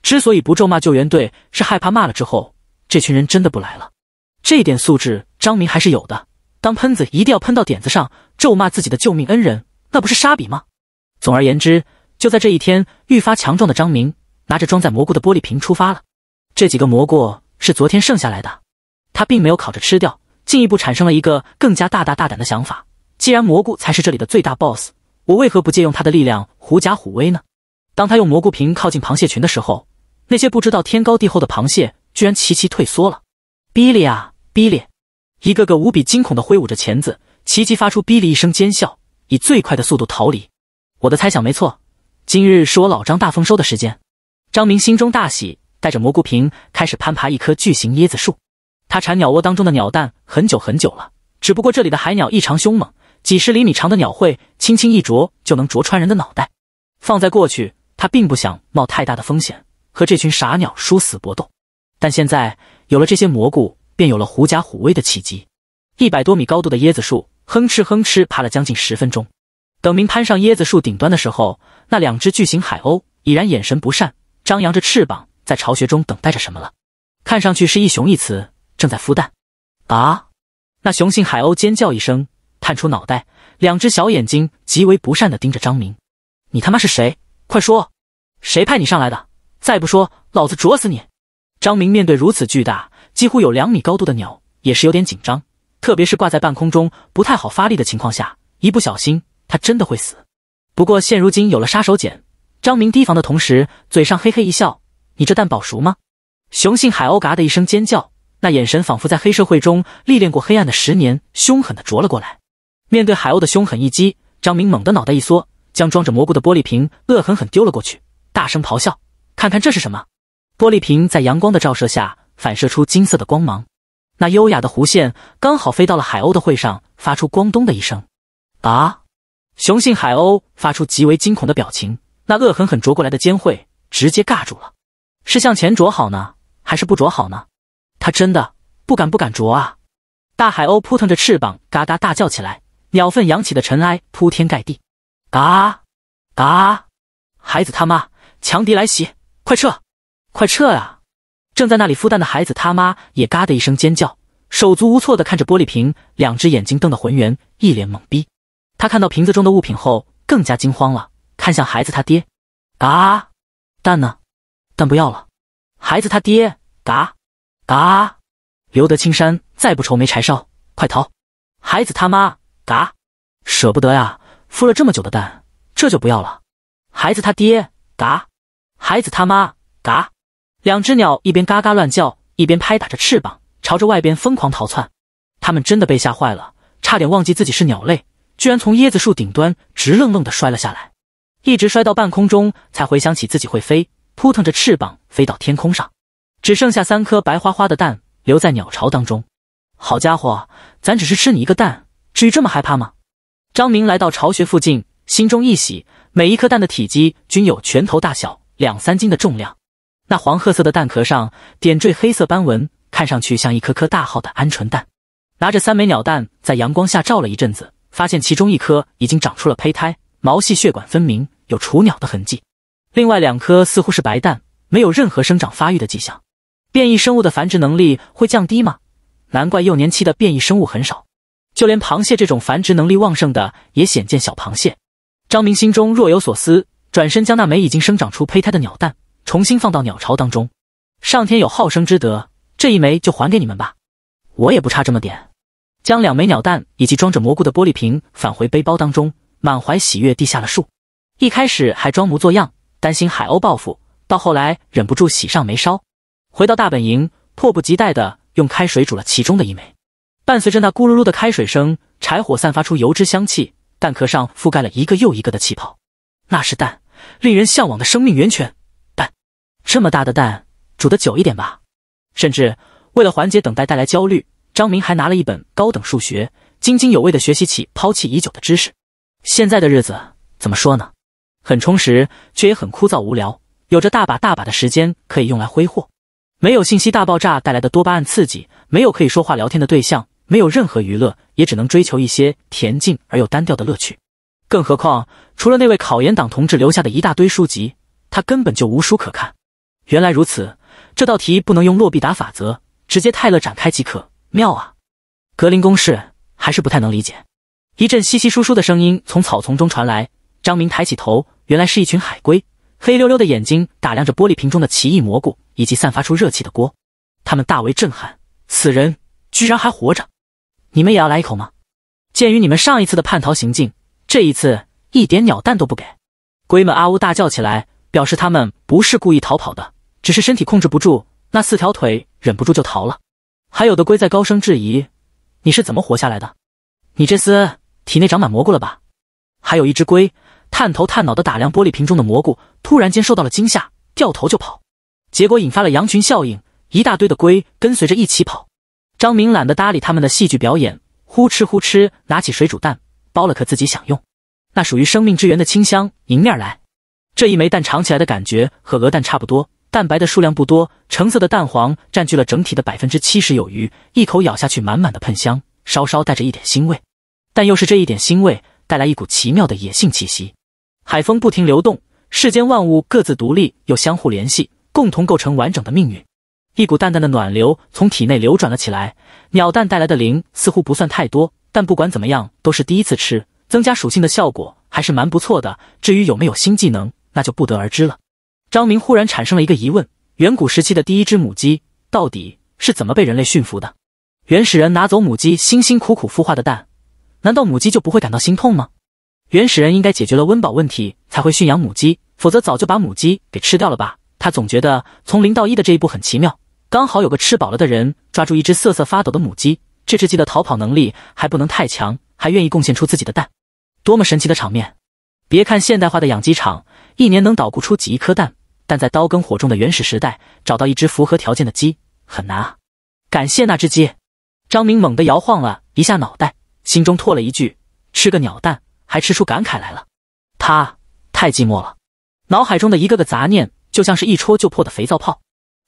之所以不咒骂救援队，是害怕骂了之后，这群人真的不来了。这点素质，张明还是有的。当喷子一定要喷到点子上，咒骂自己的救命恩人，那不是杀笔吗？总而言之，就在这一天，愈发强壮的张明拿着装在蘑菇的玻璃瓶出发了。这几个蘑菇是昨天剩下来的，他并没有烤着吃掉，进一步产生了一个更加大大大胆的想法：既然蘑菇才是这里的最大 BOSS，我为何不借用他的力量狐假虎威呢？当他用蘑菇瓶靠近螃蟹群的时候，那些不知道天高地厚的螃蟹居然齐齐退缩了。比利啊，比利！一个个无比惊恐的挥舞着钳子，齐齐发出“哔哩”一声尖笑，以最快的速度逃离。我的猜想没错，今日是我老张大丰收的时间。张明心中大喜，带着蘑菇瓶开始攀爬一棵巨型椰子树。他馋鸟窝当中的鸟蛋很久很久了，只不过这里的海鸟异常凶猛，几十厘米长的鸟喙轻轻一啄就能啄穿人的脑袋。放在过去，他并不想冒太大的风险和这群傻鸟殊死搏斗，但现在有了这些蘑菇。便有了狐假虎威的契机。一百多米高度的椰子树，哼哧哼哧爬了将近十分钟。等明攀上椰子树顶端的时候，那两只巨型海鸥已然眼神不善，张扬着翅膀，在巢穴中等待着什么了。看上去是一雄一雌，正在孵蛋。啊！那雄性海鸥尖叫一声，探出脑袋，两只小眼睛极为不善地盯着张明。你他妈是谁？快说！谁派你上来的？再不说，老子啄死你！张明面对如此巨大。几乎有两米高度的鸟也是有点紧张，特别是挂在半空中不太好发力的情况下，一不小心它真的会死。不过现如今有了杀手锏，张明提防的同时，嘴上嘿嘿一笑：“你这蛋保熟吗？”雄性海鸥嘎的一声尖叫，那眼神仿佛在黑社会中历练过黑暗的十年，凶狠的啄了过来。面对海鸥的凶狠一击，张明猛地脑袋一缩，将装着蘑菇的玻璃瓶恶狠狠丢了过去，大声咆哮：“看看这是什么！”玻璃瓶在阳光的照射下。反射出金色的光芒，那优雅的弧线刚好飞到了海鸥的喙上，发出咣咚的一声。啊！雄性海鸥发出极为惊恐的表情，那恶狠狠啄过来的尖喙直接尬住了。是向前啄好呢，还是不啄好呢？它真的不敢不敢啄啊！大海鸥扑腾着翅膀，嘎嘎大叫起来，鸟粪扬起的尘埃铺天盖地。嘎嘎！孩子他妈，强敌来袭，快撤，快撤啊！正在那里孵蛋的孩子他妈也嘎的一声尖叫，手足无措的看着玻璃瓶，两只眼睛瞪得浑圆，一脸懵逼。他看到瓶子中的物品后，更加惊慌了，看向孩子他爹，嘎，蛋呢？蛋不要了。孩子他爹，嘎，嘎，留得青山再不愁没柴烧，快逃！孩子他妈，嘎，舍不得呀，孵了这么久的蛋，这就不要了。孩子他爹，嘎，孩子他妈，嘎。两只鸟一边嘎嘎乱叫，一边拍打着翅膀，朝着外边疯狂逃窜。它们真的被吓坏了，差点忘记自己是鸟类，居然从椰子树顶端直愣愣的摔了下来，一直摔到半空中，才回想起自己会飞，扑腾着翅膀飞到天空上，只剩下三颗白花花的蛋留在鸟巢当中。好家伙，咱只是吃你一个蛋，至于这么害怕吗？张明来到巢穴附近，心中一喜，每一颗蛋的体积均有拳头大小，两三斤的重量。那黄褐色的蛋壳上点缀黑色斑纹，看上去像一颗颗大号的鹌鹑蛋。拿着三枚鸟蛋在阳光下照了一阵子，发现其中一颗已经长出了胚胎，毛细血管分明，有雏鸟的痕迹。另外两颗似乎是白蛋，没有任何生长发育的迹象。变异生物的繁殖能力会降低吗？难怪幼年期的变异生物很少，就连螃蟹这种繁殖能力旺盛的也鲜见小螃蟹。张明心中若有所思，转身将那枚已经生长出胚胎的鸟蛋。重新放到鸟巢当中，上天有好生之德，这一枚就还给你们吧，我也不差这么点。将两枚鸟蛋以及装着蘑菇的玻璃瓶返回背包当中，满怀喜悦地下了树。一开始还装模作样，担心海鸥报复，到后来忍不住喜上眉梢。回到大本营，迫不及待地用开水煮了其中的一枚。伴随着那咕噜噜的开水声，柴火散发出油脂香气，蛋壳上覆盖了一个又一个的气泡，那是蛋，令人向往的生命源泉。这么大的蛋，煮得久一点吧。甚至为了缓解等待带来焦虑，张明还拿了一本高等数学，津津有味的学习起抛弃已久的知识。现在的日子怎么说呢？很充实，却也很枯燥无聊。有着大把大把的时间可以用来挥霍。没有信息大爆炸带来的多巴胺刺激，没有可以说话聊天的对象，没有任何娱乐，也只能追求一些恬静而又单调的乐趣。更何况，除了那位考研党同志留下的一大堆书籍，他根本就无书可看。原来如此，这道题不能用洛必达法则，直接泰勒展开即可。妙啊！格林公式还是不太能理解。一阵稀稀疏疏的声音从草丛中传来，张明抬起头，原来是一群海龟，黑溜溜的眼睛打量着玻璃瓶中的奇异蘑菇以及散发出热气的锅。他们大为震撼，此人居然还活着！你们也要来一口吗？鉴于你们上一次的叛逃行径，这一次一点鸟蛋都不给。龟们啊呜大叫起来，表示他们不是故意逃跑的，只是身体控制不住，那四条腿忍不住就逃了。还有的龟在高声质疑：“你是怎么活下来的？你这厮……”体内长满蘑菇了吧？还有一只龟探头探脑的打量玻璃瓶中的蘑菇，突然间受到了惊吓，掉头就跑，结果引发了羊群效应，一大堆的龟跟随着一起跑。张明懒得搭理他们的戏剧表演，呼哧呼哧拿起水煮蛋，剥了颗自己享用。那属于生命之源的清香迎面来，这一枚蛋尝起来的感觉和鹅蛋差不多，蛋白的数量不多，橙色的蛋黄占据了整体的百分之七十有余，一口咬下去，满满的喷香，稍稍带着一点腥味。但又是这一点腥味带来一股奇妙的野性气息。海风不停流动，世间万物各自独立又相互联系，共同构成完整的命运。一股淡淡的暖流从体内流转了起来。鸟蛋带来的灵似乎不算太多，但不管怎么样都是第一次吃，增加属性的效果还是蛮不错的。至于有没有新技能，那就不得而知了。张明忽然产生了一个疑问：远古时期的第一只母鸡到底是怎么被人类驯服的？原始人拿走母鸡辛辛苦苦孵化的蛋。难道母鸡就不会感到心痛吗？原始人应该解决了温饱问题才会驯养母鸡，否则早就把母鸡给吃掉了吧？他总觉得从零到一的这一步很奇妙，刚好有个吃饱了的人抓住一只瑟瑟发抖的母鸡，这只鸡的逃跑能力还不能太强，还愿意贡献出自己的蛋，多么神奇的场面！别看现代化的养鸡场一年能捣鼓出几亿颗蛋，但在刀耕火种的原始时代，找到一只符合条件的鸡很难啊！感谢那只鸡，张明猛地摇晃了一下脑袋。心中唾了一句：“吃个鸟蛋，还吃出感慨来了。”他太寂寞了，脑海中的一个个杂念就像是一戳就破的肥皂泡，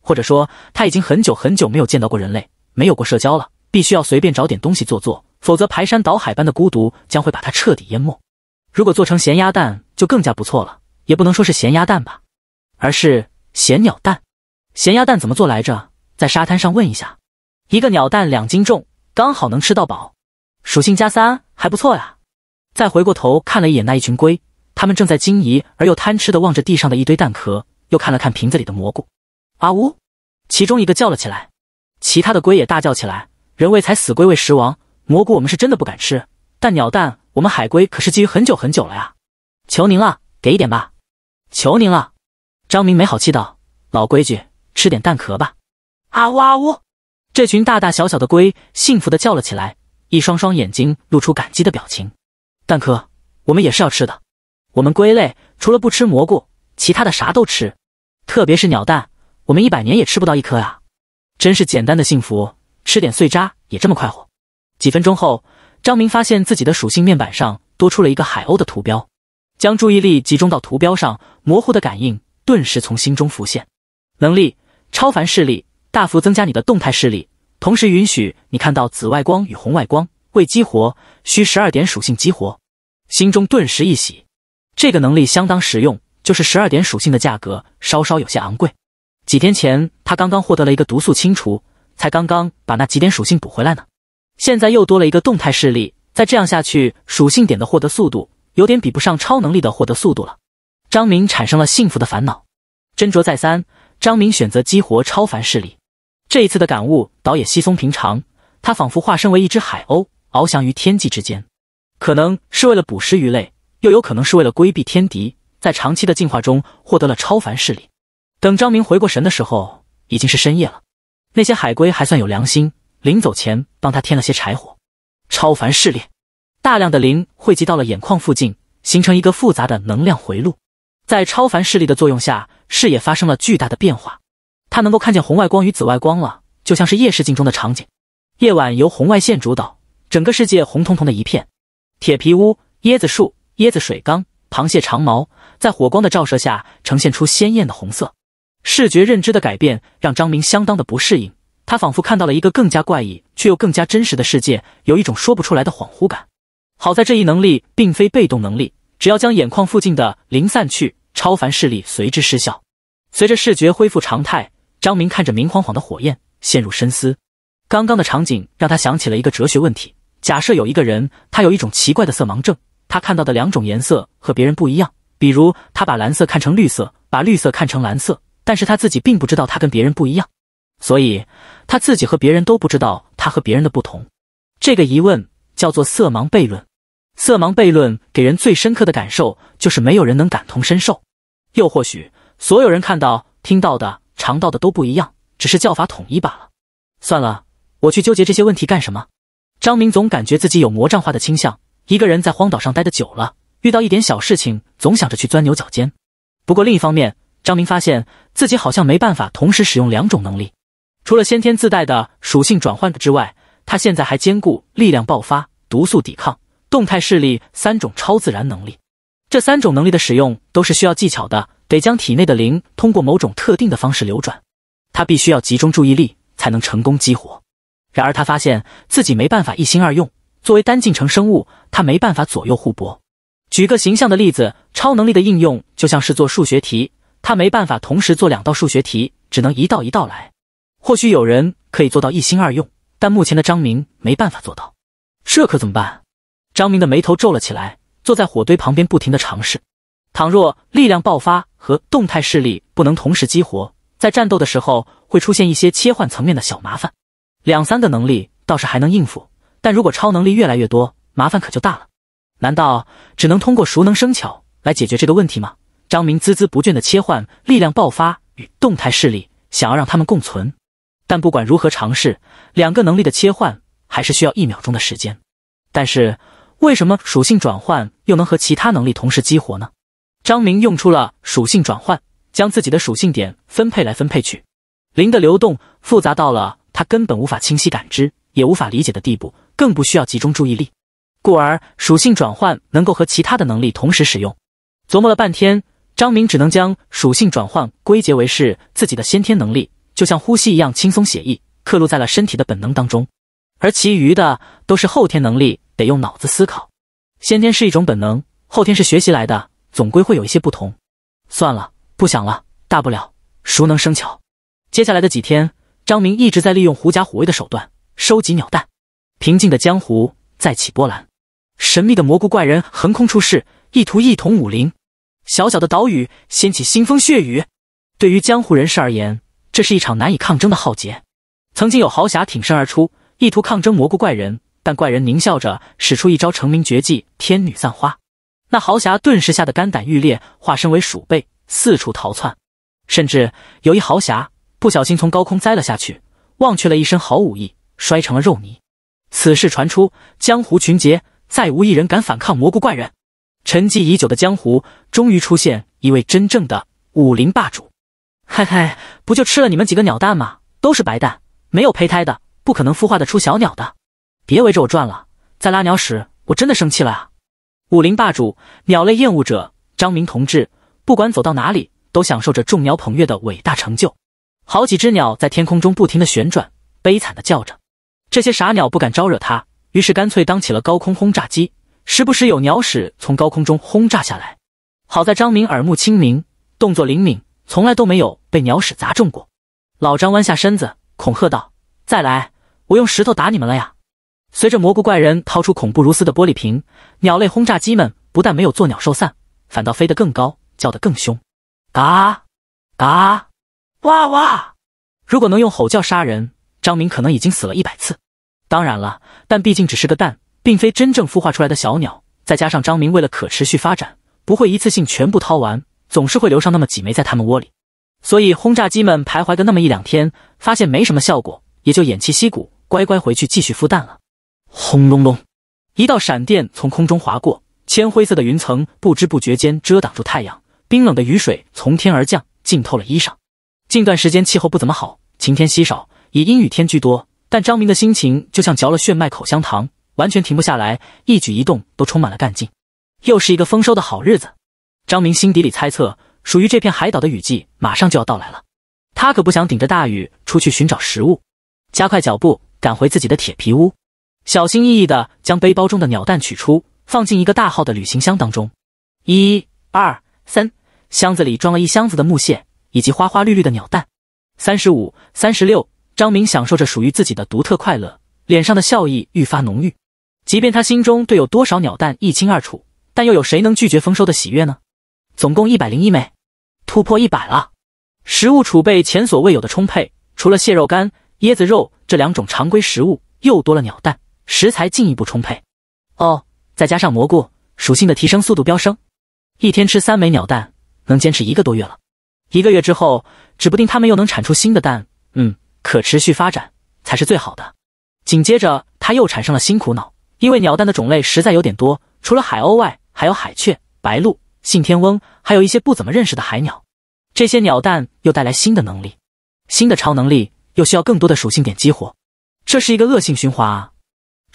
或者说他已经很久很久没有见到过人类，没有过社交了，必须要随便找点东西做做，否则排山倒海般的孤独将会把他彻底淹没。如果做成咸鸭蛋就更加不错了，也不能说是咸鸭蛋吧，而是咸鸟蛋。咸鸭蛋怎么做来着？在沙滩上问一下。一个鸟蛋两斤重，刚好能吃到饱。属性加三还不错呀。再回过头看了一眼那一群龟，他们正在惊疑而又贪吃的望着地上的一堆蛋壳，又看了看瓶子里的蘑菇。啊呜！其中一个叫了起来，其他的龟也大叫起来。人为财死，龟为食亡。蘑菇我们是真的不敢吃，但鸟蛋我们海龟可是觊觎很久很久了呀！求您了，给一点吧！求您了！张明没好气道：“老规矩，吃点蛋壳吧。”啊呜啊呜！这群大大小小的龟幸福的叫了起来。一双双眼睛露出感激的表情，蛋壳我们也是要吃的。我们龟类除了不吃蘑菇，其他的啥都吃，特别是鸟蛋，我们一百年也吃不到一颗呀！真是简单的幸福，吃点碎渣也这么快活。几分钟后，张明发现自己的属性面板上多出了一个海鸥的图标，将注意力集中到图标上，模糊的感应顿时从心中浮现。能力：超凡视力，大幅增加你的动态视力。同时允许你看到紫外光与红外光，未激活需十二点属性激活，心中顿时一喜，这个能力相当实用，就是十二点属性的价格稍稍有些昂贵。几天前他刚刚获得了一个毒素清除，才刚刚把那几点属性补回来呢，现在又多了一个动态视力，再这样下去，属性点的获得速度有点比不上超能力的获得速度了。张明产生了幸福的烦恼，斟酌再三，张明选择激活超凡势力。这一次的感悟倒也稀松平常，他仿佛化身为一只海鸥，翱翔于天际之间，可能是为了捕食鱼类，又有可能是为了规避天敌，在长期的进化中获得了超凡势力。等张明回过神的时候，已经是深夜了。那些海龟还算有良心，临走前帮他添了些柴火。超凡势力，大量的灵汇集到了眼眶附近，形成一个复杂的能量回路。在超凡视力的作用下，视野发生了巨大的变化。他能够看见红外光与紫外光了，就像是夜视镜中的场景。夜晚由红外线主导，整个世界红彤彤的一片。铁皮屋、椰子树、椰子水缸、螃蟹长毛，在火光的照射下呈现出鲜艳的红色。视觉认知的改变让张明相当的不适应，他仿佛看到了一个更加怪异却又更加真实的世界，有一种说不出来的恍惚感。好在这一能力并非被动能力，只要将眼眶附近的灵散去，超凡视力随之失效。随着视觉恢复常态，张明看着明晃晃的火焰，陷入深思。刚刚的场景让他想起了一个哲学问题：假设有一个人，他有一种奇怪的色盲症，他看到的两种颜色和别人不一样。比如，他把蓝色看成绿色，把绿色看成蓝色，但是他自己并不知道他跟别人不一样，所以他自己和别人都不知道他和别人的不同。这个疑问叫做色盲悖论。色盲悖论给人最深刻的感受就是没有人能感同身受，又或许所有人看到、听到的、尝到的都不一样，只是叫法统一罢了。算了。我去纠结这些问题干什么？张明总感觉自己有魔障化的倾向。一个人在荒岛上待得久了，遇到一点小事情，总想着去钻牛角尖。不过另一方面，张明发现自己好像没办法同时使用两种能力。除了先天自带的属性转换之外，他现在还兼顾力量爆发、毒素抵抗、动态视力三种超自然能力。这三种能力的使用都是需要技巧的，得将体内的灵通过某种特定的方式流转。他必须要集中注意力，才能成功激活。然而他发现自己没办法一心二用。作为单进程生物，他没办法左右互搏。举个形象的例子，超能力的应用就像是做数学题，他没办法同时做两道数学题，只能一道一道来。或许有人可以做到一心二用，但目前的张明没办法做到。这可怎么办？张明的眉头皱了起来，坐在火堆旁边不停的尝试。倘若力量爆发和动态视力不能同时激活，在战斗的时候会出现一些切换层面的小麻烦。两三个能力倒是还能应付，但如果超能力越来越多，麻烦可就大了。难道只能通过熟能生巧来解决这个问题吗？张明孜孜不倦地切换力量爆发与动态视力，想要让他们共存。但不管如何尝试，两个能力的切换还是需要一秒钟的时间。但是为什么属性转换又能和其他能力同时激活呢？张明用出了属性转换，将自己的属性点分配来分配去，灵的流动复杂到了。他根本无法清晰感知，也无法理解的地步，更不需要集中注意力，故而属性转换能够和其他的能力同时使用。琢磨了半天，张明只能将属性转换归结为是自己的先天能力，就像呼吸一样轻松写意，刻录在了身体的本能当中。而其余的都是后天能力，得用脑子思考。先天是一种本能，后天是学习来的，总归会有一些不同。算了，不想了，大不了熟能生巧。接下来的几天。张明一直在利用狐假虎威的手段收集鸟蛋。平静的江湖再起波澜，神秘的蘑菇怪人横空出世，意图一统武林。小小的岛屿掀起腥风血雨。对于江湖人士而言，这是一场难以抗争的浩劫。曾经有豪侠挺身而出，意图抗争蘑菇怪人，但怪人狞笑着使出一招成名绝技“天女散花”。那豪侠顿时吓得肝胆欲裂，化身为鼠辈四处逃窜。甚至有一豪侠。不小心从高空栽了下去，忘却了一身好武艺，摔成了肉泥。此事传出，江湖群结，再无一人敢反抗蘑菇怪人。沉寂已久的江湖，终于出现一位真正的武林霸主。嘿嘿，不就吃了你们几个鸟蛋吗？都是白蛋，没有胚胎的，不可能孵化得出小鸟的。别围着我转了，再拉鸟屎，我真的生气了啊！武林霸主，鸟类厌恶者张明同志，不管走到哪里，都享受着众鸟捧月的伟大成就。好几只鸟在天空中不停的旋转，悲惨的叫着。这些傻鸟不敢招惹他，于是干脆当起了高空轰炸机，时不时有鸟屎从高空中轰炸下来。好在张明耳目清明，动作灵敏，从来都没有被鸟屎砸中过。老张弯下身子，恐吓道：“再来，我用石头打你们了呀！”随着蘑菇怪人掏出恐怖如斯的玻璃瓶，鸟类轰炸机们不但没有做鸟兽散，反倒飞得更高，叫得更凶。嘎，嘎。哇哇！如果能用吼叫杀人，张明可能已经死了一百次。当然了，但毕竟只是个蛋，并非真正孵化出来的小鸟。再加上张明为了可持续发展，不会一次性全部掏完，总是会留上那么几枚在他们窝里。所以轰炸机们徘徊个那么一两天，发现没什么效果，也就偃旗息鼓，乖乖回去继续孵蛋了。轰隆隆，一道闪电从空中划过，铅灰色的云层不知不觉间遮挡住太阳，冰冷的雨水从天而降，浸透了衣裳。近段时间气候不怎么好，晴天稀少，以阴雨天居多。但张明的心情就像嚼了炫迈口香糖，完全停不下来，一举一动都充满了干劲。又是一个丰收的好日子。张明心底里猜测，属于这片海岛的雨季马上就要到来了。他可不想顶着大雨出去寻找食物，加快脚步赶回自己的铁皮屋，小心翼翼地将背包中的鸟蛋取出，放进一个大号的旅行箱当中。一、二、三，箱子里装了一箱子的木屑以及花花绿绿的鸟蛋。三十五、三十六，张明享受着属于自己的独特快乐，脸上的笑意愈发浓郁。即便他心中对有多少鸟蛋一清二楚，但又有谁能拒绝丰收的喜悦呢？总共一百零一枚，突破一百了。食物储备前所未有的充沛，除了蟹肉干、椰子肉这两种常规食物，又多了鸟蛋，食材进一步充沛。哦，再加上蘑菇，属性的提升速度飙升，一天吃三枚鸟蛋，能坚持一个多月了。一个月之后，指不定它们又能产出新的蛋。嗯，可持续发展才是最好的。紧接着，他又产生了新苦恼，因为鸟蛋的种类实在有点多，除了海鸥外，还有海雀、白鹭、信天翁，还有一些不怎么认识的海鸟。这些鸟蛋又带来新的能力，新的超能力又需要更多的属性点激活，这是一个恶性循环啊！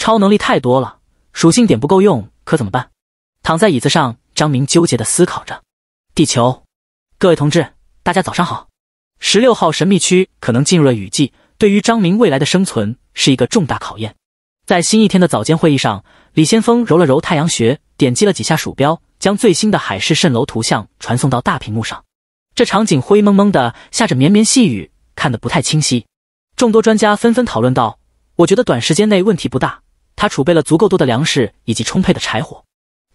超能力太多了，属性点不够用，可怎么办？躺在椅子上，张明纠结的思考着。地球，各位同志，大家早上好。十六号神秘区可能进入了雨季，对于张明未来的生存是一个重大考验。在新一天的早间会议上，李先锋揉了揉太阳穴，点击了几下鼠标，将最新的海市蜃楼图像传送到大屏幕上。这场景灰蒙蒙的，下着绵绵细雨，看得不太清晰。众多专家纷纷讨论道：“我觉得短时间内问题不大，他储备了足够多的粮食以及充沛的柴火，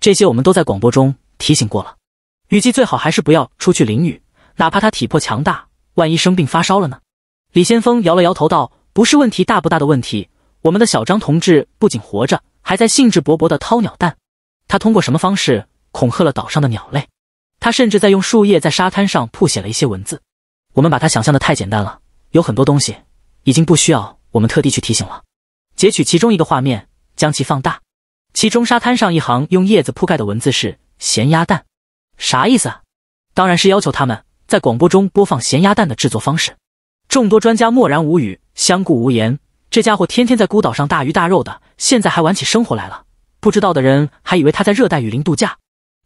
这些我们都在广播中提醒过了。雨季最好还是不要出去淋雨，哪怕他体魄强大，万一生病发烧了呢？”李先锋摇了摇头道：“不是问题大不大的问题，我们的小张同志不仅活着，还在兴致勃勃地掏鸟蛋。他通过什么方式恐吓了岛上的鸟类？”他甚至在用树叶在沙滩上铺写了一些文字。我们把它想象的太简单了，有很多东西已经不需要我们特地去提醒了。截取其中一个画面，将其放大，其中沙滩上一行用叶子铺盖的文字是“咸鸭蛋”，啥意思啊？当然是要求他们在广播中播放咸鸭蛋的制作方式。众多专家默然无语，相顾无言。这家伙天天在孤岛上大鱼大肉的，现在还玩起生活来了。不知道的人还以为他在热带雨林度假。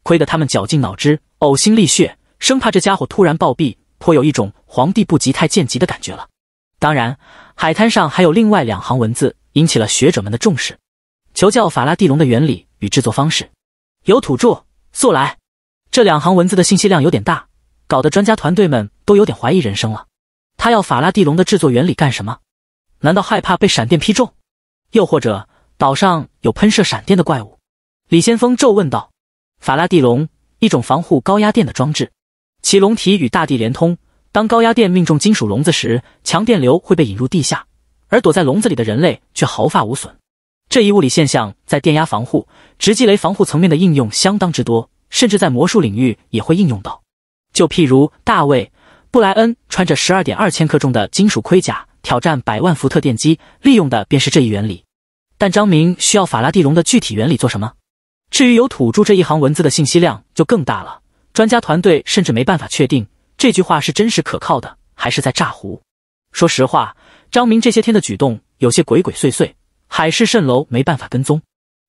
亏得他们绞尽脑汁、呕心沥血，生怕这家伙突然暴毙，颇有一种皇帝不急太监急的感觉了。当然，海滩上还有另外两行文字引起了学者们的重视：求教法拉第龙的原理与制作方式。有土著速来！这两行文字的信息量有点大，搞得专家团队们都有点怀疑人生了。他要法拉第龙的制作原理干什么？难道害怕被闪电劈中？又或者岛上有喷射闪电的怪物？李先锋皱问道。法拉第笼，一种防护高压电的装置，其笼体与大地连通。当高压电命中金属笼子时，强电流会被引入地下，而躲在笼子里的人类却毫发无损。这一物理现象在电压防护、直击雷防护层面的应用相当之多，甚至在魔术领域也会应用到。就譬如大卫·布莱恩穿着十二点二千克重的金属盔甲挑战百万伏特电机，利用的便是这一原理。但张明需要法拉第笼的具体原理做什么？至于有土著这一行文字的信息量就更大了，专家团队甚至没办法确定这句话是真实可靠的，还是在诈胡。说实话，张明这些天的举动有些鬼鬼祟祟，海市蜃楼没办法跟踪。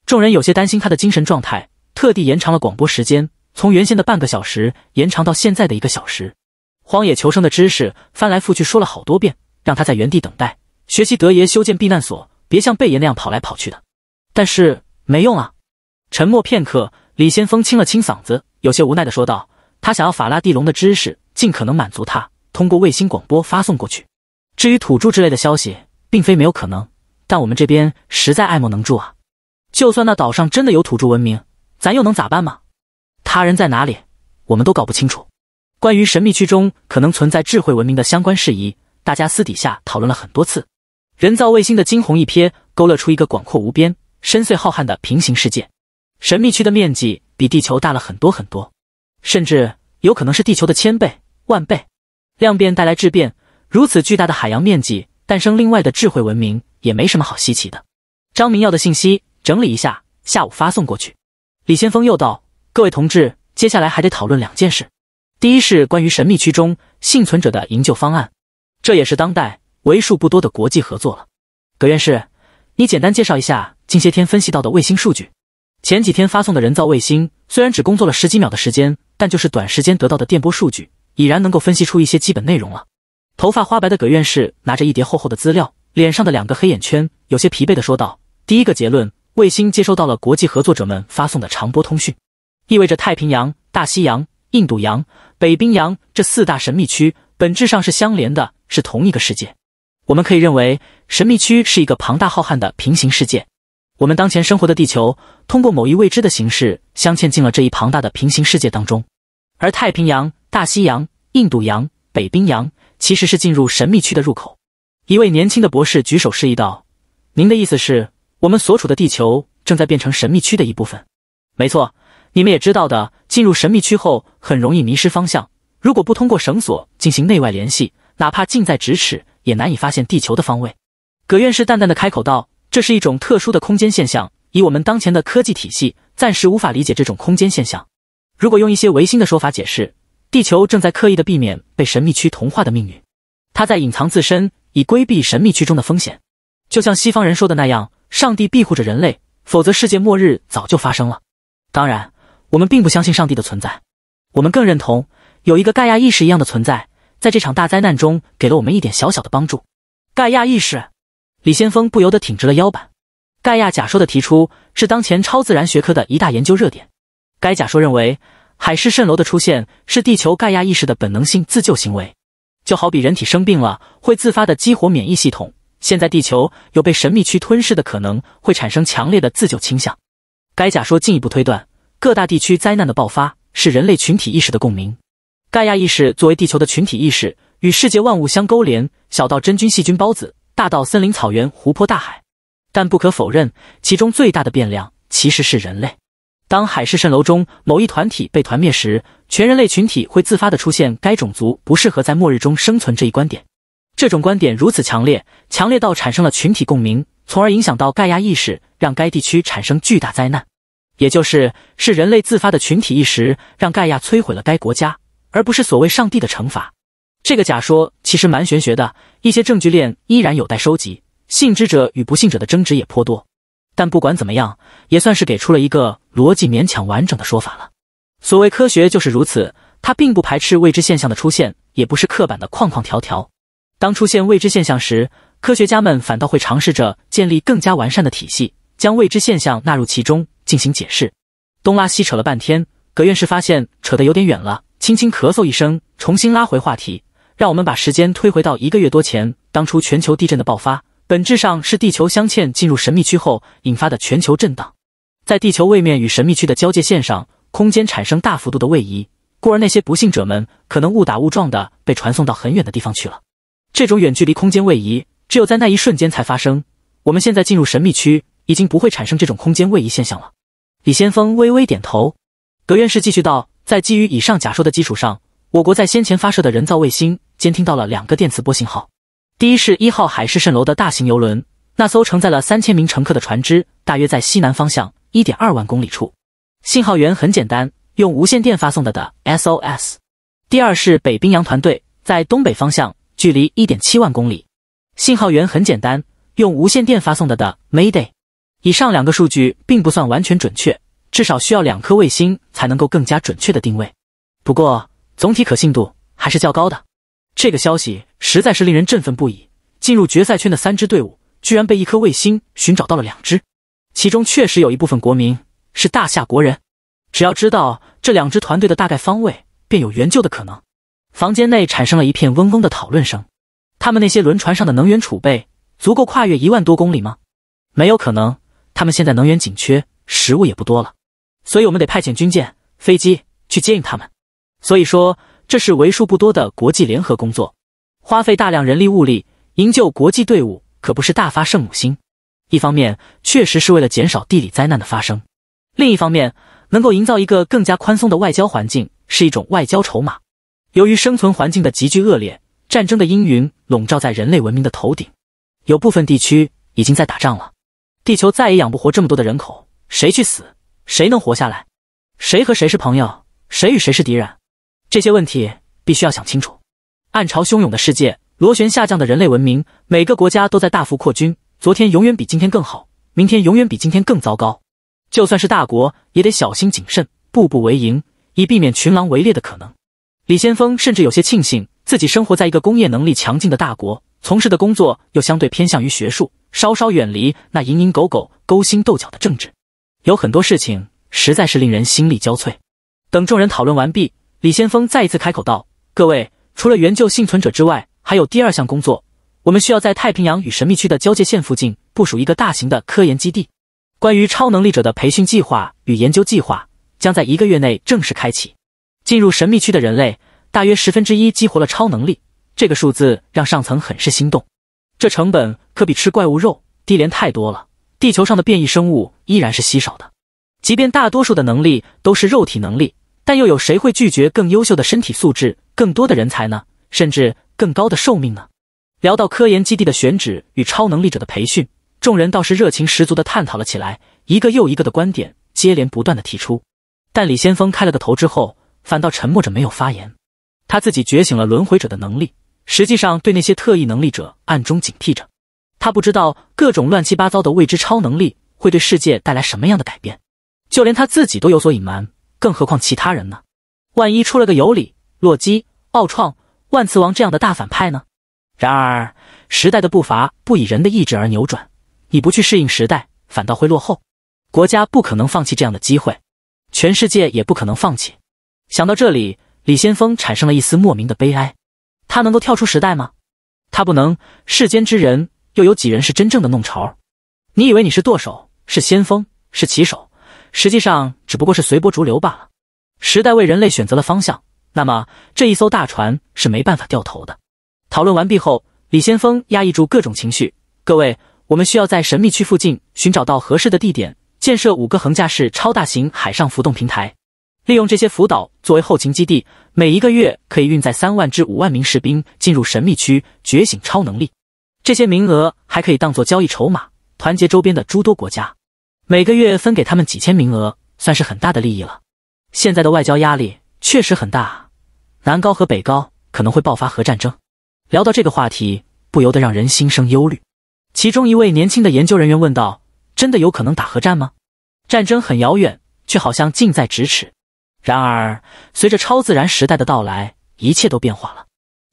众人有些担心他的精神状态，特地延长了广播时间，从原先的半个小时延长到现在的一个小时。荒野求生的知识翻来覆去说了好多遍，让他在原地等待，学习德爷修建避难所，别像贝爷那样跑来跑去的。但是没用啊。沉默片刻，李先锋清了清嗓子，有些无奈的说道：“他想要法拉第笼的知识，尽可能满足他，通过卫星广播发送过去。至于土著之类的消息，并非没有可能，但我们这边实在爱莫能助啊。就算那岛上真的有土著文明，咱又能咋办吗？他人在哪里，我们都搞不清楚。关于神秘区中可能存在智慧文明的相关事宜，大家私底下讨论了很多次。人造卫星的惊鸿一瞥，勾勒出一个广阔无边、深邃浩瀚的平行世界。”神秘区的面积比地球大了很多很多，甚至有可能是地球的千倍、万倍。量变带来质变，如此巨大的海洋面积诞生另外的智慧文明，也没什么好稀奇的。张明要的信息整理一下，下午发送过去。李先锋又道：“各位同志，接下来还得讨论两件事。第一是关于神秘区中幸存者的营救方案，这也是当代为数不多的国际合作了。葛院士，你简单介绍一下近些天分析到的卫星数据。”前几天发送的人造卫星，虽然只工作了十几秒的时间，但就是短时间得到的电波数据，已然能够分析出一些基本内容了。头发花白的葛院士拿着一叠厚厚的资料，脸上的两个黑眼圈有些疲惫的说道：“第一个结论，卫星接收到了国际合作者们发送的长波通讯，意味着太平洋、大西洋、印度洋、北冰洋这四大神秘区本质上是相连的，是同一个世界。我们可以认为，神秘区是一个庞大浩瀚的平行世界。我们当前生活的地球，通过某一未知的形式镶嵌进了这一庞大的平行世界当中，而太平洋、大西洋、印度洋、北冰洋。”其实是进入神秘区的入口。一位年轻的博士举手示意道：“您的意思是，我们所处的地球正在变成神秘区的一部分？”没错，你们也知道的，进入神秘区后很容易迷失方向。如果不通过绳索进行内外联系，哪怕近在咫尺，也难以发现地球的方位。葛院士淡淡的开口道：“这是一种特殊的空间现象，以我们当前的科技体系，暂时无法理解这种空间现象。如果用一些唯心的说法解释。”地球正在刻意的避免被神秘区同化的命运，它在隐藏自身，以规避神秘区中的风险。就像西方人说的那样，上帝庇护着人类，否则世界末日早就发生了。当然，我们并不相信上帝的存在，我们更认同有一个盖亚意识一样的存在，在这场大灾难中给了我们一点小小的帮助。盖亚意识，李先锋不由得挺直了腰板。盖亚假说的提出是当前超自然学科的一大研究热点。该假说认为。海市蜃楼的出现是地球盖亚意识的本能性自救行为，就好比人体生病了会自发的激活免疫系统。现在地球有被神秘区吞噬的可能，会产生强烈的自救倾向。该假说进一步推断，各大地区灾难的爆发是人类群体意识的共鸣。盖亚意识作为地球的群体意识，与世界万物相勾连，小到真菌、细菌、孢子，大到森林、草原、湖泊、大海。但不可否认，其中最大的变量其实是人类。当海市蜃楼中某一团体被团灭时，全人类群体会自发的出现该种族不适合在末日中生存这一观点。这种观点如此强烈，强烈到产生了群体共鸣，从而影响到盖亚意识，让该地区产生巨大灾难。也就是是人类自发的群体意识让盖亚摧毁了该国家，而不是所谓上帝的惩罚。这个假说其实蛮玄学的，一些证据链依然有待收集，信之者与不信者的争执也颇多。但不管怎么样，也算是给出了一个逻辑勉强完整的说法了。所谓科学就是如此，它并不排斥未知现象的出现，也不是刻板的框框条条。当出现未知现象时，科学家们反倒会尝试着建立更加完善的体系，将未知现象纳入其中进行解释。东拉西扯了半天，葛院士发现扯得有点远了，轻轻咳嗽一声，重新拉回话题，让我们把时间推回到一个月多前，当初全球地震的爆发。本质上是地球镶嵌进入神秘区后引发的全球震荡，在地球位面与神秘区的交界线上，空间产生大幅度的位移，故而那些不幸者们可能误打误撞的被传送到很远的地方去了。这种远距离空间位移只有在那一瞬间才发生。我们现在进入神秘区，已经不会产生这种空间位移现象了。李先锋微微点头。葛院士继续道：“在基于以上假说的基础上，我国在先前发射的人造卫星监听到了两个电磁波信号。”第一是一号海市蜃楼的大型游轮，那艘承载了三千名乘客的船只，大约在西南方向一点二万公里处。信号源很简单，用无线电发送的的 SOS。第二是北冰洋团队，在东北方向，距离一点七万公里。信号源很简单，用无线电发送的的 Mayday。以上两个数据并不算完全准确，至少需要两颗卫星才能够更加准确的定位。不过总体可信度还是较高的。这个消息实在是令人振奋不已。进入决赛圈的三支队伍，居然被一颗卫星寻找到了两支，其中确实有一部分国民是大夏国人。只要知道这两支团队的大概方位，便有援救的可能。房间内产生了一片嗡嗡的讨论声。他们那些轮船上的能源储备足够跨越一万多公里吗？没有可能。他们现在能源紧缺，食物也不多了，所以我们得派遣军舰、飞机去接应他们。所以说。这是为数不多的国际联合工作，花费大量人力物力营救国际队伍，可不是大发圣母心。一方面，确实是为了减少地理灾难的发生；另一方面，能够营造一个更加宽松的外交环境，是一种外交筹码。由于生存环境的急剧恶劣，战争的阴云笼罩在人类文明的头顶，有部分地区已经在打仗了。地球再也养不活这么多的人口，谁去死？谁能活下来？谁和谁是朋友？谁与谁是敌人？这些问题必须要想清楚。暗潮汹涌的世界，螺旋下降的人类文明，每个国家都在大幅扩军。昨天永远比今天更好，明天永远比今天更糟糕。就算是大国，也得小心谨慎，步步为营，以避免群狼围猎的可能。李先锋甚至有些庆幸自己生活在一个工业能力强劲的大国，从事的工作又相对偏向于学术，稍稍远离那蝇营狗苟、勾心斗角的政治。有很多事情实在是令人心力交瘁。等众人讨论完毕，李先锋再一次开口道：“各位，除了援救幸存者之外，还有第二项工作。我们需要在太平洋与神秘区的交界线附近部署一个大型的科研基地。关于超能力者的培训计划与研究计划将在一个月内正式开启。进入神秘区的人类大约十分之一激活了超能力，这个数字让上层很是心动。这成本可比吃怪物肉低廉太多了。地球上的变异生物依然是稀少的，即便大多数的能力都是肉体能力。”但又有谁会拒绝更优秀的身体素质、更多的人才呢？甚至更高的寿命呢？聊到科研基地的选址与超能力者的培训，众人倒是热情十足的探讨了起来，一个又一个的观点接连不断的提出。但李先锋开了个头之后，反倒沉默着没有发言。他自己觉醒了轮回者的能力，实际上对那些特异能力者暗中警惕着。他不知道各种乱七八糟的未知超能力会对世界带来什么样的改变，就连他自己都有所隐瞒。更何况其他人呢？万一出了个尤里、洛基、奥创、万磁王这样的大反派呢？然而，时代的步伐不以人的意志而扭转，你不去适应时代，反倒会落后。国家不可能放弃这样的机会，全世界也不可能放弃。想到这里，李先锋产生了一丝莫名的悲哀。他能够跳出时代吗？他不能。世间之人，又有几人是真正的弄潮？你以为你是舵手，是先锋，是旗手？实际上只不过是随波逐流罢了。时代为人类选择了方向，那么这一艘大船是没办法掉头的。讨论完毕后，李先锋压抑住各种情绪：“各位，我们需要在神秘区附近寻找到合适的地点，建设五个横架式超大型海上浮动平台，利用这些浮岛作为后勤基地。每一个月可以运载三万至五万名士兵进入神秘区觉醒超能力。这些名额还可以当做交易筹码，团结周边的诸多国家。”每个月分给他们几千名额，算是很大的利益了。现在的外交压力确实很大，南高和北高可能会爆发核战争。聊到这个话题，不由得让人心生忧虑。其中一位年轻的研究人员问道：“真的有可能打核战吗？战争很遥远，却好像近在咫尺。然而，随着超自然时代的到来，一切都变化了。”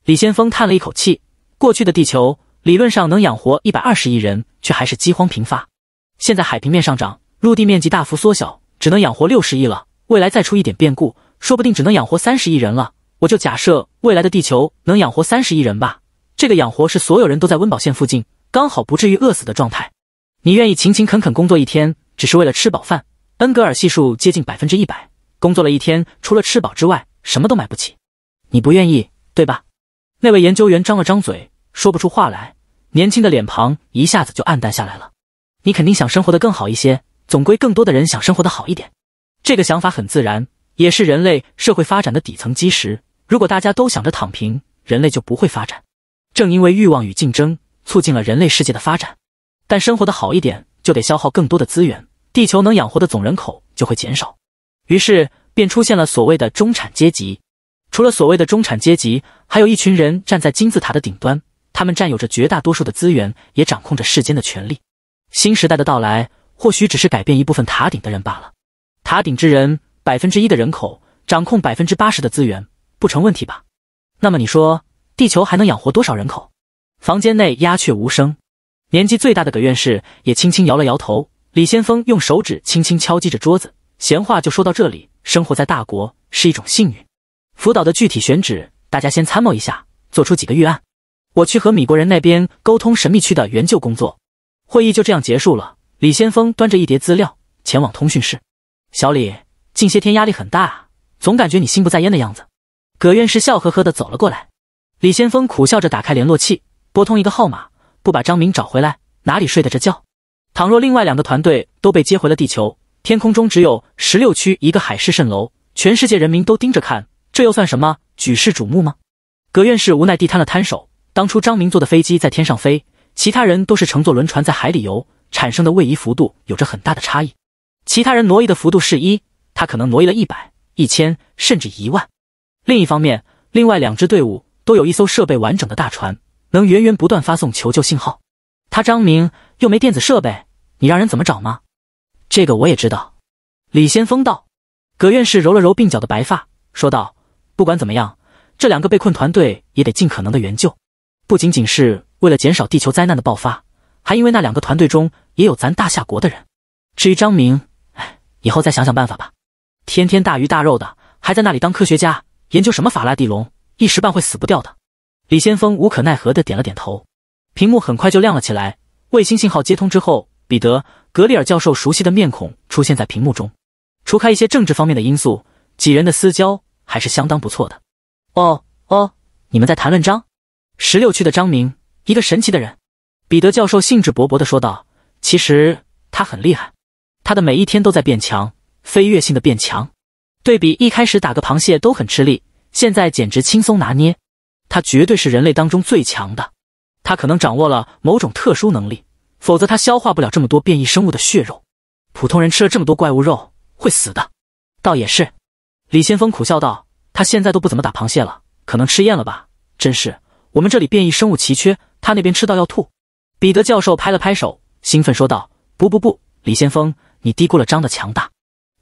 李先锋叹了一口气：“过去的地球理论上能养活一百二十亿人，却还是饥荒频发。”现在海平面上涨，陆地面积大幅缩小，只能养活六十亿了。未来再出一点变故，说不定只能养活三十亿人了。我就假设未来的地球能养活三十亿人吧。这个养活是所有人都在温饱线附近，刚好不至于饿死的状态。你愿意勤勤恳恳工作一天，只是为了吃饱饭？恩格尔系数接近百分之一百，工作了一天，除了吃饱之外，什么都买不起。你不愿意，对吧？那位研究员张了张嘴，说不出话来，年轻的脸庞一下子就暗淡下来了。你肯定想生活的更好一些，总归更多的人想生活的好一点。这个想法很自然，也是人类社会发展的底层基石。如果大家都想着躺平，人类就不会发展。正因为欲望与竞争促进了人类世界的发展，但生活的好一点就得消耗更多的资源，地球能养活的总人口就会减少。于是便出现了所谓的中产阶级。除了所谓的中产阶级，还有一群人站在金字塔的顶端，他们占有着绝大多数的资源，也掌控着世间的权力。新时代的到来，或许只是改变一部分塔顶的人罢了。塔顶之人，百分之一的人口，掌控百分之八十的资源，不成问题吧？那么你说，地球还能养活多少人口？房间内鸦雀无声，年纪最大的葛院士也轻轻摇了摇头。李先锋用手指轻轻敲击着桌子，闲话就说到这里。生活在大国是一种幸运。福岛的具体选址，大家先参谋一下，做出几个预案。我去和米国人那边沟通神秘区的援救工作。会议就这样结束了。李先锋端着一叠资料前往通讯室。小李，近些天压力很大啊，总感觉你心不在焉的样子。葛院士笑呵呵的走了过来。李先锋苦笑着打开联络器，拨通一个号码。不把张明找回来，哪里睡得着觉？倘若另外两个团队都被接回了地球，天空中只有十六区一个海市蜃楼，全世界人民都盯着看，这又算什么举世瞩目吗？葛院士无奈地摊了摊手。当初张明坐的飞机在天上飞。其他人都是乘坐轮船在海里游，产生的位移幅度有着很大的差异。其他人挪移的幅度是一，他可能挪移了一百、一千，甚至一万。另一方面，另外两支队伍都有一艘设备完整的大船，能源源不断发送求救信号。他张明又没电子设备，你让人怎么找吗？这个我也知道。李先锋道：“葛院士揉了揉鬓角的白发，说道：“不管怎么样，这两个被困团队也得尽可能的援救，不仅仅是为了减少地球灾难的爆发，还因为那两个团队中也有咱大夏国的人。至于张明，哎，以后再想想办法吧。天天大鱼大肉的，还在那里当科学家，研究什么法拉第龙，一时半会死不掉的。”李先锋无可奈何的点了点头。屏幕很快就亮了起来，卫星信号接通之后，彼得·格里尔教授熟悉的面孔出现在屏幕中。除开一些政治方面的因素，几人的私交还是相当不错的。哦哦，你们在谈论张十六区的张明，一个神奇的人。彼得教授兴致勃勃地说道：“其实他很厉害，他的每一天都在变强，飞跃性的变强。对比一开始打个螃蟹都很吃力，现在简直轻松拿捏。他绝对是人类当中最强的。他可能掌握了某种特殊能力，否则他消化不了这么多变异生物的血肉。普通人吃了这么多怪物肉。”会死的，倒也是。李先锋苦笑道：“他现在都不怎么打螃蟹了，可能吃厌了吧？真是，我们这里变异生物奇缺，他那边吃到要吐。”彼得教授拍了拍手，兴奋说道：“不不不，李先锋，你低估了张的强大。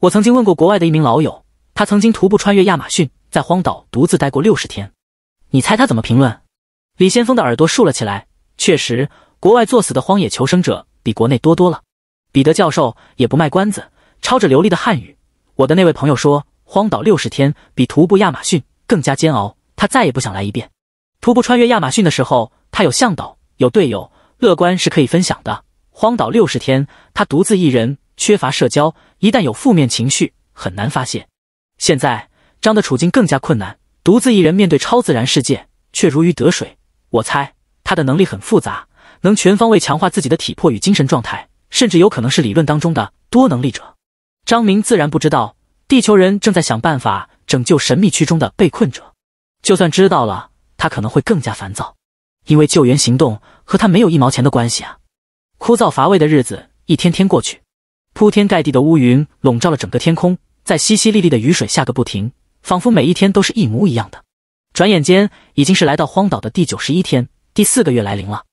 我曾经问过国外的一名老友，他曾经徒步穿越亚马逊，在荒岛独自待过六十天。你猜他怎么评论？”李先锋的耳朵竖了起来。确实，国外作死的荒野求生者比国内多多了。彼得教授也不卖关子。抄着流利的汉语，我的那位朋友说，荒岛六十天比徒步亚马逊更加煎熬，他再也不想来一遍。徒步穿越亚马逊的时候，他有向导，有队友，乐观是可以分享的。荒岛六十天，他独自一人，缺乏社交，一旦有负面情绪，很难发泄。现在张的处境更加困难，独自一人面对超自然世界，却如鱼得水。我猜他的能力很复杂，能全方位强化自己的体魄与精神状态，甚至有可能是理论当中的多能力者。张明自然不知道，地球人正在想办法拯救神秘区中的被困者。就算知道了，他可能会更加烦躁，因为救援行动和他没有一毛钱的关系啊！枯燥乏味的日子一天天过去，铺天盖地的乌云笼罩了整个天空，在淅淅沥沥的雨水下个不停，仿佛每一天都是一模一样的。转眼间，已经是来到荒岛的第九十一天，第四个月来临了。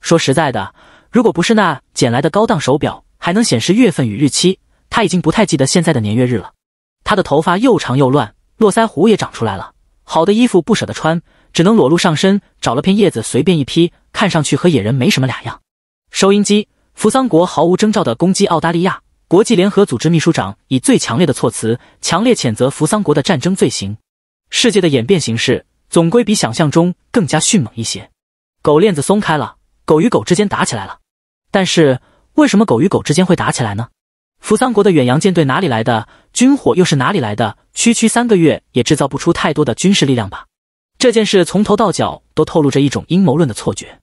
说实在的，如果不是那捡来的高档手表还能显示月份与日期。他已经不太记得现在的年月日了，他的头发又长又乱，络腮胡也长出来了。好的衣服不舍得穿，只能裸露上身，找了片叶子随便一披，看上去和野人没什么两样。收音机，扶桑国毫无征兆的攻击澳大利亚，国际联合组织秘书长以最强烈的措辞，强烈谴责扶桑国的战争罪行。世界的演变形式总归比想象中更加迅猛一些。狗链子松开了，狗与狗之间打起来了。但是为什么狗与狗之间会打起来呢？扶桑国的远洋舰队哪里来的？军火又是哪里来的？区区三个月也制造不出太多的军事力量吧？这件事从头到脚都透露着一种阴谋论的错觉。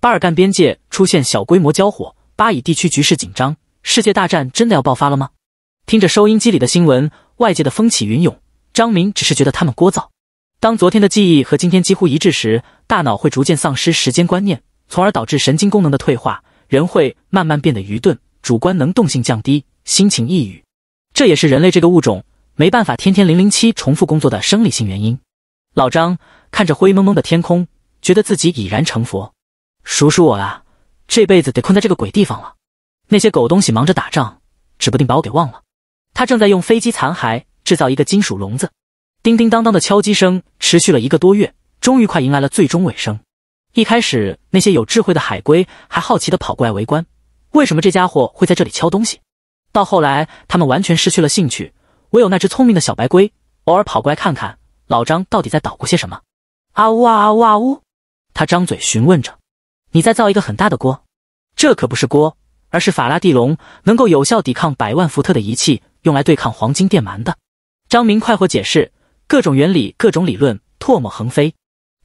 巴尔干边界出现小规模交火，巴以地区局势紧张，世界大战真的要爆发了吗？听着收音机里的新闻，外界的风起云涌，张明只是觉得他们聒噪。当昨天的记忆和今天几乎一致时，大脑会逐渐丧失时间观念，从而导致神经功能的退化，人会慢慢变得愚钝，主观能动性降低。心情抑郁，这也是人类这个物种没办法天天零零七重复工作的生理性原因。老张看着灰蒙蒙的天空，觉得自己已然成佛。数数我啊，这辈子得困在这个鬼地方了。那些狗东西忙着打仗，指不定把我给忘了。他正在用飞机残骸制造一个金属笼子，叮叮当当的敲击声持续了一个多月，终于快迎来了最终尾声。一开始，那些有智慧的海龟还好奇的跑过来围观，为什么这家伙会在这里敲东西？到后来，他们完全失去了兴趣，唯有那只聪明的小白龟偶尔跑过来看看老张到底在捣鼓些什么。啊呜啊呜啊呜！他张嘴询问着：“你在造一个很大的锅？这可不是锅，而是法拉第笼，能够有效抵抗百万伏特的仪器，用来对抗黄金电鳗的。”张明快活解释，各种原理、各种理论唾沫横飞。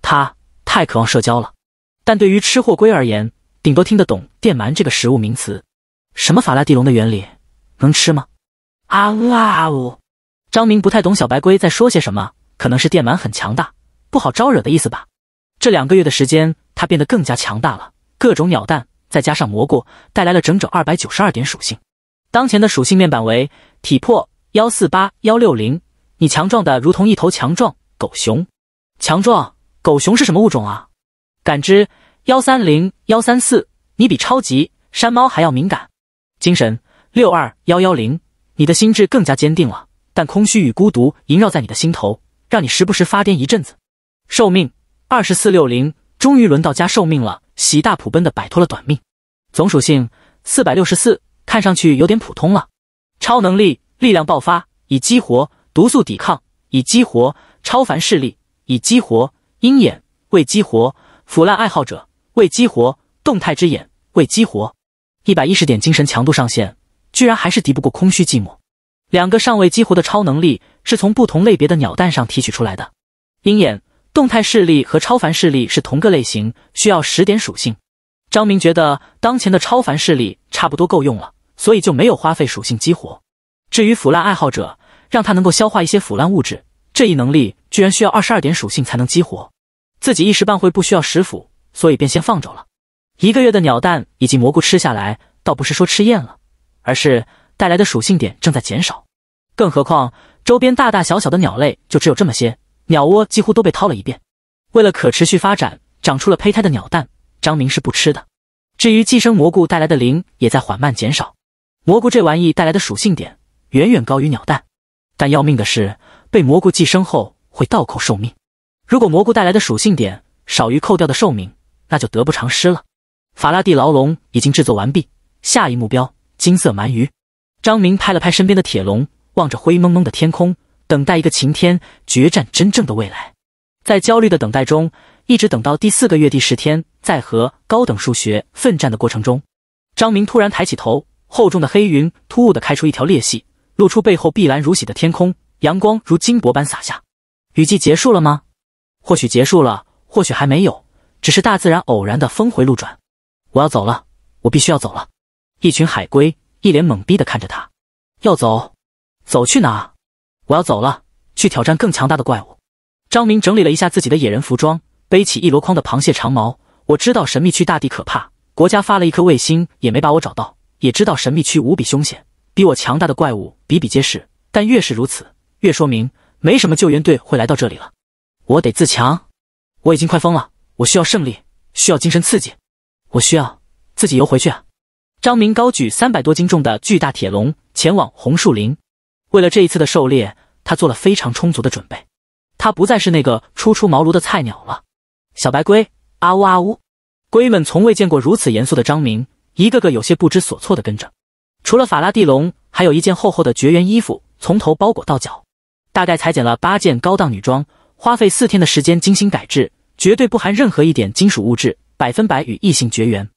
他太渴望社交了，但对于吃货龟而言，顶多听得懂电鳗这个食物名词。什么法拉第笼的原理？能吃吗？啊呜啊呜！张明不太懂小白龟在说些什么，可能是电鳗很强大，不好招惹的意思吧。这两个月的时间，它变得更加强大了，各种鸟蛋再加上蘑菇，带来了整整二百九十二点属性。当前的属性面板为体魄幺四八幺六零，你强壮的如同一头强壮狗熊。强壮狗熊是什么物种啊？感知幺三零幺三四，你比超级山猫还要敏感。精神。六二幺幺零，你的心智更加坚定了，但空虚与孤独萦绕在你的心头，让你时不时发癫一阵子。寿命二十四六零，终于轮到加寿命了，喜大普奔的摆脱了短命。总属性四百六十四，看上去有点普通了。超能力：力量爆发，已激活；毒素抵抗，已激活；超凡视力，已激活；鹰眼未激活；腐烂爱好者未激活；动态之眼未激活。一百一十点精神强度上限，居然还是敌不过空虚寂寞。两个尚未激活的超能力是从不同类别的鸟蛋上提取出来的。鹰眼、动态视力和超凡视力是同个类型，需要十点属性。张明觉得当前的超凡视力差不多够用了，所以就没有花费属性激活。至于腐烂爱好者，让他能够消化一些腐烂物质，这一能力居然需要二十二点属性才能激活。自己一时半会不需要食腐，所以便先放着了。一个月的鸟蛋以及蘑菇吃下来，倒不是说吃厌了，而是。带来的属性点正在减少，更何况周边大大小小的鸟类就只有这么些，鸟窝几乎都被掏了一遍。为了可持续发展，长出了胚胎的鸟蛋，张明是不吃的。至于寄生蘑菇带来的灵，也在缓慢减少。蘑菇这玩意带来的属性点远远高于鸟蛋，但要命的是，被蘑菇寄生后会倒扣寿命。如果蘑菇带来的属性点少于扣掉的寿命，那就得不偿失了。法拉第牢笼已经制作完毕，下一目标金色鳗鱼。张明拍了拍身边的铁笼，望着灰蒙蒙的天空，等待一个晴天，决战真正的未来。在焦虑的等待中，一直等到第四个月第十天，在和高等数学奋战的过程中，张明突然抬起头，厚重的黑云突兀的开出一条裂隙，露出背后碧蓝如洗的天空，阳光如金箔般洒下。雨季结束了吗？或许结束了，或许还没有，只是大自然偶然的峰回路转。我要走了，我必须要走了。一群海龟。一脸懵逼的看着他，要走，走去哪？我要走了，去挑战更强大的怪物。张明整理了一下自己的野人服装，背起一箩筐的螃蟹长矛。我知道神秘区大地可怕，国家发了一颗卫星也没把我找到，也知道神秘区无比凶险，比我强大的怪物比比皆是。但越是如此，越说明没什么救援队会来到这里了。我得自强，我已经快疯了，我需要胜利，需要精神刺激，我需要自己游回去啊！张明高举三百多斤重的巨大铁笼前往红树林，为了这一次的狩猎，他做了非常充足的准备。他不再是那个初出茅庐的菜鸟了。小白龟，啊呜啊呜！龟们从未见过如此严肃的张明，一个个有些不知所措的跟着。除了法拉第笼，还有一件厚厚的绝缘衣服，从头包裹到脚。大概裁剪了八件高档女装，花费四天的时间精心改制，绝对不含任何一点金属物质，百分百与异性绝缘。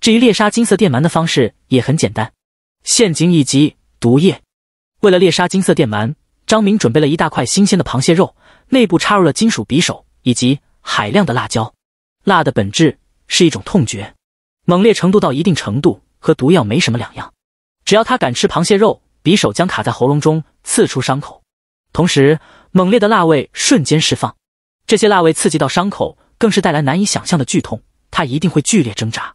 至于猎杀金色电鳗的方式也很简单，陷阱以及毒液。为了猎杀金色电鳗，张明准备了一大块新鲜的螃蟹肉，内部插入了金属匕首以及海量的辣椒。辣的本质是一种痛觉，猛烈程度到一定程度和毒药没什么两样。只要他敢吃螃蟹肉，匕首将卡在喉咙中刺出伤口，同时猛烈的辣味瞬间释放。这些辣味刺激到伤口，更是带来难以想象的剧痛，他一定会剧烈挣扎。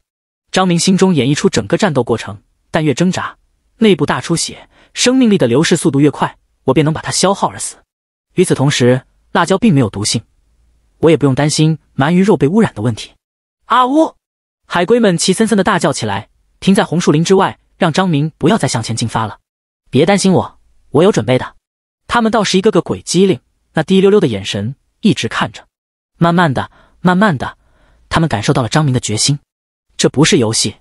张明心中演绎出整个战斗过程，但越挣扎，内部大出血，生命力的流逝速度越快，我便能把它消耗而死。与此同时，辣椒并没有毒性，我也不用担心鳗鱼肉被污染的问题。啊呜！海龟们齐森森的大叫起来，停在红树林之外，让张明不要再向前进发了。别担心我，我有准备的。他们倒是一个个鬼机灵，那滴溜溜的眼神一直看着。慢慢的，慢慢的，他们感受到了张明的决心。这不是游戏，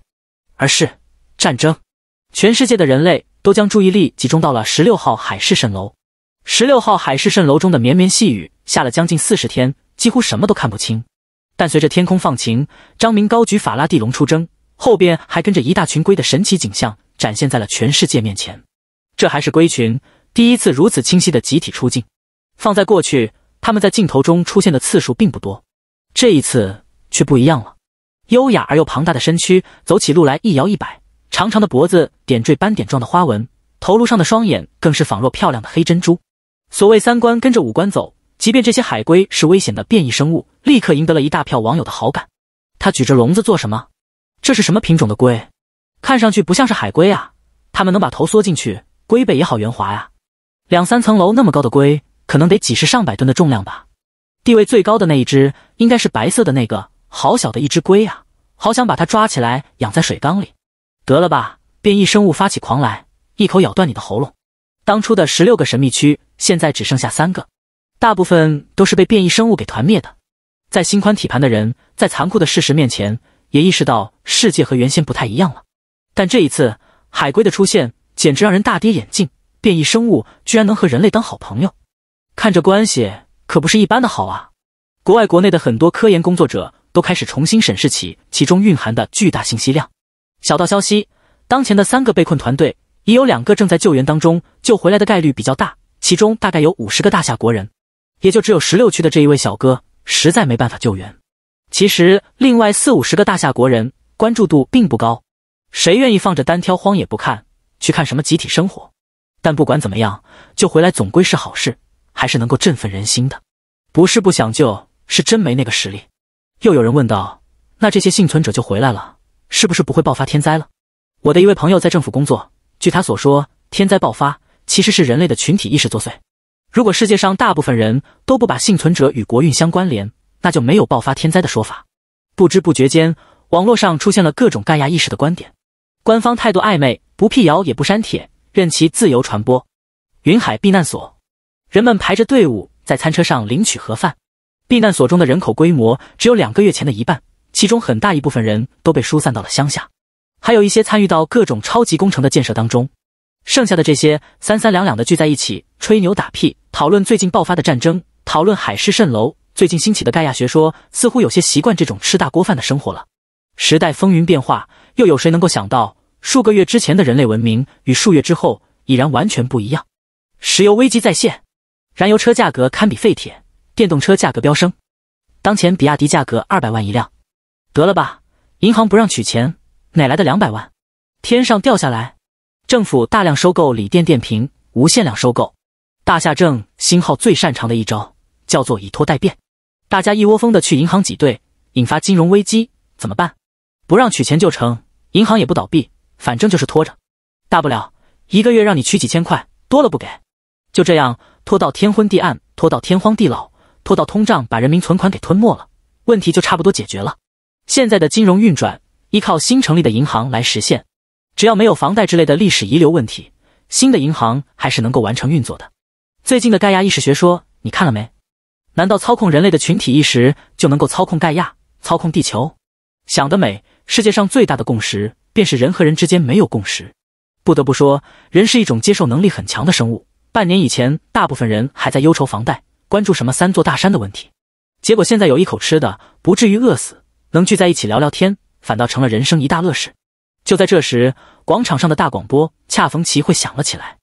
而是战争。全世界的人类都将注意力集中到了十六号海市蜃楼。十六号海市蜃楼中的绵绵细雨下了将近四十天，几乎什么都看不清。但随着天空放晴，张明高举法拉第龙出征，后边还跟着一大群龟的神奇景象展现在了全世界面前。这还是龟群第一次如此清晰的集体出镜。放在过去，他们在镜头中出现的次数并不多，这一次却不一样了。优雅而又庞大的身躯，走起路来一摇一摆；长长的脖子点缀斑点状的花纹，头颅上的双眼更是仿若漂亮的黑珍珠。所谓三观跟着五官走，即便这些海龟是危险的变异生物，立刻赢得了一大票网友的好感。他举着笼子做什么？这是什么品种的龟？看上去不像是海龟啊！它们能把头缩进去，龟背也好圆滑呀。两三层楼那么高的龟，可能得几十上百吨的重量吧。地位最高的那一只，应该是白色的那个。好小的一只龟啊，好想把它抓起来养在水缸里。得了吧，变异生物发起狂来，一口咬断你的喉咙。当初的十六个神秘区，现在只剩下三个，大部分都是被变异生物给团灭的。在心宽体盘的人，在残酷的事实面前，也意识到世界和原先不太一样了。但这一次，海龟的出现简直让人大跌眼镜，变异生物居然能和人类当好朋友，看这关系可不是一般的好啊！国外、国内的很多科研工作者都开始重新审视起其中蕴含的巨大信息量。小道消息，当前的三个被困团队。已有两个正在救援当中，救回来的概率比较大，其中大概有五十个大夏国人，也就只有十六区的这一位小哥实在没办法救援。其实另外四五十个大夏国人关注度并不高，谁愿意放着单挑荒野不看，去看什么集体生活？但不管怎么样，救回来总归是好事，还是能够振奋人心的。不是不想救，是真没那个实力。又有人问道：“那这些幸存者就回来了，是不是不会爆发天灾了？”我的一位朋友在政府工作。据他所说，天灾爆发其实是人类的群体意识作祟。如果世界上大部分人都不把幸存者与国运相关联，那就没有爆发天灾的说法。不知不觉间，网络上出现了各种盖亚意识的观点，官方态度暧昧，不辟谣也不删帖，任其自由传播。云海避难所，人们排着队伍在餐车上领取盒饭。避难所中的人口规模只有两个月前的一半，其中很大一部分人都被疏散到了乡下。还有一些参与到各种超级工程的建设当中，剩下的这些三三两两的聚在一起吹牛打屁，讨论最近爆发的战争，讨论海市蜃楼，最近兴起的盖亚学说，似乎有些习惯这种吃大锅饭的生活了。时代风云变化，又有谁能够想到，数个月之前的人类文明与数月之后已然完全不一样？石油危机再现，燃油车价格堪比废铁，电动车价格飙升，当前比亚迪价格二百万一辆，得了吧，银行不让取钱。哪来的两百万？天上掉下来？政府大量收购锂电电瓶，无限量收购。大夏正星号最擅长的一招叫做以拖代变，大家一窝蜂的去银行挤兑，引发金融危机，怎么办？不让取钱就成，银行也不倒闭，反正就是拖着，大不了一个月让你取几千块，多了不给。就这样拖到天昏地暗，拖到天荒地老，拖到通胀把人民存款给吞没了，问题就差不多解决了。现在的金融运转。依靠新成立的银行来实现，只要没有房贷之类的历史遗留问题，新的银行还是能够完成运作的。最近的盖亚意识学说，你看了没？难道操控人类的群体意识就能够操控盖亚、操控地球？想得美！世界上最大的共识便是人和人之间没有共识。不得不说，人是一种接受能力很强的生物。半年以前，大部分人还在忧愁房贷，关注什么三座大山的问题，结果现在有一口吃的，不至于饿死，能聚在一起聊聊天。反倒成了人生一大乐事。就在这时，广场上的大广播恰逢其会响了起来。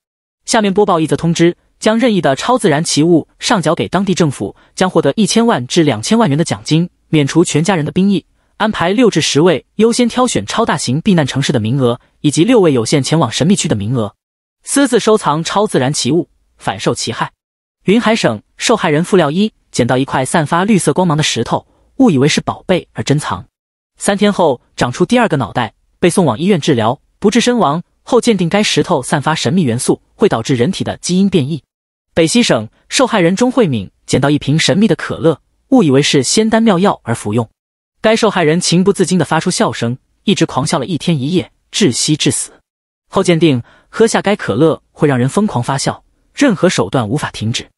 下面播报一则通知：将任意的超自然奇物上缴给当地政府，将获得一千万至两千万元的奖金，免除全家人的兵役，安排六至十位优先挑选超大型避难城市的名额，以及六位有限前往神秘区的名额，私自收藏超自然奇物，反受其害。云海省受害人付料一：捡到一块散发绿色光芒的石头，误以为是宝贝而珍藏。三天后长出第二个脑袋，被送往医院治疗，不治身亡。后鉴定该石头散发神秘元素，会导致人体的基因变异。北溪省受害人钟慧敏捡到一瓶神秘的可乐，误以为是仙丹妙药而服用。该受害人情不自禁地发出笑声，一直狂笑了一天一夜，窒息致死。后鉴定，喝下该可乐会让人疯狂发笑，任何手段无法停止。